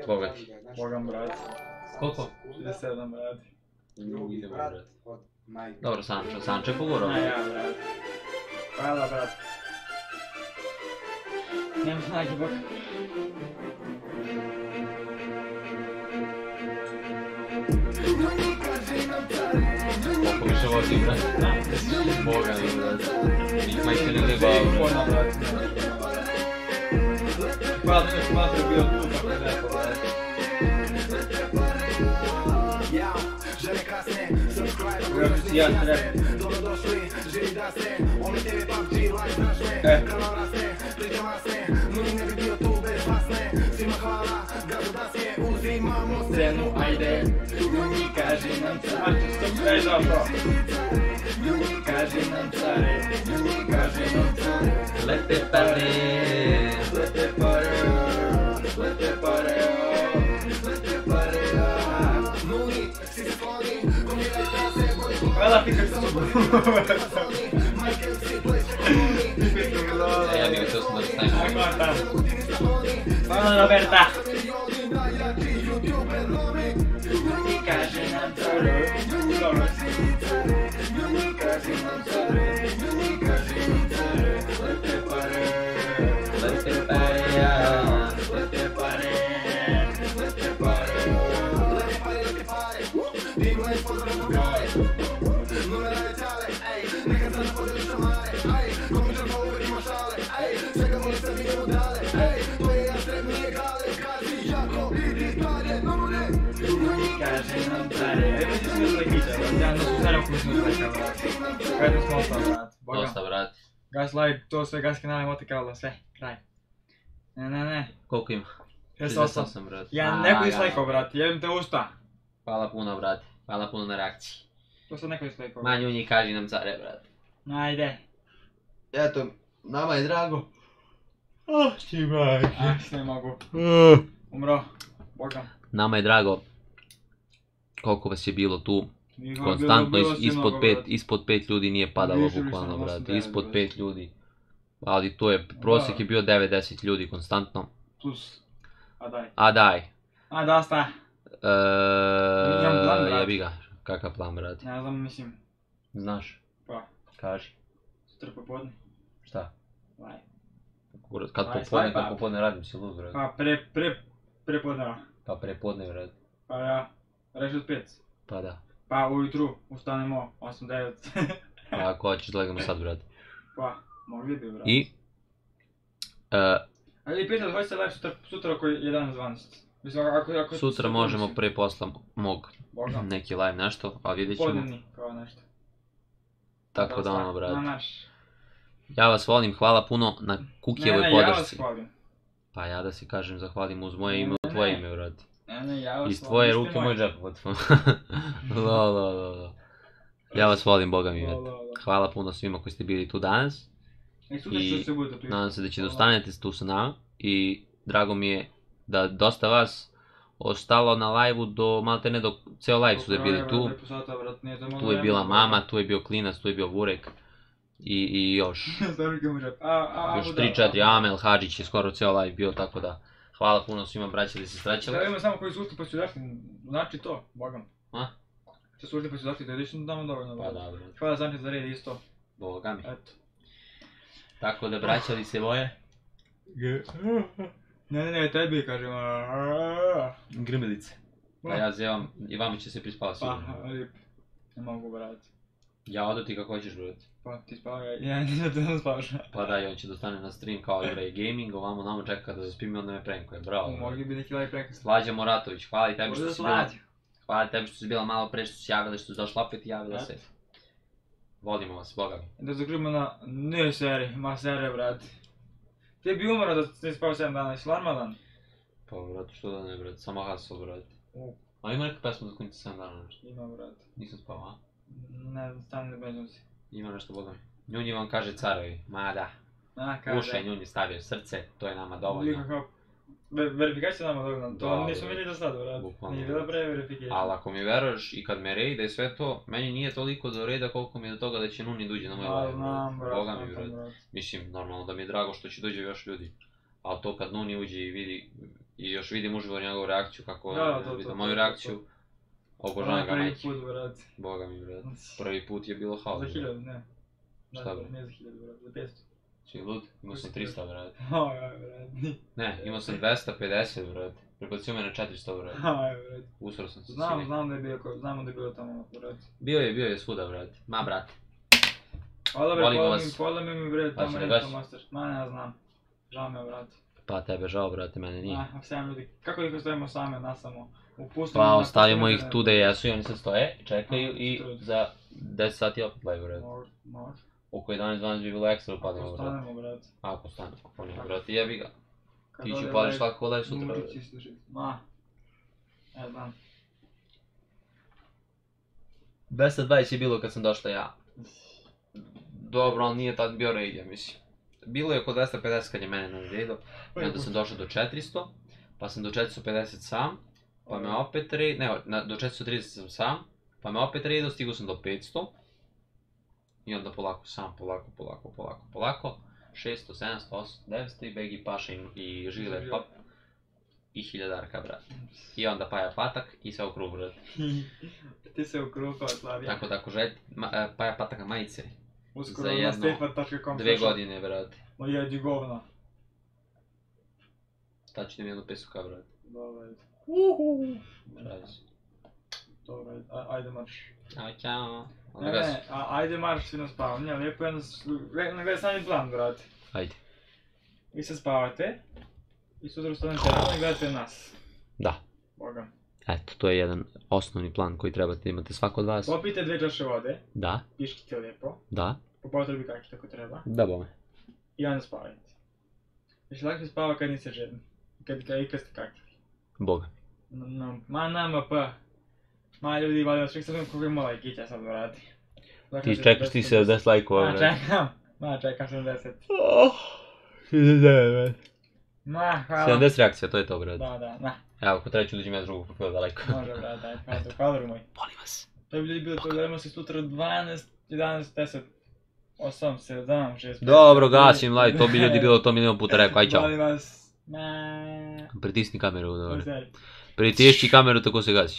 [SPEAKER 1] Koga ti?
[SPEAKER 2] Bogam, brate.
[SPEAKER 1] Koliko?
[SPEAKER 2] 67, brate.
[SPEAKER 1] Idemo, brate. Dobro, Sančo, Sančo je pogurao.
[SPEAKER 2] Ne, ja, brate. Hvala, brate. Nema snage, bok.
[SPEAKER 1] Koliko više vozi, brate? Boga mi, brate. Njih majke ne gledaju bavu,
[SPEAKER 2] Pojma,
[SPEAKER 1] brate.
[SPEAKER 2] brate. Hvala, da mi smatra bio tu, tako da je, brate. Ja treba. E. Scenu, ajde. Kaži nam care. E, dobro. Kaži nam care. Kaži nam care.
[SPEAKER 1] Lete pare.
[SPEAKER 2] Lete pare. Hvala ti kad sam
[SPEAKER 1] E, ja bih ga to smo da stavimo.
[SPEAKER 2] Hvala Roberta. Kaži Kaj to smo ostali, brate. Boga.
[SPEAKER 1] Dosta, brate.
[SPEAKER 2] Gas like, to sve, gas kanale, motikala, sve. Kraj. Ne, ne, ne.
[SPEAKER 1] Koliko ima?
[SPEAKER 2] 68,
[SPEAKER 1] 68, brate.
[SPEAKER 2] Ja neko
[SPEAKER 1] ja.
[SPEAKER 2] dislajkao, brate, jebim te usta.
[SPEAKER 1] Hvala puno, brate. Hvala puno na reakciji.
[SPEAKER 2] To sad neko dislajkao.
[SPEAKER 1] Ma njunji kaži nam care, brate.
[SPEAKER 2] Ajde.
[SPEAKER 1] Eto, nama je drago.
[SPEAKER 2] Oh, ti Ah, ne mogu. Umro. Boga.
[SPEAKER 1] Nama je drago koliko vas je bilo tu. Konstantno is- ispod pet, ispod pet ljudi nije padalo bukvalno, brate. Ispod pet ljudi. Ali to je, prosjek je bio 9-10 ljudi konstantno.
[SPEAKER 2] Plus. A daj.
[SPEAKER 1] A daj.
[SPEAKER 2] A da, sta.
[SPEAKER 1] Eee, jebi ga. Kakav plan, brate?
[SPEAKER 2] Ne znam, mislim.
[SPEAKER 1] Znaš?
[SPEAKER 2] Pa.
[SPEAKER 1] Kaži.
[SPEAKER 2] Sutra popodne.
[SPEAKER 1] Šta? Kurac, kad popodne, kad
[SPEAKER 2] pa.
[SPEAKER 1] popodne radim si lud, brate.
[SPEAKER 2] Pa pre, pre, prepodneva.
[SPEAKER 1] Pa prepodne, brate.
[SPEAKER 2] Pa ja. Reći od pet.
[SPEAKER 1] Pa da.
[SPEAKER 2] Pa ujutru ustanemo 8-9.
[SPEAKER 1] Pa ako hoćeš da legamo sad, brate.
[SPEAKER 2] pa, mogli bi, brate.
[SPEAKER 1] I... e,
[SPEAKER 2] Ali pita da hoće se live sutra, sutra oko 11.12. Mislim, ako, ako...
[SPEAKER 1] sutra možemo pre posla mog
[SPEAKER 2] Boga.
[SPEAKER 1] neki live nešto, a vidjet ćemo.
[SPEAKER 2] Podnevni, kao nešto.
[SPEAKER 1] Tako da ono,
[SPEAKER 2] Na
[SPEAKER 1] brate.
[SPEAKER 2] naš.
[SPEAKER 1] Ja vas volim, hvala puno na
[SPEAKER 2] Ne,
[SPEAKER 1] Kukijevoj
[SPEAKER 2] ne, ja vas
[SPEAKER 1] podršci.
[SPEAKER 2] hvalim.
[SPEAKER 1] Pa ja da si kažem zahvalim uz moje
[SPEAKER 2] Ne,
[SPEAKER 1] ime, u
[SPEAKER 2] ne,
[SPEAKER 1] tvoje
[SPEAKER 2] ne.
[SPEAKER 1] ime, brate.
[SPEAKER 2] Ne, ne, ja vas
[SPEAKER 1] Iz tvoje ruke moj džep, potpuno. lo, lo, lo, lo. Ja vas volim, boga mi,
[SPEAKER 2] Lo, lo, lo.
[SPEAKER 1] Hvala puno svima koji ste bili tu danas.
[SPEAKER 2] I sutra ćete se
[SPEAKER 1] nadam se da ćete ostanete tu sa nama. I drago mi je da dosta vas ostalo na live-u do malte ne do ceo live su da bili tu. Tu je bila mama, tu je bio klinac, tu je bio Vurek. I, i još. Još
[SPEAKER 2] da,
[SPEAKER 1] 3-4 Amel, Hadžić je skoro ceo live bio, tako da hvala puno svima braća da se
[SPEAKER 2] Da
[SPEAKER 1] srećali.
[SPEAKER 2] ima samo koji su ušli pa su izašli, znači to, bogam.
[SPEAKER 1] A?
[SPEAKER 2] Što su ušli pa su izašli, to je lično damo dovoljno.
[SPEAKER 1] Pa da, brate.
[SPEAKER 2] Hvala Zanče za red isto.
[SPEAKER 1] Boga mi.
[SPEAKER 2] Eto.
[SPEAKER 1] Tako da braćali se voje.
[SPEAKER 2] Ne, ne, ne, tebi kažem.
[SPEAKER 1] Grmelice. Pa ja zevam, i vama će se prispavati
[SPEAKER 2] Pa,
[SPEAKER 1] sigurno.
[SPEAKER 2] lip. Ne mogu, brate.
[SPEAKER 1] Ja odo ti kako hoćeš, brate.
[SPEAKER 2] Pa, ti spavaj, ja nisam te ne spavaš.
[SPEAKER 1] Pa da, i on će da ostane na stream kao igra i gaming, ovamo namo čeka da zaspim i onda me prankuje, bravo.
[SPEAKER 2] Mogli bi neki live prank.
[SPEAKER 1] Slađa Moratović, hvala i tebi što si bila. Hvala tebi što si bila malo pre što si javila, što si došla opet i javila se. Volimo vas, boga mi.
[SPEAKER 2] Da zaključimo na ne seri, ma seri, brate. Ti bi umro da ne spao 7 dana, jesi normalan?
[SPEAKER 1] Pa, brate, što da ne, brate, samo hustle, brate. A ima neka pesma za koju ti 7 dana nešto?
[SPEAKER 2] Ima, brate.
[SPEAKER 1] Nisam spao, a?
[SPEAKER 2] Ne da bežem si.
[SPEAKER 1] Ima nešto, boga. Njunji vam kaže carevi, ma da.
[SPEAKER 2] A, kaže.
[SPEAKER 1] Uše njunji stavio srce, to je nama dovoljno.
[SPEAKER 2] Ve- Verifikacija nama dovoljno, to
[SPEAKER 1] Da,
[SPEAKER 2] nismo vidjeli do sada, brate.
[SPEAKER 1] Bukvalno,
[SPEAKER 2] Nije bila pre verification.
[SPEAKER 1] Ali ako mi veruješ i kad me rejde i sve to, meni nije toliko do reda koliko mi je do toga da će Nuni dođe na moj live,
[SPEAKER 2] znam,
[SPEAKER 1] brate. Boga mi, brate. Mislim, normalno da mi je drago što će dođe još ljudi. A to kad Nuni uđe i vidi, i još vidim uživo njegovu reakciju, kako
[SPEAKER 2] Da, to, to, to,
[SPEAKER 1] moju reakciju, obožavam
[SPEAKER 2] je
[SPEAKER 1] ga
[SPEAKER 2] prvi put, brate.
[SPEAKER 1] Boga mi, brate. Prvi put je bilo haos.
[SPEAKER 2] Za hiljadu, ne.
[SPEAKER 1] Šta, bre?
[SPEAKER 2] Ne za hiljadu, brate, za 500.
[SPEAKER 1] Si lud? Imao sam 300, brate.
[SPEAKER 2] Aj, brate.
[SPEAKER 1] Ne, imao sam 250, brate. Prebacio me na 400, brate.
[SPEAKER 2] Aj, brate.
[SPEAKER 1] Usro sam se
[SPEAKER 2] Znam, znam da je bio, znamo da je bilo tamo, brate.
[SPEAKER 1] Bio je, bio je svuda, brate. Ma, brate.
[SPEAKER 2] Hvala bre, hvala mi, hvala mi mi bre, tamo nešto
[SPEAKER 1] nagasi?
[SPEAKER 2] master. Ma ne, ja znam. Žao mi je, brate.
[SPEAKER 1] Pa tebe žao, brate, mene nije.
[SPEAKER 2] Ah, ostavim ljudi. Kako ih ostavimo same, nas samo? Upustimo
[SPEAKER 1] Pa
[SPEAKER 2] na
[SPEAKER 1] ostavimo ih tu da jesu i oni sad stoje, čekaju i za 10 sati opet.
[SPEAKER 2] Može, može.
[SPEAKER 1] Oko 11-12 bi bilo ekstra
[SPEAKER 2] Ako
[SPEAKER 1] brate.
[SPEAKER 2] stanemo, brate.
[SPEAKER 1] Ako stanemo, ako ne, brate, jebi ga. Ti ću
[SPEAKER 2] ode
[SPEAKER 1] upališ
[SPEAKER 2] live,
[SPEAKER 1] live sutra.
[SPEAKER 2] Ma. Ne znam.
[SPEAKER 1] 220 je bilo kad sam došla ja. Dobro, ali nije tad bio radio, mislim. Bilo je oko 250 kad je mene naredio, i onda sam došao do 400, pa sam do 450 sam, pa me opet radio, ne, na, do 430 sam sam, pa me opet radio, stigao sam do 500, i onda polako sam, polako, polako, polako, polako, 600, 700, 800, 900 i Begi Paša i, Žile Pap, i hiljadarka, brate. I onda Paja Patak i sve u krug, brate.
[SPEAKER 2] Ti se ukrupao, Slavija.
[SPEAKER 1] Tako da ako želite, ma, e, Paja Pataka majice,
[SPEAKER 2] Uskoro
[SPEAKER 1] za
[SPEAKER 2] na
[SPEAKER 1] jedno,
[SPEAKER 2] stefan.com
[SPEAKER 1] dve godine, brate.
[SPEAKER 2] Ma jedi govna.
[SPEAKER 1] Ćete mi jednu pesuka, brate.
[SPEAKER 2] Dobro,
[SPEAKER 1] Radi se.
[SPEAKER 2] Dobro, ajde. A- ajde marš.
[SPEAKER 1] Ćao, ćao. Onda
[SPEAKER 2] Ne, ne, a, ajde marš svi na spavanje, lijepo jedno, s- ne gledaj sami plan, brate.
[SPEAKER 1] Ajde.
[SPEAKER 2] Vi se spavate, i sutra ustanete rano i gledate nas.
[SPEAKER 1] Da.
[SPEAKER 2] Boga.
[SPEAKER 1] Eto, to je jedan osnovni plan koji trebate imati svako od vas.
[SPEAKER 2] Popijte dve čaše vode,
[SPEAKER 1] Da,
[SPEAKER 2] piškite lijepo,
[SPEAKER 1] da,
[SPEAKER 2] po potrebi kakvi tako treba,
[SPEAKER 1] da bome.
[SPEAKER 2] i onda spavajte. Se lakše spava kad niste žedni. Kad, kad, kad ste kakvi.
[SPEAKER 1] Boga.
[SPEAKER 2] No, ma nama pa. Ma ljudi, valjda, sve sam ima lajkića sad vrati.
[SPEAKER 1] Ti čekaš ti 70 lajkova,
[SPEAKER 2] Ma čekam, ma čekam 70. Ma, hvala.
[SPEAKER 1] 70 reakcija, to je to, brate.
[SPEAKER 2] Da, da, na.
[SPEAKER 1] Evo, ako treću dođem ja s drugog profila da lajkujem.
[SPEAKER 2] Može, brate, ajde, hvala, hvala moj.
[SPEAKER 1] Molim vas.
[SPEAKER 2] To bi ljudi bilo to, gledamo se sutra 12, 11, 10, 8, 7, 6, 5.
[SPEAKER 1] Dobro, gasim live, to bi ljudi bilo to milion puta rekao, aj čao.
[SPEAKER 2] Molim vas. Με...
[SPEAKER 1] Πριν τι είναι
[SPEAKER 2] η.
[SPEAKER 1] Πριν τι έχει η κάμερα το κόστος